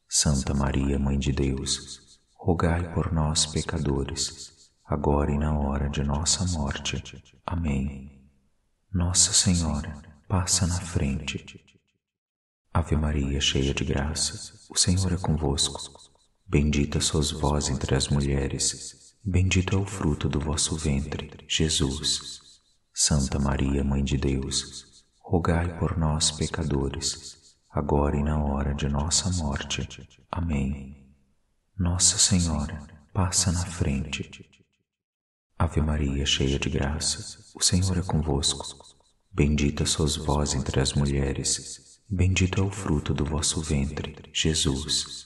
Santa Maria, Mãe de Deus, rogai por nós, pecadores, agora e na hora de nossa morte. Amém. Nossa Senhora, passa na frente. Ave Maria, cheia de graça, o Senhor é convosco. Bendita sois vós entre as mulheres, bendito é o fruto do vosso ventre, Jesus. Santa Maria, Mãe de Deus, rogai por nós, pecadores, agora e na hora de nossa morte. Amém. Nossa Senhora, passa na frente. Ave Maria, cheia de graça, o Senhor é convosco. Bendita sois vós entre as mulheres, bendito é o fruto do vosso ventre, Jesus.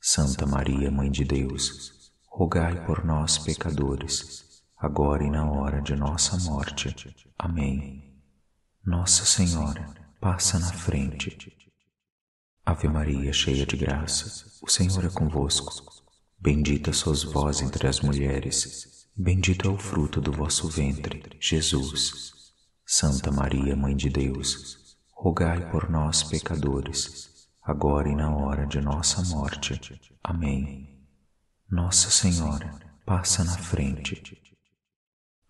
Santa Maria, Mãe de Deus, rogai por nós, pecadores, agora e na hora de nossa morte. Amém. Nossa Senhora, passa na frente. Ave Maria, cheia de graça, o Senhor é convosco. Bendita sois vós entre as mulheres, bendito é o fruto do vosso ventre, Jesus. Santa Maria, Mãe de Deus, rogai por nós, pecadores, agora e na hora de nossa morte. Amém. Nossa Senhora, passa na frente.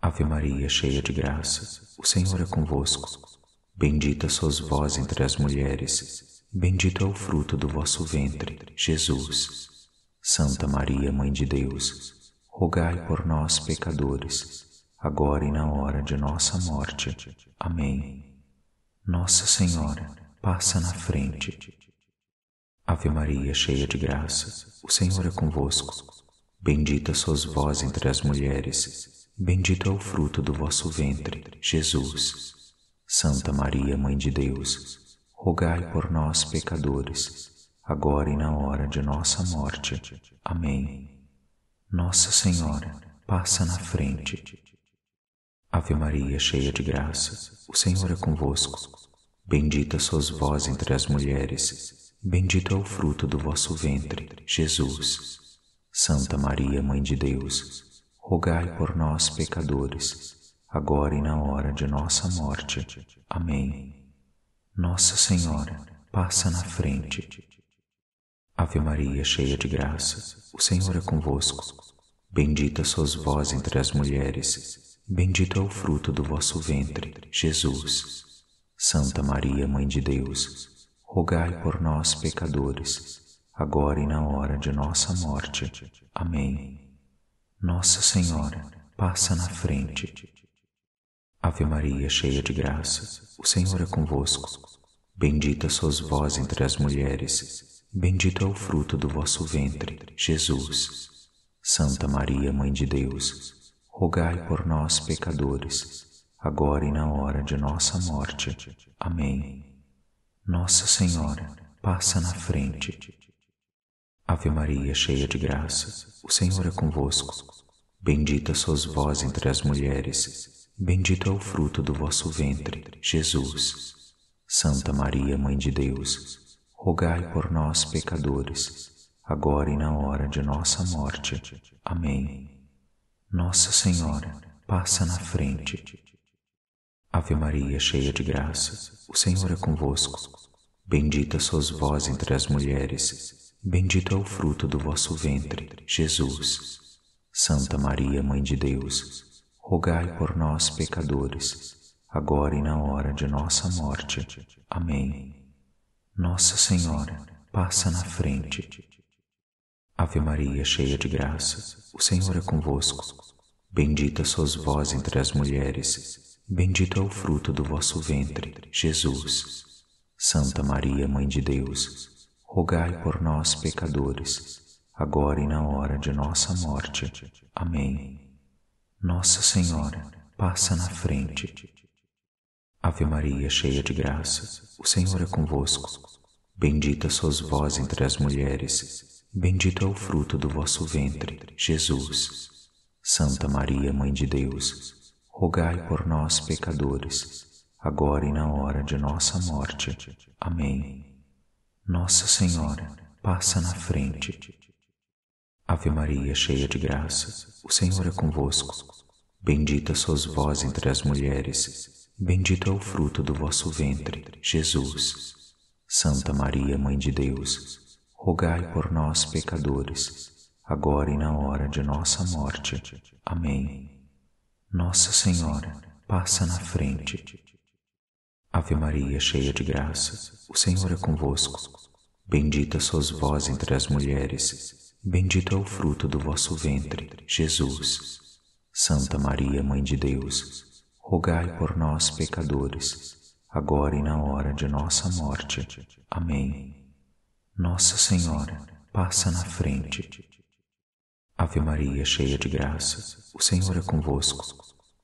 Ave Maria, cheia de graça, o Senhor é convosco. Bendita sois vós entre as mulheres, bendito é o fruto do vosso ventre, Jesus. Santa Maria, Mãe de Deus, rogai por nós, pecadores, agora e na hora de nossa morte. Amém. Nossa Senhora, passa na frente. Ave Maria, cheia de graça, o Senhor é convosco. Bendita sois vós entre as mulheres, bendito é o fruto do vosso ventre, Jesus. Santa Maria, Mãe de Deus, rogai por nós, pecadores, agora e na hora de nossa morte. Amém. Nossa Senhora, passa na frente. Ave Maria, cheia de graça, o Senhor é convosco. Bendita sois vós entre as mulheres, Bendito é o fruto do vosso ventre, Jesus. Santa Maria, Mãe de Deus, rogai por nós, pecadores, agora e na hora de nossa morte. Amém. Nossa Senhora, passa na frente. Ave Maria, cheia de graça, o Senhor é convosco. Bendita sois vós entre as mulheres, bendito é o fruto do vosso ventre, Jesus. Santa Maria, Mãe de Deus, rogai por nós, pecadores, agora e na hora de nossa morte. Amém. Nossa Senhora, passa na frente. Ave Maria, cheia de graça, o Senhor é convosco. Bendita sois vós entre as mulheres, bendito é o fruto do vosso ventre, Jesus. Santa Maria, Mãe de Deus, rogai por nós, pecadores, agora e na hora de nossa morte. Amém. Nossa Senhora, passa na frente. Ave Maria, cheia de graça, o Senhor é convosco. Bendita sois vós entre as mulheres, bendito é o fruto do vosso ventre, Jesus. Santa Maria, Mãe de Deus, rogai por nós, pecadores, agora e na hora de nossa morte. Amém. Nossa Senhora, passa na frente. Ave Maria, cheia de graça, o Senhor é convosco. Bendita sois vós entre as mulheres, bendito é o fruto do vosso ventre, Jesus. Santa Maria, Mãe de Deus, rogai por nós, pecadores, agora e na hora de nossa morte. Amém. Nossa Senhora, passa na frente. Ave Maria, cheia de graça, o Senhor é convosco. Bendita sois vós entre as mulheres, Bendito é o fruto do vosso ventre, Jesus. Santa Maria, Mãe de Deus, rogai por nós, pecadores, agora e na hora de nossa morte. Amém. Nossa Senhora, passa na frente. Ave Maria, cheia de graça, o Senhor é convosco. Bendita sois vós entre as mulheres, bendito é o fruto do vosso ventre, Jesus. Santa Maria, Mãe de Deus, rogai por nós, pecadores, agora e na hora de nossa morte. Amém. Nossa Senhora, passa na frente. Ave Maria, cheia de graça, o Senhor é convosco. Bendita sois vós entre as mulheres, bendito é o fruto do vosso ventre, Jesus. Santa Maria, Mãe de Deus, rogai por nós, pecadores, agora e na hora de nossa morte. Amém. Nossa Senhora, passa na frente. Ave Maria, cheia de graça, o Senhor é convosco. Bendita sois vós entre as mulheres, bendito é o fruto do vosso ventre, Jesus. Santa Maria, Mãe de Deus, rogai por nós, pecadores, agora e na hora de nossa morte. Amém. Nossa Senhora, passa na frente. Ave Maria, cheia de graça, o Senhor é convosco.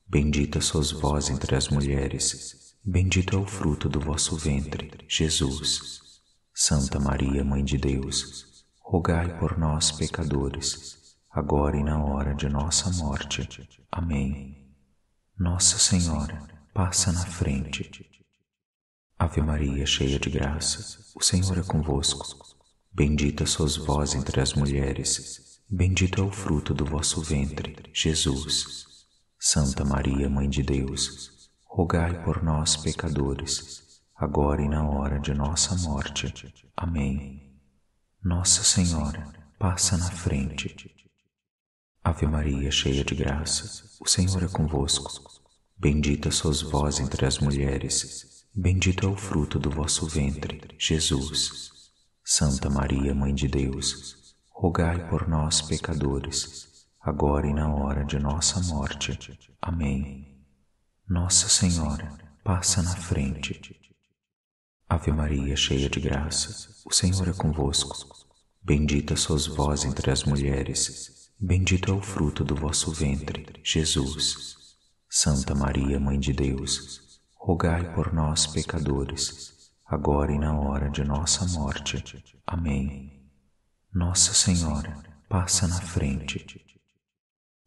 Bendita sois vós entre as mulheres, bendito é o fruto do vosso ventre, Jesus. Santa Maria, Mãe de Deus, rogai por nós, pecadores, agora e na hora de nossa morte. Amém. Nossa Senhora, passa na frente. Ave Maria, cheia de graça, o Senhor é convosco. Bendita sois vós entre as mulheres, Bendito é o fruto do vosso ventre, Jesus. Santa Maria, Mãe de Deus, rogai por nós, pecadores, agora e na hora de nossa morte. Amém. Nossa Senhora, passa na frente. Ave Maria, cheia de graça, o Senhor é convosco. Bendita sois vós entre as mulheres, bendito é o fruto do vosso ventre, Jesus. Santa Maria, Mãe de Deus, rogai por nós, pecadores, agora e na hora de nossa morte. Amém. Nossa Senhora, passa na frente. Ave Maria, cheia de graça, o Senhor é convosco. Bendita sois vós entre as mulheres, bendito é o fruto do vosso ventre, Jesus. Santa Maria, Mãe de Deus, rogai por nós, pecadores, agora e na hora de nossa morte. Amém. Nossa Senhora, passa na frente.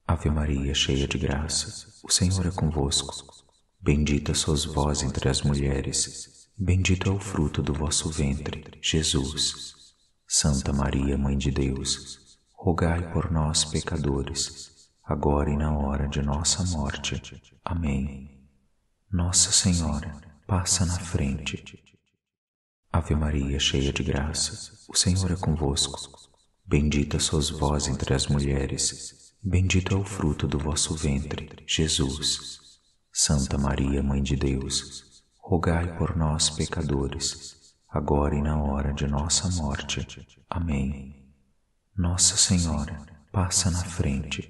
Ave Maria, cheia de graça, o Senhor é convosco. Bendita sois vós entre as mulheres, bendito é o fruto do vosso ventre, Jesus. Santa Maria, Mãe de Deus, rogai por nós, pecadores, agora e na hora de nossa morte. Amém. Nossa Senhora, passa na frente. Ave Maria, cheia de graça, o Senhor é convosco. Bendita sois vós entre as mulheres, bendito é o fruto do vosso ventre, Jesus. Santa Maria, Mãe de Deus, rogai por nós, pecadores, agora e na hora de nossa morte. Amém. Nossa Senhora, passa na frente.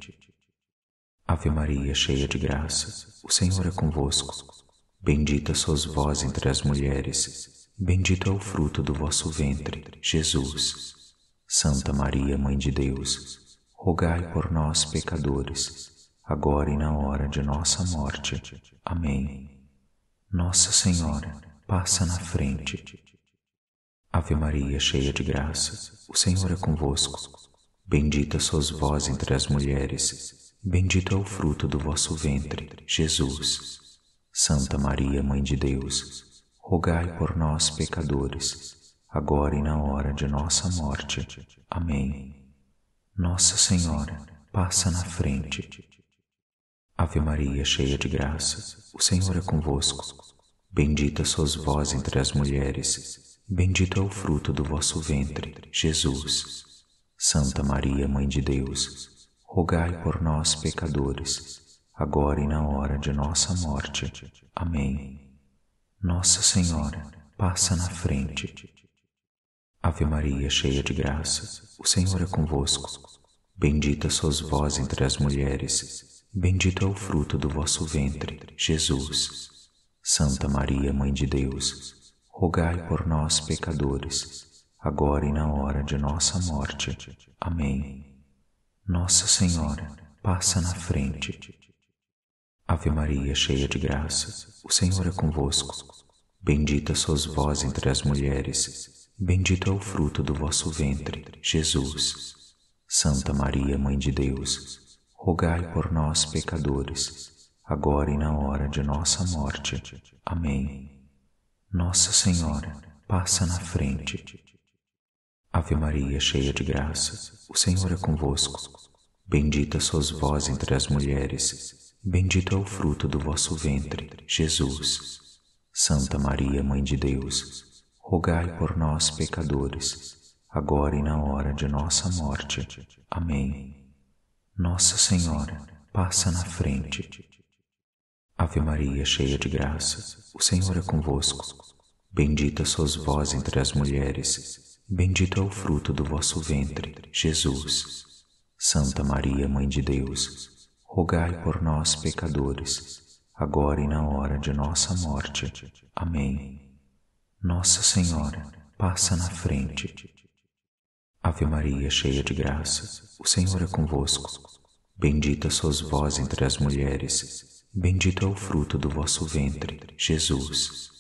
Ave Maria, cheia de graça, o Senhor é convosco. Bendita sois vós entre as mulheres, bendito é o fruto do vosso ventre, Jesus. Santa Maria, Mãe de Deus, rogai por nós, pecadores, agora e na hora de nossa morte. Amém. Nossa Senhora, passa na frente. Ave Maria, cheia de graça, o Senhor é convosco. Bendita sois vós entre as mulheres, bendito é o fruto do vosso ventre, Jesus. Santa Maria, Mãe de Deus, rogai por nós, pecadores, agora e na hora de nossa morte. Amém. Nossa Senhora, passa na frente. Ave Maria, cheia de graça, o Senhor é convosco. Bendita sois vós entre as mulheres, bendito é o fruto do vosso ventre, Jesus. Santa Maria, Mãe de Deus, rogai por nós, pecadores, agora e na hora de nossa morte. Amém. Nossa Senhora, passa na frente. Ave Maria, cheia de graça, o Senhor é convosco. Bendita sois vós entre as mulheres, bendito é o fruto do vosso ventre, Jesus. Santa Maria, Mãe de Deus, rogai por nós, pecadores, agora e na hora de nossa morte. Amém. Nossa Senhora, passa na frente. Ave Maria, cheia de graça, o Senhor é convosco. Bendita sois vós entre as mulheres, Bendito é o fruto do vosso ventre, Jesus. Santa Maria, Mãe de Deus, rogai por nós, pecadores, agora e na hora de nossa morte. Amém. Nossa Senhora, passa na frente. Ave Maria, cheia de graça, o Senhor é convosco. Bendita sois vós entre as mulheres, bendito é o fruto do vosso ventre, Jesus. Santa Maria, Mãe de Deus, rogai por nós, pecadores, agora e na hora de nossa morte. Amém. Nossa Senhora, passa na frente. Ave Maria, cheia de graça, o Senhor é convosco. Bendita sois vós entre as mulheres, bendito é o fruto do vosso ventre, Jesus. Santa Maria, Mãe de Deus, rogai por nós, pecadores, agora e na hora de nossa morte. Amém. Nossa Senhora, passa na frente. Ave Maria, cheia de graça, o Senhor é convosco. Bendita sois vós entre as mulheres, bendito é o fruto do vosso ventre, Jesus.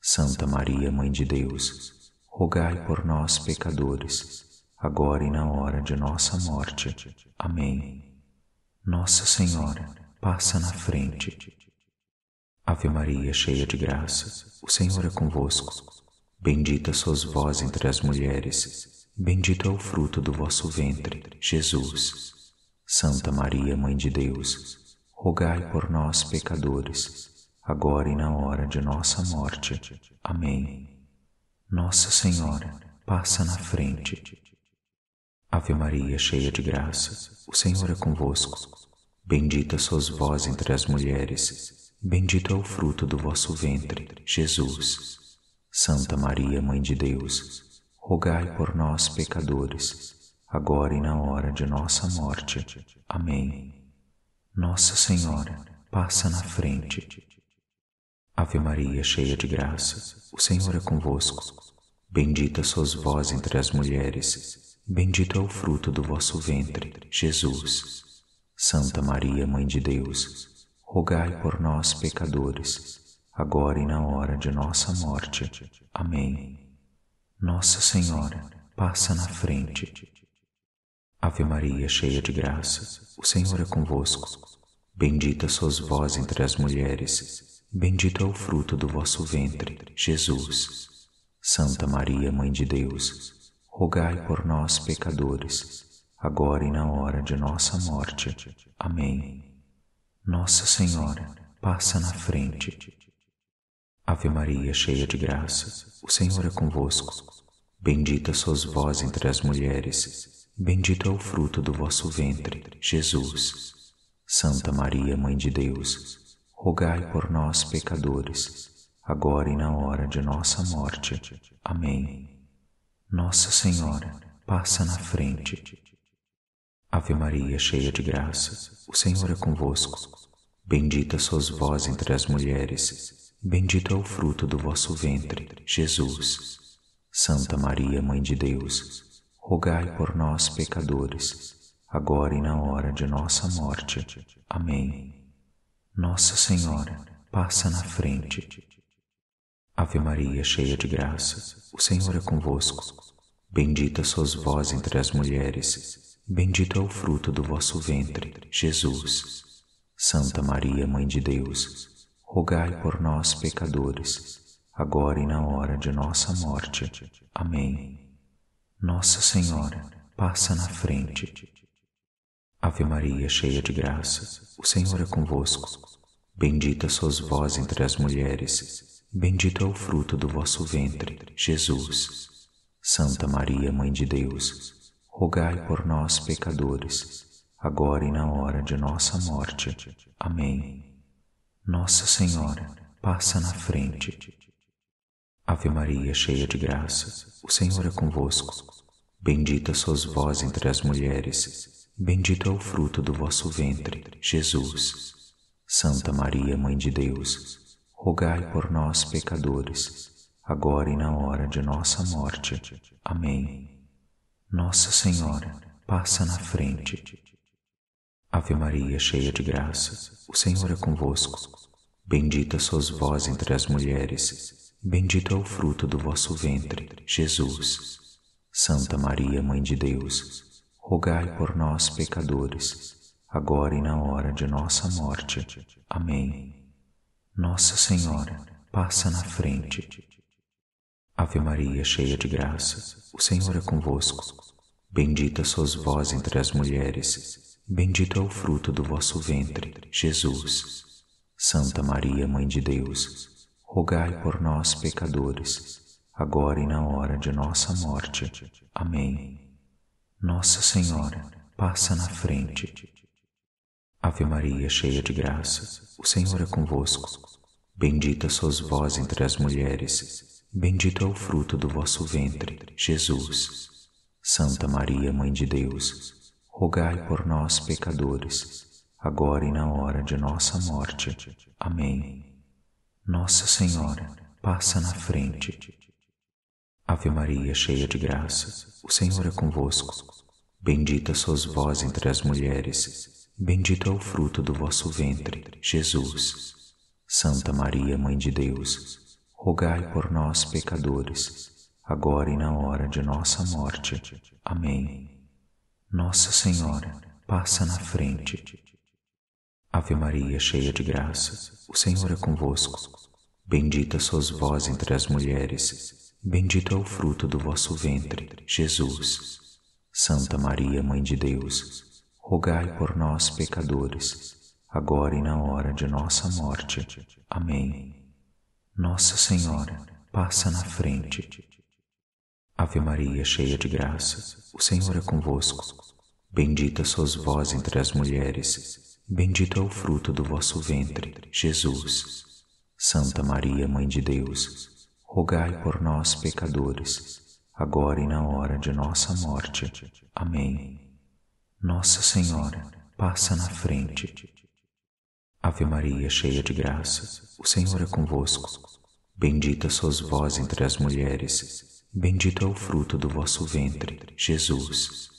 Santa Maria, Mãe de Deus, rogai por nós, pecadores, agora e na hora de nossa morte. Amém. Nossa Senhora, passa na frente. Ave Maria, cheia de graça, o Senhor é convosco. Bendita sois vós entre as mulheres, bendito é o fruto do vosso ventre, Jesus. Santa Maria, Mãe de Deus, rogai por nós, pecadores, agora e na hora de nossa morte. Amém. Nossa Senhora, passa na frente. Ave Maria, cheia de graça, o Senhor é convosco. Bendita sois vós entre as mulheres, bendito é o fruto do vosso ventre, Jesus. Santa Maria, Mãe de Deus, rogai por nós, pecadores, agora e na hora de nossa morte. Amém. Nossa Senhora, passa na frente. Ave Maria, cheia de graça, o Senhor é convosco. Bendita sois vós entre as mulheres, bendito é o fruto do vosso ventre, Jesus. Santa Maria, Mãe de Deus, rogai por nós, pecadores, agora e na hora de nossa morte. Amém. Nossa Senhora, passa na frente. Ave Maria, cheia de graça, o Senhor é convosco. Bendita sois vós entre as mulheres, bendito é o fruto do vosso ventre, Jesus. Santa Maria, Mãe de Deus, rogai por nós, pecadores, agora e na hora de nossa morte. Amém. Nossa Senhora, passa na frente. Ave Maria, cheia de graça, o Senhor é convosco. Bendita sois vós entre as mulheres, bendito é o fruto do vosso ventre, Jesus. Santa Maria, Mãe de Deus, rogai por nós, pecadores, agora e na hora de nossa morte. Amém. Nossa Senhora, passa na frente. Ave Maria, cheia de graça, o Senhor é convosco. Bendita sois vós entre as mulheres, bendito é o fruto do vosso ventre, Jesus. Santa Maria, Mãe de Deus, rogai por nós, pecadores, agora e na hora de nossa morte. Amém. Nossa Senhora, passa na frente. Ave Maria, cheia de graça, o Senhor é convosco. Bendita sois vós entre as mulheres, Bendito é o fruto do vosso ventre, Jesus. Santa Maria, Mãe de Deus, rogai por nós, pecadores, agora e na hora de nossa morte. Amém. Nossa Senhora, passa na frente. Ave Maria, cheia de graça, o Senhor é convosco. Bendita sois vós entre as mulheres, bendito é o fruto do vosso ventre, Jesus. Santa Maria, Mãe de Deus, rogai por nós, pecadores, agora e na hora de nossa morte. Amém. Nossa Senhora, passa na frente. Ave Maria, cheia de graça, o Senhor é convosco. Bendita sois vós entre as mulheres, bendito é o fruto do vosso ventre, Jesus. Santa Maria, Mãe de Deus, rogai por nós, pecadores, agora e na hora de nossa morte. Amém. Nossa Senhora, passa na frente. Ave Maria, cheia de graça, o Senhor é convosco. Bendita sois vós entre as mulheres, bendito é o fruto do vosso ventre, Jesus. Santa Maria, Mãe de Deus, rogai por nós, pecadores, agora e na hora de nossa morte. Amém. Nossa Senhora, passa na frente. Ave Maria, cheia de graça, o Senhor é convosco. Bendita sois vós entre as mulheres, bendito é o fruto do vosso ventre, Jesus. Santa Maria, Mãe de Deus, rogai por nós, pecadores, agora e na hora de nossa morte. Amém. Nossa Senhora, passa na frente. Ave Maria, cheia de graça, o Senhor é convosco. Bendita sois vós entre as mulheres, Bendito é o fruto do vosso ventre, Jesus. Santa Maria, Mãe de Deus, rogai por nós, pecadores, agora e na hora de nossa morte. Amém. Nossa Senhora, passa na frente. Ave Maria, cheia de graça, o Senhor é convosco. Bendita sois vós entre as mulheres, bendito é o fruto do vosso ventre, Jesus. Santa Maria, Mãe de Deus, rogai por nós, pecadores, agora e na hora de nossa morte. Amém. Nossa Senhora, passa na frente. Ave Maria, cheia de graça, o Senhor é convosco. Bendita sois vós entre as mulheres, bendito é o fruto do vosso ventre, Jesus. Santa Maria, Mãe de Deus, rogai por nós, pecadores, agora e na hora de nossa morte. Amém. Nossa Senhora, passa na frente. Ave Maria, cheia de graça, o Senhor é convosco. Bendita sois vós entre as mulheres, bendito é o fruto do vosso ventre, Jesus. Santa Maria, Mãe de Deus, rogai por nós, pecadores, agora e na hora de nossa morte. Amém. Nossa Senhora, passa na frente. Ave Maria, cheia de graça, o Senhor é convosco. Bendita sois vós entre as mulheres, bendito é o fruto do vosso ventre, Jesus.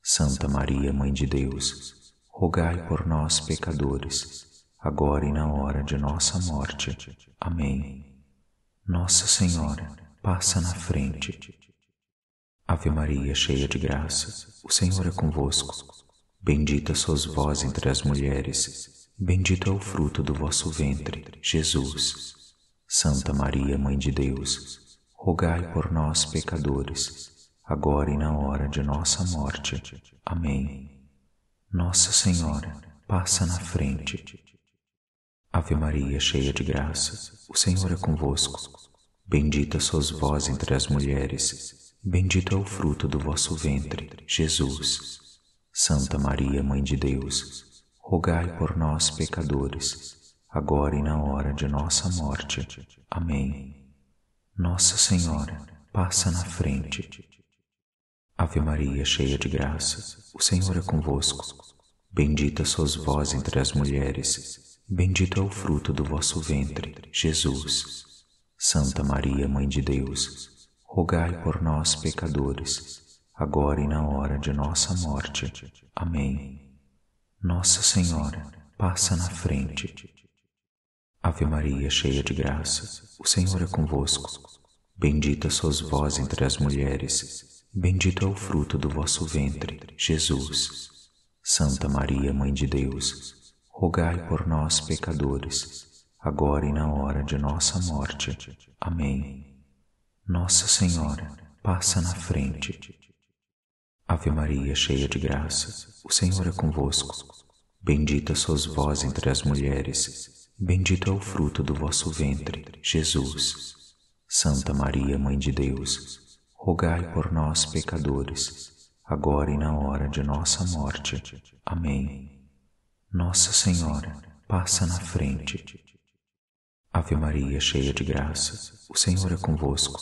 Santa Maria, Mãe de Deus, rogai por nós, pecadores, agora e na hora de nossa morte. Amém. Nossa Senhora, passa na frente. Ave Maria, cheia de graça, o Senhor é convosco. Bendita sois vós entre as mulheres, bendito é o fruto do vosso ventre, Jesus. Santa Maria, Mãe de Deus, rogai por nós, pecadores, agora e na hora de nossa morte. Amém. Nossa Senhora, passa na frente. Ave Maria, cheia de graça, o Senhor é convosco. Bendita sois vós entre as mulheres, bendito é o fruto do vosso ventre, Jesus. Santa Maria, Mãe de Deus, rogai por nós, pecadores, agora e na hora de nossa morte. Amém. Nossa Senhora, passa na frente. Ave Maria, cheia de graça, o Senhor é convosco. Bendita sois vós entre as mulheres, bendito é o fruto do vosso ventre, Jesus. Santa Maria, Mãe de Deus, rogai por nós, pecadores, agora e na hora de nossa morte. Amém. Nossa Senhora, passa na frente. Ave Maria, cheia de graça, o Senhor é convosco. Bendita sois vós entre as mulheres, Bendito é o fruto do vosso ventre, Jesus. Santa Maria, Mãe de Deus, rogai por nós, pecadores, agora e na hora de nossa morte. Amém. Nossa Senhora, passa na frente. Ave Maria, cheia de graça, o Senhor é convosco. Bendita sois vós entre as mulheres, bendito é o fruto do vosso ventre, Jesus. Santa Maria, Mãe de Deus, rogai por nós, pecadores, agora e na hora de nossa morte. Amém. Nossa Senhora, passa na frente. Ave Maria, cheia de graça, o Senhor é convosco.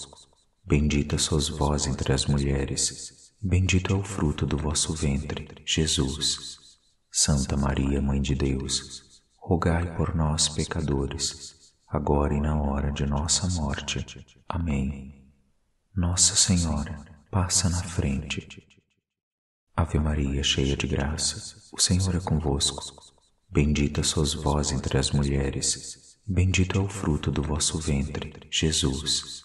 Bendita sois vós entre as mulheres, bendito é o fruto do vosso ventre, Jesus. Santa Maria, Mãe de Deus, rogai por nós, pecadores, agora e na hora de nossa morte. Amém. Nossa Senhora, passa na frente. Ave Maria, cheia de graça, o Senhor é convosco. Bendita sois vós entre as mulheres, bendito é o fruto do vosso ventre, Jesus.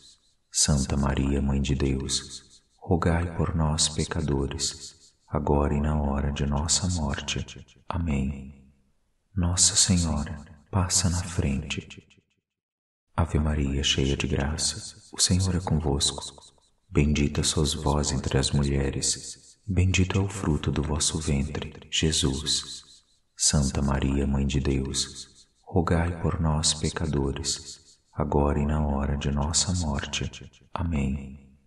Santa Maria, Mãe de Deus, rogai por nós, pecadores, agora e na hora de nossa morte. Amém. Nossa Senhora, passa na frente. Ave Maria, cheia de graça, o Senhor é convosco. Bendita sois vós entre as mulheres, bendito é o fruto do vosso ventre, Jesus. Santa Maria, Mãe de Deus, rogai por nós, pecadores, agora e na hora de nossa morte. Amém.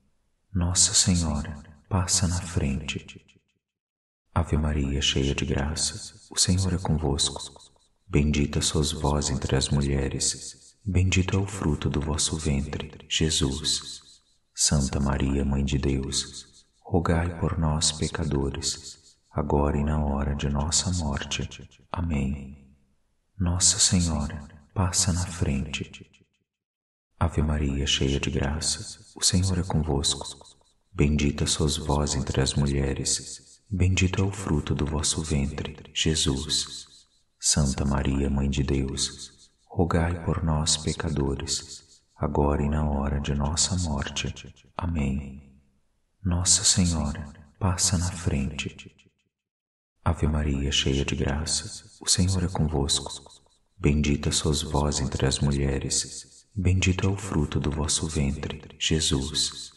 Nossa Senhora, passa na frente. Ave Maria, cheia de graça, o Senhor é convosco. Bendita sois vós entre as mulheres, Bendito é o fruto do vosso ventre, Jesus. Santa Maria, Mãe de Deus, rogai por nós, pecadores, agora e na hora de nossa morte. Amém. Nossa Senhora, passa na frente. Ave Maria, cheia de graça, o Senhor é convosco. Bendita sois vós entre as mulheres, bendito é o fruto do vosso ventre, Jesus. Santa Maria, Mãe de Deus, rogai por nós, pecadores, agora e na hora de nossa morte. Amém. Nossa Senhora, passa na frente. Ave Maria, cheia de graça, o Senhor é convosco. Bendita sois vós entre as mulheres, Bendito é o fruto do vosso ventre, Jesus.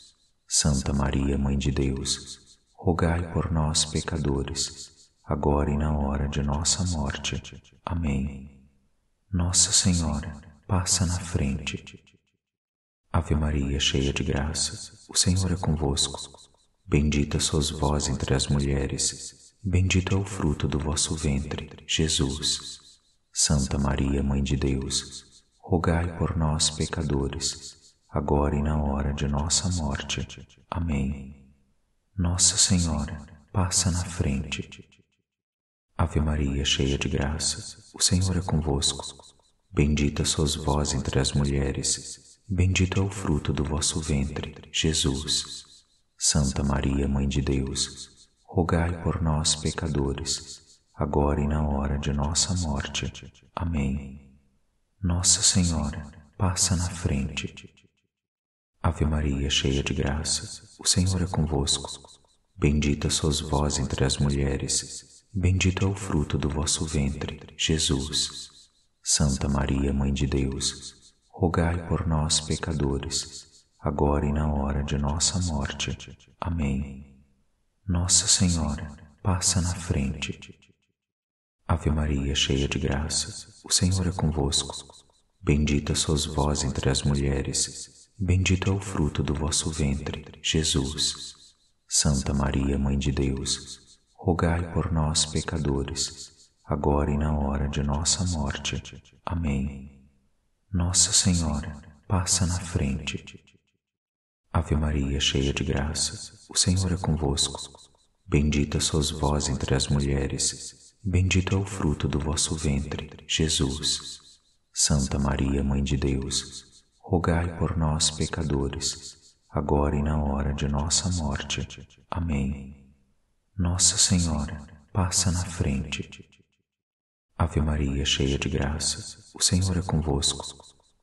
Santa Maria, Mãe de Deus, rogai por nós, pecadores, agora e na hora de nossa morte. Amém. Nossa Senhora, passa na frente. Ave Maria, cheia de graça, o Senhor é convosco. Bendita sois vós entre as mulheres, bendito é o fruto do vosso ventre, Jesus. Santa Maria, Mãe de Deus, rogai por nós, pecadores, agora e na hora de nossa morte. Amém. Nossa Senhora, passa na frente. Ave Maria, cheia de graça, o Senhor é convosco. Bendita sois vós entre as mulheres, bendito é o fruto do vosso ventre, Jesus. Santa Maria, Mãe de Deus, rogai por nós, pecadores, agora e na hora de nossa morte. Amém. Nossa Senhora, passa na frente. Ave Maria, cheia de graça, o Senhor é convosco. Bendita sois vós entre as mulheres, bendito é o fruto do vosso ventre, Jesus. Santa Maria, Mãe de Deus, rogai por nós, pecadores, agora e na hora de nossa morte. Amém. Nossa Senhora, passa na frente. Ave Maria, cheia de graça, o Senhor é convosco. Bendita sois vós entre as mulheres, bendito é o fruto do vosso ventre, Jesus. Santa Maria, Mãe de Deus, rogai por nós, pecadores, agora e na hora de nossa morte. Amém. Nossa Senhora, passa na frente. Ave Maria, cheia de graça, o Senhor é convosco. Bendita sois vós entre as mulheres, bendito é o fruto do vosso ventre, Jesus. Santa Maria, Mãe de Deus, rogai por nós, pecadores, agora e na hora de nossa morte. Amém. Nossa Senhora, passa na frente. Ave Maria, cheia de graça, o Senhor é convosco.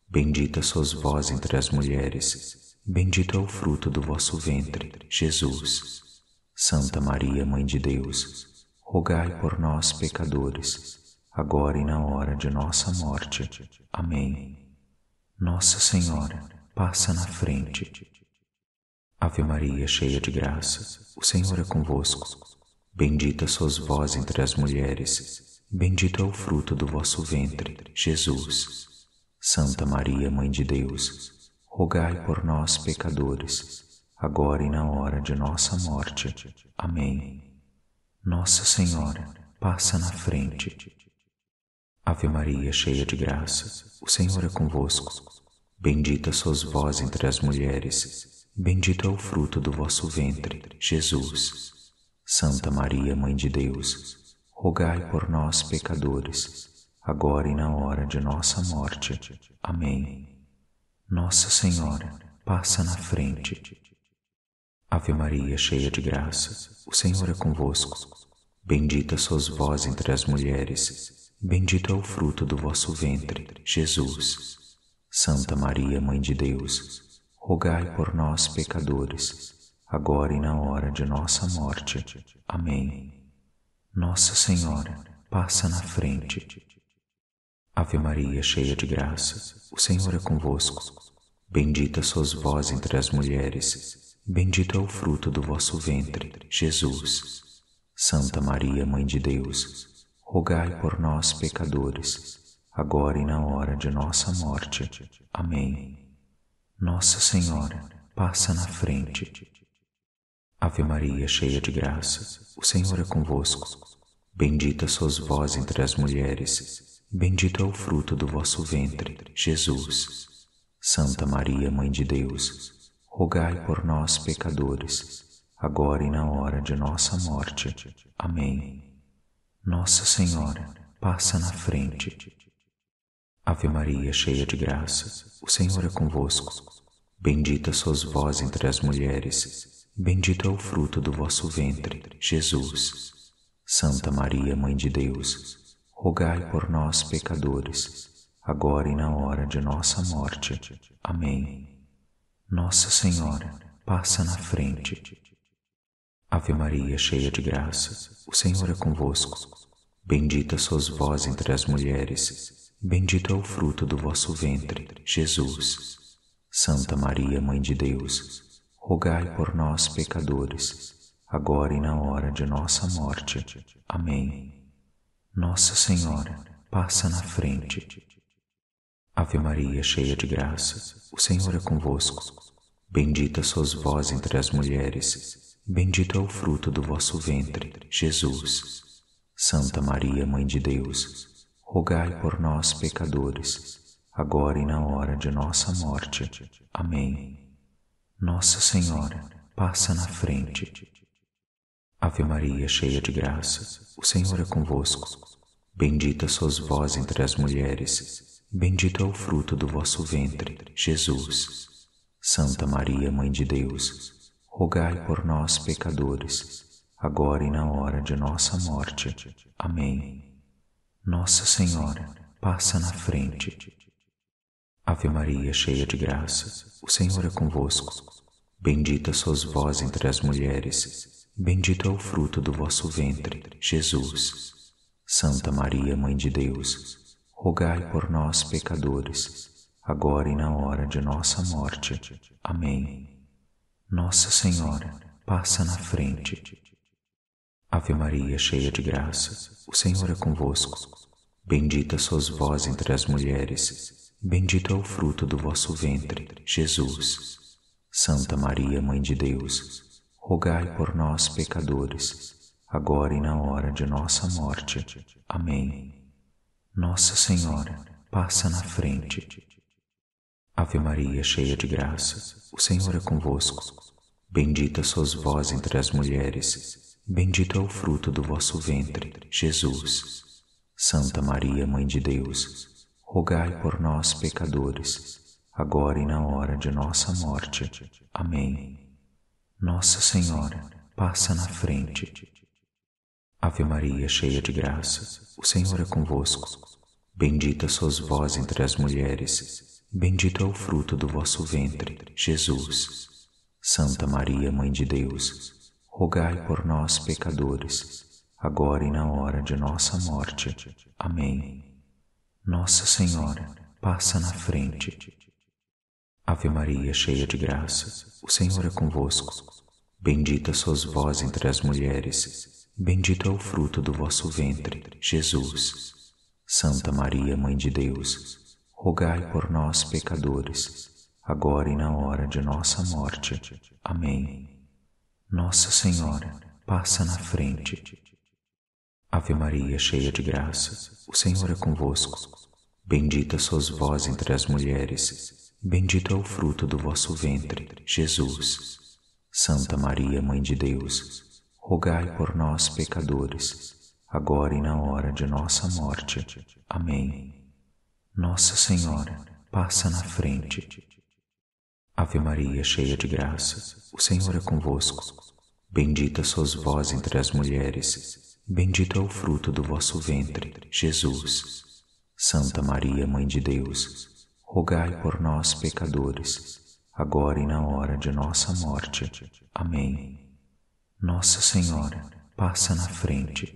Bendita sois vós entre as mulheres, Bendito é o fruto do vosso ventre, Jesus. Santa Maria, Mãe de Deus, rogai por nós, pecadores, agora e na hora de nossa morte. Amém. Nossa Senhora, passa na frente. Ave Maria, cheia de graça, o Senhor é convosco. Bendita sois vós entre as mulheres, bendito é o fruto do vosso ventre, Jesus. Santa Maria, Mãe de Deus, rogai por nós, pecadores, agora e na hora de nossa morte. Amém. Nossa Senhora, passa na frente. Ave Maria, cheia de graça, o Senhor é convosco. Bendita sois vós entre as mulheres, bendito é o fruto do vosso ventre, Jesus. Santa Maria, Mãe de Deus, rogai por nós, pecadores, agora e na hora de nossa morte. Amém. Nossa Senhora, passa na frente. Ave Maria, cheia de graça, o Senhor é convosco. Bendita sois vós entre as mulheres, bendito é o fruto do vosso ventre, Jesus. Santa Maria, Mãe de Deus, rogai por nós, pecadores, agora e na hora de nossa morte. Amém. Nossa Senhora, passa na frente. Ave Maria, cheia de graça, o Senhor é convosco. Bendita sois vós entre as mulheres, bendito é o fruto do vosso ventre, Jesus. Santa Maria, Mãe de Deus, rogai por nós, pecadores, agora e na hora de nossa morte. Amém. Nossa Senhora, passa na frente. Ave Maria, cheia de graça, o Senhor é convosco. Bendita sois vós entre as mulheres, Bendito é o fruto do vosso ventre, Jesus. Santa Maria, Mãe de Deus, rogai por nós, pecadores, agora e na hora de nossa morte. Amém. Nossa Senhora, passa na frente. Ave Maria, cheia de graça, o Senhor é convosco. Bendita sois vós entre as mulheres, bendito é o fruto do vosso ventre, Jesus. Santa Maria, Mãe de Deus, rogai por nós, pecadores, agora e na hora de nossa morte. Amém. Nossa Senhora, passa na frente. Ave Maria, cheia de graça, o Senhor é convosco. Bendita sois vós entre as mulheres, bendito é o fruto do vosso ventre, Jesus. Santa Maria, Mãe de Deus, rogai por nós, pecadores, agora e na hora de nossa morte. Amém. Nossa Senhora, passa na frente. Ave Maria, cheia de graça, o Senhor é convosco. Bendita sois vós entre as mulheres, bendito é o fruto do vosso ventre, Jesus. Santa Maria, Mãe de Deus, rogai por nós, pecadores, agora e na hora de nossa morte. Amém. Nossa Senhora, passa na frente. Ave Maria, cheia de graça, o Senhor é convosco. Bendita sois vós entre as mulheres, bendito é o fruto do vosso ventre, Jesus. Santa Maria, Mãe de Deus, rogai por nós, pecadores, agora e na hora de nossa morte. Amém. Nossa Senhora, passa na frente. Ave Maria, cheia de graça, o Senhor é convosco. Bendita sois vós entre as mulheres, bendito é o fruto do vosso ventre, Jesus. Santa Maria, Mãe de Deus, rogai por nós, pecadores, agora e na hora de nossa morte. Amém. Nossa Senhora, passa na frente. Ave Maria, cheia de graça, o Senhor é convosco. Bendita sois vós entre as mulheres, Bendito é o fruto do vosso ventre, Jesus. Santa Maria, Mãe de Deus, rogai por nós, pecadores, agora e na hora de nossa morte. Amém. Nossa Senhora, passa na frente. Ave Maria, cheia de graça, o Senhor é convosco. Bendita sois vós entre as mulheres, bendito é o fruto do vosso ventre, Jesus. Santa Maria, Mãe de Deus, rogai por nós, pecadores, agora e na hora de nossa morte. Amém. Nossa Senhora, passa na frente. Ave Maria, cheia de graça, o Senhor é convosco. Bendita sois vós entre as mulheres, bendito é o fruto do vosso ventre, Jesus. Santa Maria, Mãe de Deus, rogai por nós, pecadores, agora e na hora de nossa morte. Amém. Nossa Senhora, passa na frente. Ave Maria, cheia de graça, o Senhor é convosco. Bendita sois vós entre as mulheres, bendito é o fruto do vosso ventre, Jesus. Santa Maria, Mãe de Deus, rogai por nós, pecadores, agora e na hora de nossa morte. Amém. Nossa Senhora, passa na frente. Ave Maria, cheia de graça, o Senhor é convosco. Bendita sois vós entre as mulheres, bendito é o fruto do vosso ventre, Jesus. Santa Maria, Mãe de Deus, rogai por nós, pecadores, agora e na hora de nossa morte. Amém. Nossa Senhora, passa na frente. Ave Maria, cheia de graça, o Senhor é convosco. Bendita sois vós entre as mulheres, Bendito é o fruto do vosso ventre, Jesus. Santa Maria, Mãe de Deus, rogai por nós, pecadores, agora e na hora de nossa morte. Amém. Nossa Senhora, passa na frente.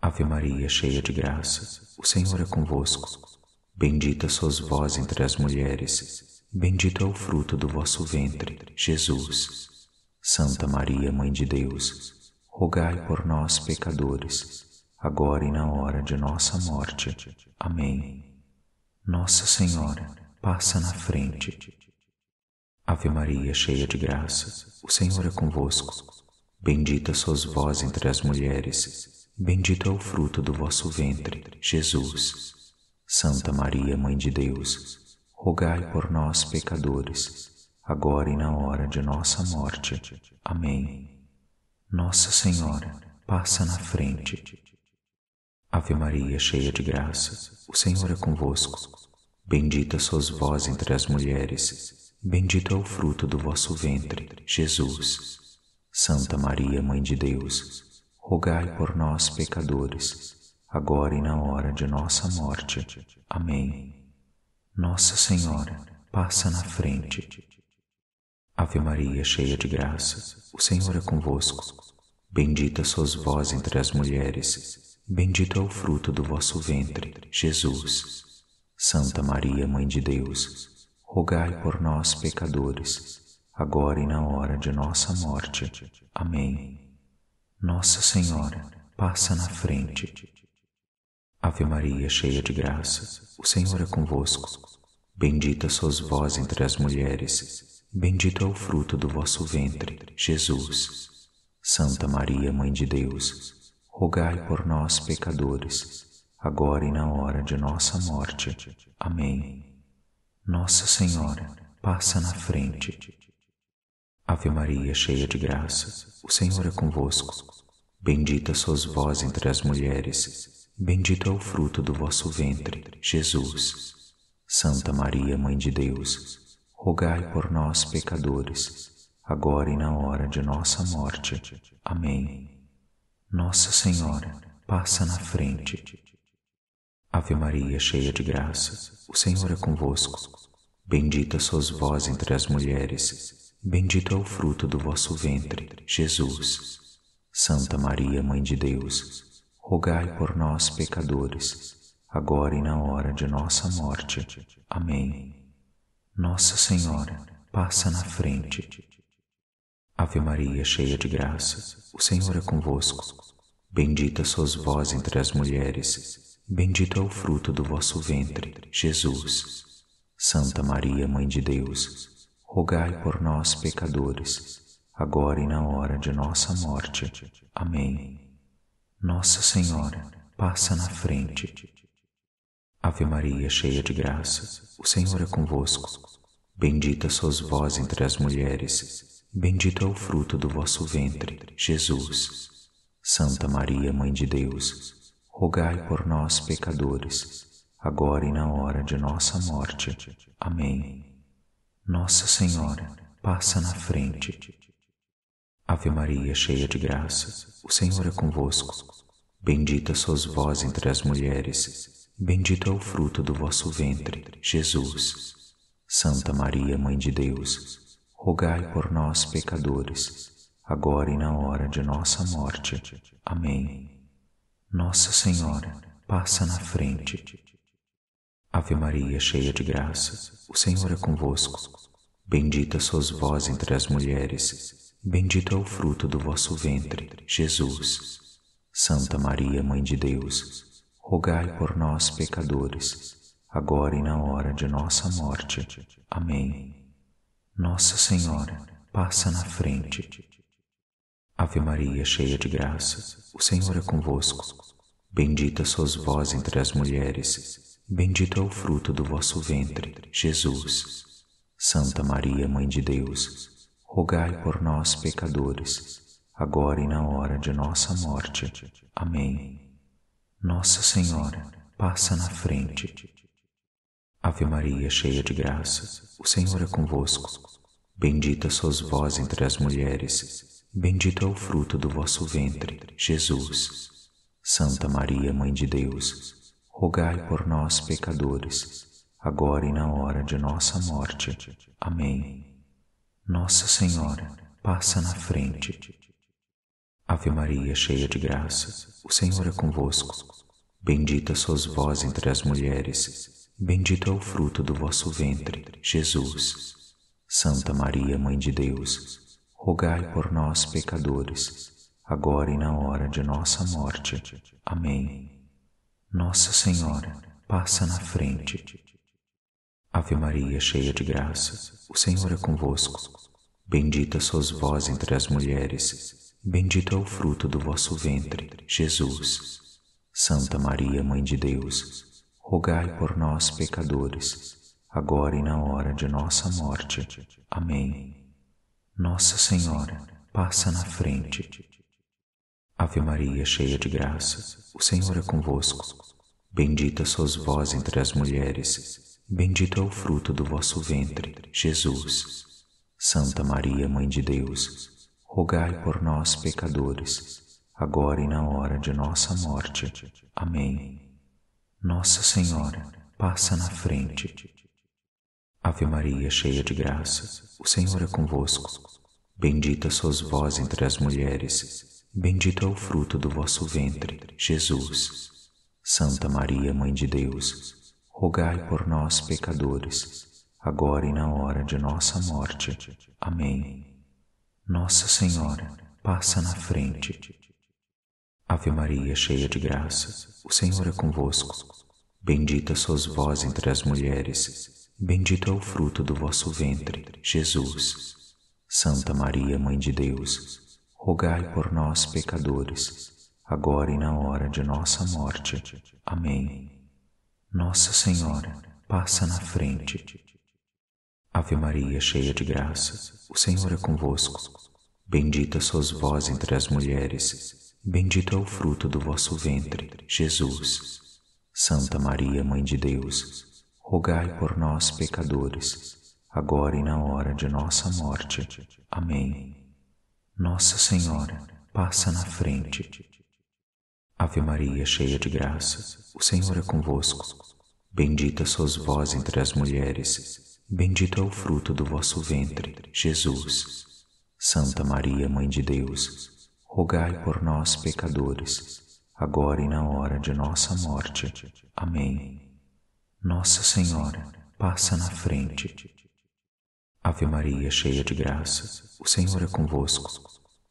Ave Maria, cheia de graça, o Senhor é convosco. Bendita sois vós entre as mulheres, bendito é o fruto do vosso ventre, Jesus. Santa Maria, Mãe de Deus, rogai por nós, pecadores, agora e na hora de nossa morte. Amém. Nossa Senhora, passa na frente. Ave Maria, cheia de graça, o Senhor é convosco. Bendita sois vós entre as mulheres, bendito é o fruto do vosso ventre, Jesus. Santa Maria, Mãe de Deus, rogai por nós, pecadores, agora e na hora de nossa morte. Amém. Nossa Senhora, passa na frente. Ave Maria, cheia de graça, o Senhor é convosco. Bendita sois vós entre as mulheres, bendito é o fruto do vosso ventre, Jesus. Santa Maria, Mãe de Deus, rogai por nós, pecadores, agora e na hora de nossa morte. Amém. Nossa Senhora, passa na frente. Ave Maria, cheia de graça, o Senhor é convosco. Bendita sois vós entre as mulheres, bendito é o fruto do vosso ventre, Jesus. Santa Maria, Mãe de Deus, rogai por nós, pecadores, agora e na hora de nossa morte. Amém. Nossa Senhora, passa na frente. Ave Maria, cheia de graça, o Senhor é convosco. Bendita sois vós entre as mulheres, bendito é o fruto do vosso ventre, Jesus. Santa Maria, Mãe de Deus, rogai por nós, pecadores, agora e na hora de nossa morte. Amém. Nossa Senhora, passa na frente. Ave Maria, cheia de graça, o Senhor é convosco. Bendita sois vós entre as mulheres, bendito é o fruto do vosso ventre, Jesus. Santa Maria, Mãe de Deus, rogai por nós, pecadores, agora e na hora de nossa morte. Amém. Nossa Senhora, passa na frente. Ave Maria, cheia de graça, o Senhor é convosco. Bendita sois vós entre as mulheres, bendito é o fruto do vosso ventre, Jesus. Santa Maria, Mãe de Deus, rogai por nós, pecadores, agora e na hora de nossa morte. Amém. Nossa Senhora, passa na frente. Ave Maria, cheia de graça, o Senhor é convosco. Bendita sois vós entre as mulheres, bendito é o fruto do vosso ventre, Jesus. Santa Maria, Mãe de Deus, rogai por nós, pecadores, agora e na hora de nossa morte. Amém. Nossa Senhora, passa na frente. Ave Maria, cheia de graça, o Senhor é convosco. Bendita sois vós entre as mulheres, bendito é o fruto do vosso ventre, Jesus. Santa Maria, Mãe de Deus, rogai por nós, pecadores, agora e na hora de nossa morte. Amém. Nossa Senhora, passa na frente. Ave Maria, cheia de graça, o Senhor é convosco. Bendita sois vós entre as mulheres, Bendito é o fruto do vosso ventre, Jesus. Santa Maria, Mãe de Deus, rogai por nós, pecadores, agora e na hora de nossa morte. Amém. Nossa Senhora, passa na frente. Ave Maria, cheia de graça, o Senhor é convosco. Bendita sois vós entre as mulheres, bendito é o fruto do vosso ventre, Jesus. Santa Maria, Mãe de Deus, rogai por nós, pecadores, agora e na hora de nossa morte. Amém. Nossa Senhora, passa na frente. Ave Maria, cheia de graça, o Senhor é convosco. Bendita sois vós entre as mulheres, bendito é o fruto do vosso ventre, Jesus. Santa Maria, Mãe de Deus, rogai por nós, pecadores, agora e na hora de nossa morte. Amém. Nossa Senhora, passa na frente. Ave Maria, cheia de graça, o Senhor é convosco. Bendita sois vós entre as mulheres, bendito é o fruto do vosso ventre, Jesus. Santa Maria, Mãe de Deus, rogai por nós, pecadores, agora e na hora de nossa morte. Amém. Nossa Senhora, passa na frente. Ave Maria, cheia de graça, o Senhor é convosco. Bendita sois vós entre as mulheres, bendito é o fruto do vosso ventre, Jesus. Santa Maria, Mãe de Deus, rogai por nós, pecadores, agora e na hora de nossa morte. Amém. Nossa Senhora, passa na frente. Ave Maria, cheia de graça, o Senhor é convosco. Bendita sois vós entre as mulheres, bendito é o fruto do vosso ventre, Jesus. Santa Maria, Mãe de Deus, rogai por nós, pecadores, agora e na hora de nossa morte. Amém. Nossa Senhora, passa na frente. Ave Maria, cheia de graça, o Senhor é convosco. Bendita sois vós entre as mulheres, bendito é o fruto do vosso ventre, Jesus. Santa Maria, Mãe de Deus, rogai por nós, pecadores, agora e na hora de nossa morte. Amém. Nossa Senhora, passa na frente. Ave Maria, cheia de graça, o Senhor é convosco. Bendita sois vós entre as mulheres, bendito é o fruto do vosso ventre, Jesus. Santa Maria, Mãe de Deus, rogai por nós, pecadores, agora e na hora de nossa morte. Amém. Nossa Senhora, passa na frente. Ave Maria, cheia de graça, o Senhor é convosco. Bendita sois vós entre as mulheres, bendito é o fruto do vosso ventre, Jesus. Santa Maria, Mãe de Deus, rogai por nós, pecadores, agora e na hora de nossa morte. Amém. Nossa Senhora, passa na frente. Ave Maria, cheia de graça, o Senhor é convosco. Bendita sois vós entre as mulheres, bendito é o fruto do vosso ventre, Jesus. Santa Maria, Mãe de Deus, rogai por nós, pecadores, agora e na hora de nossa morte. Amém. Nossa Senhora, passa na frente. Ave Maria, cheia de graça, o Senhor é convosco. Bendita sois vós entre as mulheres, bendito é o fruto do vosso ventre, Jesus. Santa Maria, Mãe de Deus, rogai por nós, pecadores, agora e na hora de nossa morte. Amém. Nossa Senhora, passa na frente. Ave Maria, cheia de graça, o Senhor é convosco.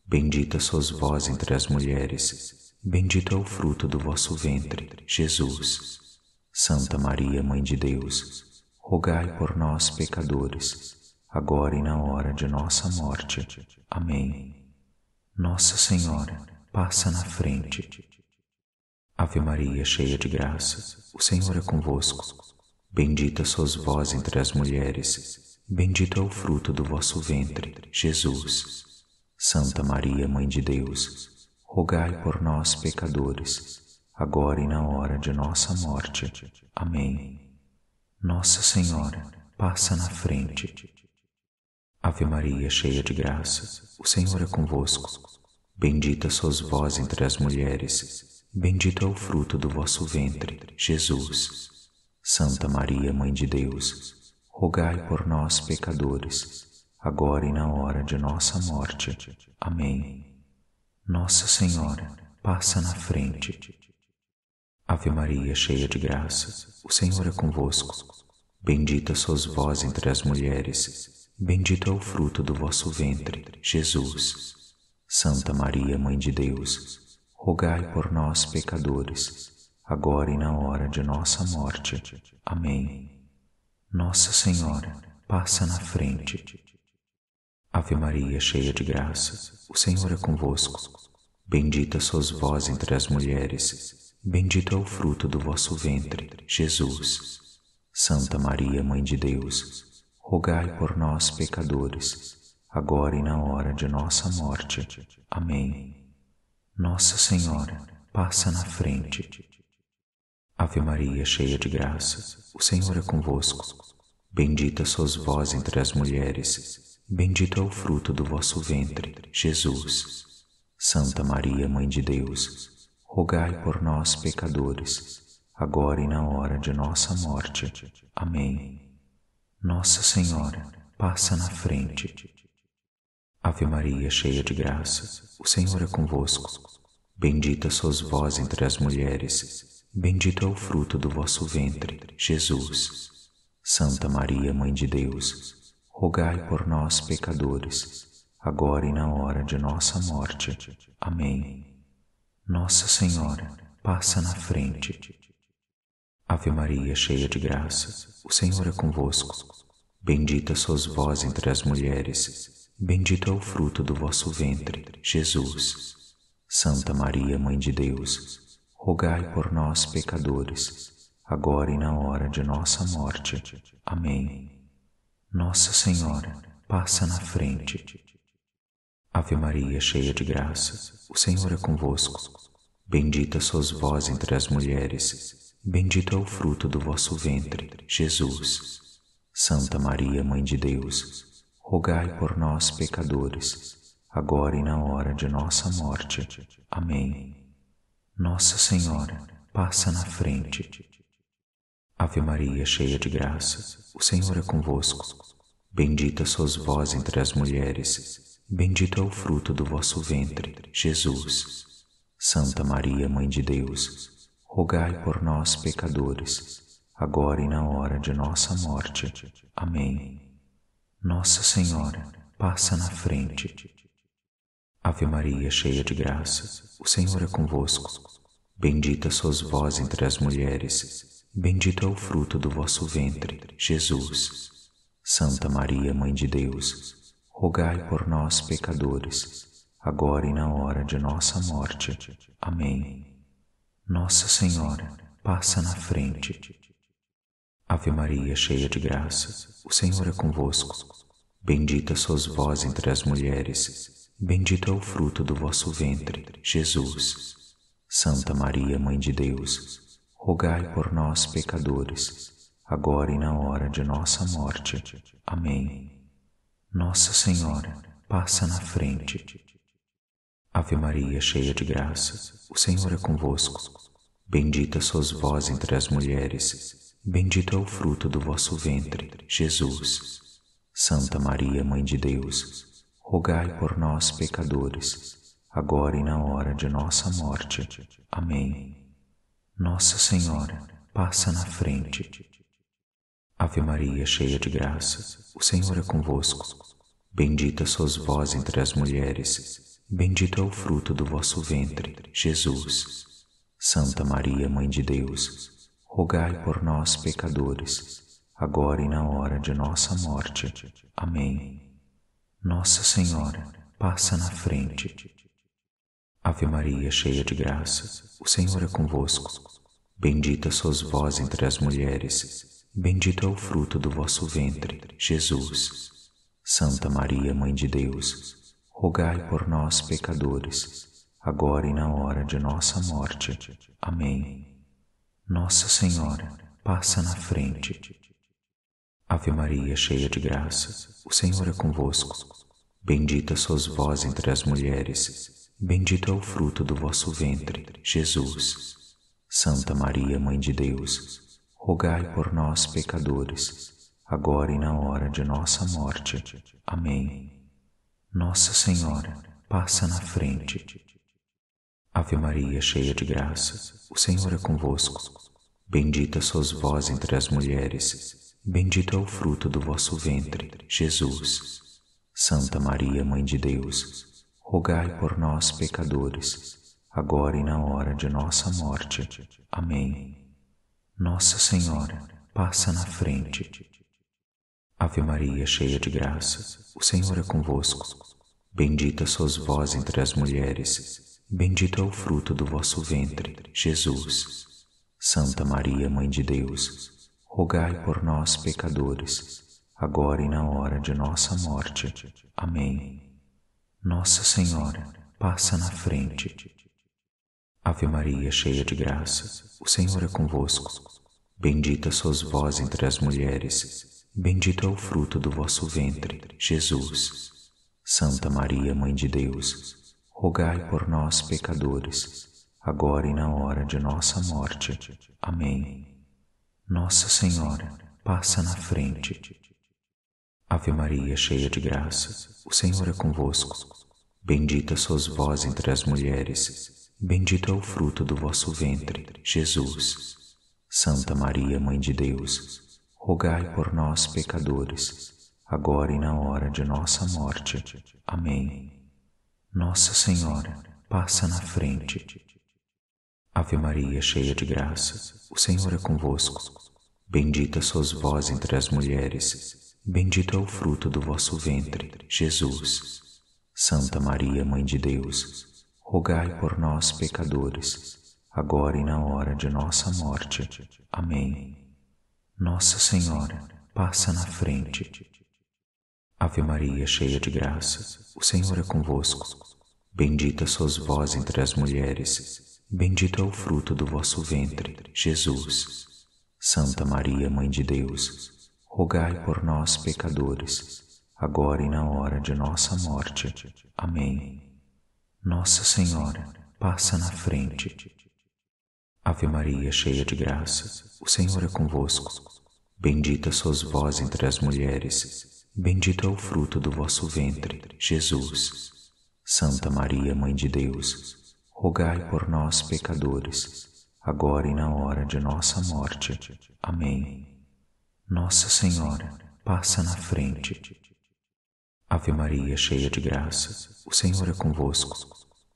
Bendita sois vós entre as mulheres, bendito é o fruto do vosso ventre, Jesus. Santa Maria, Mãe de Deus, rogai por nós, pecadores, agora e na hora de nossa morte. Amém. Nossa Senhora, passa na frente. Ave Maria, cheia de graça, o Senhor é convosco. Bendita sois vós entre as mulheres, Bendito é o fruto do vosso ventre, Jesus. Santa Maria, Mãe de Deus, rogai por nós, pecadores, agora e na hora de nossa morte. Amém. Nossa Senhora, passa na frente. Ave Maria, cheia de graça, o Senhor é convosco. Bendita sois vós entre as mulheres, bendito é o fruto do vosso ventre, Jesus. Santa Maria, Mãe de Deus, rogai por nós, pecadores, agora e na hora de nossa morte. Amém. Nossa Senhora, passa na frente. Ave Maria, cheia de graça, o Senhor é convosco. Bendita sois vós entre as mulheres, bendito é o fruto do vosso ventre, Jesus. Santa Maria, Mãe de Deus, rogai por nós, pecadores, agora e na hora de nossa morte. Amém. Nossa Senhora, passa na frente. Ave Maria, cheia de graça, o Senhor é convosco. Bendita sois vós entre as mulheres, bendito é o fruto do vosso ventre, Jesus. Santa Maria, Mãe de Deus, rogai por nós, pecadores, agora e na hora de nossa morte. Amém. Nossa Senhora, passa na frente. Ave Maria, cheia de graça, o Senhor é convosco. Bendita sois vós entre as mulheres, bendito é o fruto do vosso ventre, Jesus. Santa Maria, Mãe de Deus, rogai por nós, pecadores, agora e na hora de nossa morte. Amém. Nossa Senhora, passa na frente. Ave Maria, cheia de graça, o Senhor é convosco. Bendita sois vós entre as mulheres, bendito é o fruto do vosso ventre, Jesus. Santa Maria, Mãe de Deus, rogai por nós, pecadores, agora e na hora de nossa morte. Amém. Nossa Senhora, passa na frente. Ave Maria, cheia de graça, o Senhor é convosco. Bendita sois vós entre as mulheres, bendito é o fruto do vosso ventre, Jesus. Santa Maria, Mãe de Deus, rogai por nós, pecadores, agora e na hora de nossa morte. Amém. Nossa Senhora, passa na frente. Ave Maria, cheia de graça, o Senhor é convosco. Bendita sois vós entre as mulheres, bendito é o fruto do vosso ventre, Jesus. Santa Maria, Mãe de Deus, rogai por nós, pecadores, agora e na hora de nossa morte. Amém. Nossa Senhora, passa na frente. Ave Maria, cheia de graça, o Senhor é convosco. Bendita sois vós entre as mulheres, Bendito é o fruto do vosso ventre, Jesus. Santa Maria, Mãe de Deus, rogai por nós, pecadores, agora e na hora de nossa morte. Amém. Nossa Senhora, passa na frente. Ave Maria, cheia de graça, o Senhor é convosco. Bendita sois vós entre as mulheres, bendito é o fruto do vosso ventre, Jesus. Santa Maria, Mãe de Deus, rogai por nós, pecadores, agora e na hora de nossa morte. Amém. Nossa Senhora, passa na frente. Ave Maria, cheia de graça, o Senhor é convosco. Bendita sois vós entre as mulheres, bendito é o fruto do vosso ventre, Jesus. Santa Maria, Mãe de Deus, rogai por nós, pecadores, agora e na hora de nossa morte. Amém. Nossa Senhora, passa na frente. Ave Maria, cheia de graça, o Senhor é convosco. Bendita sois vós entre as mulheres, bendito é o fruto do vosso ventre, Jesus. Santa Maria, Mãe de Deus, rogai por nós, pecadores, agora e na hora de nossa morte. Amém. Nossa Senhora, passa na frente. Ave Maria, cheia de graça, o Senhor é convosco. Bendita sois vós entre as mulheres, bendito é o fruto do vosso ventre, Jesus. Santa Maria, Mãe de Deus, rogai por nós, pecadores, agora e na hora de nossa morte. Amém. Nossa Senhora, passa na frente. Ave Maria, cheia de graça, o Senhor é convosco. Bendita sois vós entre as mulheres, bendito é o fruto do vosso ventre, Jesus. Santa Maria, Mãe de Deus, rogai por nós, pecadores, agora e na hora de nossa morte. Amém. Nossa Senhora, passa na frente. Ave Maria, cheia de graça, o Senhor é convosco. Bendita sois vós entre as mulheres, Bendito é o fruto do vosso ventre, Jesus. Santa Maria, Mãe de Deus, rogai por nós, pecadores, agora e na hora de nossa morte. Amém. Nossa Senhora, passa na frente. Ave Maria, cheia de graça, o Senhor é convosco. Bendita sois vós entre as mulheres, bendito é o fruto do vosso ventre, Jesus. Santa Maria, Mãe de Deus, rogai por nós, pecadores, agora e na hora de nossa morte. Amém. Nossa Senhora, passa na frente. Ave Maria, cheia de graça, o Senhor é convosco. Bendita sois vós entre as mulheres, bendito é o fruto do vosso ventre, Jesus. Santa Maria, Mãe de Deus, rogai por nós, pecadores, agora e na hora de nossa morte. Amém. Nossa Senhora, passa na frente. Ave Maria, cheia de graça, o Senhor é convosco. Bendita sois vós entre as mulheres, bendito é o fruto do vosso ventre, Jesus. Santa Maria, Mãe de Deus, rogai por nós, pecadores, agora e na hora de nossa morte. Amém. Nossa Senhora, passa na frente. Ave Maria, cheia de graça, o Senhor é convosco. Bendita sois vós entre as mulheres, bendito é o fruto do vosso ventre, Jesus. Santa Maria, Mãe de Deus, rogai por nós, pecadores, agora e na hora de nossa morte. Amém. Nossa Senhora, passa na frente. Ave Maria, cheia de graça, o Senhor é convosco. Bendita sois vós entre as mulheres, Bendito é o fruto do vosso ventre, Jesus. Santa Maria, Mãe de Deus, rogai por nós, pecadores, agora e na hora de nossa morte. Amém. Nossa Senhora, passa na frente. Ave Maria, cheia de graça, o Senhor é convosco. Bendita sois vós entre as mulheres, bendito é o fruto do vosso ventre, Jesus. Santa Maria, Mãe de Deus, rogai por nós, pecadores, agora e na hora de nossa morte. Amém. Nossa Senhora, passa na frente. Ave Maria, cheia de graça, o Senhor é convosco. Bendita sois vós entre as mulheres, Bendito é o fruto do vosso ventre, Jesus. Santa Maria, Mãe de Deus, rogai por nós, pecadores, agora e na hora de nossa morte. Amém. Nossa Senhora, passa na frente. Ave Maria, cheia de graça, o Senhor é convosco.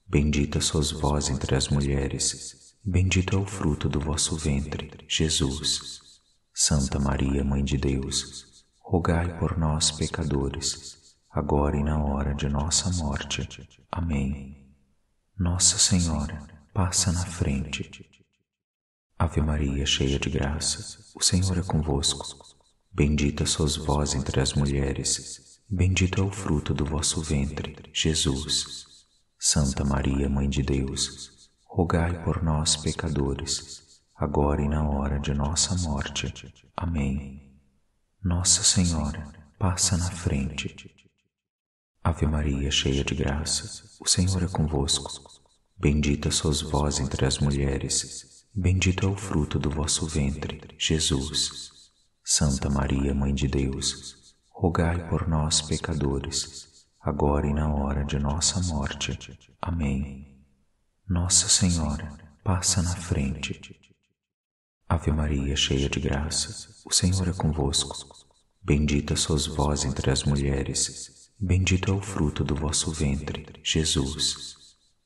Bendita sois vós entre as mulheres, bendito é o fruto do vosso ventre, Jesus. Santa Maria, Mãe de Deus, rogai por nós, pecadores, agora e na hora de nossa morte. Amém. Nossa Senhora, passa na frente. Ave Maria, cheia de graça, o Senhor é convosco. Bendita sois vós entre as mulheres, bendito é o fruto do vosso ventre, Jesus. Santa Maria, Mãe de Deus, rogai por nós, pecadores, agora e na hora de nossa morte. Amém. Nossa Senhora, passa na frente. Ave Maria, cheia de graça, o Senhor é convosco. Bendita sois vós entre as mulheres, bendito é o fruto do vosso ventre, Jesus. Santa Maria, Mãe de Deus, rogai por nós, pecadores, agora e na hora de nossa morte. Amém. Nossa Senhora, passa na frente. Ave Maria, cheia de graça, o Senhor é convosco. Bendita sois vós entre as mulheres, Bendito é o fruto do vosso ventre, Jesus.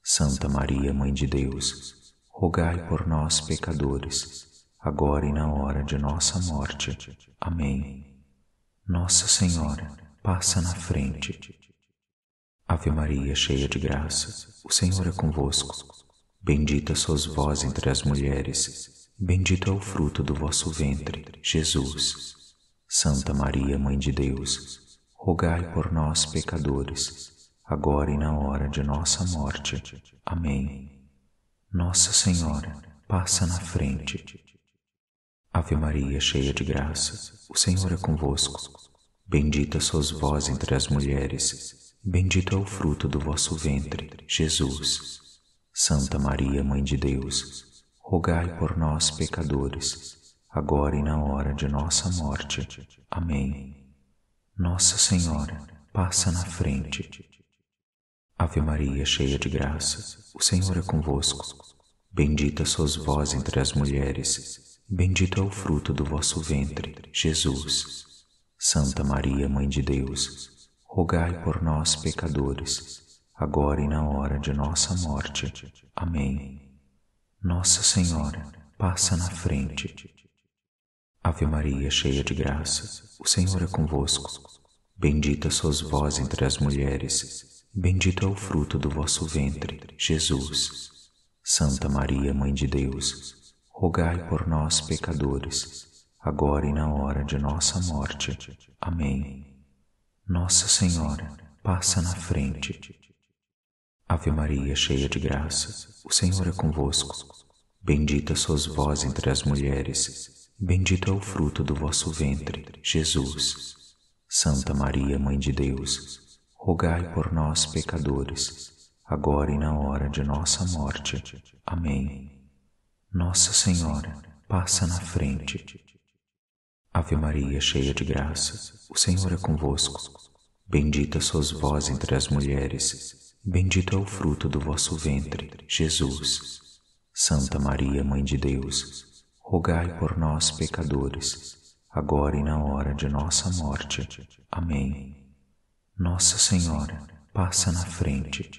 Santa Maria, Mãe de Deus, rogai por nós, pecadores, agora e na hora de nossa morte. Amém. Nossa Senhora, passa na frente. Ave Maria, cheia de graça, o Senhor é convosco. Bendita sois vós entre as mulheres, bendito é o fruto do vosso ventre, Jesus. Santa Maria, Mãe de Deus, rogai por nós, pecadores, agora e na hora de nossa morte. Amém. Nossa Senhora, passa na frente. Ave Maria, cheia de graça, o Senhor é convosco. Bendita sois vós entre as mulheres, bendito é o fruto do vosso ventre, Jesus. Santa Maria, Mãe de Deus, rogai por nós, pecadores, agora e na hora de nossa morte. Amém. Nossa Senhora, passa na frente. Ave Maria, cheia de graça, o Senhor é convosco. Bendita sois vós entre as mulheres, bendito é o fruto do vosso ventre, Jesus. Santa Maria, Mãe de Deus, rogai por nós, pecadores, agora e na hora de nossa morte. Amém. Nossa Senhora, passa na frente. Ave Maria, cheia de graça, o Senhor é convosco. Bendita sois vós entre as mulheres, bendito é o fruto do vosso ventre, Jesus. Santa Maria, Mãe de Deus, rogai por nós, pecadores, agora e na hora de nossa morte. Amém. Nossa Senhora, passa na frente. Ave Maria, cheia de graça, o Senhor é convosco. Bendita sois vós entre as mulheres, bendito é o fruto do vosso ventre, Jesus. Santa Maria, Mãe de Deus, rogai por nós, pecadores, agora e na hora de nossa morte. Amém. Nossa Senhora, passa na frente. Ave Maria, cheia de graça, o Senhor é convosco. Bendita sois vós entre as mulheres, bendito é o fruto do vosso ventre, Jesus. Santa Maria, Mãe de Deus, rogai por nós, pecadores, agora e na hora de nossa morte. Amém. Nossa Senhora, passa na frente.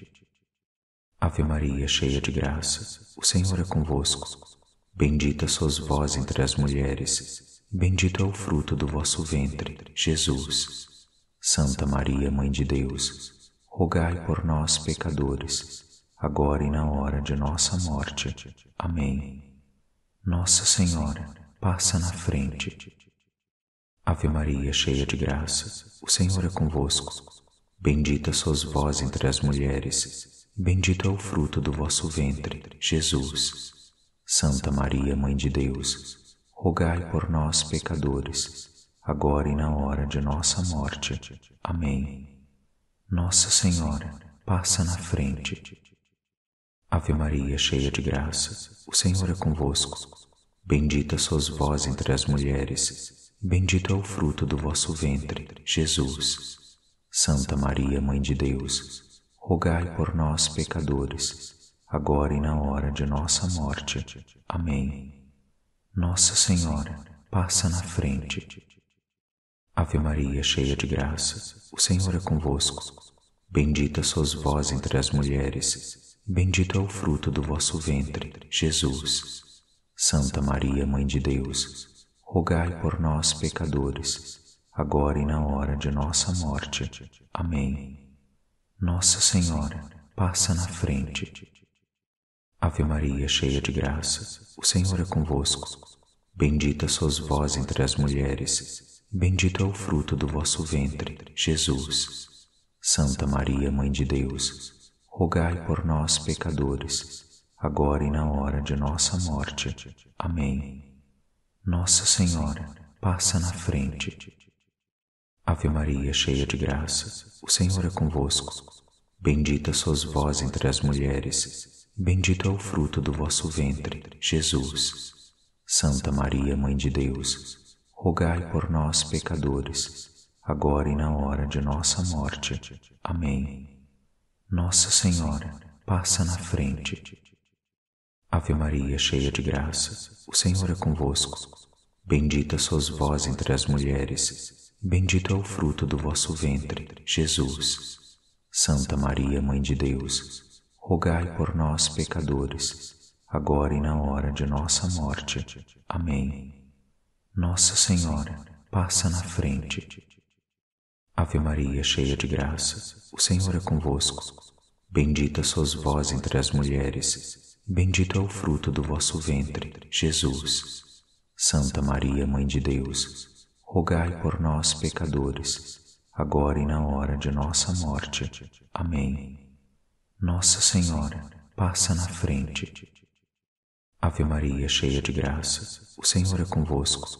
Ave Maria, cheia de graça, o Senhor é convosco. Bendita sois vós entre as mulheres, bendito é o fruto do vosso ventre, Jesus. Santa Maria, Mãe de Deus, rogai por nós, pecadores, agora e na hora de nossa morte. Amém. Nossa Senhora, passa na frente. Ave Maria, cheia de graça, o Senhor é convosco. Bendita sois vós entre as mulheres, bendito é o fruto do vosso ventre, Jesus. Santa Maria, Mãe de Deus, rogai por nós, pecadores, agora e na hora de nossa morte. Amém. Nossa Senhora, passa na frente. Ave Maria, cheia de graça, o Senhor é convosco. Bendita sois vós entre as mulheres, bendito é o fruto do vosso ventre, Jesus. Santa Maria, Mãe de Deus, rogai por nós, pecadores, agora e na hora de nossa morte. Amém. Nossa Senhora, passa na frente. Ave Maria, cheia de graça, o Senhor é convosco. Bendita sois vós entre as mulheres, bendito é o fruto do vosso ventre, Jesus. Santa Maria, Mãe de Deus, rogai por nós, pecadores, agora e na hora de nossa morte. Amém. Nossa Senhora, passa na frente. Ave Maria, cheia de graça, o Senhor é convosco. Bendita sois vós entre as mulheres, bendito é o fruto do vosso ventre, Jesus. Santa Maria, Mãe de Deus, rogai por nós, pecadores, agora e na hora de nossa morte. Amém. Nossa Senhora, passa na frente. Ave Maria, cheia de graça, o Senhor é convosco. Bendita sois vós entre as mulheres, bendito é o fruto do vosso ventre, Jesus. Santa Maria, Mãe de Deus, rogai por nós, pecadores, agora e na hora de nossa morte. Amém. Nossa Senhora, passa na frente. Ave Maria, cheia de graça, o Senhor é convosco. Bendita sois vós entre as mulheres, bendito é o fruto do vosso ventre, Jesus. Santa Maria, Mãe de Deus, rogai por nós, pecadores, agora e na hora de nossa morte. Amém. Nossa Senhora, passa na frente. Ave Maria, cheia de graça, o Senhor é convosco. Bendita sois vós entre as mulheres, Bendito é o fruto do vosso ventre, Jesus. Santa Maria, Mãe de Deus, rogai por nós, pecadores, agora e na hora de nossa morte. Amém. Nossa Senhora, passa na frente. Ave Maria, cheia de graça, o Senhor é convosco.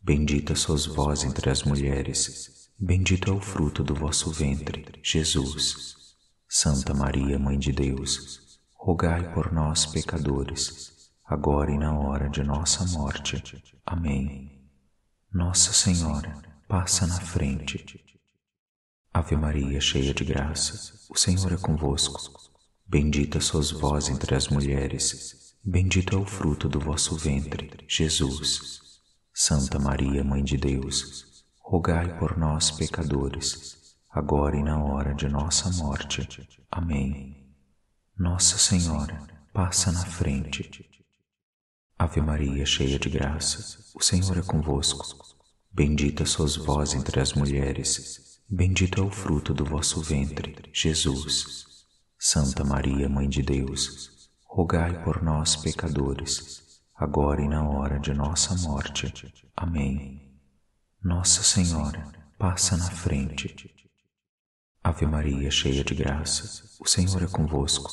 Bendita sois vós entre as mulheres, bendito é o fruto do vosso ventre, Jesus. Santa Maria, Mãe de Deus, rogai por nós, pecadores, agora e na hora de nossa morte. Amém. Nossa Senhora, passa na frente. Ave Maria, cheia de graça, o Senhor é convosco. Bendita sois vós entre as mulheres, bendito é o fruto do vosso ventre, Jesus. Santa Maria, Mãe de Deus, rogai por nós, pecadores, agora e na hora de nossa morte. Amém. Nossa Senhora, passa na frente. Ave Maria, cheia de graça, o Senhor é convosco. Bendita sois vós entre as mulheres, bendito é o fruto do vosso ventre, Jesus. Santa Maria, Mãe de Deus, rogai por nós, pecadores, agora e na hora de nossa morte. Amém. Nossa Senhora, passa na frente. Ave Maria, cheia de graça, o Senhor é convosco.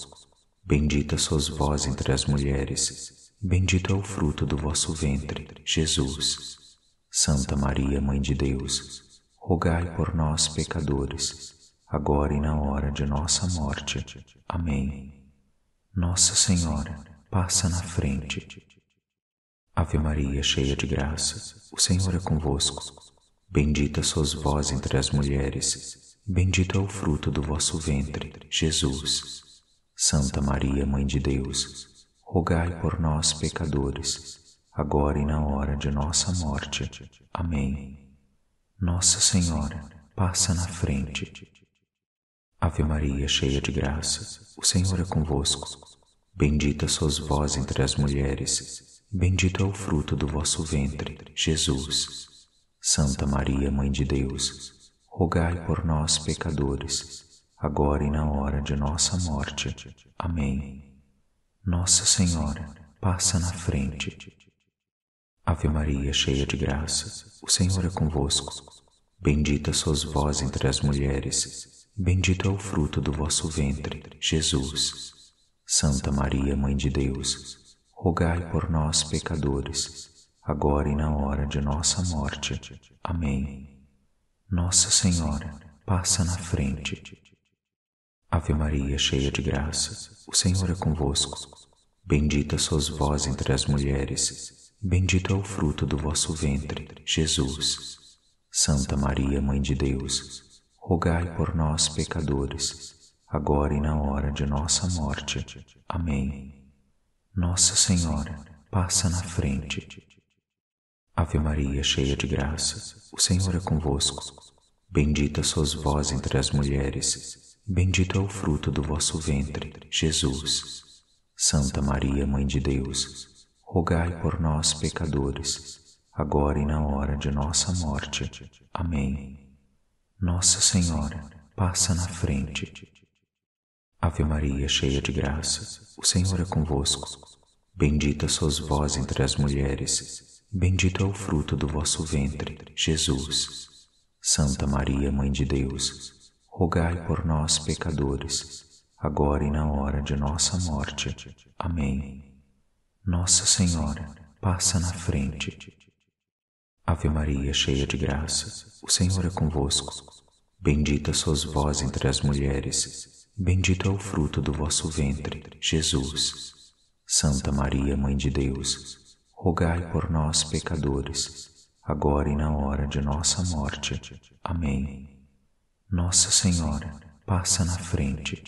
Bendita sois vós entre as mulheres, bendito é o fruto do vosso ventre, Jesus. Santa Maria, Mãe de Deus, rogai por nós, pecadores, agora e na hora de nossa morte. Amém. Nossa Senhora, passa na frente. Ave Maria, cheia de graça, o Senhor é convosco. Bendita sois vós entre as mulheres, bendito é o fruto do vosso ventre, Jesus. Santa Maria, Mãe de Deus, rogai por nós, pecadores, agora e na hora de nossa morte. Amém. Nossa Senhora, passa na frente. Ave Maria, cheia de graça, o Senhor é convosco. Bendita sois vós entre as mulheres, bendito é o fruto do vosso ventre, Jesus. Santa Maria, Mãe de Deus, rogai por nós, pecadores, agora e na hora de nossa morte. Amém. Nossa Senhora, passa na frente. Ave Maria, cheia de graça, o Senhor é convosco. Bendita sois vós entre as mulheres, bendito é o fruto do vosso ventre, Jesus. Santa Maria, Mãe de Deus, rogai por nós, pecadores, agora e na hora de nossa morte. Amém. Nossa Senhora, passa na frente. Ave Maria, cheia de graça, o Senhor é convosco. Bendita sois vós entre as mulheres, bendito é o fruto do vosso ventre, Jesus. Santa Maria, Mãe de Deus, rogai por nós, pecadores, agora e na hora de nossa morte. Amém. Nossa Senhora, passa na frente. Ave Maria, cheia de graça, o Senhor é convosco. Bendita sois vós entre as mulheres, bendito é o fruto do vosso ventre, Jesus. Santa Maria, Mãe de Deus, rogai por nós, pecadores, agora e na hora de nossa morte. Amém. Nossa Senhora, passa na frente. Ave Maria, cheia de graça, o Senhor é convosco. Bendita sois vós entre as mulheres, bendito é o fruto do vosso ventre, Jesus. Santa Maria, Mãe de Deus, rogai por nós, pecadores, agora e na hora de nossa morte. Amém. Nossa Senhora, passa na frente. Ave Maria, cheia de graça, o Senhor é convosco. Bendita sois vós entre as mulheres, bendito é o fruto do vosso ventre, Jesus. Santa Maria, Mãe de Deus, rogai por nós, pecadores, agora e na hora de nossa morte. Amém. Nossa Senhora, passa na frente.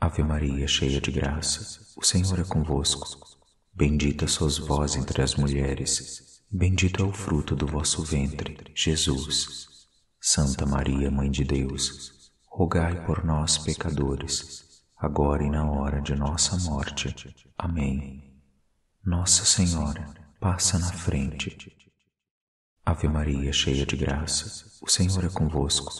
Ave Maria, cheia de graça, o Senhor é convosco. Bendita sois vós entre as mulheres, bendito é o fruto do vosso ventre, Jesus. Santa Maria, Mãe de Deus, rogai por nós, pecadores, agora e na hora de nossa morte. Amém. Nossa Senhora, passa na frente. Ave Maria, cheia de graça, o Senhor é convosco.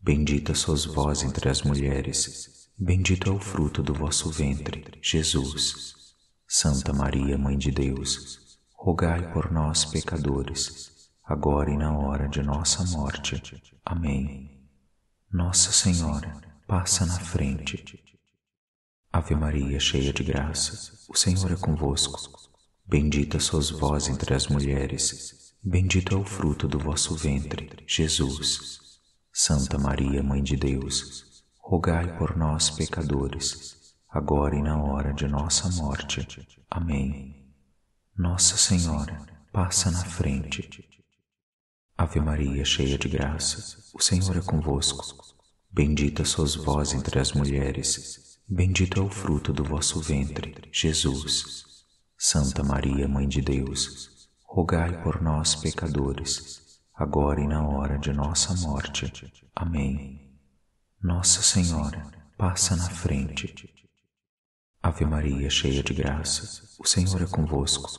Bendita sois vós entre as mulheres, bendito é o fruto do vosso ventre, Jesus. Santa Maria, Mãe de Deus, rogai por nós, pecadores, agora e na hora de nossa morte. Amém. Nossa Senhora, passa na frente. Ave Maria, cheia de graça, o Senhor é convosco. Bendita sois vós entre as mulheres, Bendito é o fruto do vosso ventre, Jesus. Santa Maria, Mãe de Deus, rogai por nós, pecadores, agora e na hora de nossa morte. Amém. Nossa Senhora, passa na frente. Ave Maria, cheia de graça, o Senhor é convosco. Bendita sois vós entre as mulheres, bendito é o fruto do vosso ventre, Jesus. Santa Maria, Mãe de Deus, rogai por nós, pecadores, agora e na hora de nossa morte. Amém. Nossa Senhora, passa na frente. Ave Maria, cheia de graça, o Senhor é convosco.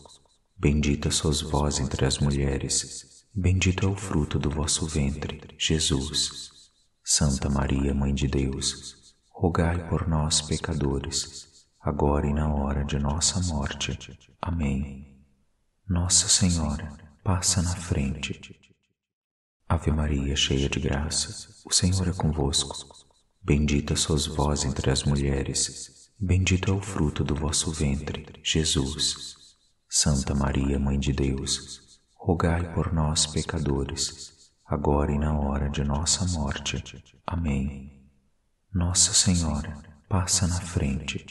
Bendita sois vós entre as mulheres, bendito é o fruto do vosso ventre, Jesus. Santa Maria, Mãe de Deus, rogai por nós, pecadores, agora e na hora de nossa morte. Amém. Nossa Senhora, passa na frente. Ave Maria, cheia de graça, o Senhor é convosco. Bendita sois vós entre as mulheres, bendito é o fruto do vosso ventre, Jesus. Santa Maria, Mãe de Deus, rogai por nós, pecadores, agora e na hora de nossa morte. Amém. Nossa Senhora, passa na frente.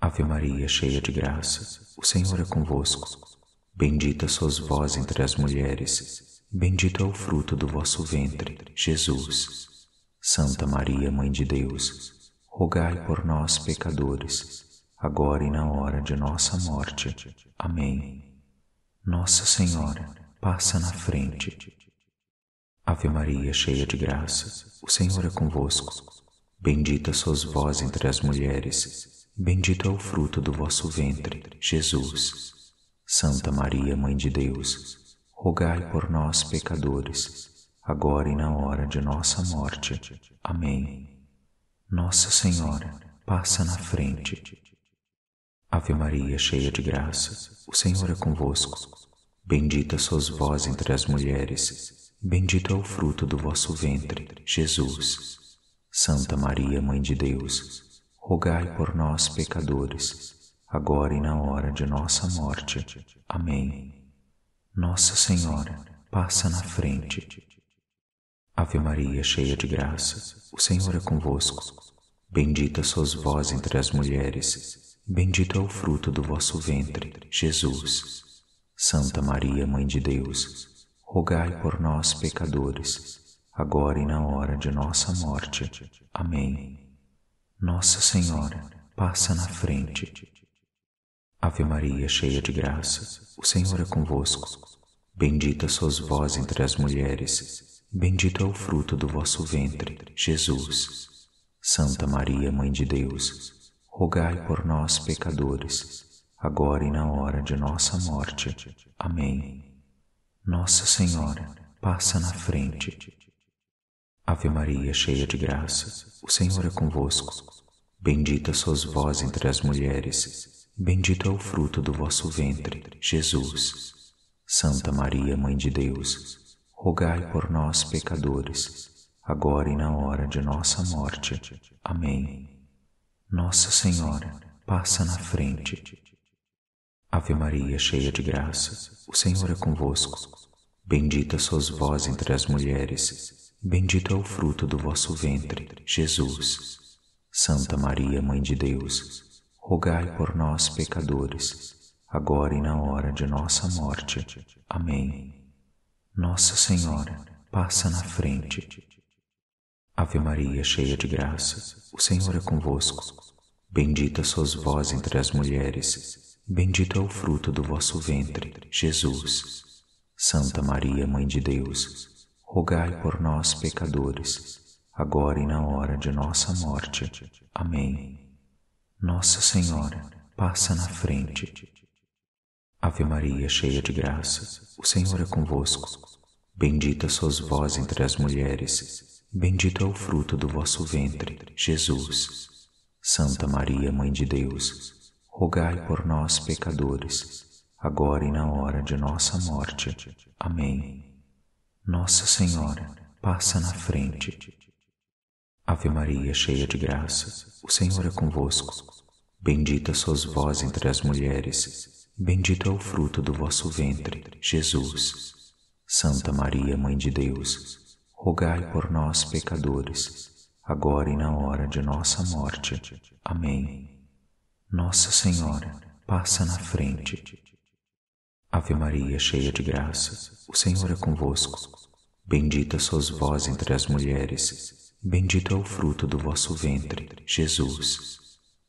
Ave Maria, cheia de graça, o Senhor é convosco. Bendita sois vós entre as mulheres, bendito é o fruto do vosso ventre, Jesus. Santa Maria, Mãe de Deus, rogai por nós, pecadores, agora e na hora de nossa morte. Amém. Nossa Senhora, passa na frente. Ave Maria, cheia de graça, o Senhor é convosco. Bendita sois vós entre as mulheres, bendito é o fruto do vosso ventre, Jesus. Santa Maria, Mãe de Deus, rogai por nós, pecadores, agora e na hora de nossa morte. Amém. Nossa Senhora, passa na frente. Ave Maria, cheia de graça, o Senhor é convosco. Bendita sois vós entre as mulheres, bendito é o fruto do vosso ventre, Jesus. Santa Maria, Mãe de Deus, rogai por nós, pecadores, agora e na hora de nossa morte. Amém. Nossa Senhora, passa na frente. Ave Maria, cheia de graça, o Senhor é convosco. Bendita sois vós entre as mulheres, Bendito é o fruto do vosso ventre, Jesus. Santa Maria, Mãe de Deus, rogai por nós, pecadores, agora e na hora de nossa morte. Amém. Nossa Senhora, passa na frente. Ave Maria, cheia de graça, o Senhor é convosco. Bendita sois vós entre as mulheres, bendito é o fruto do vosso ventre, Jesus. Santa Maria, Mãe de Deus, rogai por nós, pecadores, agora e na hora de nossa morte. Amém. Nossa Senhora, passa na frente. Ave Maria, cheia de graça, o Senhor é convosco. Bendita sois vós entre as mulheres, bendito é o fruto do vosso ventre, Jesus. Santa Maria, Mãe de Deus, rogai por nós, pecadores, agora e na hora de nossa morte. Amém. Nossa Senhora, passa na frente. Ave Maria, cheia de graça, o Senhor é convosco. Bendita sois vós entre as mulheres, bendito é o fruto do vosso ventre, Jesus. Santa Maria, Mãe de Deus, rogai por nós, pecadores, agora e na hora de nossa morte. Amém. Nossa Senhora, passa na frente. Ave Maria, cheia de graça, o Senhor é convosco. Bendita sois vós entre as mulheres, bendito é o fruto do vosso ventre, Jesus. Santa Maria, Mãe de Deus, rogai por nós, pecadores, agora e na hora de nossa morte. Amém. Nossa Senhora, passa na frente. Ave Maria, cheia de graça, o Senhor é convosco. Bendita sois vós entre as mulheres, bendito é o fruto do vosso ventre, Jesus. Santa Maria, Mãe de Deus, rogai por nós, pecadores, agora e na hora de nossa morte. Amém. Nossa Senhora, passa na frente. Ave Maria, cheia de graça, o Senhor é convosco. Bendita sois vós entre as mulheres, Bendito é o fruto do vosso ventre, Jesus. Santa Maria, Mãe de Deus, rogai por nós, pecadores, agora e na hora de nossa morte. Amém. Nossa Senhora, passa na frente. Ave Maria, cheia de graça, o Senhor é convosco. Bendita sois vós entre as mulheres, bendito é o fruto do vosso ventre, Jesus.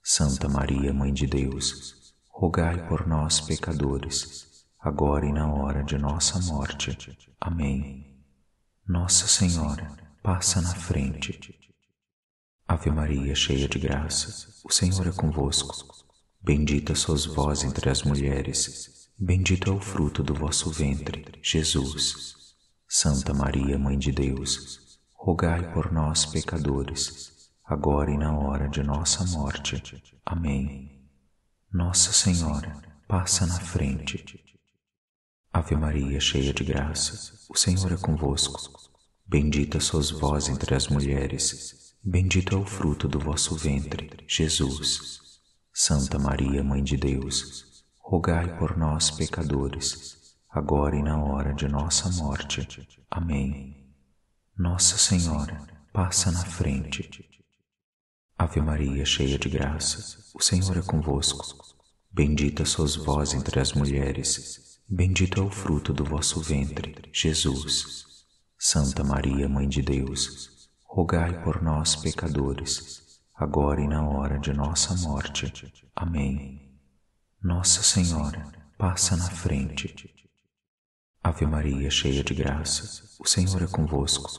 Santa Maria, Mãe de Deus, rogai por nós, pecadores, agora e na hora de nossa morte. Amém. Nossa Senhora, passa na frente. Ave Maria, cheia de graça, o Senhor é convosco. Bendita sois vós entre as mulheres, bendito é o fruto do vosso ventre, Jesus. Santa Maria, Mãe de Deus, rogai por nós, pecadores, agora e na hora de nossa morte. Amém. Nossa Senhora, passa na frente. Ave Maria, cheia de graça, o Senhor é convosco. Bendita sois vós entre as mulheres, bendito é o fruto do vosso ventre, Jesus. Santa Maria, Mãe de Deus, rogai por nós, pecadores, agora e na hora de nossa morte. Amém. Nossa Senhora, passa na frente. Ave Maria, cheia de graça, o Senhor é convosco. Bendita sois vós entre as mulheres, bendito é o fruto do vosso ventre, Jesus. Santa Maria, Mãe de Deus, rogai por nós, pecadores, agora e na hora de nossa morte. Amém. Nossa Senhora, passa na frente. Ave Maria, cheia de graça, o Senhor é convosco.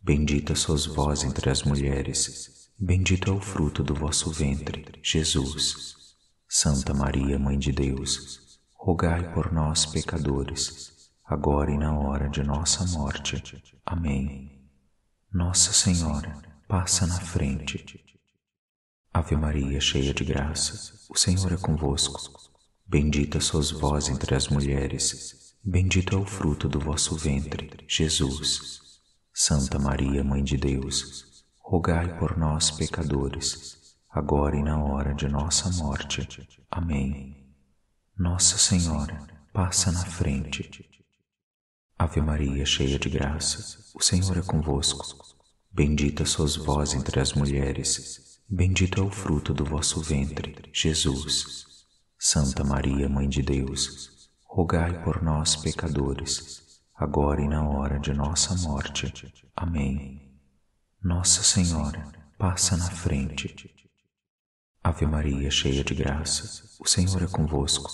Bendita sois vós entre as mulheres, Bendito é o fruto do vosso ventre, Jesus. Santa Maria, Mãe de Deus, rogai por nós, pecadores, agora e na hora de nossa morte. Amém. Nossa Senhora, passa na frente. Ave Maria, cheia de graça, o Senhor é convosco. Bendita sois vós entre as mulheres, bendito é o fruto do vosso ventre, Jesus. Santa Maria, Mãe de Deus, rogai por nós, pecadores, agora e na hora de nossa morte. Amém. Nossa Senhora, passa na frente. Ave Maria, cheia de graça, o Senhor é convosco. Bendita sois vós entre as mulheres, bendito é o fruto do vosso ventre, Jesus. Santa Maria, Mãe de Deus, rogai por nós, pecadores, agora e na hora de nossa morte. Amém. Nossa Senhora, passa na frente. Ave Maria, cheia de graça, o Senhor é convosco.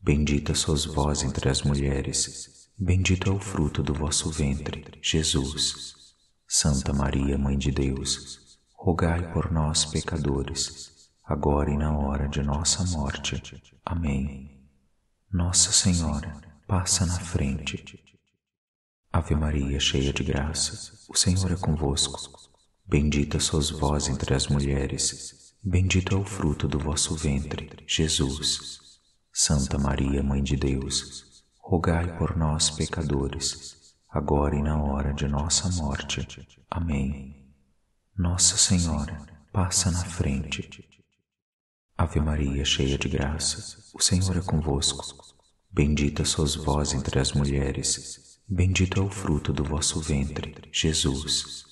Bendita sois vós entre as mulheres, bendito é o fruto do vosso ventre, Jesus. Santa Maria, Mãe de Deus, rogai por nós, pecadores, agora e na hora de nossa morte. Amém. Nossa Senhora, passa na frente. Ave Maria, cheia de graça, o Senhor é convosco. Bendita sois vós entre as mulheres, bendito é o fruto do vosso ventre, Jesus. Santa Maria, Mãe de Deus, rogai por nós, pecadores, agora e na hora de nossa morte. Amém. Nossa Senhora, passa na frente. Ave Maria, cheia de graça, o Senhor é convosco. Bendita sois vós entre as mulheres, bendito é o fruto do vosso ventre, Jesus.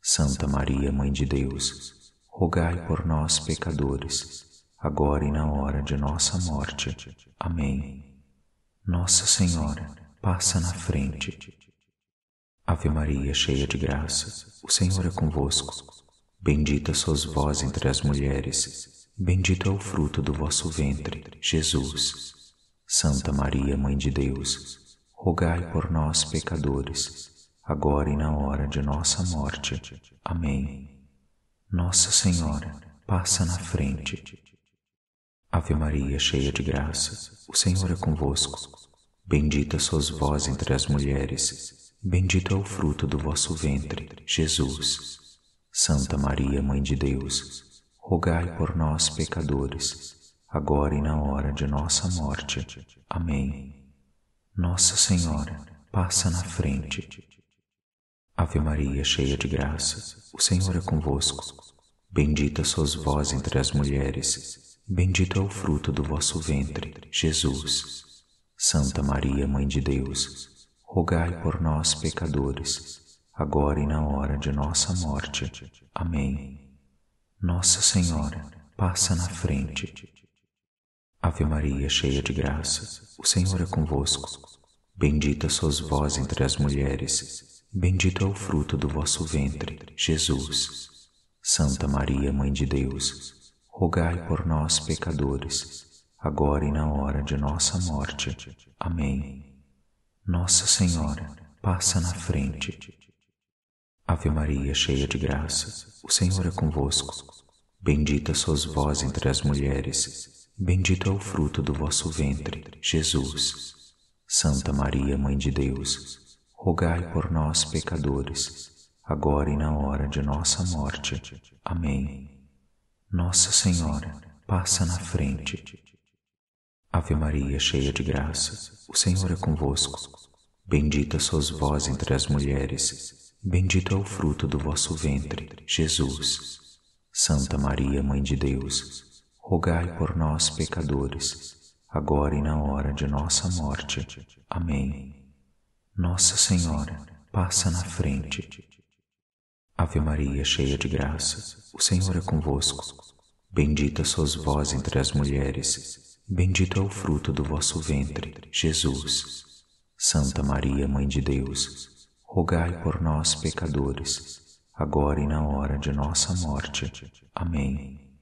Santa Maria, Mãe de Deus, rogai por nós, pecadores, agora e na hora de nossa morte. Amém. Nossa Senhora, passa na frente. Ave Maria, cheia de graça, o Senhor é convosco. Bendita sois vós entre as mulheres, bendito é o fruto do vosso ventre, Jesus. Santa Maria, Mãe de Deus, rogai por nós, pecadores, agora e na hora de nossa morte. Amém. Nossa Senhora, passa na frente. Ave Maria, cheia de graça, o Senhor é convosco. Bendita sois vós entre as mulheres, Bendito é o fruto do vosso ventre, Jesus. Santa Maria, Mãe de Deus, rogai por nós, pecadores, agora e na hora de nossa morte. Amém. Nossa Senhora, passa na frente. Ave Maria, cheia de graça, o Senhor é convosco. Bendita sois vós entre as mulheres, bendito é o fruto do vosso ventre, Jesus. Santa Maria, Mãe de Deus, rogai por nós, pecadores, agora e na hora de nossa morte. Amém. Nossa Senhora, passa na frente. Ave Maria, cheia de graça, o Senhor é convosco. Bendita sois vós entre as mulheres, bendito é o fruto do vosso ventre, Jesus. Santa Maria, Mãe de Deus, rogai por nós, pecadores, agora e na hora de nossa morte. Amém. Nossa Senhora, passa na frente. Ave Maria, cheia de graça, o Senhor é convosco. Bendita sois vós entre as mulheres, bendito é o fruto do vosso ventre, Jesus. Santa Maria, Mãe de Deus, rogai por nós, pecadores, agora e na hora de nossa morte. Amém. Nossa Senhora, passa na frente. Ave Maria, cheia de graça, o Senhor é convosco. Bendita sois vós entre as mulheres, bendito é o fruto do vosso ventre, Jesus. Santa Maria, Mãe de Deus, rogai por nós, pecadores, agora e na hora de nossa morte. Amém. Nossa Senhora, passa na frente. Ave Maria, cheia de graça, o Senhor é convosco. Bendita sois vós entre as mulheres, bendito é o fruto do vosso ventre, Jesus. Santa Maria, Mãe de Deus, rogai por nós, pecadores, agora e na hora de nossa morte. Amém.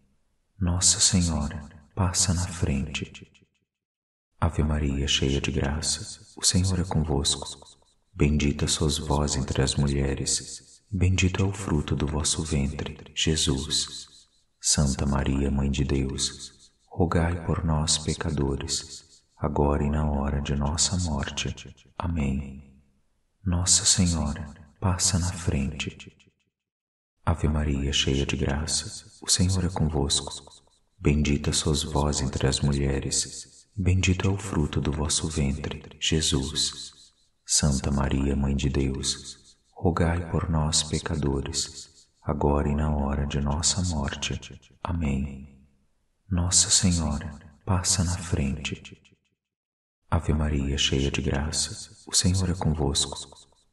Nossa Senhora, passa na frente. Ave Maria, cheia de graça, o Senhor é convosco. Bendita sois vós entre as mulheres, bendito é o fruto do vosso ventre, Jesus. Santa Maria, Mãe de Deus, rogai por nós, pecadores, agora e na hora de nossa morte. Amém. Nossa Senhora, passa na frente. Ave Maria, cheia de graça, o Senhor é convosco. Bendita sois vós entre as mulheres, bendito é o fruto do vosso ventre, Jesus. Santa Maria, Mãe de Deus, rogai por nós, pecadores, agora e na hora de nossa morte. Amém. Nossa Senhora, passa na frente. Ave Maria, cheia de graça, o Senhor é convosco.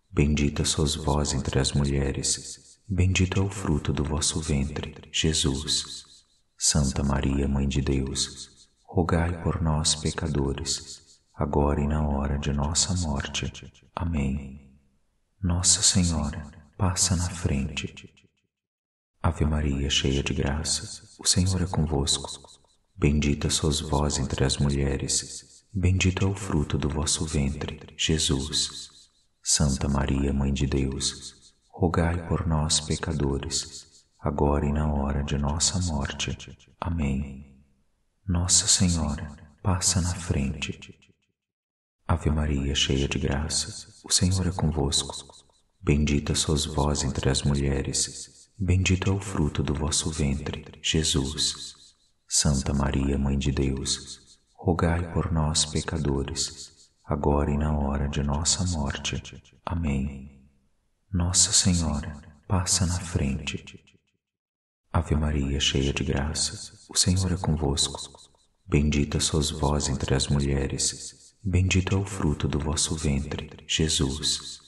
Bendita sois vós entre as mulheres, Bendito é o fruto do vosso ventre, Jesus. Santa Maria, Mãe de Deus, rogai por nós, pecadores, agora e na hora de nossa morte. Amém. Nossa Senhora, passa na frente. Ave Maria, cheia de graça, o Senhor é convosco. Bendita sois vós entre as mulheres, bendito é o fruto do vosso ventre, Jesus. Santa Maria, Mãe de Deus, rogai por nós, pecadores, agora e na hora de nossa morte. Amém. Nossa Senhora, passa na frente. Ave Maria, cheia de graça, o Senhor é convosco. Bendita sois vós entre as mulheres, bendito é o fruto do vosso ventre, Jesus. Santa Maria, Mãe de Deus, rogai por nós, pecadores, agora e na hora de nossa morte. Amém. Nossa Senhora, passa na frente. Ave Maria, cheia de graça, o Senhor é convosco. Bendita sois vós entre as mulheres, bendito é o fruto do vosso ventre, Jesus.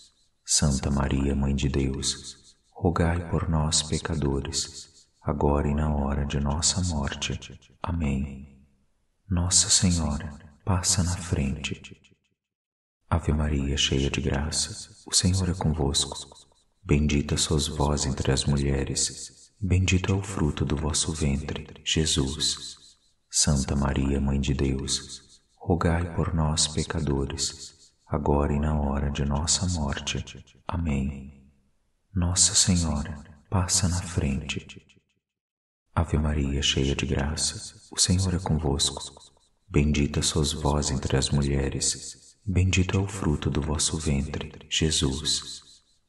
Santa Maria, Mãe de Deus, rogai por nós, pecadores, agora e na hora de nossa morte. Amém. Nossa Senhora, passa na frente. Ave Maria, cheia de graça, o Senhor é convosco. Bendita sois vós entre as mulheres, bendito é o fruto do vosso ventre, Jesus. Santa Maria, Mãe de Deus, rogai por nós, pecadores, agora e na hora de nossa morte. Amém. Nossa Senhora, passa na frente. Ave Maria, cheia de graça, o Senhor é convosco. Bendita sois vós entre as mulheres, bendito é o fruto do vosso ventre, Jesus.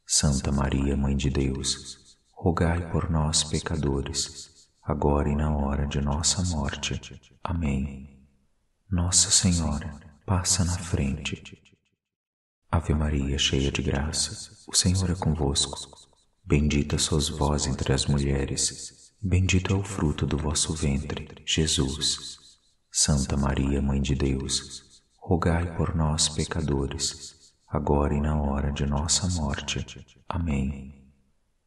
Santa Maria, Mãe de Deus, rogai por nós, pecadores, agora e na hora de nossa morte. Amém. Nossa Senhora, passa na frente. Ave Maria, cheia de graça, o Senhor é convosco. Bendita sois vós entre as mulheres, bendito é o fruto do vosso ventre, Jesus. Santa Maria, Mãe de Deus, rogai por nós, pecadores, agora e na hora de nossa morte. Amém.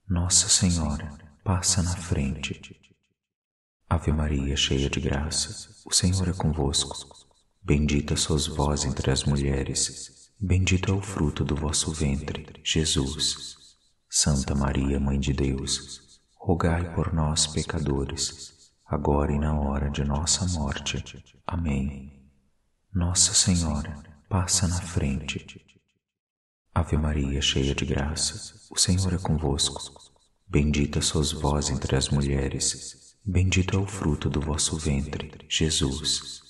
Nossa Senhora, passa na frente. Ave Maria, cheia de graça, o Senhor é convosco. Bendita sois vós entre as mulheres, bendito é o fruto do vosso ventre, Jesus. Santa Maria, Mãe de Deus, rogai por nós, pecadores, agora e na hora de nossa morte. Amém. Nossa Senhora, passa na frente. Ave Maria, cheia de graça, o Senhor é convosco. Bendita sois vós entre as mulheres, bendito é o fruto do vosso ventre, Jesus.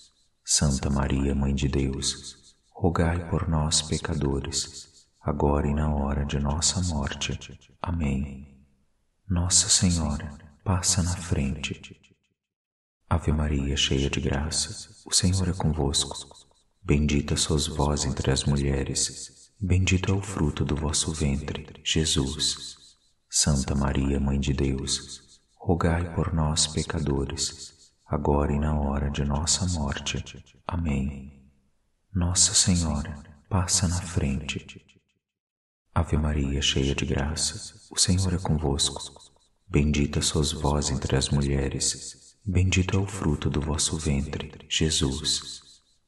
Santa Maria, Mãe de Deus, rogai por nós, pecadores, agora e na hora de nossa morte. Amém. Nossa Senhora, passa na frente. Ave Maria, cheia de graça, o Senhor é convosco. Bendita sois vós entre as mulheres, Bendito é o fruto do vosso ventre, Jesus. Santa Maria, Mãe de Deus, rogai por nós, pecadores, agora e na hora de nossa morte. Amém. Nossa Senhora, passa na frente. Ave Maria, cheia de graça, o Senhor é convosco. Bendita sois vós entre as mulheres, bendito é o fruto do vosso ventre, Jesus.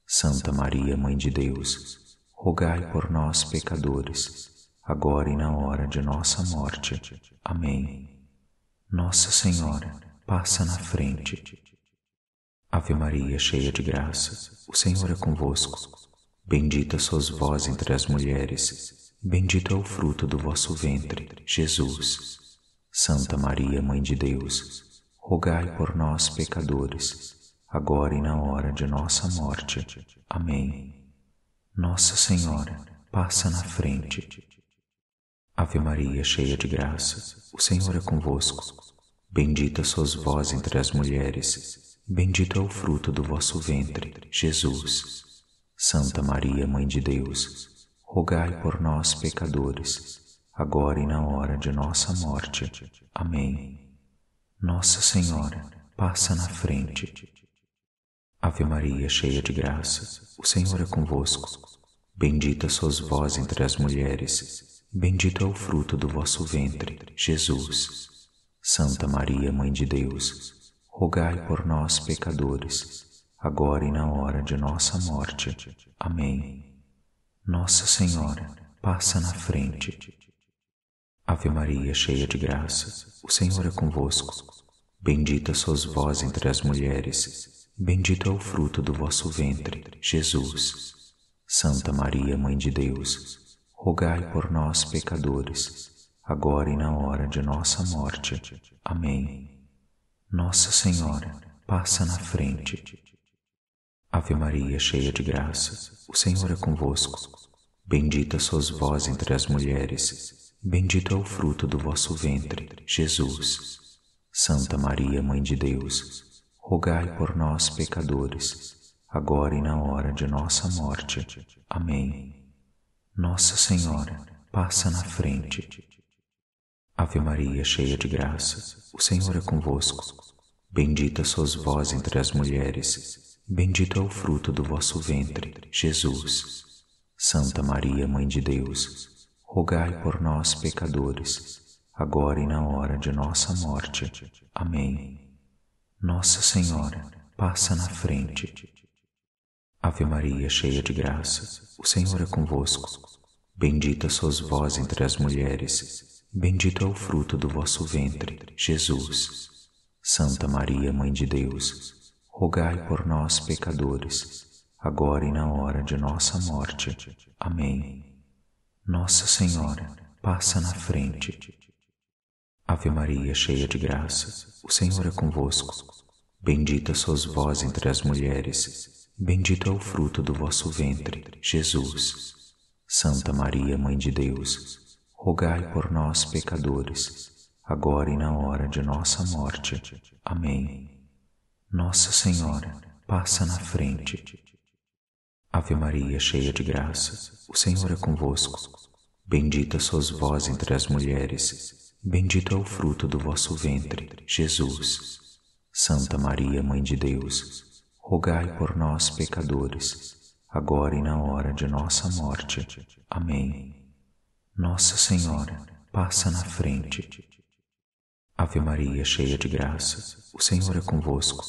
Santa Maria, Mãe de Deus, rogai por nós, pecadores, agora e na hora de nossa morte. Amém. Nossa Senhora, passa na frente. Ave Maria, cheia de graça, o Senhor é convosco. Bendita sois vós entre as mulheres, bendito é o fruto do vosso ventre, Jesus. Santa Maria, Mãe de Deus, rogai por nós, pecadores, agora e na hora de nossa morte. Amém. Nossa Senhora, passa na frente. Ave Maria, cheia de graça, o Senhor é convosco. Bendita sois vós entre as mulheres, bendito é o fruto do vosso ventre, Jesus. Santa Maria, Mãe de Deus, rogai por nós, pecadores, agora e na hora de nossa morte. Amém. Nossa Senhora, passa na frente. Ave Maria, cheia de graça, o Senhor é convosco. Bendita sois vós entre as mulheres, bendito é o fruto do vosso ventre, Jesus. Santa Maria, Mãe de Deus, rogai por nós, pecadores, agora e na hora de nossa morte. Amém. Nossa Senhora, passa na frente. Ave Maria, cheia de graça, o Senhor é convosco. Bendita sois vós entre as mulheres, bendito é o fruto do vosso ventre, Jesus. Santa Maria, Mãe de Deus, rogai por nós, pecadores, agora e na hora de nossa morte. Amém. Nossa Senhora, passa na frente. Ave Maria, cheia de graça, o Senhor é convosco. Bendita sois vós entre as mulheres, bendito é o fruto do vosso ventre, Jesus. Santa Maria, Mãe de Deus, rogai por nós, pecadores, agora e na hora de nossa morte. Amém. Nossa Senhora, passa na frente. Ave Maria, cheia de graça, o Senhor é convosco. Bendita sois vós entre as mulheres, bendito é o fruto do vosso ventre, Jesus. Santa Maria, Mãe de Deus, rogai por nós, pecadores, agora e na hora de nossa morte. Amém. Nossa Senhora, passa na frente. Ave Maria, cheia de graça, o Senhor é convosco. Bendita sois vós entre as mulheres, Bendito é o fruto do vosso ventre, Jesus. Santa Maria, Mãe de Deus, rogai por nós, pecadores, agora e na hora de nossa morte. Amém. Nossa Senhora, passa na frente. Ave Maria, cheia de graça, o Senhor é convosco. Bendita sois vós entre as mulheres, bendito é o fruto do vosso ventre, Jesus. Santa Maria, Mãe de Deus, rogai por nós, pecadores, agora e na hora de nossa morte. Amém. Nossa Senhora, passa na frente. Ave Maria, cheia de graça, o Senhor é convosco. Bendita sois vós entre as mulheres, bendito é o fruto do vosso ventre, Jesus. Santa Maria, Mãe de Deus, rogai por nós, pecadores, agora e na hora de nossa morte. Amém. Nossa Senhora, passa na frente. Ave Maria, cheia de graça, o Senhor é convosco.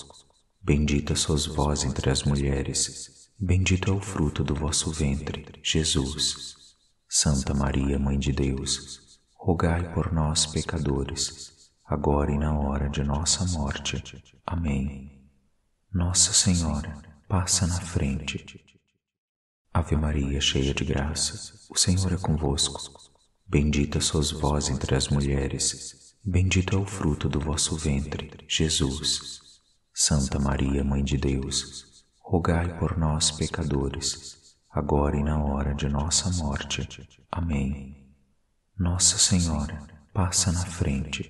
Bendita sois vós entre as mulheres, bendito é o fruto do vosso ventre, Jesus. Santa Maria, Mãe de Deus, rogai por nós, pecadores, agora e na hora de nossa morte. Amém. Nossa Senhora, passa na frente. Ave Maria, cheia de graça, o Senhor é convosco. Bendita sois vós entre as mulheres, bendito é o fruto do vosso ventre, Jesus. Santa Maria, Mãe de Deus, rogai por nós, pecadores, agora e na hora de nossa morte. Amém. Nossa Senhora, passa na frente.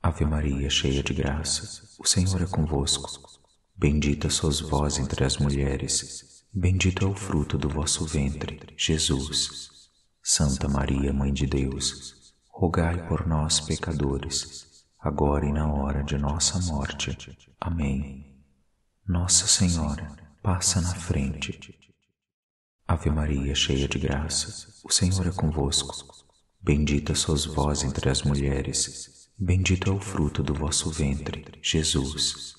Ave Maria, cheia de graça, o Senhor é convosco. Bendita sois vós entre as mulheres, Bendito é o fruto do vosso ventre, Jesus. Santa Maria, Mãe de Deus, rogai por nós, pecadores, agora e na hora de nossa morte. Amém. Nossa Senhora, passa na frente. Ave Maria, cheia de graça, o Senhor é convosco. Bendita sois vós entre as mulheres, bendito é o fruto do vosso ventre, Jesus.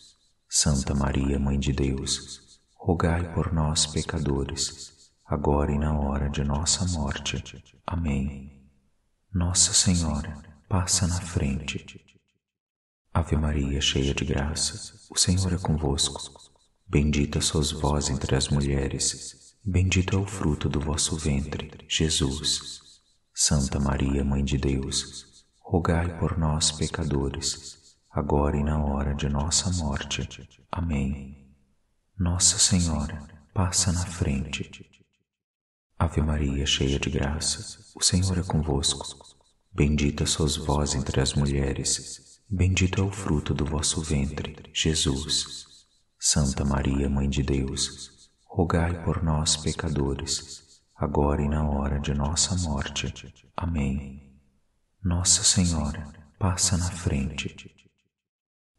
Santa Maria, Mãe de Deus, rogai por nós, pecadores, agora e na hora de nossa morte. Amém. Nossa Senhora, passa na frente. Ave Maria, cheia de graça, o Senhor é convosco. Bendita sois vós entre as mulheres, bendito é o fruto do vosso ventre, Jesus. Santa Maria, Mãe de Deus, rogai por nós, pecadores, agora e na hora de nossa morte. Amém. Nossa Senhora, passa na frente. Ave Maria, cheia de graça, o Senhor é convosco. Bendita sois vós entre as mulheres, bendito é o fruto do vosso ventre, Jesus. Santa Maria, Mãe de Deus, rogai por nós, pecadores, agora e na hora de nossa morte. Amém. Nossa Senhora, passa na frente.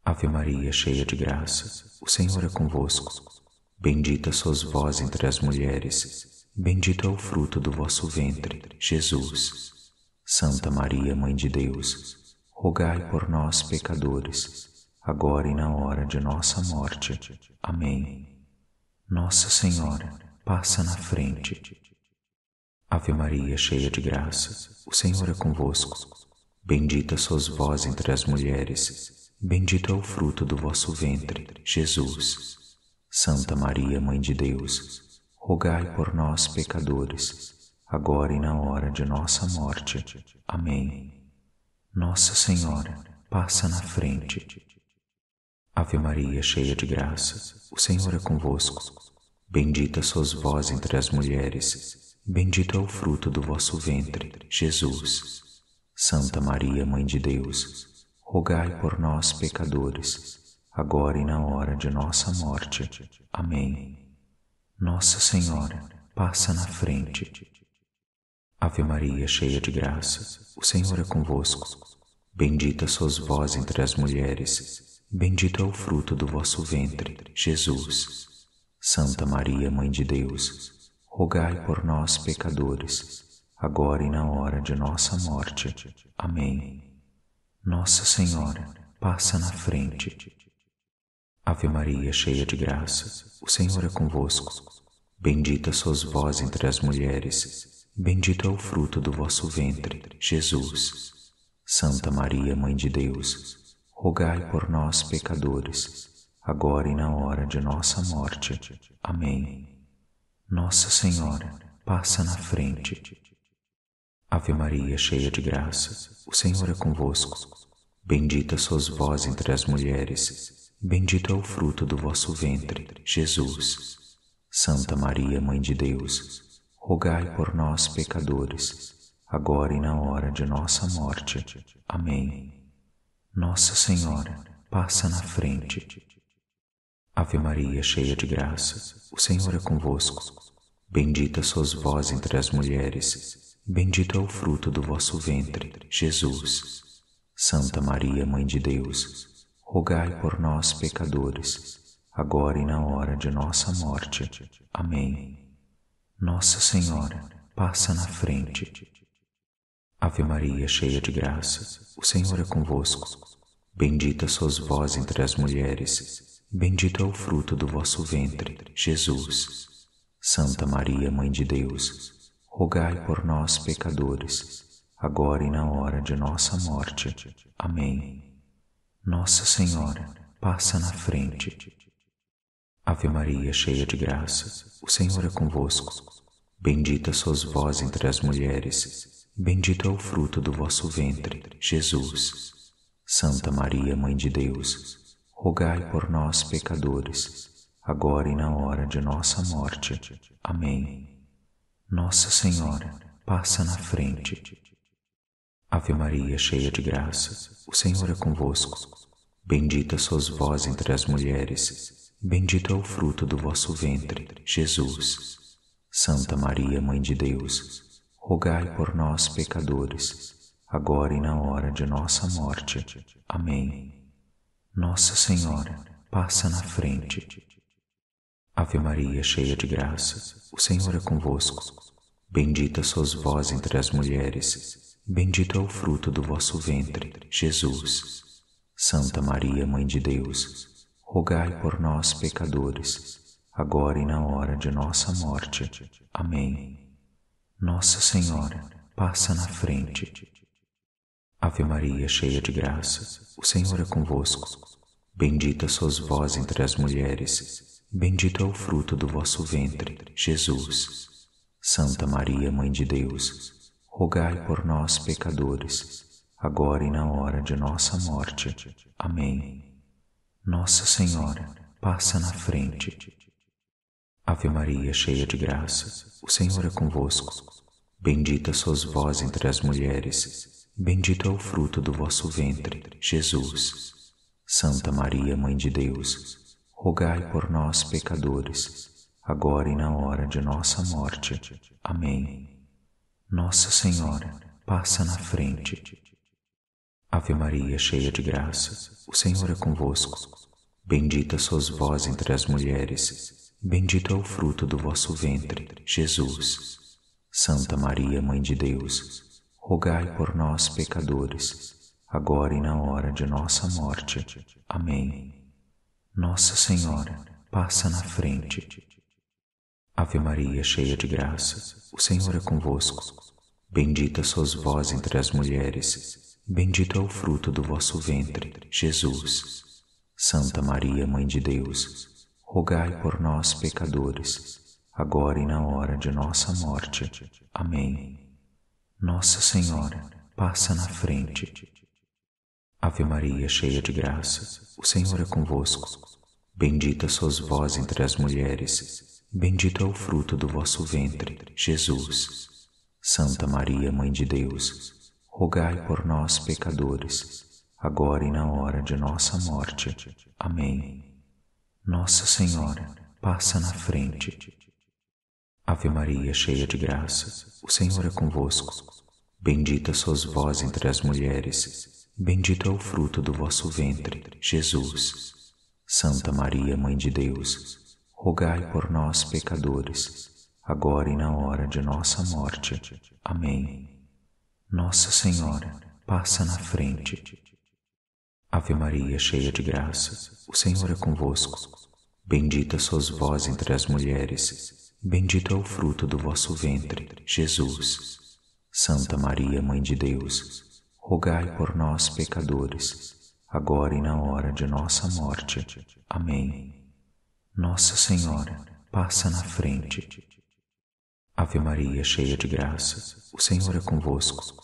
Ave Maria, cheia de graça, o Senhor é convosco. Bendita sois vós entre as mulheres, bendito é o fruto do vosso ventre, Jesus. Santa Maria, Mãe de Deus, rogai por nós, pecadores, agora e na hora de nossa morte. Amém. Nossa Senhora, passa na frente. Ave Maria, cheia de graça, o Senhor é convosco. Bendita sois vós entre as mulheres, bendito é o fruto do vosso ventre, Jesus. Santa Maria, Mãe de Deus, rogai por nós, pecadores, agora e na hora de nossa morte. Amém. Nossa Senhora, passa na frente. Ave Maria, cheia de graça, o Senhor é convosco. Bendita sois vós entre as mulheres, bendito é o fruto do vosso ventre, Jesus. Santa Maria, Mãe de Deus, rogai por nós, pecadores, agora e na hora de nossa morte. Amém. Nossa Senhora, passa na frente. Ave Maria, cheia de graça, o Senhor é convosco. Bendita sois vós entre as mulheres, bendito é o fruto do vosso ventre, Jesus. Santa Maria, Mãe de Deus, rogai por nós, pecadores, agora e na hora de nossa morte. Amém. Nossa Senhora, passa na frente. Ave Maria, cheia de graça, o Senhor é convosco. Bendita sois vós entre as mulheres, bendito é o fruto do vosso ventre, Jesus. Santa Maria, Mãe de Deus, rogai por nós, pecadores, agora e na hora de nossa morte. Amém. Nossa Senhora, passa na frente. Ave Maria, cheia de graça, o Senhor é convosco. Bendita sois vós entre as mulheres, Bendito é o fruto do vosso ventre, Jesus. Santa Maria, Mãe de Deus, rogai por nós, pecadores, agora e na hora de nossa morte. Amém. Nossa Senhora, passa na frente. Ave Maria, cheia de graça, o Senhor é convosco. Bendita sois vós entre as mulheres, bendito é o fruto do vosso ventre, Jesus. Santa Maria, Mãe de Deus, rogai por nós, pecadores, agora e na hora de nossa morte. Amém. Nossa Senhora, passa na frente. Ave Maria, cheia de graça, o Senhor é convosco. Bendita sois vós entre as mulheres, bendito é o fruto do vosso ventre, Jesus. Santa Maria, Mãe de Deus, rogai por nós, pecadores, agora e na hora de nossa morte. Amém. Nossa Senhora, passa na frente. Ave Maria, cheia de graça, o Senhor é convosco. Bendita sois vós entre as mulheres, bendito é o fruto do vosso ventre, Jesus. Santa Maria, Mãe de Deus, rogai por nós, pecadores, agora e na hora de nossa morte. Amém. Nossa Senhora, passa na frente. Ave Maria, cheia de graça, o Senhor é convosco. Bendita sois vós entre as mulheres, bendito é o fruto do vosso ventre, Jesus. Santa Maria, Mãe de Deus, rogai por nós, pecadores, agora e na hora de nossa morte. Amém. Nossa Senhora, passa na frente. Ave Maria, cheia de graça, o Senhor é convosco. Bendita sois vós entre as mulheres, Bendito é o fruto do vosso ventre, Jesus. Santa Maria, Mãe de Deus, rogai por nós, pecadores, agora e na hora de nossa morte. Amém. Nossa Senhora, passa na frente. Ave Maria, cheia de graça, o Senhor é convosco. Bendita sois vós entre as mulheres, bendito é o fruto do vosso ventre, Jesus. Santa Maria, Mãe de Deus, rogai por nós, pecadores, agora e na hora de nossa morte. Amém. Nossa Senhora, passa na frente. Ave Maria, cheia de graça, o Senhor é convosco. Bendita sois vós entre as mulheres, bendito é o fruto do vosso ventre, Jesus. Santa Maria, Mãe de Deus, rogai por nós, pecadores, agora e na hora de nossa morte. Amém. Nossa Senhora, passa na frente. Ave Maria, cheia de graça, o Senhor é convosco. Bendita sois vós entre as mulheres, Bendito é o fruto do vosso ventre, Jesus. Santa Maria, Mãe de Deus, rogai por nós, pecadores, agora e na hora de nossa morte. Amém. Nossa Senhora, passa na frente. Ave Maria, cheia de graça, o Senhor é convosco. Bendita sois vós entre as mulheres, bendito é o fruto do vosso ventre, Jesus. Santa Maria, Mãe de Deus, rogai por nós, pecadores, agora e na hora de nossa morte. Amém. Nossa Senhora, passa na frente. Ave Maria, cheia de graça, o Senhor é convosco. Bendita sois vós entre as mulheres, bendito é o fruto do vosso ventre, Jesus. Santa Maria, Mãe de Deus, rogai por nós, pecadores, agora e na hora de nossa morte. Amém. Nossa Senhora, passa na frente. Ave Maria, cheia de graça, o Senhor é convosco. Bendita sois vós entre as mulheres, bendito é o fruto do vosso ventre, Jesus. Santa Maria, Mãe de Deus, rogai por nós, pecadores, agora e na hora de nossa morte. Amém. Nossa Senhora, passa na frente. Ave Maria, cheia de graça, o Senhor é convosco. Bendita sois vós entre as mulheres, Bendito é o fruto do vosso ventre, Jesus. Santa Maria, Mãe de Deus, rogai por nós, pecadores, agora e na hora de nossa morte. Amém. Nossa Senhora, passa na frente. Ave Maria, cheia de graça, o Senhor é convosco.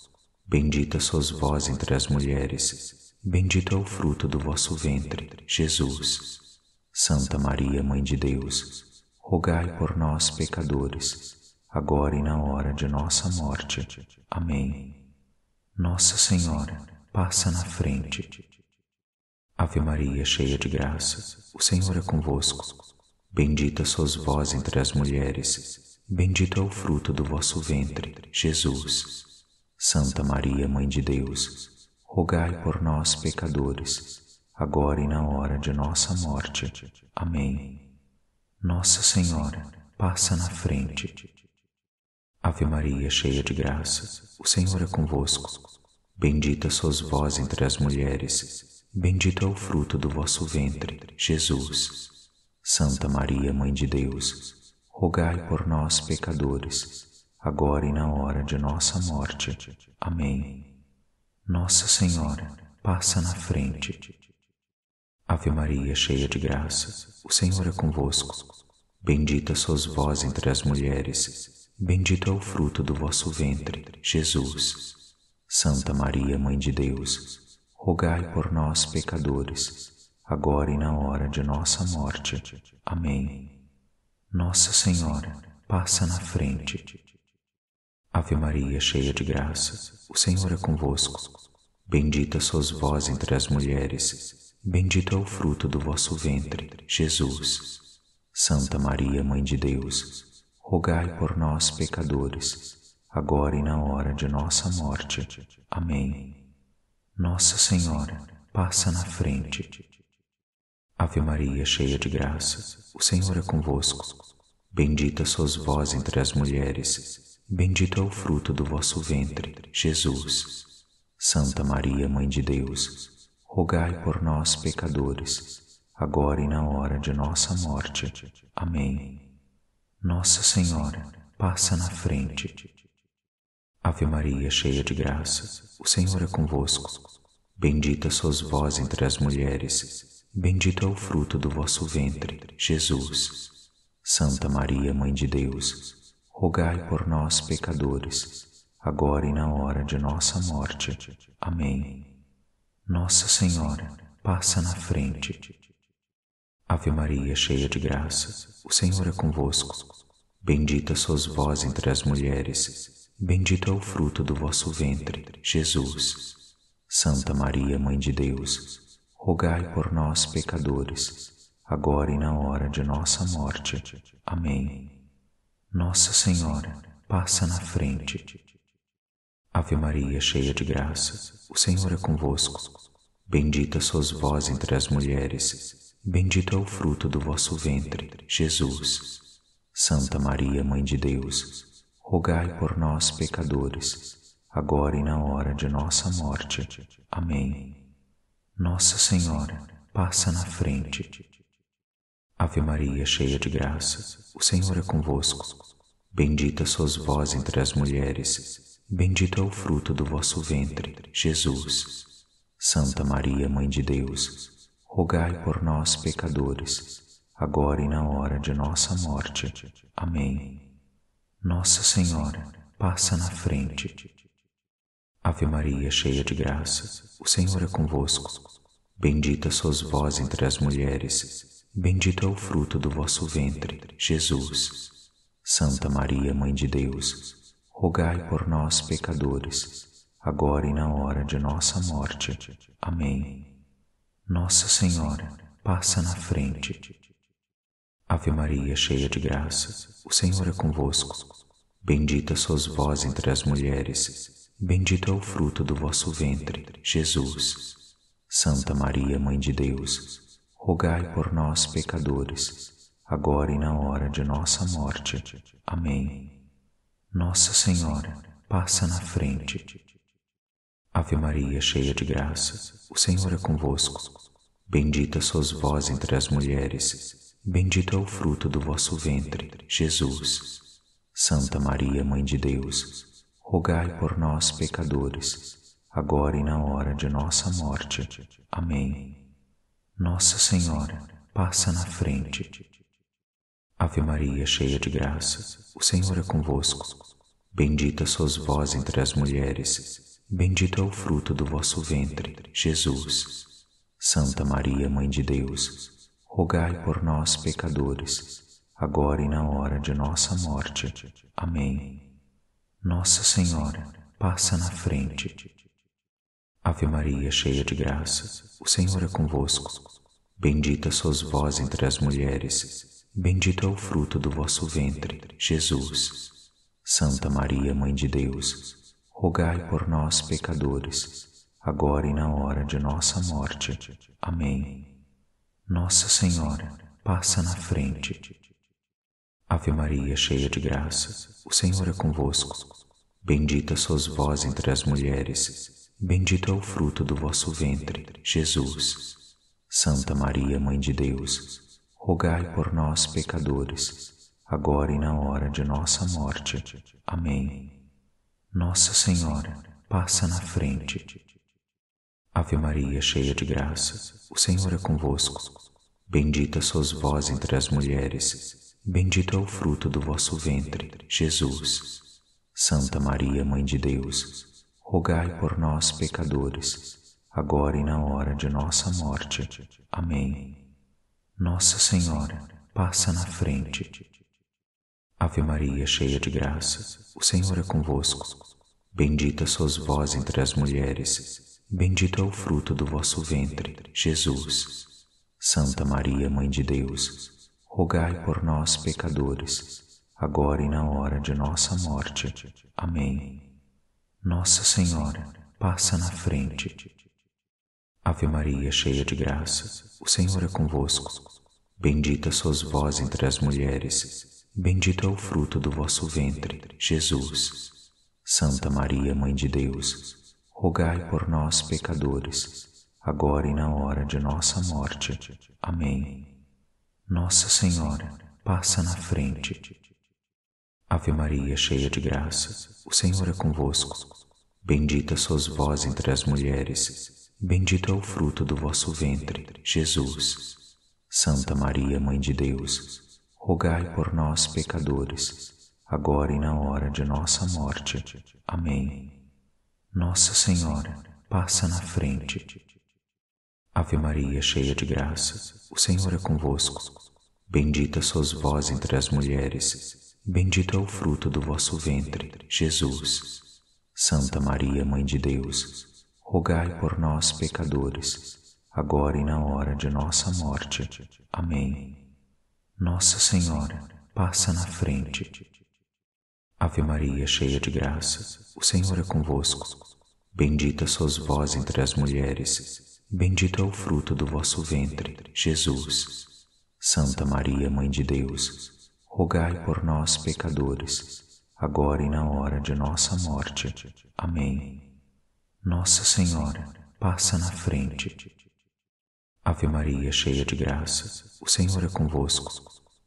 Bendita sois vós entre as mulheres, bendito é o fruto do vosso ventre, Jesus. Santa Maria, Mãe de Deus, rogai por nós, pecadores, agora e na hora de nossa morte. Amém. Nossa Senhora, passa na frente. Ave Maria, cheia de graça, o Senhor é convosco. Bendita sois vós entre as mulheres, bendito é o fruto do vosso ventre, Jesus. Santa Maria, Mãe de Deus, rogai por nós, pecadores, agora e na hora de nossa morte. Amém. Nossa Senhora, passa na frente. Ave Maria, cheia de graça, o Senhor é convosco. Bendita sois vós entre as mulheres, bendito é o fruto do vosso ventre, Jesus. Santa Maria, Mãe de Deus, rogai por nós, pecadores, agora e na hora de nossa morte. Amém. Nossa Senhora, passa na frente. Ave Maria, cheia de graça, o Senhor é convosco. Bendita sois vós entre as mulheres, bendito é o fruto do vosso ventre, Jesus. Santa Maria, Mãe de Deus, rogai por nós, pecadores, agora e na hora de nossa morte. Amém. Nossa Senhora, passa na frente. Ave Maria, cheia de graça, o Senhor é convosco. Bendita sois vós entre as mulheres, Bendito é o fruto do vosso ventre, Jesus. Santa Maria, Mãe de Deus, rogai por nós, pecadores, agora e na hora de nossa morte. Amém. Nossa Senhora, passa na frente. Ave Maria, cheia de graça, o Senhor é convosco. Bendita sois vós entre as mulheres, bendito é o fruto do vosso ventre, Jesus. Santa Maria, Mãe de Deus, rogai por nós, pecadores, agora e na hora de nossa morte. Amém. Nossa Senhora, passa na frente. Ave Maria, cheia de graça, o Senhor é convosco. Bendita sois vós entre as mulheres, bendito é o fruto do vosso ventre, Jesus. Santa Maria, Mãe de Deus, rogai por nós, pecadores, agora e na hora de nossa morte. Amém. Nossa Senhora, passa na frente. Ave Maria, cheia de graça, o Senhor é convosco. Bendita sois vós entre as mulheres, bendito é o fruto do vosso ventre, Jesus. Santa Maria, Mãe de Deus, rogai por nós, pecadores, agora e na hora de nossa morte. Amém. Nossa Senhora, passa na frente. Ave Maria, cheia de graça, o Senhor é convosco. Bendita sois vós entre as mulheres, bendito é o fruto do vosso ventre, Jesus. Santa Maria, Mãe de Deus, rogai por nós, pecadores, agora e na hora de nossa morte. Amém. Nossa Senhora, passa na frente. Ave Maria, cheia de graça, o Senhor é convosco. Bendita sois vós entre as mulheres, bendito é o fruto do vosso ventre, Jesus. Santa Maria, Mãe de Deus, rogai por nós, pecadores, agora e na hora de nossa morte. Amém. Nossa Senhora, passa na frente. Ave Maria, cheia de graça, o Senhor é convosco. Bendita sois vós entre as mulheres, bendito é o fruto do vosso ventre, Jesus. Santa Maria, Mãe de Deus, rogai por nós, pecadores, agora e na hora de nossa morte. Amém. Nossa Senhora, passa na frente. Ave Maria, cheia de graça, o Senhor é convosco. Bendita sois vós entre as mulheres, bendito é o fruto do vosso ventre, Jesus. Santa Maria, Mãe de Deus, rogai por nós, pecadores, agora e na hora de nossa morte. Amém. Nossa Senhora, passa na frente. Ave Maria, cheia de graça, o Senhor é convosco. Bendita sois vós entre as mulheres, Bendito é o fruto do vosso ventre, Jesus. Santa Maria, Mãe de Deus, rogai por nós, pecadores, agora e na hora de nossa morte. Amém. Nossa Senhora, passa na frente. Ave Maria, cheia de graça, o Senhor é convosco. Bendita sois vós entre as mulheres, bendito é o fruto do vosso ventre, Jesus. Santa Maria, Mãe de Deus, rogai por nós, pecadores, agora e na hora de nossa morte. Amém. Nossa Senhora, passa na frente. Ave Maria, cheia de graça, o Senhor é convosco. Bendita sois vós entre as mulheres, bendito é o fruto do vosso ventre, Jesus. Santa Maria, Mãe de Deus, rogai por nós, pecadores, agora e na hora de nossa morte. Amém. Nossa Senhora, passa na frente. Ave Maria, cheia de graça, o Senhor é convosco. Bendita sois vós entre as mulheres, bendito é o fruto do vosso ventre, Jesus. Santa Maria, Mãe de Deus, rogai por nós, pecadores, agora e na hora de nossa morte. Amém. Nossa Senhora, passa na frente. Ave Maria, cheia de graça, o Senhor é convosco. Bendita sois vós entre as mulheres, bendito é o fruto do vosso ventre, Jesus. Santa Maria, Mãe de Deus, rogai por nós, pecadores, agora e na hora de nossa morte. Amém. Nossa Senhora, passa na frente. Ave Maria, cheia de graça, o Senhor é convosco. Bendita sois vós entre as mulheres, Bendito é o fruto do vosso ventre, Jesus. Santa Maria, Mãe de Deus, rogai por nós, pecadores, agora e na hora de nossa morte. Amém. Nossa Senhora, passa na frente. Ave Maria, cheia de graça, o Senhor é convosco. Bendita sois vós entre as mulheres, bendito é o fruto do vosso ventre, Jesus. Santa Maria, Mãe de Deus, rogai por nós, pecadores, agora e na hora de nossa morte. Amém. Nossa Senhora, passa na frente. Ave Maria, cheia de graça, o Senhor é convosco. Bendita sois vós entre as mulheres, bendito é o fruto do vosso ventre, Jesus. Santa Maria, Mãe de Deus, rogai por nós, pecadores, agora e na hora de nossa morte. Amém. Nossa Senhora, passa na frente. Ave Maria, cheia de graça, o Senhor é convosco. Bendita sois vós entre as mulheres, bendito é o fruto do vosso ventre, Jesus. Santa Maria, Mãe de Deus, rogai por nós, pecadores, agora e na hora de nossa morte. Amém. Nossa Senhora, passa na frente. Ave Maria, cheia de graça, o Senhor é convosco. Bendita sois vós entre as mulheres, bendito é o fruto do vosso ventre, Jesus. Santa Maria, Mãe de Deus, rogai por nós, pecadores, agora e na hora de nossa morte. Amém. Nossa Senhora, passa na frente. Ave Maria, cheia de graça, o Senhor é convosco.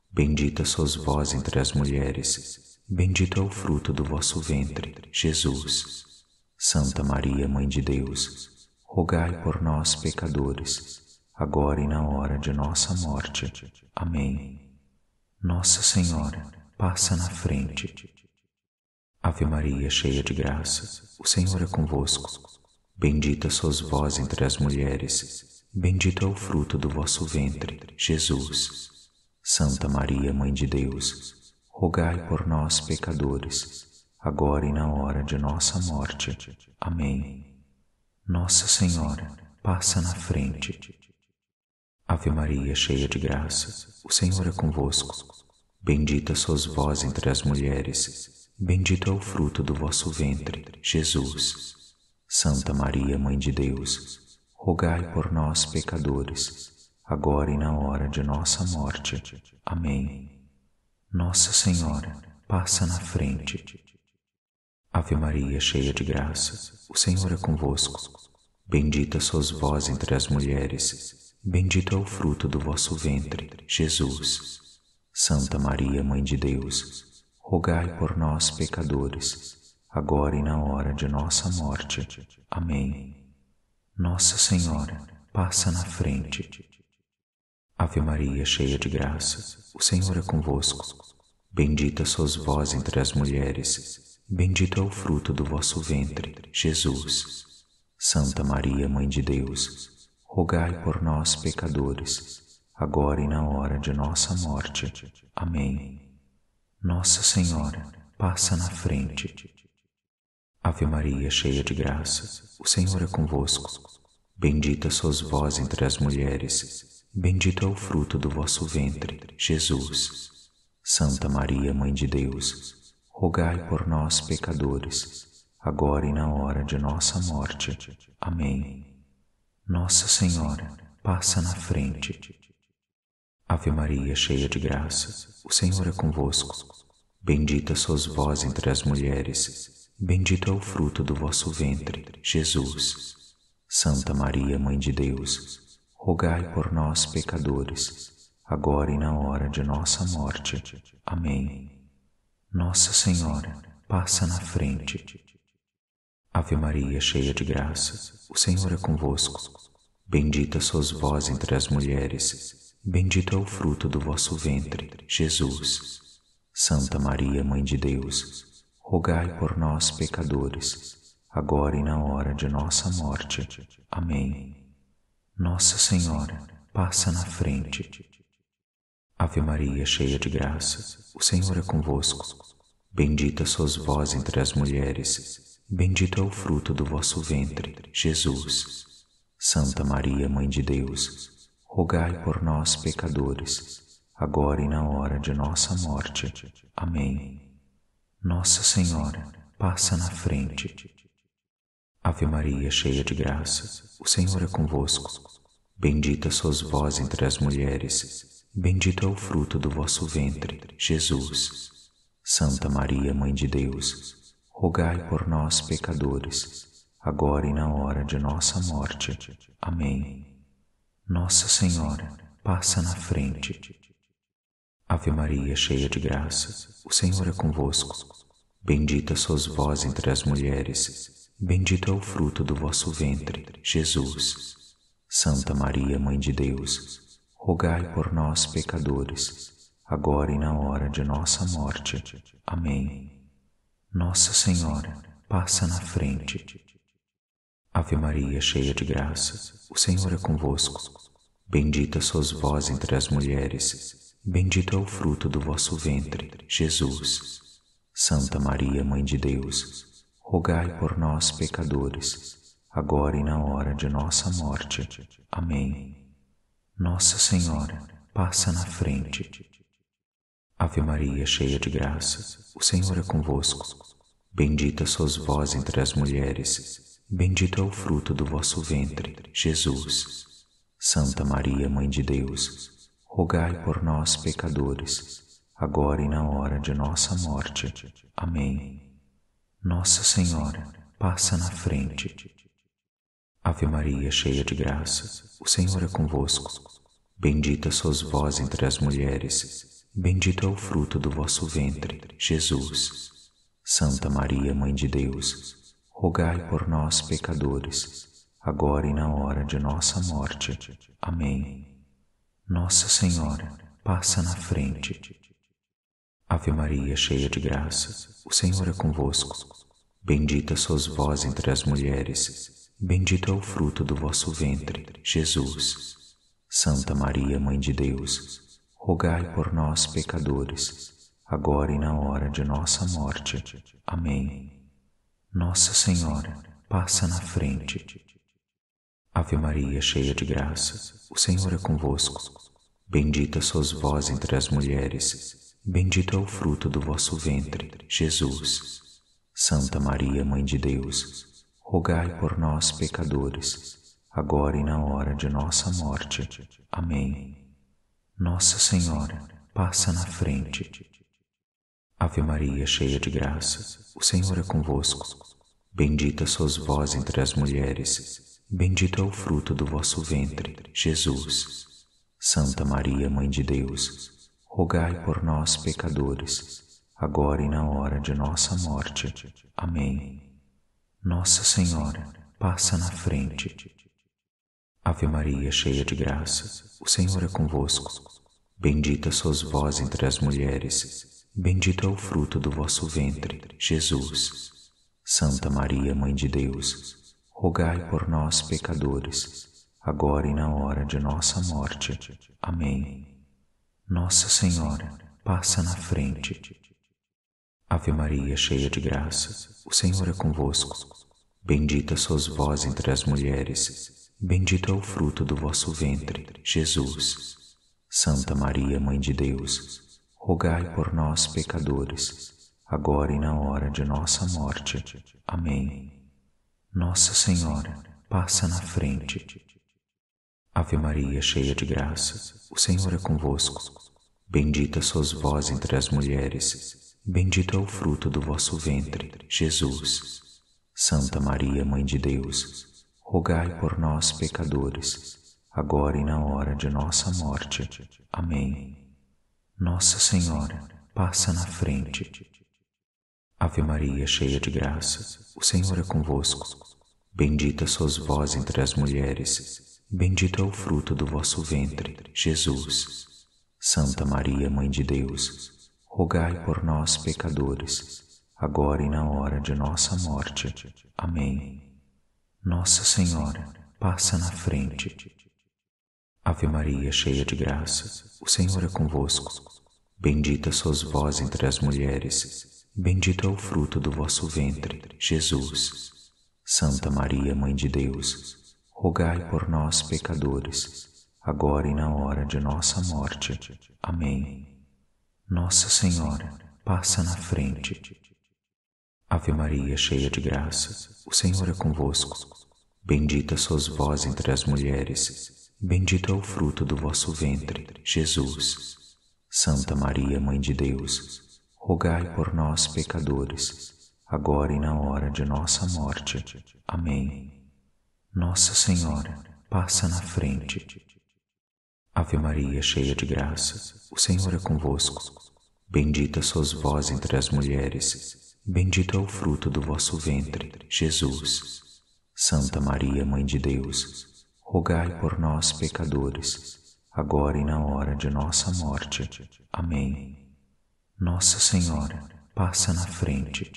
Bendita sois vós entre as mulheres, bendito é o fruto do vosso ventre, Jesus. Santa Maria, Mãe de Deus, rogai por nós, pecadores, agora e na hora de nossa morte. Amém. Nossa Senhora, passa na frente. Ave Maria, cheia de graça, o Senhor é convosco. Bendita sois vós entre as mulheres, bendito é o fruto do vosso ventre, Jesus. Santa Maria, Mãe de Deus, rogai por nós, pecadores, agora e na hora de nossa morte. Amém. Nossa Senhora, passa na frente. Ave Maria, cheia de graça, o Senhor é convosco. Bendita sois vós entre as mulheres, bendito é o fruto do vosso ventre, Jesus. Santa Maria, Mãe de Deus, rogai por nós, pecadores, agora e na hora de nossa morte. Amém. Nossa Senhora, passa na frente. Ave Maria, cheia de graça, o Senhor é convosco. Bendita sois vós entre as mulheres, bendito é o fruto do vosso ventre, Jesus. Santa Maria, Mãe de Deus, rogai por nós, pecadores, agora e na hora de nossa morte. Amém. Nossa Senhora, passa na frente. Ave Maria, cheia de graça, o Senhor é convosco. Bendita sois vós entre as mulheres, Bendito é o fruto do vosso ventre, Jesus. Santa Maria, Mãe de Deus, rogai por nós, pecadores, agora e na hora de nossa morte. Amém. Nossa Senhora, passa na frente. Ave Maria, cheia de graça, o Senhor é convosco. Bendita sois vós entre as mulheres, bendito é o fruto do vosso ventre, Jesus. Santa Maria, Mãe de Deus, rogai por nós, pecadores, agora e na hora de nossa morte. Amém. Nossa Senhora, passa na frente. Ave Maria, cheia de graça, o Senhor é convosco. Bendita sois vós entre as mulheres, bendito é o fruto do vosso ventre, Jesus. Santa Maria, Mãe de Deus, rogai por nós, pecadores, agora e na hora de nossa morte. Amém. Nossa Senhora, passa na frente. Ave Maria, cheia de graça, o Senhor é convosco. Bendita sois vós entre as mulheres, bendito é o fruto do vosso ventre, Jesus. Santa Maria, Mãe de Deus, rogai por nós, pecadores, agora e na hora de nossa morte. Amém. Nossa Senhora, passa na frente. Ave Maria, cheia de graça, o Senhor é convosco. Bendita sois vós entre as mulheres, bendito é o fruto do vosso ventre, Jesus. Santa Maria, Mãe de Deus, rogai por nós, pecadores, agora e na hora de nossa morte. Amém. Nossa Senhora, passa na frente. Ave Maria, cheia de graça, o Senhor é convosco. Bendita sois vós entre as mulheres, Bendito é o fruto do vosso ventre, Jesus. Santa Maria, Mãe de Deus, rogai por nós, pecadores, agora e na hora de nossa morte. Amém. Nossa Senhora, passa na frente. Ave Maria, cheia de graça, o Senhor é convosco. Bendita sois vós entre as mulheres, bendito é o fruto do vosso ventre, Jesus. Santa Maria, Mãe de Deus, rogai por nós, pecadores, agora e na hora de nossa morte. Amém. Nossa Senhora, passa na frente. Ave Maria, cheia de graça, o Senhor é convosco. Bendita sois vós entre as mulheres, bendito é o fruto do vosso ventre, Jesus. Santa Maria, Mãe de Deus, rogai por nós, pecadores, agora e na hora de nossa morte. Amém. Nossa Senhora, passa na frente. Ave Maria, cheia de graça, o Senhor é convosco. Bendita sois vós entre as mulheres, Bendito é o fruto do vosso ventre, Jesus. Santa Maria, Mãe de Deus, rogai por nós, pecadores, agora e na hora de nossa morte. Amém. Nossa Senhora, passa na frente. Ave Maria, cheia de graça, o Senhor é convosco. Bendita sois vós entre as mulheres, bendito é o fruto do vosso ventre, Jesus. Santa Maria, Mãe de Deus, rogai por nós, pecadores, agora e na hora de nossa morte. Amém. Nossa Senhora, passa na frente. Ave Maria, cheia de graça, o Senhor é convosco. Bendita sois vós entre as mulheres, bendito é o fruto do vosso ventre, Jesus. Santa Maria, Mãe de Deus, rogai por nós, pecadores, agora e na hora de nossa morte. Amém. Nossa Senhora, passa na frente. Ave Maria, cheia de graça, o Senhor é convosco. Bendita sois vós entre as mulheres, bendito é o fruto do vosso ventre, Jesus. Santa Maria, Mãe de Deus, rogai por nós, pecadores, agora e na hora de nossa morte. Amém. Nossa Senhora, passa na frente. Ave Maria, cheia de graça, o Senhor é convosco. Bendita sois vós entre as mulheres, bendito é o fruto do vosso ventre, Jesus. Santa Maria, Mãe de Deus, rogai por nós, pecadores, agora e na hora de nossa morte. Amém. Nossa Senhora, passa na frente. Ave Maria, cheia de graça, o Senhor é convosco. Bendita sois vós entre as mulheres, bendito é o fruto do vosso ventre, Jesus. Santa Maria, Mãe de Deus, rogai por nós, pecadores, agora e na hora de nossa morte. Amém. Nossa Senhora, passa na frente. Ave Maria, cheia de graça, o Senhor é convosco. Bendita sois vós entre as mulheres, Bendito é o fruto do vosso ventre, Jesus. Santa Maria, Mãe de Deus, rogai por nós, pecadores, agora e na hora de nossa morte. Amém. Nossa Senhora, passa na frente. Ave Maria, cheia de graça, o Senhor é convosco. Bendita sois vós entre as mulheres, bendito é o fruto do vosso ventre, Jesus. Santa Maria, Mãe de Deus, rogai por nós, pecadores, agora e na hora de nossa morte. Amém. Nossa Senhora, passa na frente. Ave Maria, cheia de graça, o Senhor é convosco. Bendita sois vós entre as mulheres, bendito é o fruto do vosso ventre, Jesus. Santa Maria, Mãe de Deus, rogai por nós, pecadores, agora e na hora de nossa morte. Amém. Nossa Senhora, passa na frente. Ave Maria, cheia de graça, o Senhor é convosco. Bendita sois vós entre as mulheres, bendito é o fruto do vosso ventre, Jesus. Santa Maria, Mãe de Deus, rogai por nós, pecadores, agora e na hora de nossa morte. Amém. Nossa Senhora, passa na frente. Ave Maria, cheia de graça, o Senhor é convosco. Bendita sois vós entre as mulheres, bendito é o fruto do vosso ventre, Jesus. Santa Maria, Mãe de Deus, rogai por nós, pecadores, agora e na hora de nossa morte. Amém. Nossa Senhora, passa na frente. Ave Maria, cheia de graça, o Senhor é convosco. Bendita sois vós entre as mulheres, Bendito é o fruto do vosso ventre, Jesus. Santa Maria, Mãe de Deus, rogai por nós, pecadores, agora e na hora de nossa morte. Amém. Nossa Senhora, passa na frente.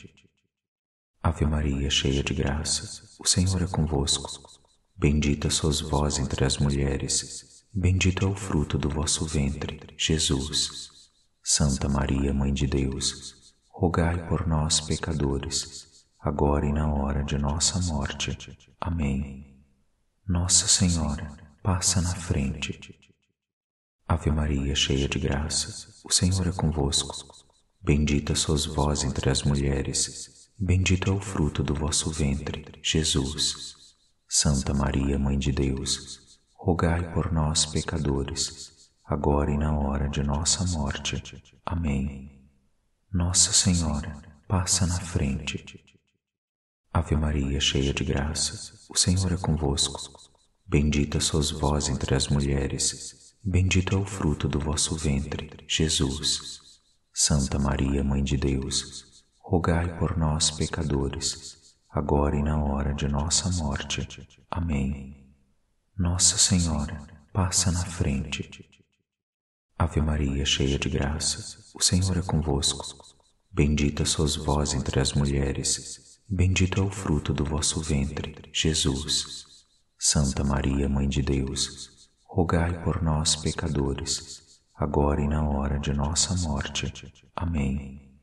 Ave Maria, cheia de graça, o Senhor é convosco. Bendita sois vós entre as mulheres, bendito é o fruto do vosso ventre, Jesus. Santa Maria, Mãe de Deus, rogai por nós, pecadores, agora e na hora de nossa morte. Amém. Nossa Senhora, passa na frente. Ave Maria, cheia de graça, o Senhor é convosco. Bendita sois vós entre as mulheres, bendito é o fruto do vosso ventre, Jesus. Santa Maria, Mãe de Deus, rogai por nós, pecadores, agora e na hora de nossa morte. Amém. Nossa Senhora, passa na frente. Ave Maria, cheia de graça, o Senhor é convosco. Bendita sois vós entre as mulheres, bendito é o fruto do vosso ventre, Jesus. Santa Maria, Mãe de Deus, rogai por nós, pecadores, agora e na hora de nossa morte. Amém. Nossa Senhora, passa na frente. Ave Maria, cheia de graça, o Senhor é convosco. Bendita sois vós entre as mulheres, bendito é o fruto do vosso ventre, Jesus. Santa Maria, Mãe de Deus, rogai por nós, pecadores, agora e na hora de nossa morte. Amém.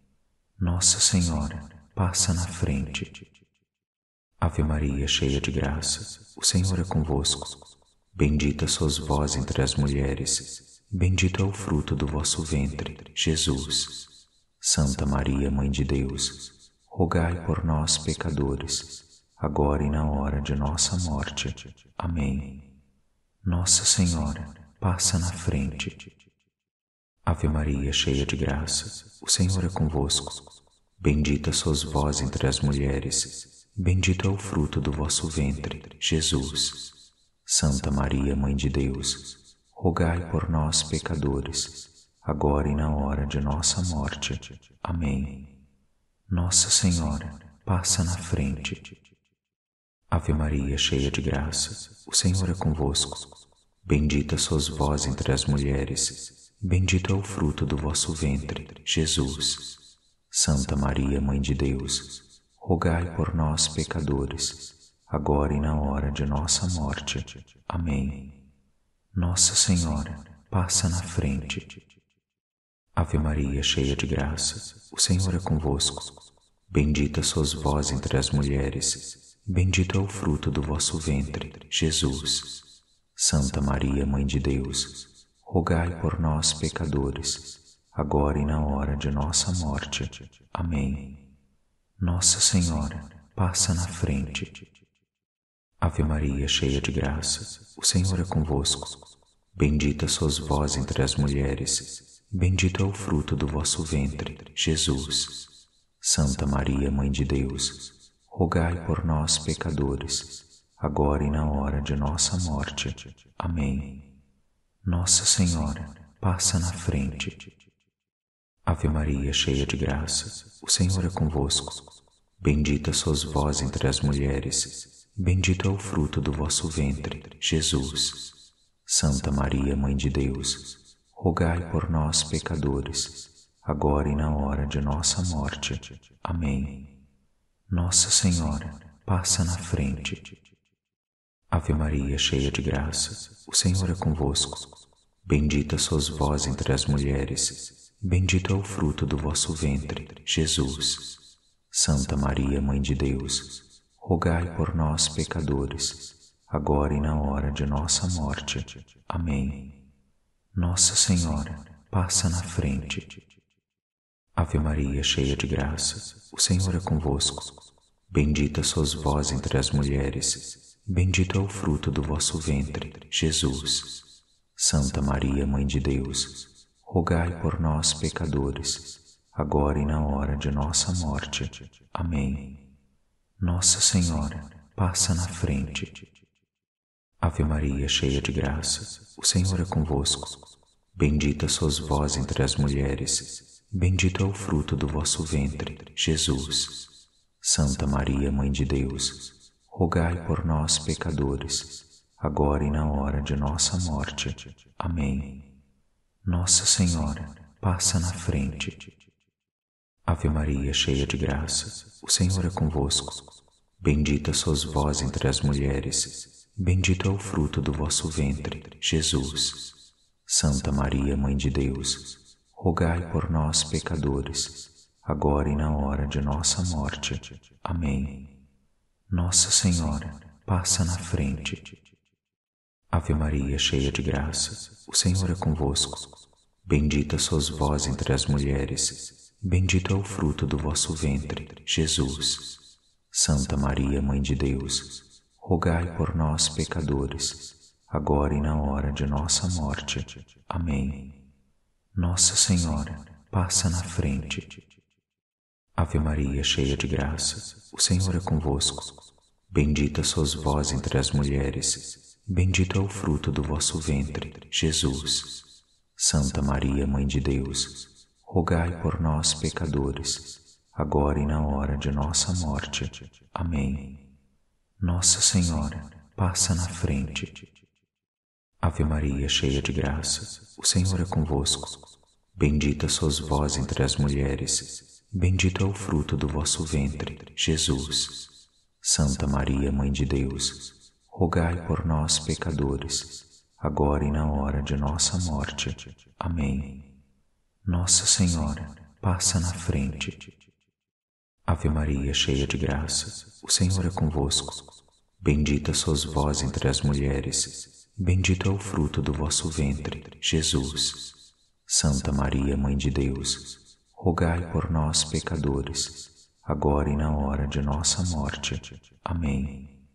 Nossa Senhora, passa na frente. Ave Maria, cheia de graça, o Senhor é convosco. Bendita sois vós entre as mulheres, Bendito é o fruto do vosso ventre, Jesus. Santa Maria, Mãe de Deus, rogai por nós, pecadores, agora e na hora de nossa morte. Amém. Nossa Senhora, passa na frente. Ave Maria, cheia de graça, o Senhor é convosco. Bendita sois vós entre as mulheres, bendito é o fruto do vosso ventre, Jesus. Santa Maria, Mãe de Deus, rogai por nós, pecadores, agora e na hora de nossa morte. Amém. Nossa Senhora, passa na frente. Ave Maria, cheia de graça, o Senhor é convosco. Bendita sois vós entre as mulheres, bendito é o fruto do vosso ventre, Jesus. Santa Maria, Mãe de Deus, rogai por nós, pecadores, agora e na hora de nossa morte. Amém. Nossa Senhora, passa na frente. Ave Maria, cheia de graça, o Senhor é convosco. Bendita sois vós entre as mulheres, bendito é o fruto do vosso ventre, Jesus. Santa Maria, Mãe de Deus, rogai por nós, pecadores, agora e na hora de nossa morte. Amém. Nossa Senhora, passa na frente. Ave Maria, cheia de graça, o Senhor é convosco. Bendita sois vós entre as mulheres, bendito é o fruto do vosso ventre, Jesus. Santa Maria, Mãe de Deus, rogai por nós, pecadores, agora e na hora de nossa morte. Amém. Nossa Senhora, passa na frente. Ave Maria, cheia de graça, o Senhor é convosco. Bendita sois vós entre as mulheres, Bendito é o fruto do vosso ventre, Jesus. Santa Maria, Mãe de Deus, rogai por nós, pecadores, agora e na hora de nossa morte. Amém. Nossa Senhora, passa na frente. Ave Maria, cheia de graça, o Senhor é convosco. Bendita sois vós entre as mulheres, bendito é o fruto do vosso ventre, Jesus. Santa Maria, Mãe de Deus, rogai por nós, pecadores, agora e na hora de nossa morte. Amém. Nossa Senhora, passa na frente. Ave Maria, cheia de graça, o Senhor é convosco. Bendita sois vós entre as mulheres, bendito é o fruto do vosso ventre, Jesus. Santa Maria, Mãe de Deus, rogai por nós, pecadores, agora e na hora de nossa morte. Amém. Nossa Senhora, passa na frente. Ave Maria, cheia de graça, o Senhor é convosco. Bendita sois vós entre as mulheres, bendito é o fruto do vosso ventre, Jesus. Santa Maria, Mãe de Deus, rogai por nós, pecadores, agora e na hora de nossa morte. Amém. Nossa Senhora, passa na frente. Ave Maria, cheia de graça, o Senhor é convosco. Bendita sois vós entre as mulheres, bendito é o fruto do vosso ventre, Jesus. Santa Maria, Mãe de Deus, rogai por nós, pecadores, agora e na hora de nossa morte. Amém. Nossa Senhora, passa na frente. Ave Maria, cheia de graça, o Senhor é convosco. Bendita sois vós entre as mulheres, Bendito é o fruto do vosso ventre, Jesus. Santa Maria, Mãe de Deus, rogai por nós, pecadores, agora e na hora de nossa morte. Amém. Nossa Senhora, passa na frente. Ave Maria, cheia de graça, o Senhor é convosco. Bendita sois vós entre as mulheres, bendito é o fruto do vosso ventre, Jesus. Santa Maria, Mãe de Deus, rogai por nós, pecadores, agora e na hora de nossa morte. Amém. Nossa Senhora, passa na frente. Ave Maria, cheia de graça, o Senhor é convosco. Bendita sois vós entre as mulheres, bendito é o fruto do vosso ventre, Jesus. Santa Maria, Mãe de Deus, rogai por nós, pecadores, agora e na hora de nossa morte. Amém. Nossa Senhora, passa na frente. Ave Maria, cheia de graça, o Senhor é convosco. Bendita sois vós entre as mulheres, bendito é o fruto do vosso ventre, Jesus. Santa Maria, Mãe de Deus, rogai por nós, pecadores, agora e na hora de nossa morte. Amém.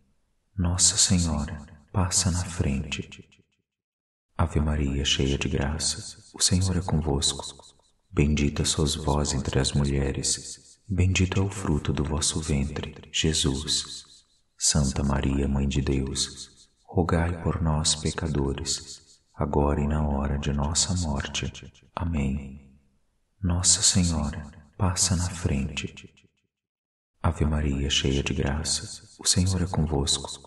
Nossa Senhora, passa na frente. Ave Maria, cheia de graça, o Senhor é convosco. Bendita sois vós entre as mulheres, Bendito é o fruto do vosso ventre, Jesus. Santa Maria, Mãe de Deus, rogai por nós, pecadores, agora e na hora de nossa morte. Amém. Nossa Senhora, passa na frente. Ave Maria, cheia de graça, o Senhor é convosco.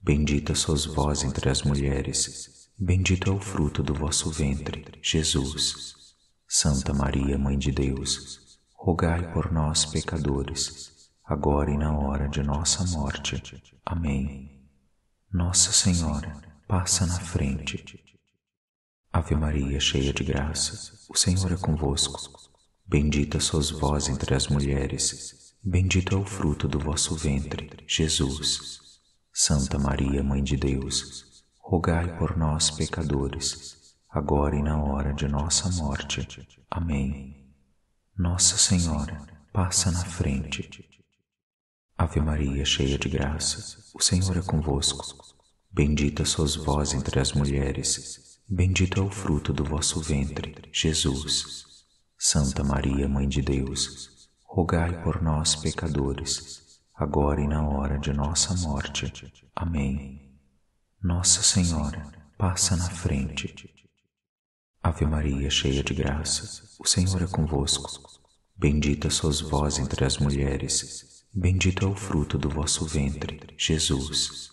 Bendita sois vós entre as mulheres, bendito é o fruto do vosso ventre, Jesus. Santa Maria, Mãe de Deus, rogai por nós, pecadores, agora e na hora de nossa morte. Amém. Nossa Senhora, passa na frente. Ave Maria, cheia de graça, o Senhor é convosco. Bendita sois vós entre as mulheres, bendito é o fruto do vosso ventre, Jesus. Santa Maria, Mãe de Deus, rogai por nós, pecadores, agora e na hora de nossa morte. Amém. Nossa Senhora, passa na frente. Ave Maria, cheia de graça, o Senhor é convosco. Bendita sois vós entre as mulheres, bendito é o fruto do vosso ventre, Jesus. Santa Maria, Mãe de Deus, rogai por nós, pecadores, agora e na hora de nossa morte. Amém. Nossa Senhora, passa na frente. Ave Maria, cheia de graça, o Senhor é convosco. Bendita sois vós entre as mulheres, bendito é o fruto do vosso ventre, Jesus.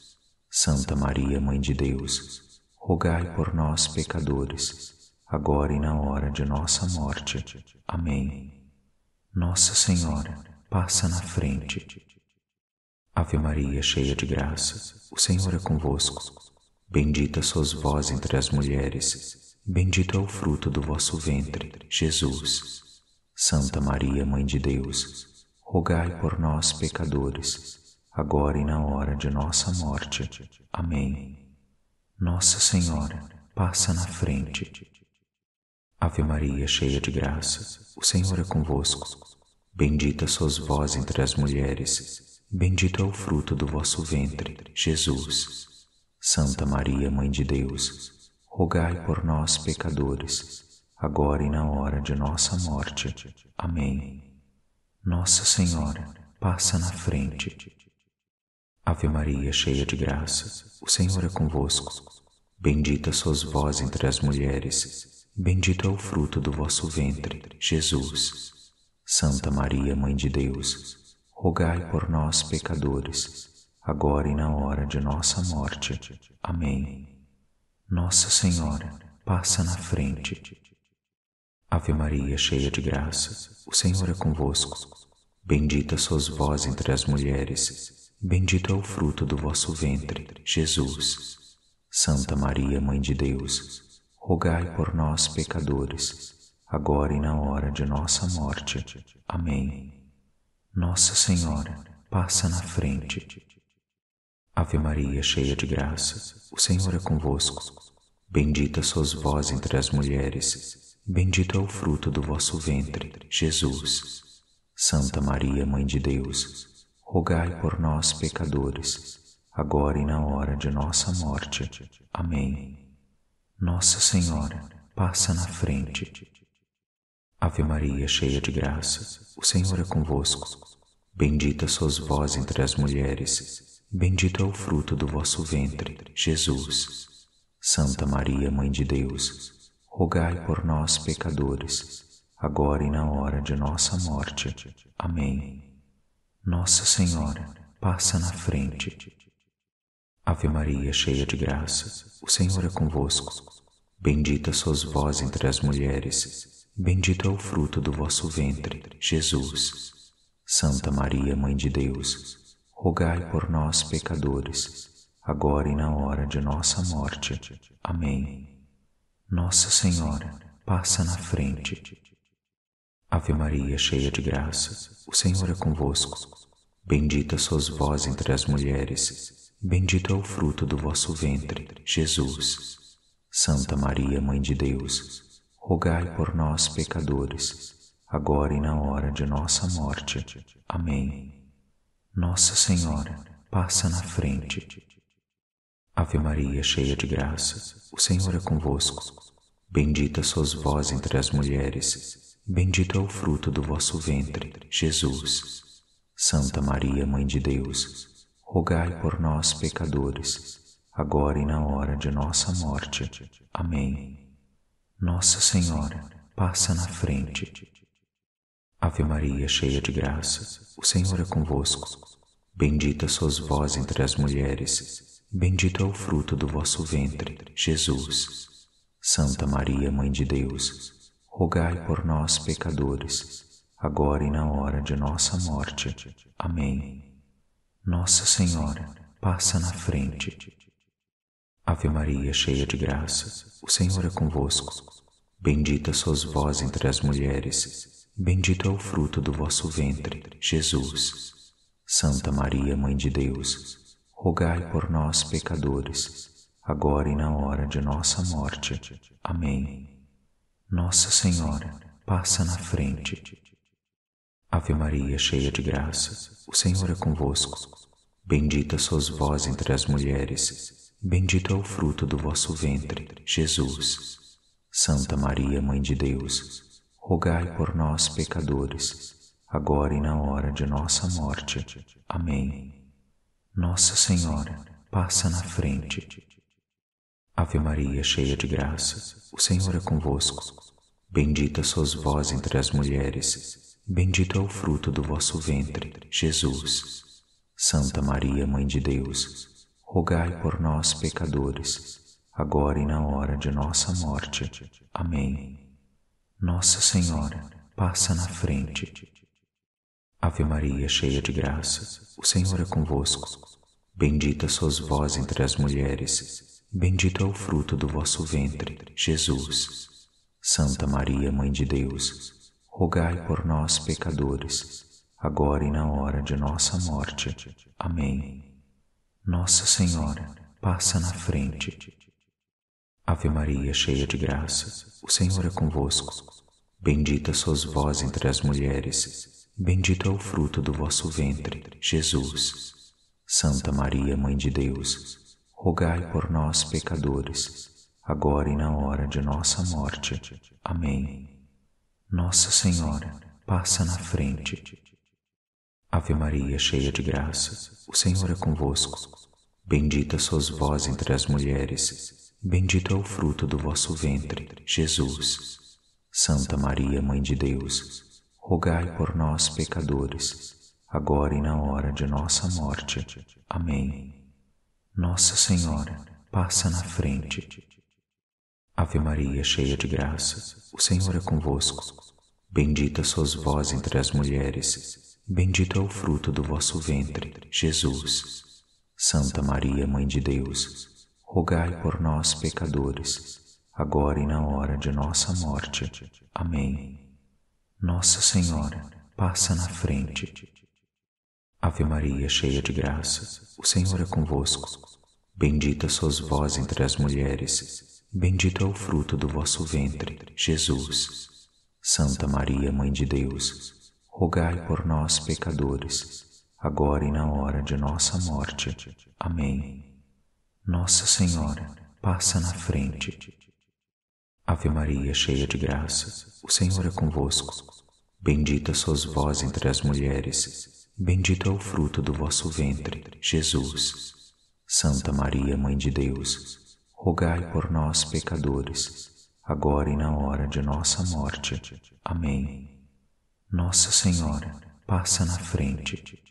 Santa Maria, Mãe de Deus, rogai por nós, pecadores, agora e na hora de nossa morte. Amém. Nossa Senhora, passa na frente. Ave Maria, cheia de graça, o Senhor é convosco. Bendita sois vós entre as mulheres, bendito é o fruto do vosso ventre, Jesus. Santa Maria, Mãe de Deus, rogai por nós, pecadores, agora e na hora de nossa morte. Amém. Nossa Senhora, passa na frente. Ave Maria, cheia de graça, o Senhor é convosco. Bendita sois vós entre as mulheres, bendito é o fruto do vosso ventre, Jesus. Santa Maria, Mãe de Deus, rogai por nós, pecadores, agora e na hora de nossa morte. Amém. Nossa Senhora, passa na frente. Ave Maria, cheia de graça, o Senhor é convosco. Bendita sois vós entre as mulheres, bendito é o fruto do vosso ventre, Jesus. Santa Maria, Mãe de Deus, rogai por nós, pecadores, agora e na hora de nossa morte. Amém. Nossa Senhora, passa na frente. Ave Maria, cheia de graça, o Senhor é convosco. Bendita sois vós entre as mulheres, bendito é o fruto do vosso ventre, Jesus. Santa Maria, Mãe de Deus, rogai por nós, pecadores, agora e na hora de nossa morte. Amém. Nossa Senhora, passa na frente. Ave Maria, cheia de graça, o Senhor é convosco. Bendita sois vós entre as mulheres, bendito é o fruto do vosso ventre, Jesus. Santa Maria, Mãe de Deus, rogai por nós, pecadores, agora e na hora de nossa morte. Amém. Nossa Senhora, passa na frente. Ave Maria, cheia de graça, o Senhor é convosco. Bendita sois vós entre as mulheres, bendito é o fruto do vosso ventre, Jesus. Santa Maria, Mãe de Deus, rogai por nós, pecadores, agora e na hora de nossa morte. Amém. Nossa Senhora, passa na frente. Ave Maria, cheia de graça, o Senhor é convosco. Bendita sois vós entre as mulheres, bendito é o fruto do vosso ventre, Jesus. Santa Maria, Mãe de Deus, rogai por nós, pecadores, agora e na hora de nossa morte. Amém. Nossa Senhora, passa na frente. Ave Maria, cheia de graça, o Senhor é convosco. Bendita sois vós entre as mulheres, bendito é o fruto do vosso ventre, Jesus. Santa Maria, Mãe de Deus, rogai por nós, pecadores, agora e na hora de nossa morte. Amém. Nossa Senhora, passa na frente. Ave Maria, cheia de graça, o Senhor é convosco. Bendita sois vós entre as mulheres, bendito é o fruto do vosso ventre, Jesus. Santa Maria, Mãe de Deus, rogai por nós, pecadores, agora e na hora de nossa morte. Amém. Nossa Senhora, passa na frente. Ave Maria, cheia de graça, o Senhor é convosco. Bendita sois vós entre as mulheres, bendito é o fruto do vosso ventre, Jesus. Santa Maria, Mãe de Deus, rogai por nós, pecadores, agora e na hora de nossa morte. Amém. Nossa Senhora, passa na frente. Ave Maria, cheia de graça, o Senhor é convosco. Bendita sois vós entre as mulheres, Bendito é o fruto do vosso ventre, Jesus. Santa Maria, Mãe de Deus, rogai por nós, pecadores, agora e na hora de nossa morte. Amém. Nossa Senhora, passa na frente. Ave Maria, cheia de graça, o Senhor é convosco. Bendita sois vós entre as mulheres, bendito é o fruto do vosso ventre, Jesus. Santa Maria, Mãe de Deus, rogai por nós, pecadores, agora e na hora de nossa morte. Amém. Nossa Senhora, passa na frente. Ave Maria, cheia de graça, o Senhor é convosco. Bendita sois vós entre as mulheres, bendito é o fruto do vosso ventre, Jesus. Santa Maria, Mãe de Deus, rogai por nós, pecadores, agora e na hora de nossa morte. Amém. Nossa Senhora, passa na frente. Ave Maria, cheia de graça, o Senhor é convosco. Bendita sois vós entre as mulheres, bendito é o fruto do vosso ventre, Jesus. Santa Maria, Mãe de Deus, rogai por nós, pecadores, agora e na hora de nossa morte. Amém. Nossa Senhora, passa na frente. Ave Maria, cheia de graça, o Senhor é convosco. Bendita sois vós entre as mulheres, bendito é o fruto do vosso ventre, Jesus. Santa Maria, Mãe de Deus, rogai por nós, pecadores, agora e na hora de nossa morte. Amém. Nossa Senhora, passa na frente. Ave Maria, cheia de graça, o Senhor é convosco. Bendita sois vós entre as mulheres, Bendito é o fruto do vosso ventre, Jesus. Santa Maria, Mãe de Deus, rogai por nós, pecadores, agora e na hora de nossa morte. Amém. Nossa Senhora, passa na frente. Ave Maria, cheia de graça, o Senhor é convosco. Bendita sois vós entre as mulheres, bendito é o fruto do vosso ventre, Jesus. Santa Maria, Mãe de Deus, rogai por nós, pecadores, agora e na hora de nossa morte. Amém. Nossa Senhora, passa na frente. Ave Maria, cheia de graça, o Senhor é convosco. Bendita sois vós entre as mulheres, bendito é o fruto do vosso ventre, Jesus. Santa Maria, Mãe de Deus, rogai por nós, pecadores, agora e na hora de nossa morte. Amém. Nossa Senhora, passa na frente. Ave Maria, cheia de graça, o Senhor é convosco. Bendita sois vós entre as mulheres, bendito é o fruto do vosso ventre, Jesus. Santa Maria, Mãe de Deus, rogai por nós, pecadores, agora e na hora de nossa morte. Amém. Nossa Senhora, passa na frente.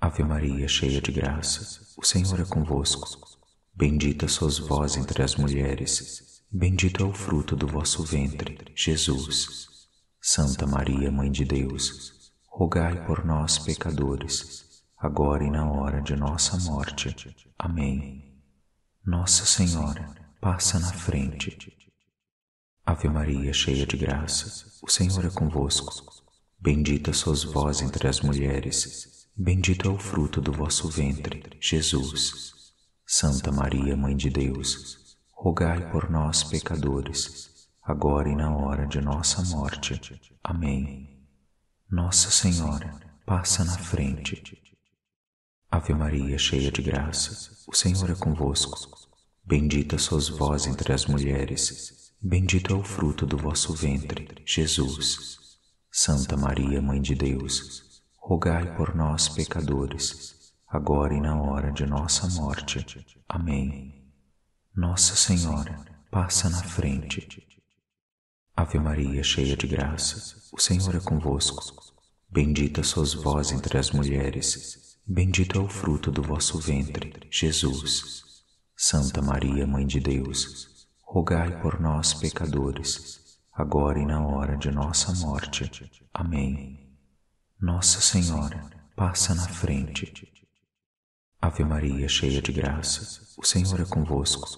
Ave Maria, cheia de graça, o Senhor é convosco. Bendita sois vós entre as mulheres, bendito é o fruto do vosso ventre, Jesus. Santa Maria, Mãe de Deus, rogai por nós, pecadores, agora e na hora de nossa morte. Amém. Nossa Senhora, passa na frente. Ave Maria, cheia de graça, o Senhor é convosco. Bendita sois vós entre as mulheres, bendito é o fruto do vosso ventre, Jesus. Santa Maria, Mãe de Deus, rogai por nós, pecadores, agora e na hora de nossa morte. Amém. Nossa Senhora, passa na frente. Ave Maria, cheia de graça, o Senhor é convosco. Bendita sois vós entre as mulheres, bendito é o fruto do vosso ventre, Jesus. Santa Maria, Mãe de Deus, rogai por nós, pecadores, agora e na hora de nossa morte. Amém. Nossa Senhora, passa na frente. Ave Maria, cheia de graça, o Senhor é convosco. Bendita sois vós entre as mulheres, bendito é o fruto do vosso ventre, Jesus. Santa Maria, Mãe de Deus, rogai por nós, pecadores, agora e na hora de nossa morte. Amém. Nossa Senhora, passa na frente. Ave Maria, cheia de graça, o Senhor é convosco.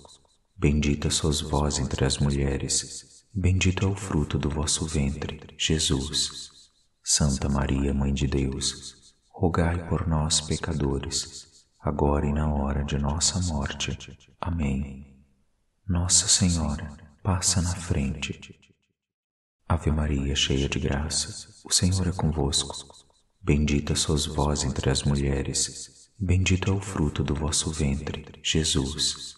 Bendita sois vós entre as mulheres, bendito é o fruto do vosso ventre, Jesus. Santa Maria, Mãe de Deus, rogai por nós, pecadores, agora e na hora de nossa morte. Amém. Nossa Senhora, passa na frente. Ave Maria, cheia de graça, o Senhor é convosco. Bendita sois vós entre as mulheres, bendito é o fruto do vosso ventre, Jesus.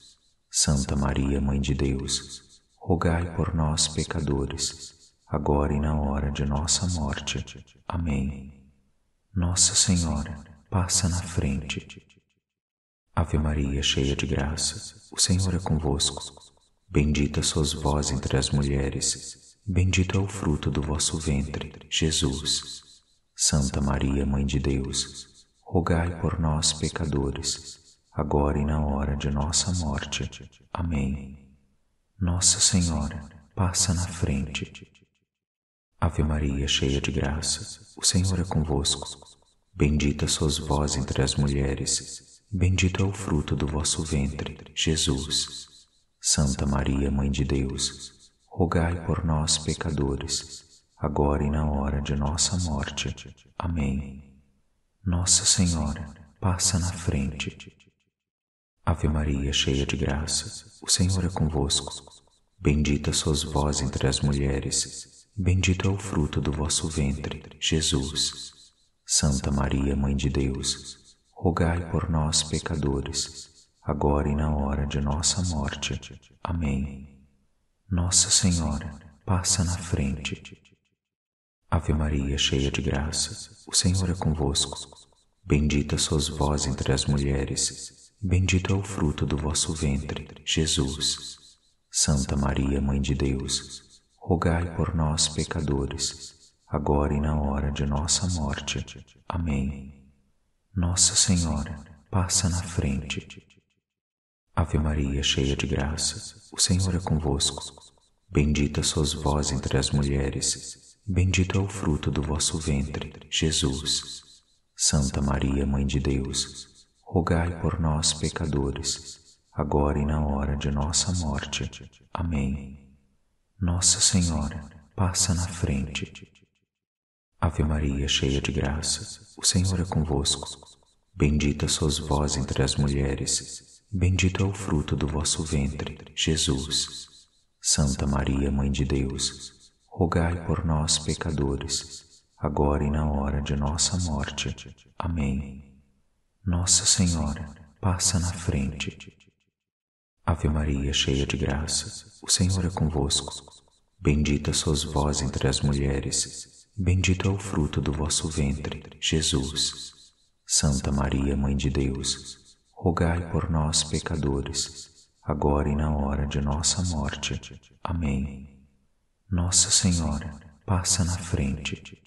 Santa Maria, Mãe de Deus, rogai por nós, pecadores, agora e na hora de nossa morte. Amém. Nossa Senhora, passa na frente. Ave Maria, cheia de graça, o Senhor é convosco. Bendita sois vós entre as mulheres, bendito é o fruto do vosso ventre, Jesus. Santa Maria, Mãe de Deus, rogai por nós, pecadores, agora e na hora de nossa morte. Amém. Nossa Senhora, passa na frente. Ave Maria, cheia de graça, o Senhor é convosco. Bendita sois vós entre as mulheres, Bendito é o fruto do vosso ventre, Jesus. Santa Maria, Mãe de Deus, rogai por nós, pecadores, agora e na hora de nossa morte. Amém. Nossa Senhora, passa na frente. Ave Maria, cheia de graça, o Senhor é convosco. Bendita sois vós entre as mulheres, bendito é o fruto do vosso ventre, Jesus. Santa Maria, Mãe de Deus, rogai por nós, pecadores, agora e na hora de nossa morte. Amém. Nossa Senhora, passa na frente. Ave Maria, cheia de graça, o Senhor é convosco. Bendita sois vós entre as mulheres, bendito é o fruto do vosso ventre, Jesus. Santa Maria, Mãe de Deus, rogai por nós, pecadores, agora e na hora de nossa morte. Amém. Nossa Senhora, passa na frente. Ave Maria, cheia de graça, o Senhor é convosco. Bendita sois vós entre as mulheres, bendito é o fruto do vosso ventre, Jesus. Santa Maria, Mãe de Deus, rogai por nós, pecadores, agora e na hora de nossa morte. Amém. Nossa Senhora, passa na frente. Ave Maria, cheia de graça, o Senhor é convosco. Bendita sois vós entre as mulheres, Bendito é o fruto do vosso ventre, Jesus. Santa Maria, Mãe de Deus, rogai por nós, pecadores, agora e na hora de nossa morte. Amém. Nossa Senhora, passa na frente. Ave Maria, cheia de graça, o Senhor é convosco. Bendita sois vós entre as mulheres, bendito é o fruto do vosso ventre, Jesus. Santa Maria, Mãe de Deus, rogai por nós, pecadores, agora e na hora de nossa morte. Amém. Nossa Senhora, passa na frente.